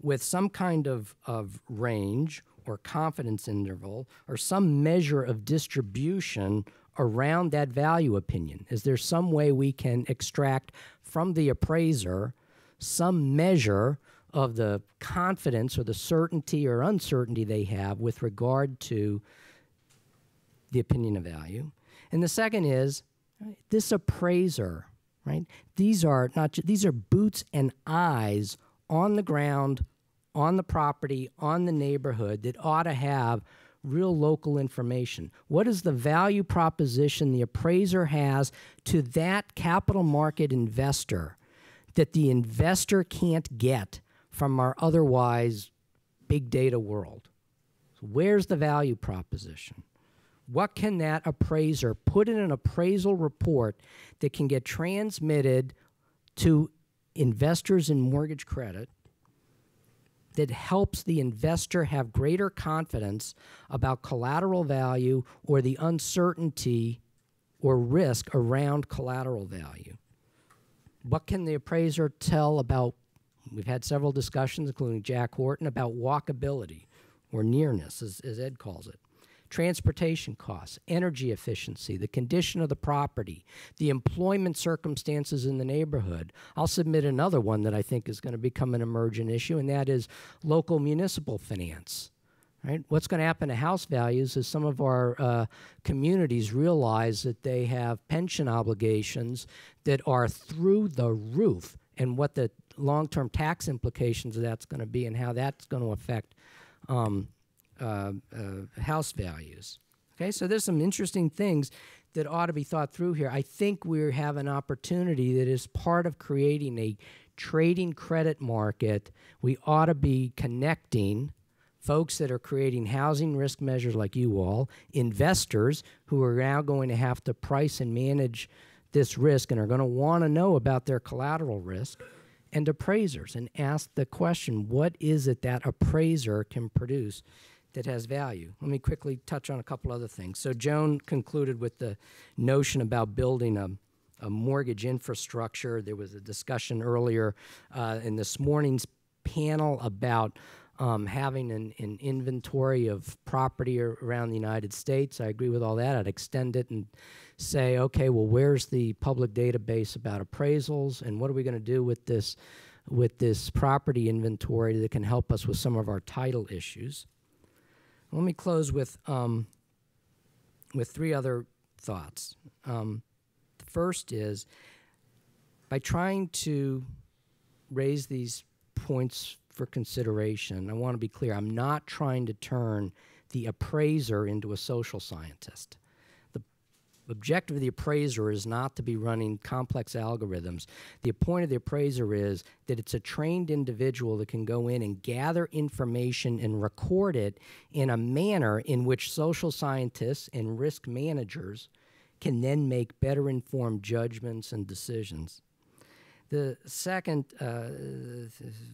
with some kind of, of range or confidence interval or some measure of distribution around that value opinion? Is there some way we can extract from the appraiser some measure of the confidence or the certainty or uncertainty they have with regard to the opinion of value? And the second is this appraiser, right? These are not these are boots and eyes on the ground, on the property, on the neighborhood that ought to have real local information. What is the value proposition the appraiser has to that capital market investor that the investor can't get from our otherwise big data world? So where's the value proposition? What can that appraiser put in an appraisal report that can get transmitted to investors in mortgage credit that helps the investor have greater confidence about collateral value or the uncertainty or risk around collateral value. What can the appraiser tell about? We've had several discussions, including Jack Horton, about walkability or nearness, as, as Ed calls it transportation costs, energy efficiency, the condition of the property, the employment circumstances in the neighborhood. I'll submit another one that I think is going to become an emergent issue, and that is local municipal finance. Right? What's going to happen to house values is some of our uh, communities realize that they have pension obligations that are through the roof, and what the long-term tax implications of that's going to be, and how that's going to affect um, uh, uh, house values. Okay, so there's some interesting things that ought to be thought through here. I think we have an opportunity that is part of creating a trading credit market. We ought to be connecting folks that are creating housing risk measures like you all, investors who are now going to have to price and manage this risk and are going to want to know about their collateral risk, and appraisers and ask the question what is it that appraiser can produce that has value. Let me quickly touch on a couple other things. So, Joan concluded with the notion about building a, a mortgage infrastructure. There was a discussion earlier uh, in this morning's panel about um, having an, an, inventory of property around the United States. I agree with all that. I'd extend it and say, okay, well, where's the public database about appraisals, and what are we going to do with this? With this property inventory that can help us with some of our title issues. Let me close with um, with three other thoughts. Um, the first is by trying to raise these points for consideration, I want to be clear. I'm not trying to turn the appraiser into a social scientist objective of the appraiser is not to be running complex algorithms. The point of the appraiser is that it's a trained individual that can go in and gather information and record it in a manner in which social scientists and risk managers can then make better informed judgments and decisions. The second, uh,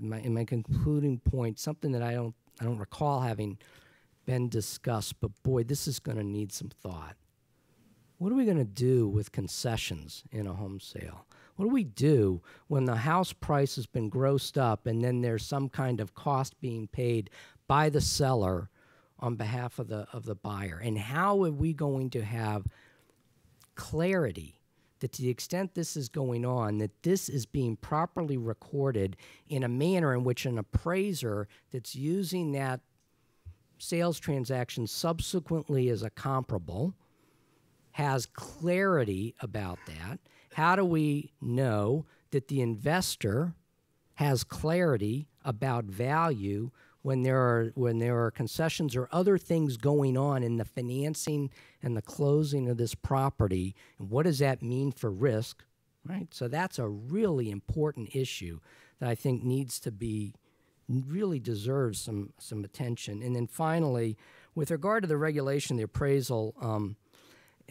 my, in my concluding point, something that I don't, I don't recall having been discussed, but boy, this is going to need some thought what are we going to do with concessions in a home sale? What do we do when the house price has been grossed up and then there's some kind of cost being paid by the seller on behalf of the of the buyer? And how are we going to have clarity that to the extent this is going on, that this is being properly recorded in a manner in which an appraiser that's using that sales transaction subsequently as a comparable has clarity about that? How do we know that the investor has clarity about value when there are when there are concessions or other things going on in the financing and the closing of this property? And what does that mean for risk? Right? So that's a really important issue that i think needs to be really deserves some some attention. And then finally with regard to the regulation the appraisal um,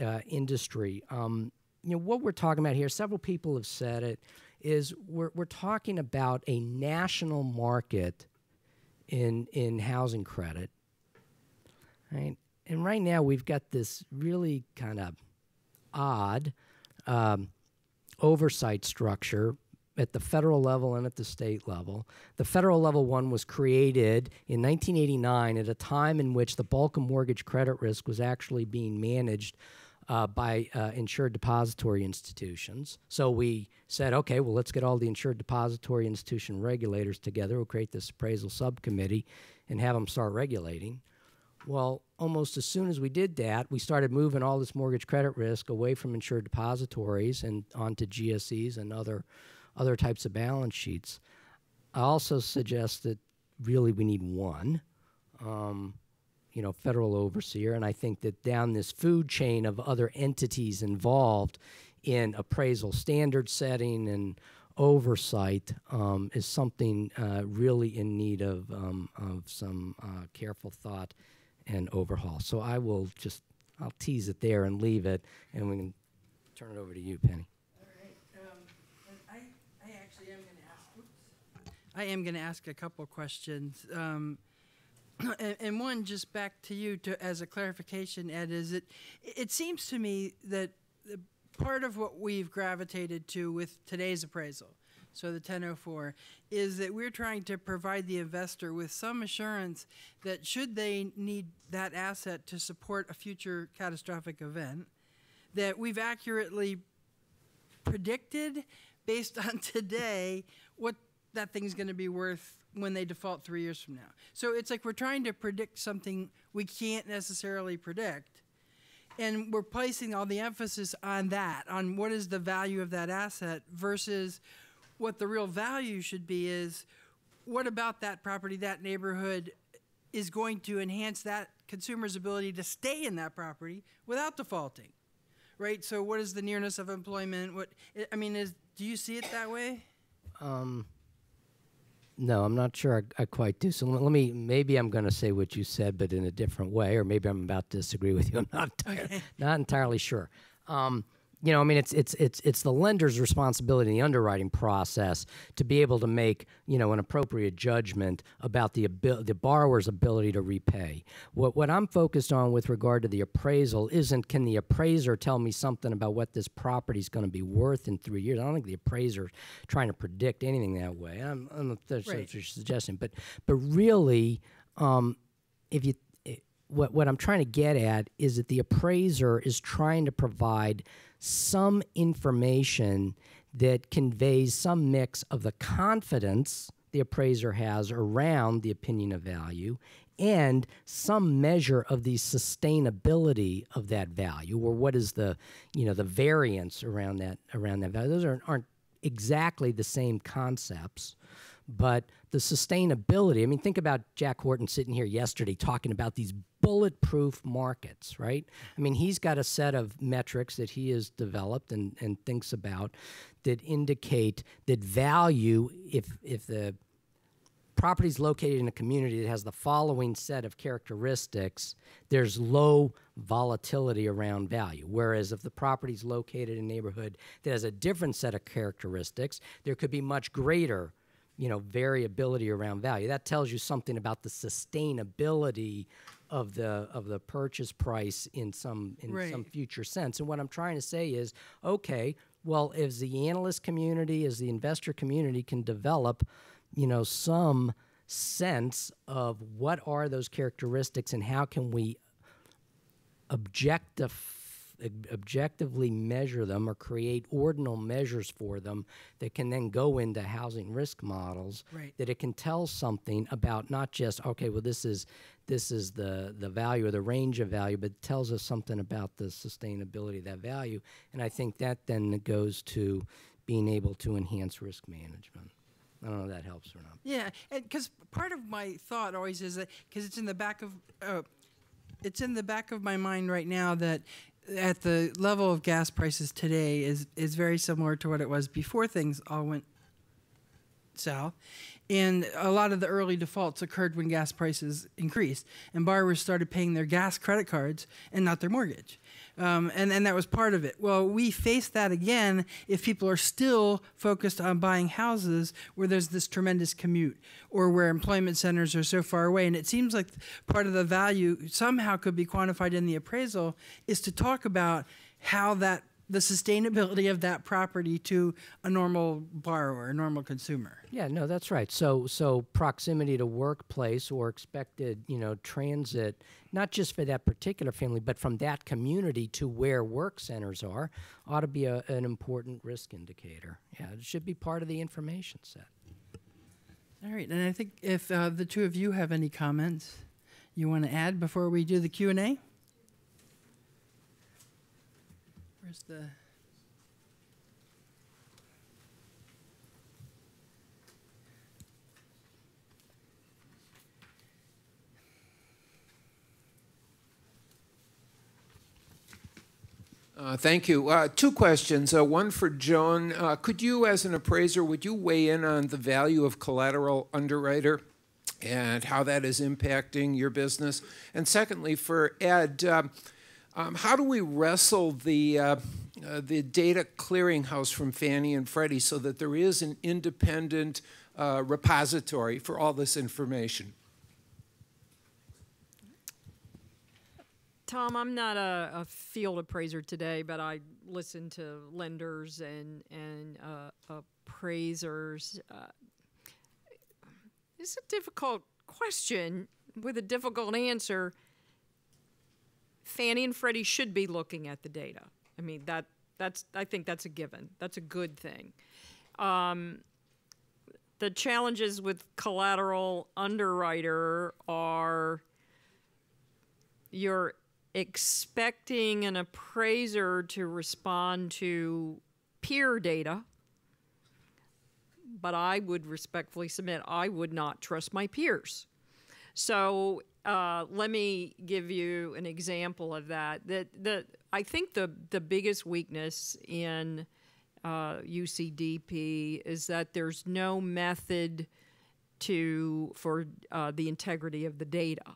uh, industry um, you know what we're talking about here several people have said it is we're, we're talking about a national market in in housing credit right and right now we've got this really kind of odd um, oversight structure at the federal level and at the state level. The federal level one was created in 1989 at a time in which the bulk of mortgage credit risk was actually being managed uh, by uh, insured depository institutions. So we said, okay, well, let's get all the insured depository institution regulators together. We'll create this appraisal subcommittee and have them start regulating. Well, almost as soon as we did that, we started moving all this mortgage credit risk away from insured depositories and onto GSEs and other other types of balance sheets. I also suggest that really we need one. Um, you know, federal overseer. And I think that down this food chain of other entities involved in appraisal standard setting and oversight um, is something uh, really in need of, um, of some uh, careful thought and overhaul. So I will just, I'll tease it there and leave it, and we can turn it over to you, Penny. All right. I actually am going to ask a couple questions. Um, and, and, one just back to you to, as a clarification, Ed, is it, it seems to me that part of what we've gravitated to with today's appraisal, so the 1004, is that we're trying to provide the investor with some assurance that should they need that asset to support a future catastrophic event, that we've accurately predicted based on today what that thing's going to be worth when they default three years from now. So it's like we're trying to predict something we can't necessarily predict. And we're placing all the emphasis on that, on what is the value of that asset versus what the real value should be is what about that property, that neighborhood is going to enhance that consumer's ability to stay in that property without defaulting. Right? So what is the nearness of employment? What I mean is do you see it that way? Um no, I'm not sure I, I quite do. So let, let me, maybe I'm going to say what you said, but in a different way, or maybe I'm about to disagree with you. I'm not, okay. not entirely sure. Um, you know, I mean, it's it's it's it's the lender's responsibility in the underwriting process to be able to make you know an appropriate judgment about the abil- the borrower's ability to repay. What what I'm focused on with regard to the appraisal isn't can the appraiser tell me something about what this property is going to be worth in three years. I don't think the appraiser trying to predict anything that way. I'm, I'm that's right. what you're suggesting, but but really, um, if you what, what I'm trying to get at is that the appraiser is trying to provide some information that conveys some mix of the confidence the appraiser has around the opinion of value and some measure of the sustainability of that value or what is the you know the variance around that around that value. Those aren't, aren't exactly the same concepts but the sustainability. I mean, think about Jack Horton sitting here yesterday talking about these bulletproof markets, right? I mean, he's got a set of metrics that he has developed and, and thinks about that indicate that value, if, if the property is located in a community that has the following set of characteristics, there's low volatility around value. Whereas if the property is located in a neighborhood that has a different set of characteristics, there could be much greater you know variability around value. That tells you something about the sustainability of the of the purchase price in some in right. some future sense. And what I'm trying to say is, okay, well, as the analyst community, as the investor community can develop, you know, some sense of what are those characteristics and how can we objectif- ob- objectively measure them or create ordinal measures for them that can then go into housing risk models Right. that it can tell something about not just okay well this is this is the the value or the range of value but tells us something about the sustainability of that value. And i think that then goes to being able to enhance risk management. I don't know if that helps or not. Yeah, because part of my thought always is that because it's in the back of uh, it's in the back of my mind right now that at the level of gas prices today is is very similar to what it was before things all went south. And a lot of the early defaults occurred when gas prices increased, and borrowers started paying their gas credit cards and not their mortgage. Um, and, and that was part of it. Well, we face that again if people are still focused on buying houses where there's this tremendous commute or where employment centers are so far away. And it seems like part of the value somehow could be quantified in the appraisal is to talk about how that the sustainability of that property to a normal borrower, a normal consumer. Yeah, no, that's right. So, so proximity to workplace or expected, you know, transit, not just for that particular family, but from that community to where work centers are, ought to be a, an important risk indicator. Yeah, it should be part of the information set. All right, and I think if uh, the two of you have any comments you want to add before we do the Q and A. Where's the? Uh, thank you. Uh, two questions. Uh, one for Joan. Uh, could you, as an appraiser, would you weigh in on the value of collateral underwriter and how that is impacting your business? And secondly, for Ed, um, how do we wrestle the uh, uh, the data clearinghouse from Fannie and Freddie so that there is an independent uh, repository for all this information? Tom, I'm not a, a field appraiser today, but I listen to lenders and and uh, appraisers. Uh, it's a difficult question with a difficult answer. Fannie and Freddie should be looking at the data. I mean that that's I think that's a given. That's a good thing. Um, the challenges with collateral underwriter are you're expecting an appraiser to respond to peer data, but I would respectfully submit I would not trust my peers. So uh, let me give you an example of that. That the I think the the biggest weakness in uh, UCDP is that there's no method to for uh, the integrity of the data.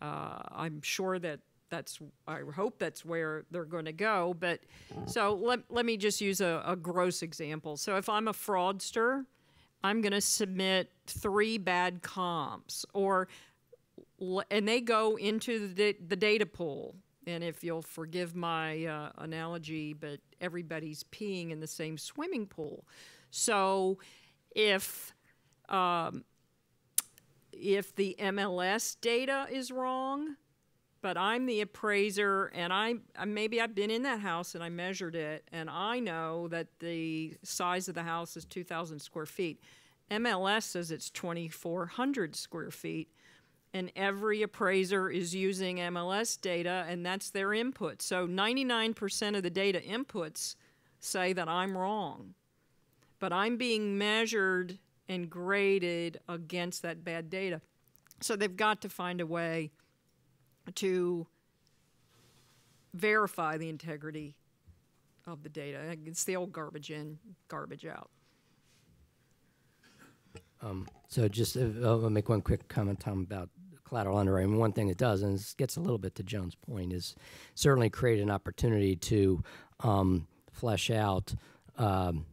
Uh, I'm sure that that's I hope that's where they're going to go. But so let let me just use a, a gross example. So if I'm a fraudster, I'm going to submit three bad comps, or and they go into the the data pool. And if you'll forgive my uh, analogy, but everybody's peeing in the same swimming pool. So if um, if the MLS data is wrong, but I'm the appraiser and I maybe I've been in that house and I measured it and I know that the size of the house is 2,000 square feet. MLS says it's 2,400 square feet, and every appraiser is using MLS data and that's their input. So 99% of the data inputs say that I'm wrong, but I'm being measured and graded against that bad data. So they've got to find a way to verify the integrity of the data. It's the old garbage in, garbage out. Um, so just uh, I'll make one quick comment, Tom, about collateral underwriting. One thing it does, and this gets a little bit to Joan's point, is certainly create an opportunity to um, flesh out um,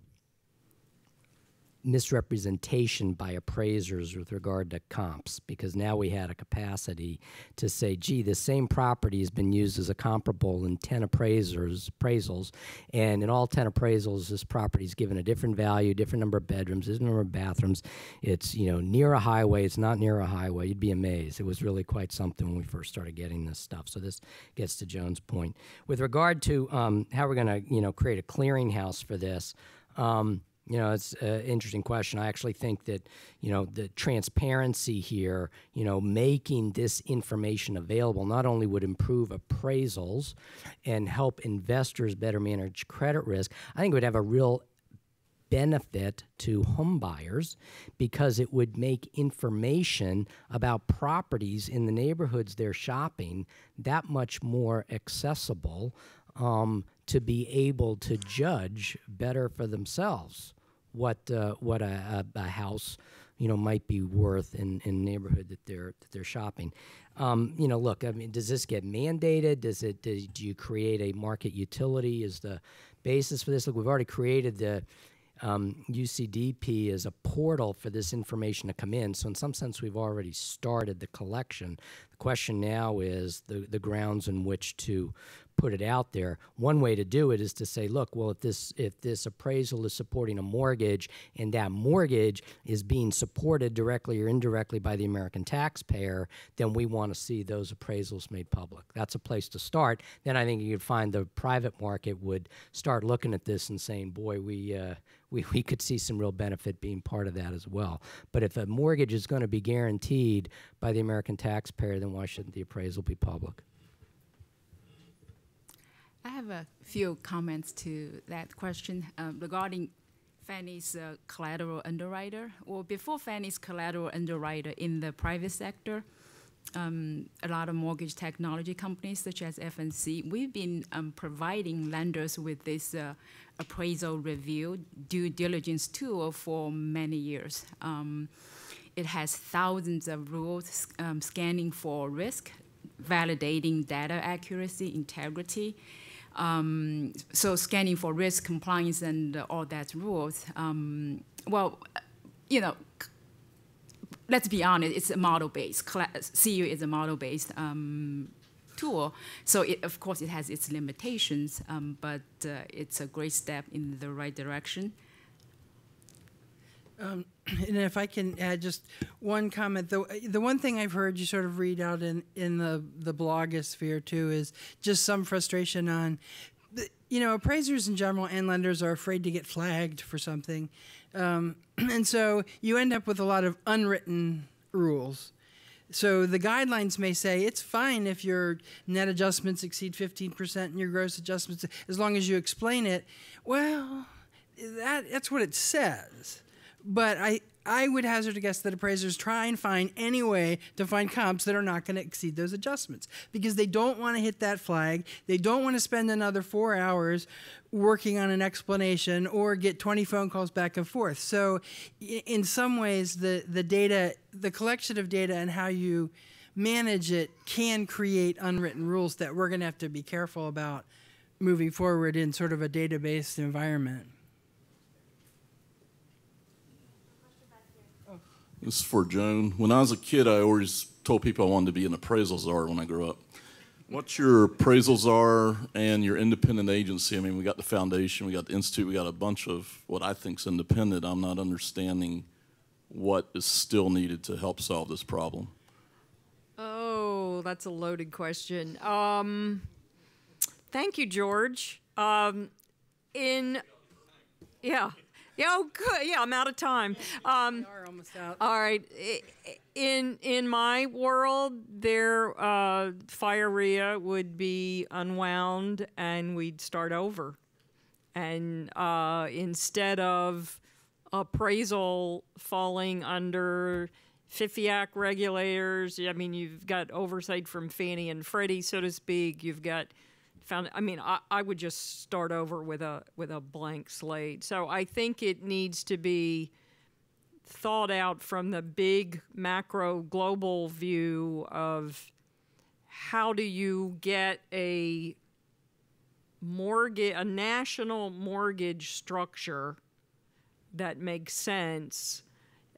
misrepresentation by appraisers with regard to comps because now we had a capacity to say, gee, the same property has been used as a comparable in 10 appraisers, appraisals, and in all 10 appraisals, this property is given a different value, different number of bedrooms, different number of bathrooms. It's, you know, near a highway, it's not near a highway. You'd be amazed. It was really quite something when we first started getting this stuff. So this gets to Joan's point. With regard to um, how we're going to, you know, create a clearinghouse for this, um, you know, it's an interesting question. I actually think that, you know, the transparency here, you know, making this information available not only would improve appraisals and help investors better manage credit risk, I think it would have a real benefit to home buyers because it would make information about properties in the neighborhoods they're shopping that much more accessible um, to be able to judge better for themselves what uh, what a, a, house you know might be worth in, in neighborhood that they're that they're shopping. Um, you know, look, I mean, does this get mandated? Does it? do you create a market utility? Is the basis for this? Look, we've already created the um, UCDP as a portal for this information to come in. So in some sense, we've already started the collection. The question now is the, the grounds in which to put it out there. One way to do it is to say, look, well, if this if this appraisal is supporting a mortgage and that mortgage is being supported directly or indirectly by the American taxpayer, then we want to see those appraisals made public. That's a place to start. Then I think you could find the private market would start looking at this and saying, boy, we uh, we, we could see some real benefit being part of that as well. But if a mortgage is going to be guaranteed by the American taxpayer, then why shouldn't the appraisal be public? I have a few comments to that question um, regarding Fannie's uh, collateral underwriter. Well, before Fannie's collateral underwriter in the private sector, um, a lot of mortgage technology companies such as FNC, we've been um, providing lenders with this uh, appraisal review due diligence tool for many years. Um, it has thousands of rules um, scanning for risk, validating data accuracy, integrity, um, so scanning for risk, compliance, and all that rules. Um, well, you know, let's be honest, it's a model-based. CU is a model-based um, tool. So it, of course it has its limitations, um, but uh, it's a great step in the right direction. Um, and if I can add just one comment, the the one thing I've heard you sort of read out in in the the blogosphere too is just some frustration on, you know, appraisers in general and lenders are afraid to get flagged for something, um, and so you end up with a lot of unwritten rules. So the guidelines may say it's fine if your net adjustments exceed 15% and your gross adjustments, as long as you explain it. Well, that, that's what it says. But I, I would hazard a guess that appraisers try and find any way to find comps that are not going to exceed those adjustments because they don't want to hit that flag. They don't want to spend another four hours working on an explanation or get 20 phone calls back and forth. So, in some ways, the, the data, the collection of data and how you manage it can create unwritten rules that we're going to have to be careful about moving forward in sort of a database environment. This is for Joan. When I was a kid, I always told people I wanted to be an appraisal czar when I grew up. What's your appraisal czar and your independent agency? I mean, we got the foundation, we got the institute, we got a bunch of what I think is independent. I'm not understanding what is still needed to help solve this problem. Oh, that's a loaded question. Um, thank you, George. Um, in yeah, yeah, oh, good. Yeah, I'm out of time. Um, we are almost out. All right. In in my world, their uh, FIRREA would be unwound, and we'd start over. And uh, instead of appraisal falling under FFIEC regulators, I mean, you've got oversight from Fannie and Freddie, so to speak. You've got found i mean I, I would just start over with a with a blank slate. So i think it needs to be thought out from the big macro global view of how do you get a mortgage a national mortgage structure that makes sense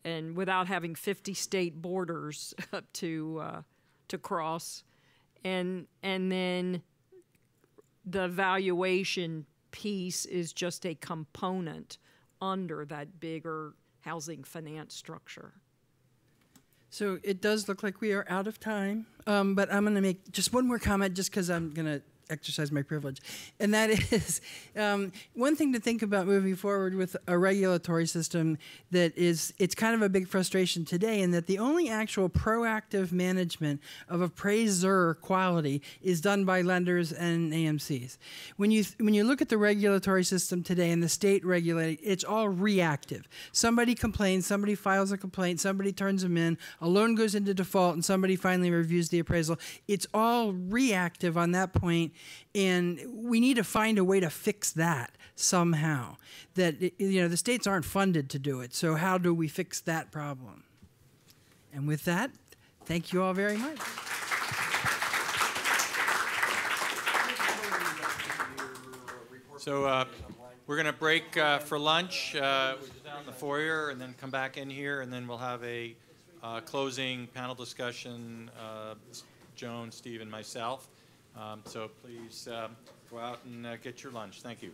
and without having 50 state borders up to uh, to cross. And and then the valuation piece is just a component under that bigger housing finance structure. So it does look like we are out of time, um, but I'm going to make just one more comment just because I'm going to exercise my privilege. And that is um, one thing to think about moving forward with a regulatory system that is, it's kind of a big frustration today in that the only actual proactive management of appraiser quality is done by lenders and AMCs. When you, when you look at the regulatory system today and the state regulating, it's all reactive. Somebody complains, somebody files a complaint, somebody turns them in, a loan goes into default, and somebody finally reviews the appraisal. It's all reactive on that point and we need to find a way to fix that somehow. That you know the states aren't funded to do it, so how do we fix that problem? And with that, thank you all very much. So uh, we're going to break uh, for lunch, uh, down in the foyer, and then come back in here, and then we'll have a uh, closing panel discussion. Uh, Joan, Steve, and myself. Um, so please um, go out and uh, get your lunch. Thank you.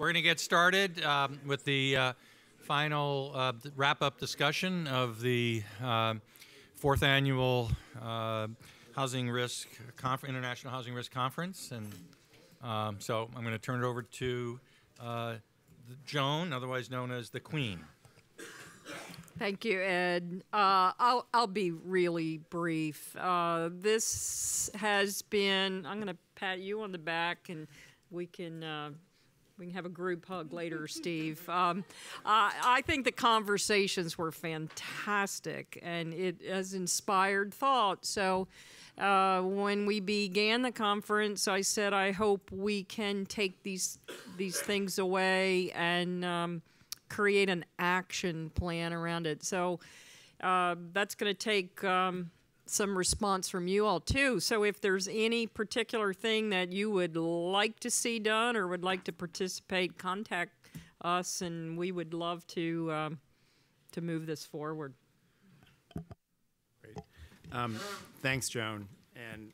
We're going to get started um, with the uh, final uh, wrap-up discussion of the uh, fourth annual uh, Housing Risk Confer- International Housing Risk Conference, and um, so I'm going to turn it over to uh, Joan, otherwise known as the Queen. Thank you, Ed. Uh, I'll, I'll be really brief. Uh, this has been, I'm going to pat you on the back and we can. Uh, we can have a group hug later, Steve. Um, I, I think the conversations were fantastic and it has inspired thought. So, uh, when we began the conference, I said I hope we can take these these things away and um, create an action plan around it. So uh, that's going to take um, some response from you all too. So if there's any particular thing that you would like to see done or would like to participate, contact us, and we would love to um, to move this forward. Great. Um, thanks, Joan. And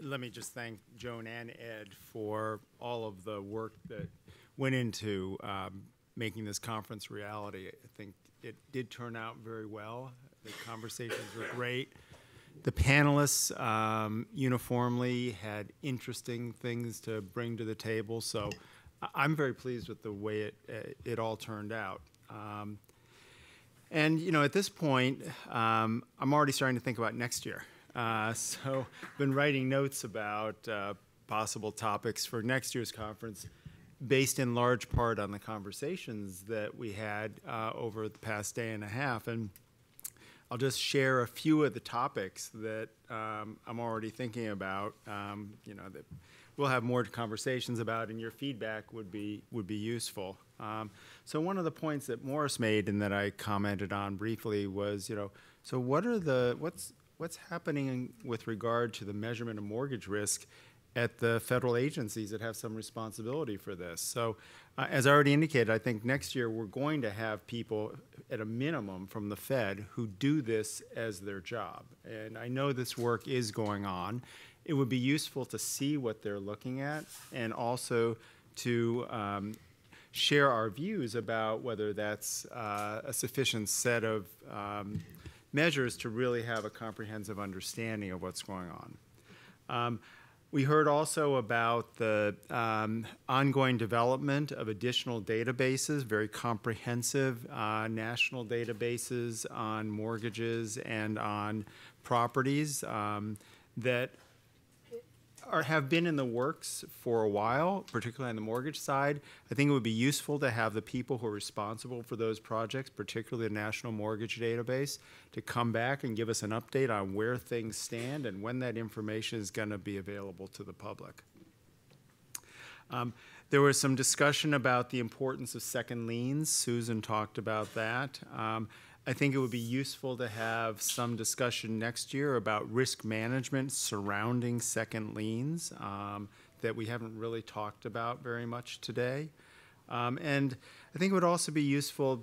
let me just thank Joan and Ed for all of the work that went into um, making this conference reality. I think it did turn out very well. The conversations were great. The panelists um, uniformly had interesting things to bring to the table, so I'm very pleased with the way it, uh, it all turned out. Um, and you know, at this point, um, I'm already starting to think about next year. Uh, so, I've been writing notes about uh, possible topics for next year's conference, based in large part on the conversations that we had uh, over the past day and a half. And I'll just share a few of the topics that um, I'm already thinking about. Um, you know that we'll have more conversations about, and your feedback would be would be useful. Um, so one of the points that Morris made and that I commented on briefly was, you know, so what are the what's what's happening with regard to the measurement of mortgage risk at the federal agencies that have some responsibility for this. So, uh, as I already indicated, I think next year we're going to have people at a minimum from the Fed who do this as their job. And I know this work is going on. It would be useful to see what they're looking at and also to um, share our views about whether that's uh, a sufficient set of um, measures to really have a comprehensive understanding of what's going on. Um, we heard also about the um, ongoing development of additional databases, very comprehensive uh, national databases on mortgages and on properties um, that are, have been in the works for a while, particularly on the mortgage side. I think it would be useful to have the people who are responsible for those projects, particularly the National Mortgage Database, to come back and give us an update on where things stand and when that information is going to be available to the public. Um, there was some discussion about the importance of second liens. Susan talked about that. Um, I think it would be useful to have some discussion next year about risk management surrounding second liens um, that we haven't really talked about very much today. Um, and I think it would also be useful,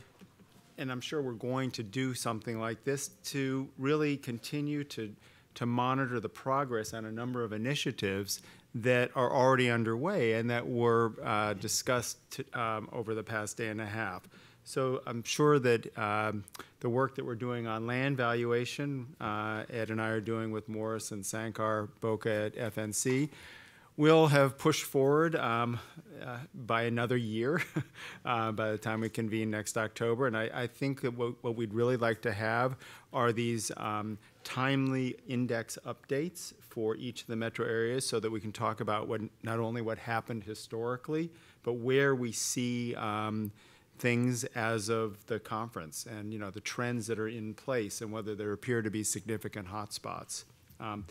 and I'm sure we're going to do something like this, to really continue to, to monitor the progress on a number of initiatives that are already underway and that were uh, discussed um, over the past day and a half. So I'm sure that um, the work that we're doing on land valuation, uh, Ed and I are doing with Morris and Sankar Boca at FNC, will have pushed forward um, uh, by another year uh, by the time we convene next October. And I, I think that what, what, we'd really like to have are these um, timely index updates for each of the metro areas so that we can talk about what not only what happened historically, but where we see um, things as of the conference and you know the trends that are in place and whether there appear to be significant hotspots. Um,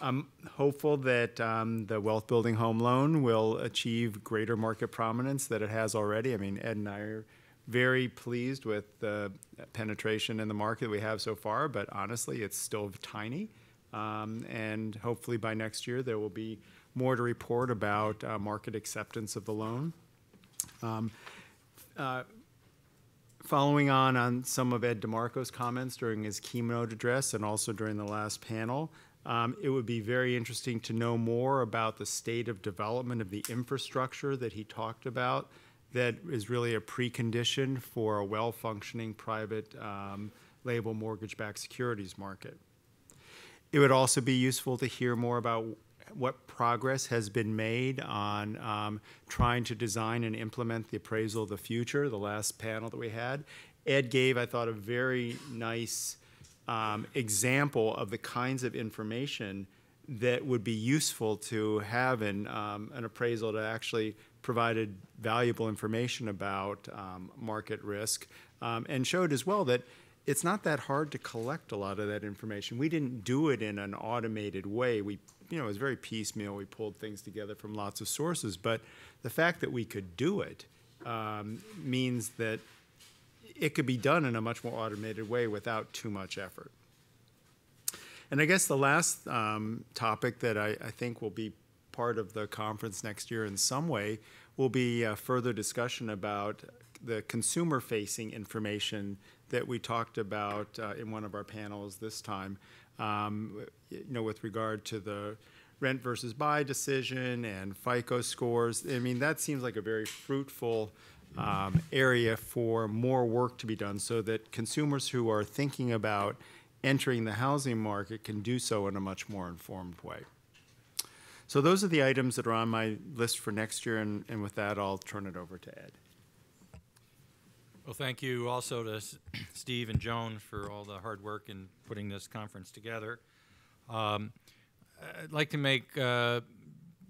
I'm hopeful that um, the wealth building home loan will achieve greater market prominence that it has already. I mean, Ed and I are very pleased with the penetration in the market we have so far, but honestly, it's still tiny. Um, and hopefully by next year, there will be more to report about uh, market acceptance of the loan. Um, uh, following on on some of Ed DeMarco's comments during his keynote address and also during the last panel, um, it would be very interesting to know more about the state of development of the infrastructure that he talked about that is really a precondition for a well-functioning private um, label mortgage-backed securities market. It would also be useful to hear more about what progress has been made on um, trying to design and implement the appraisal of the future, the last panel that we had. Ed gave, I thought, a very nice um, example of the kinds of information that would be useful to have in um, an appraisal that actually provided valuable information about um, market risk um, and showed as well that it's not that hard to collect a lot of that information. We didn't do it in an automated way. We, you know, it was very piecemeal. We pulled things together from lots of sources. But the fact that we could do it um, means that it could be done in a much more automated way without too much effort. And I guess the last um, topic that I, I, think will be part of the conference next year in some way will be a further discussion about the consumer facing information that we talked about uh, in one of our panels this time, um, you know, with regard to the rent versus buy decision and FICO scores. I mean, that seems like a very fruitful um, area for more work to be done so that consumers who are thinking about entering the housing market can do so in a much more informed way. So those are the items that are on my list for next year, and, and with that, I'll turn it over to Ed. Well, thank you also to Steve and Joan for all the hard work in putting this conference together. Um, I'd like to make uh,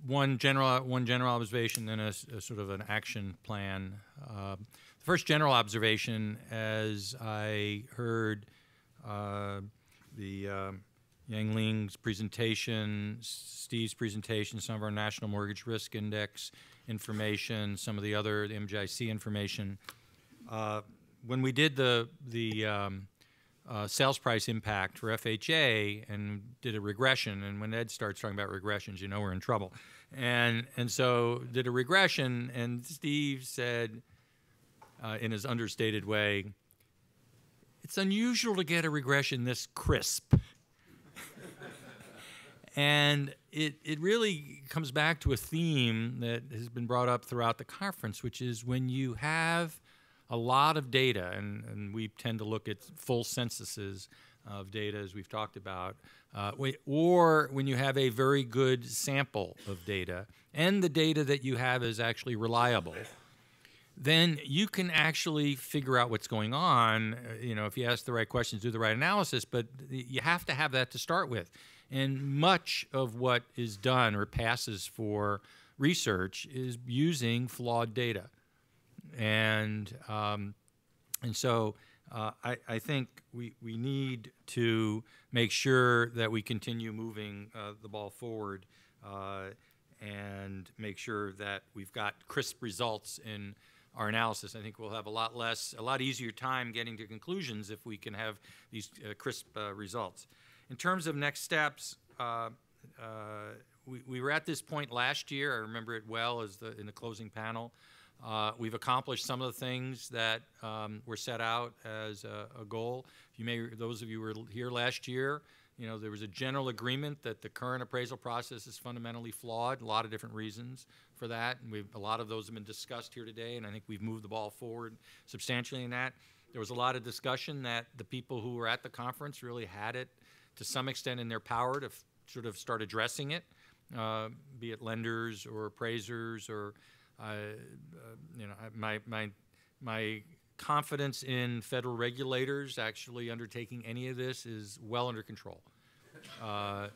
one general one general observation, then a, a sort of an action plan. Uh, the first general observation, as I heard uh, the uh, Yanling's presentation, Steve's presentation, some of our National Mortgage Risk Index information, some of the other the MGIC information. Uh, when we did the the um, uh, sales price impact for FHA and did a regression, and when Ed starts talking about regressions, you know we're in trouble. And and so did a regression, and Steve said, uh, in his understated way, it's unusual to get a regression this crisp. and it, it really comes back to a theme that has been brought up throughout the conference, which is when you have a lot of data, and, and we tend to look at full censuses of data as we've talked about, uh, or when you have a very good sample of data and the data that you have is actually reliable, then you can actually figure out what's going on. Uh, you know, if you ask the right questions, do the right analysis, but you have to have that to start with. And much of what is done or passes for research is using flawed data and um, and so uh, I, I, think we, we need to make sure that we continue moving uh, the ball forward uh, and make sure that we've got crisp results in our analysis. I think we'll have a lot less, a lot easier time getting to conclusions if we can have these uh, crisp uh, results. In terms of next steps, we, we were at this point last year. I remember it well as the in the closing panel. Uh, we've accomplished some of the things that um, were set out as a, a, goal. If you may, those of you who were here last year, you know, there was a general agreement that the current appraisal process is fundamentally flawed. A lot of different reasons for that, and we've, a lot of those have been discussed here today. And I think we've moved the ball forward substantially in that. There was a lot of discussion that the people who were at the conference really had it to some extent in their power to sort of start addressing it, uh, be it lenders or appraisers or you know, my, my, my confidence in federal regulators actually undertaking any of this is well under control. Uh,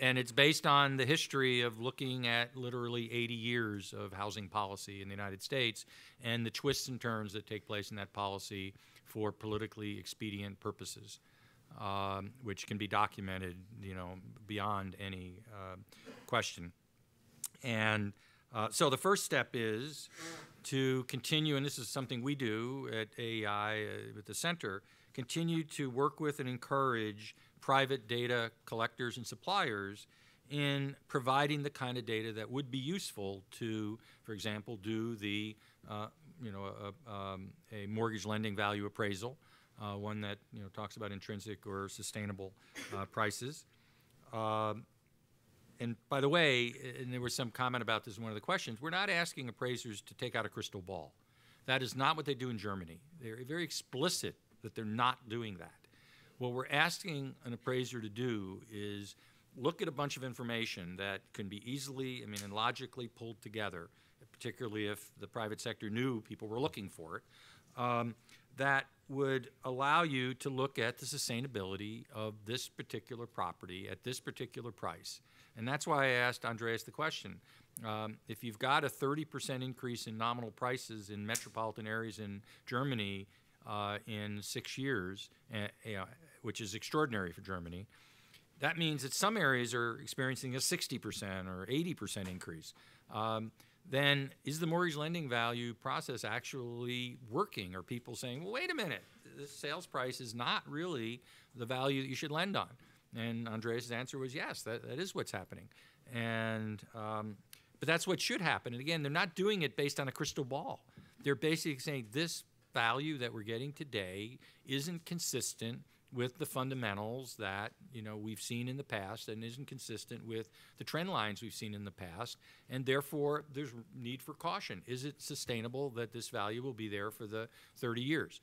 and it's based on the history of looking at literally 80 years of housing policy in the United States and the twists and turns that take place in that policy for politically expedient purposes, um, which can be documented, you know, beyond any uh, question. And uh, so the first step is to continue, and this is something we do at AEI uh, at the center, continue to work with and encourage private data collectors and suppliers in providing the kind of data that would be useful to, for example, do the uh, you know a, um, a, mortgage lending value appraisal, uh, one that you know talks about intrinsic or sustainable uh, prices. Um, and by the way, and there was some comment about this in one of the questions, we're not asking appraisers to take out a crystal ball. That is not what they do in Germany. They're very explicit that they're not doing that. What we're asking an appraiser to do is look at a bunch of information that can be easily, I mean, and logically pulled together, particularly if the private sector knew people were looking for it, um, that would allow you to look at the sustainability of this particular property at this particular price. And that's why I asked Andreas the question. Um, if you've got a 30% increase in nominal prices in metropolitan areas in Germany uh, in six years, uh, which is extraordinary for Germany, that means that some areas are experiencing a 60% or 80% increase. Um, then is the mortgage lending value process actually working? Are people saying, well, wait a minute, the sales price is not really the value that you should lend on? And Andreas' answer was yes, that, that is what's happening. And, um, but that's what should happen. And again, they're not doing it based on a crystal ball. They're basically saying this value that we're getting today isn't consistent with the fundamentals that you know we've seen in the past and isn't consistent with the trend lines we've seen in the past and therefore there's need for caution is it sustainable that this value will be there for the 30 years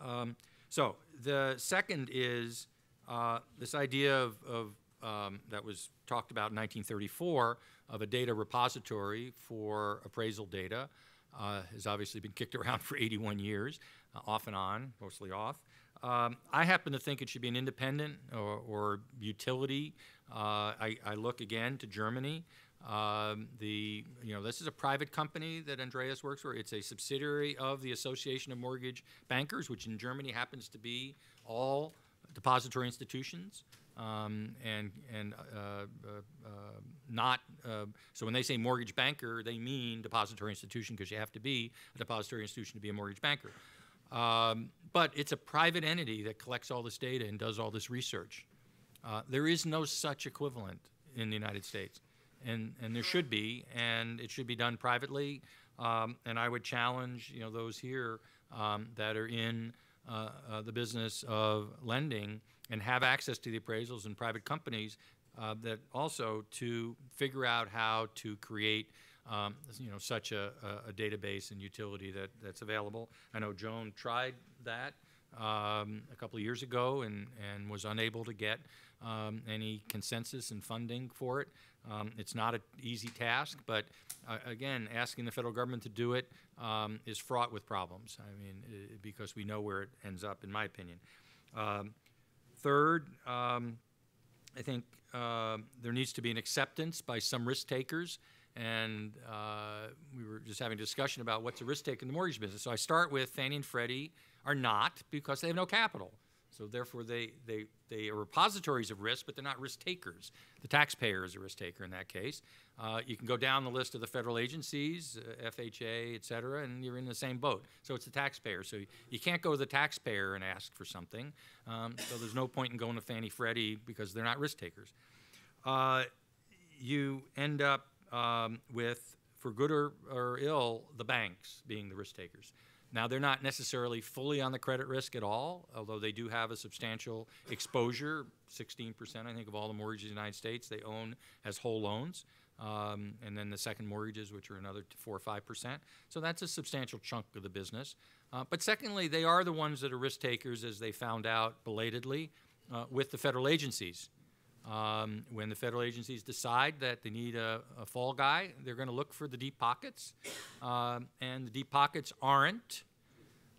um, so the second is uh, this idea of, of um, that was talked about in 1934 of a data repository for appraisal data uh, has obviously been kicked around for 81 years, uh, off and on, mostly off. Um, I happen to think it should be an independent or, or utility. Uh, I, I, look again to Germany. Um, the you know this is a private company that Andreas works for. It's a subsidiary of the Association of Mortgage Bankers, which in Germany happens to be all depository institutions. Um, and and uh, uh, uh, not uh, so when they say mortgage banker, they mean depository institution because you have to be a depository institution to be a mortgage banker. Um, but it's a private entity that collects all this data and does all this research. Uh, there is no such equivalent in the United States, and, and there should be, and it should be done privately. Um, and I would challenge you know those here um, that are in uh, uh, the business of lending and have access to the appraisals and private companies uh, that also to figure out how to create um, you know, such a, a, a, database and utility that, that's available. I know Joan tried that um, a couple of years ago and, and was unable to get um, any consensus and funding for it. Um, it's not an easy task, but uh, again, asking the federal government to do it um, is fraught with problems. I mean, it, because we know where it ends up, in my opinion. Um, third, I think uh, there needs to be an acceptance by some risk takers and uh, we were just having a discussion about what's a risk take in the mortgage business. So I start with Fannie and Freddie are not because they have no capital. So therefore, they, they, they are repositories of risk, but they're not risk takers. The taxpayer is a risk taker in that case. Uh, you can go down the list of the federal agencies, uh, FHA, et cetera, and you're in the same boat. So it's the taxpayer. So you, can't go to the taxpayer and ask for something. Um, so there's no point in going to Fannie Freddie because they're not risk takers. Uh, you end up um, with, for good or, or ill, the banks being the risk takers. Now, they're not necessarily fully on the credit risk at all, although they do have a substantial exposure 16%, I think, of all the mortgages in the United States they own as whole loans. Um, and then the second mortgages, which are another 4 or 5%. So that's a substantial chunk of the business. Uh, but secondly, they are the ones that are risk takers, as they found out belatedly, uh, with the federal agencies. Um, when the federal agencies decide that they need a, a fall guy, they're going to look for the deep pockets, um, and the deep pockets aren't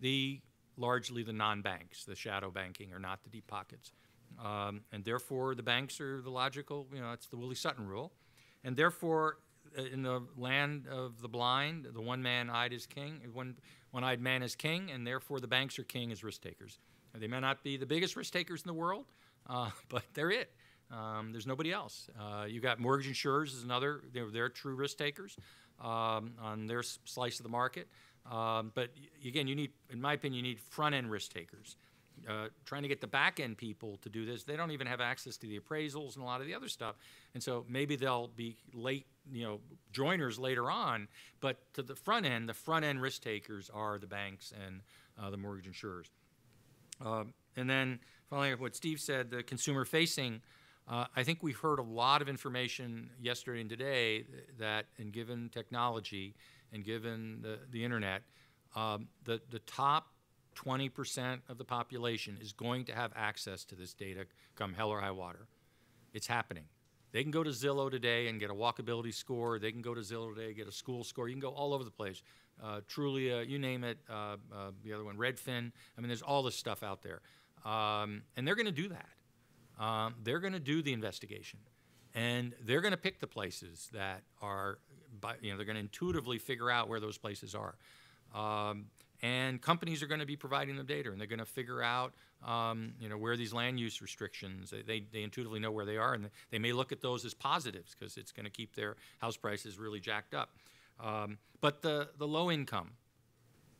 the largely the non-banks. The shadow banking are not the deep pockets, um, and therefore the banks are the logical. You know, it's the Willie Sutton rule, and therefore uh, in the land of the blind, the one man eyed is king, one one eyed man is king, and therefore the banks are king as risk takers. They may not be the biggest risk takers in the world, uh, but they're it. Um, there's nobody else. Uh, you got mortgage insurers is another. They're, they're true risk takers um, on their slice of the market. Um, but again, you need, in my opinion, you need front end risk takers. Uh, trying to get the back end people to do this, they don't even have access to the appraisals and a lot of the other stuff. And so maybe they'll be late, you know, joiners later on. But to the front end, the front end risk takers are the banks and uh, the mortgage insurers. Um, and then, following up what Steve said, the consumer facing Uh, I think we've heard a lot of information yesterday and today that, and given technology and given the, the internet, um, the, the top 20% of the population is going to have access to this data come hell or high water. It's happening. They can go to Zillow today and get a walkability score. They can go to Zillow today and get a school score. You can go all over the place. Uh, Trulia, you name it. Uh, uh, the other one, Redfin. I mean, there's all this stuff out there. Um, and they're going to do that. Um, they're going to do the investigation. And they're going to pick the places that are, by, you know, they're going to intuitively figure out where those places are. Um, and companies are going to be providing them data, and they're going to figure out, um, you know, where these land use restrictions. They, they, they, intuitively know where they are, and they may look at those as positives because it's going to keep their house prices really jacked up. Um, but the, the low income,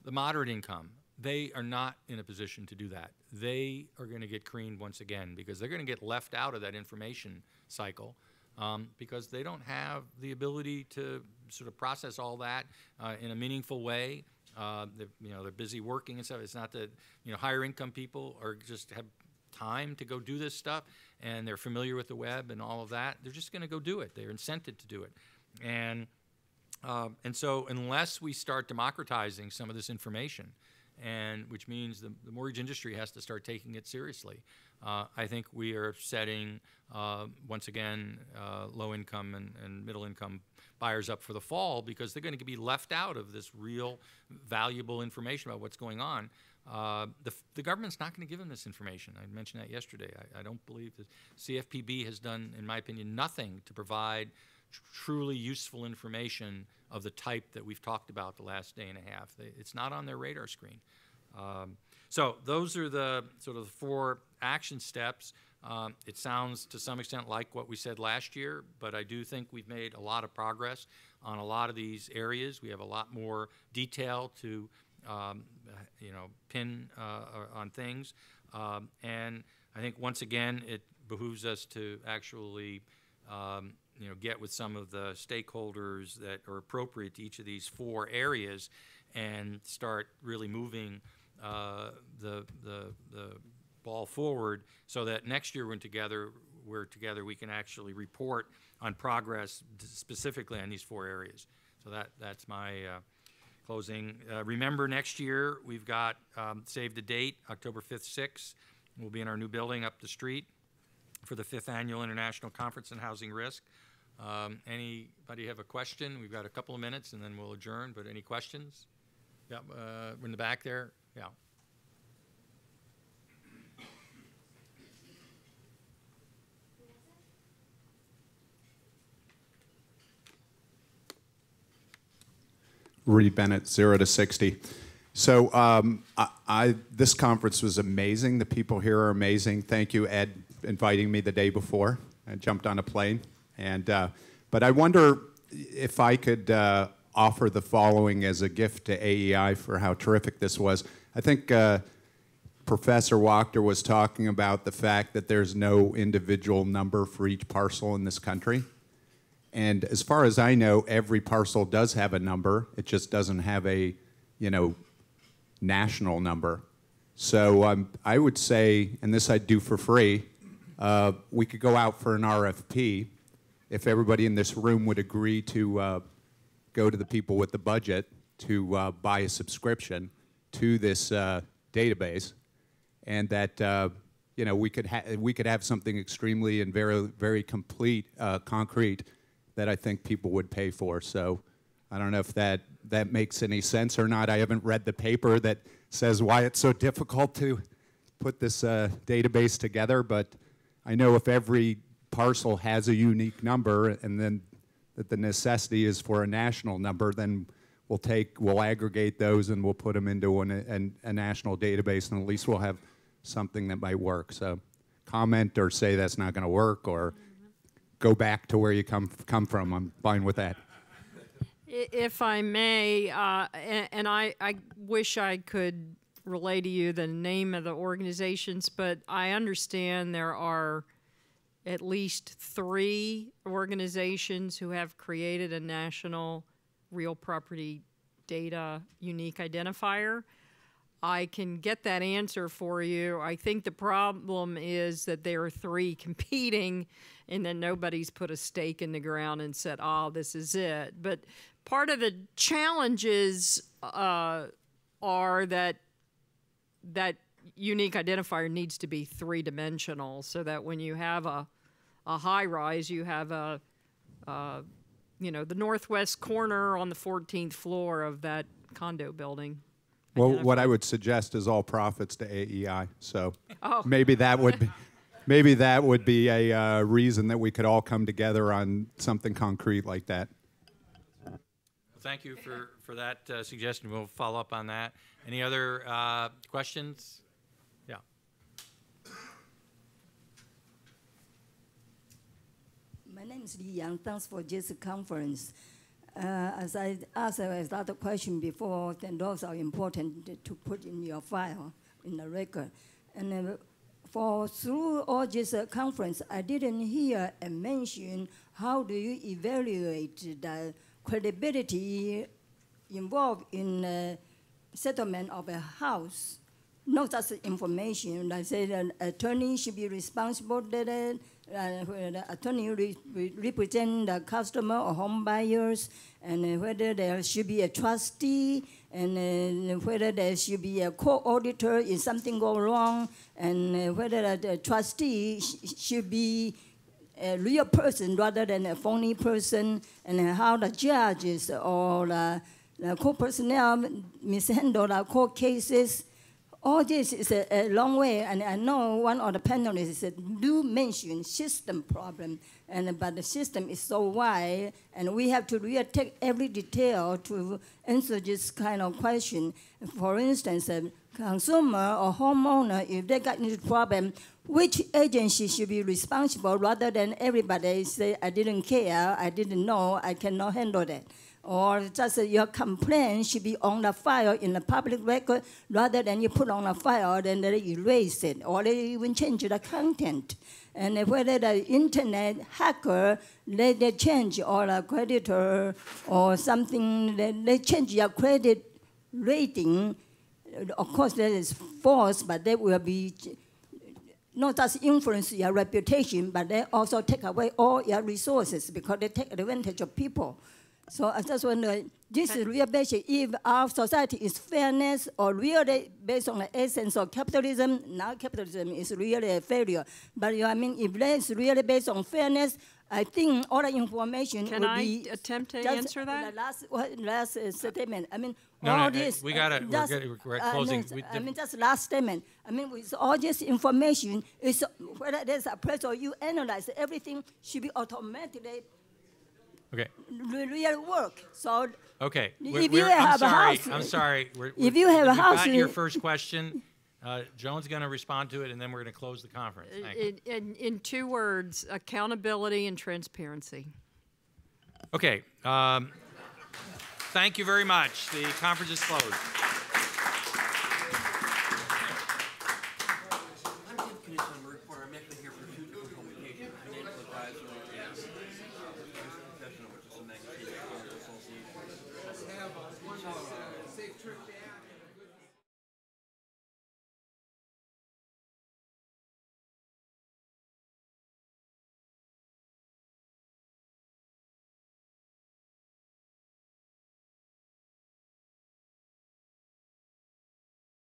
the moderate income, they are not in a position to do that. They are going to get creamed once again because they're going to get left out of that information cycle um, because they don't have the ability to sort of process all that uh, in a meaningful way. Uh, you know, they're busy working and stuff. It's not that you know higher income people are just have time to go do this stuff and they're familiar with the web and all of that. They're just going to go do it. They're incented to do it, and um, and so unless we start democratizing some of this information, and which means the, the mortgage industry has to start taking it seriously. Uh, I think we are setting, uh, once again, uh, low income and, and, middle income buyers up for the fall because they're going to be left out of this real valuable information about what's going on. Uh, the, the, government's not going to give them this information. I mentioned that yesterday. I, I don't believe that CFPB has done, in my opinion, nothing to provide tr truly useful information of the type that we've talked about the last day and a half. It's not on their radar screen. Um, so those are the sort of the four action steps. Um, it sounds to some extent like what we said last year, but I do think we've made a lot of progress on a lot of these areas. We have a lot more detail to, um, you know, pin uh, on things. Um, and I think once again, it behooves us to actually um, you know, get with some of the stakeholders that are appropriate to each of these four areas and start really moving uh, the, the, the ball forward so that next year when together we're together we can actually report on progress specifically on these four areas. So that, that's my uh, closing. Uh, remember next year we've got um, save the date, October 5th, 6th. We'll be in our new building up the street for the fifth annual International Conference on Housing Risk. Um, anybody have a question? We've got a couple of minutes and then we'll adjourn, but any questions? Yeah, uh, in the back there. Yeah. Rudy Bennett, zero to 60. So um, I, I, this conference was amazing. The people here are amazing. Thank you, Ed, inviting me the day before. I jumped on a plane. And, uh, but I wonder if I could uh, offer the following as a gift to AEI for how terrific this was. I think uh, Professor Wachter was talking about the fact that there's no individual number for each parcel in this country. And as far as I know, every parcel does have a number. It just doesn't have a, you know, national number. So um, I would say, and this I'd do for free, uh, we could go out for an RFP if everybody in this room would agree to uh, go to the people with the budget to uh, buy a subscription to this uh, database, and that uh, you know we could we could have something extremely and very very complete, uh, concrete that I think people would pay for. So I don't know if that that makes any sense or not. I haven't read the paper that says why it's so difficult to put this uh, database together, but I know if every parcel has a unique number and then that the necessity is for a national number, then we'll take, we'll aggregate those and we'll put them into an, an, a national database and at least we'll have something that might work. So comment or say that's not going to work or go back to where you come, come from. I'm fine with that. If I may, uh, and, and I, I wish I could relay to you the name of the organizations, but I understand there are at least three organizations who have created a national real property data unique identifier. I can get that answer for you. I think the problem is that there are three competing, and then nobody's put a stake in the ground and said, "Oh, this is it." But part of the challenges uh, are that that unique identifier needs to be three dimensional, so that when you have a a high rise, you have a uh, you know the northwest corner on the 14th floor of that condo building. Well, what I would suggest is all profits to AEI. So Oh. maybe that would be, maybe that would be a uh, reason that we could all come together on something concrete like that. Well, Thank you for, for that uh, suggestion. We'll follow up on that. Any other uh, questions? Yeah. My name is Li Yang. Thanks for this conference. Uh, as I asked another question before, then those are important to put in your file, in the record. And uh, for through all this uh, conference, I didn't hear a mention how do you evaluate the credibility involved in settlement of a house. Not just information. I said an attorney should be responsible that uh, the attorney re- re- represent the customer or home buyers, and whether there should be a trustee, and whether there should be a co-auditor if something go wrong, and whether the trustee sh- should be a real person rather than a phony person, and how the judges or the, the court personnel mishandle the court cases. All this is a, a long way, and I know one of the panelists do mention system problem, and but the system is so wide, and we have to really take every detail to answer this kind of question. For instance, a consumer or homeowner, if they got this problem, which agency should be responsible rather than everybody say, I didn't care, I didn't know, I cannot handle that. Or just your complaint should be on the file in the public record rather than you put on a file, and then they erase it, or they even change the content. And whether the internet hacker, they, they change or a creditor or something, they, they change your credit rating. Of course, that is false, but that will be not just influence your reputation, but they also take away all your resources because they take advantage of people. So I just wonder, this is real basic. If our society is fairness or really based on the essence of capitalism, now capitalism is really a failure. But you know, I mean, if it's really based on fairness, I think all the information Can would I be attempt to just answer that? The last, what- last uh, statement. I mean, No, all no, uh, this. we gotta- uh, we're just, we're uh, closing. no, We- I mean, just last statement. I mean, with all this information, it's whether there's a press or you analyze everything should be automatically Okay. re- real work. So Okay. If We're- you we're- I'm have a house- I'm sorry. We're- if we're- you have a house, got your first question. Uh, Joan's going to respond to it, and then we're going to close the conference. Thank you. In, in, in two words, accountability and transparency. Okay. Um, thank you very much. The conference is closed.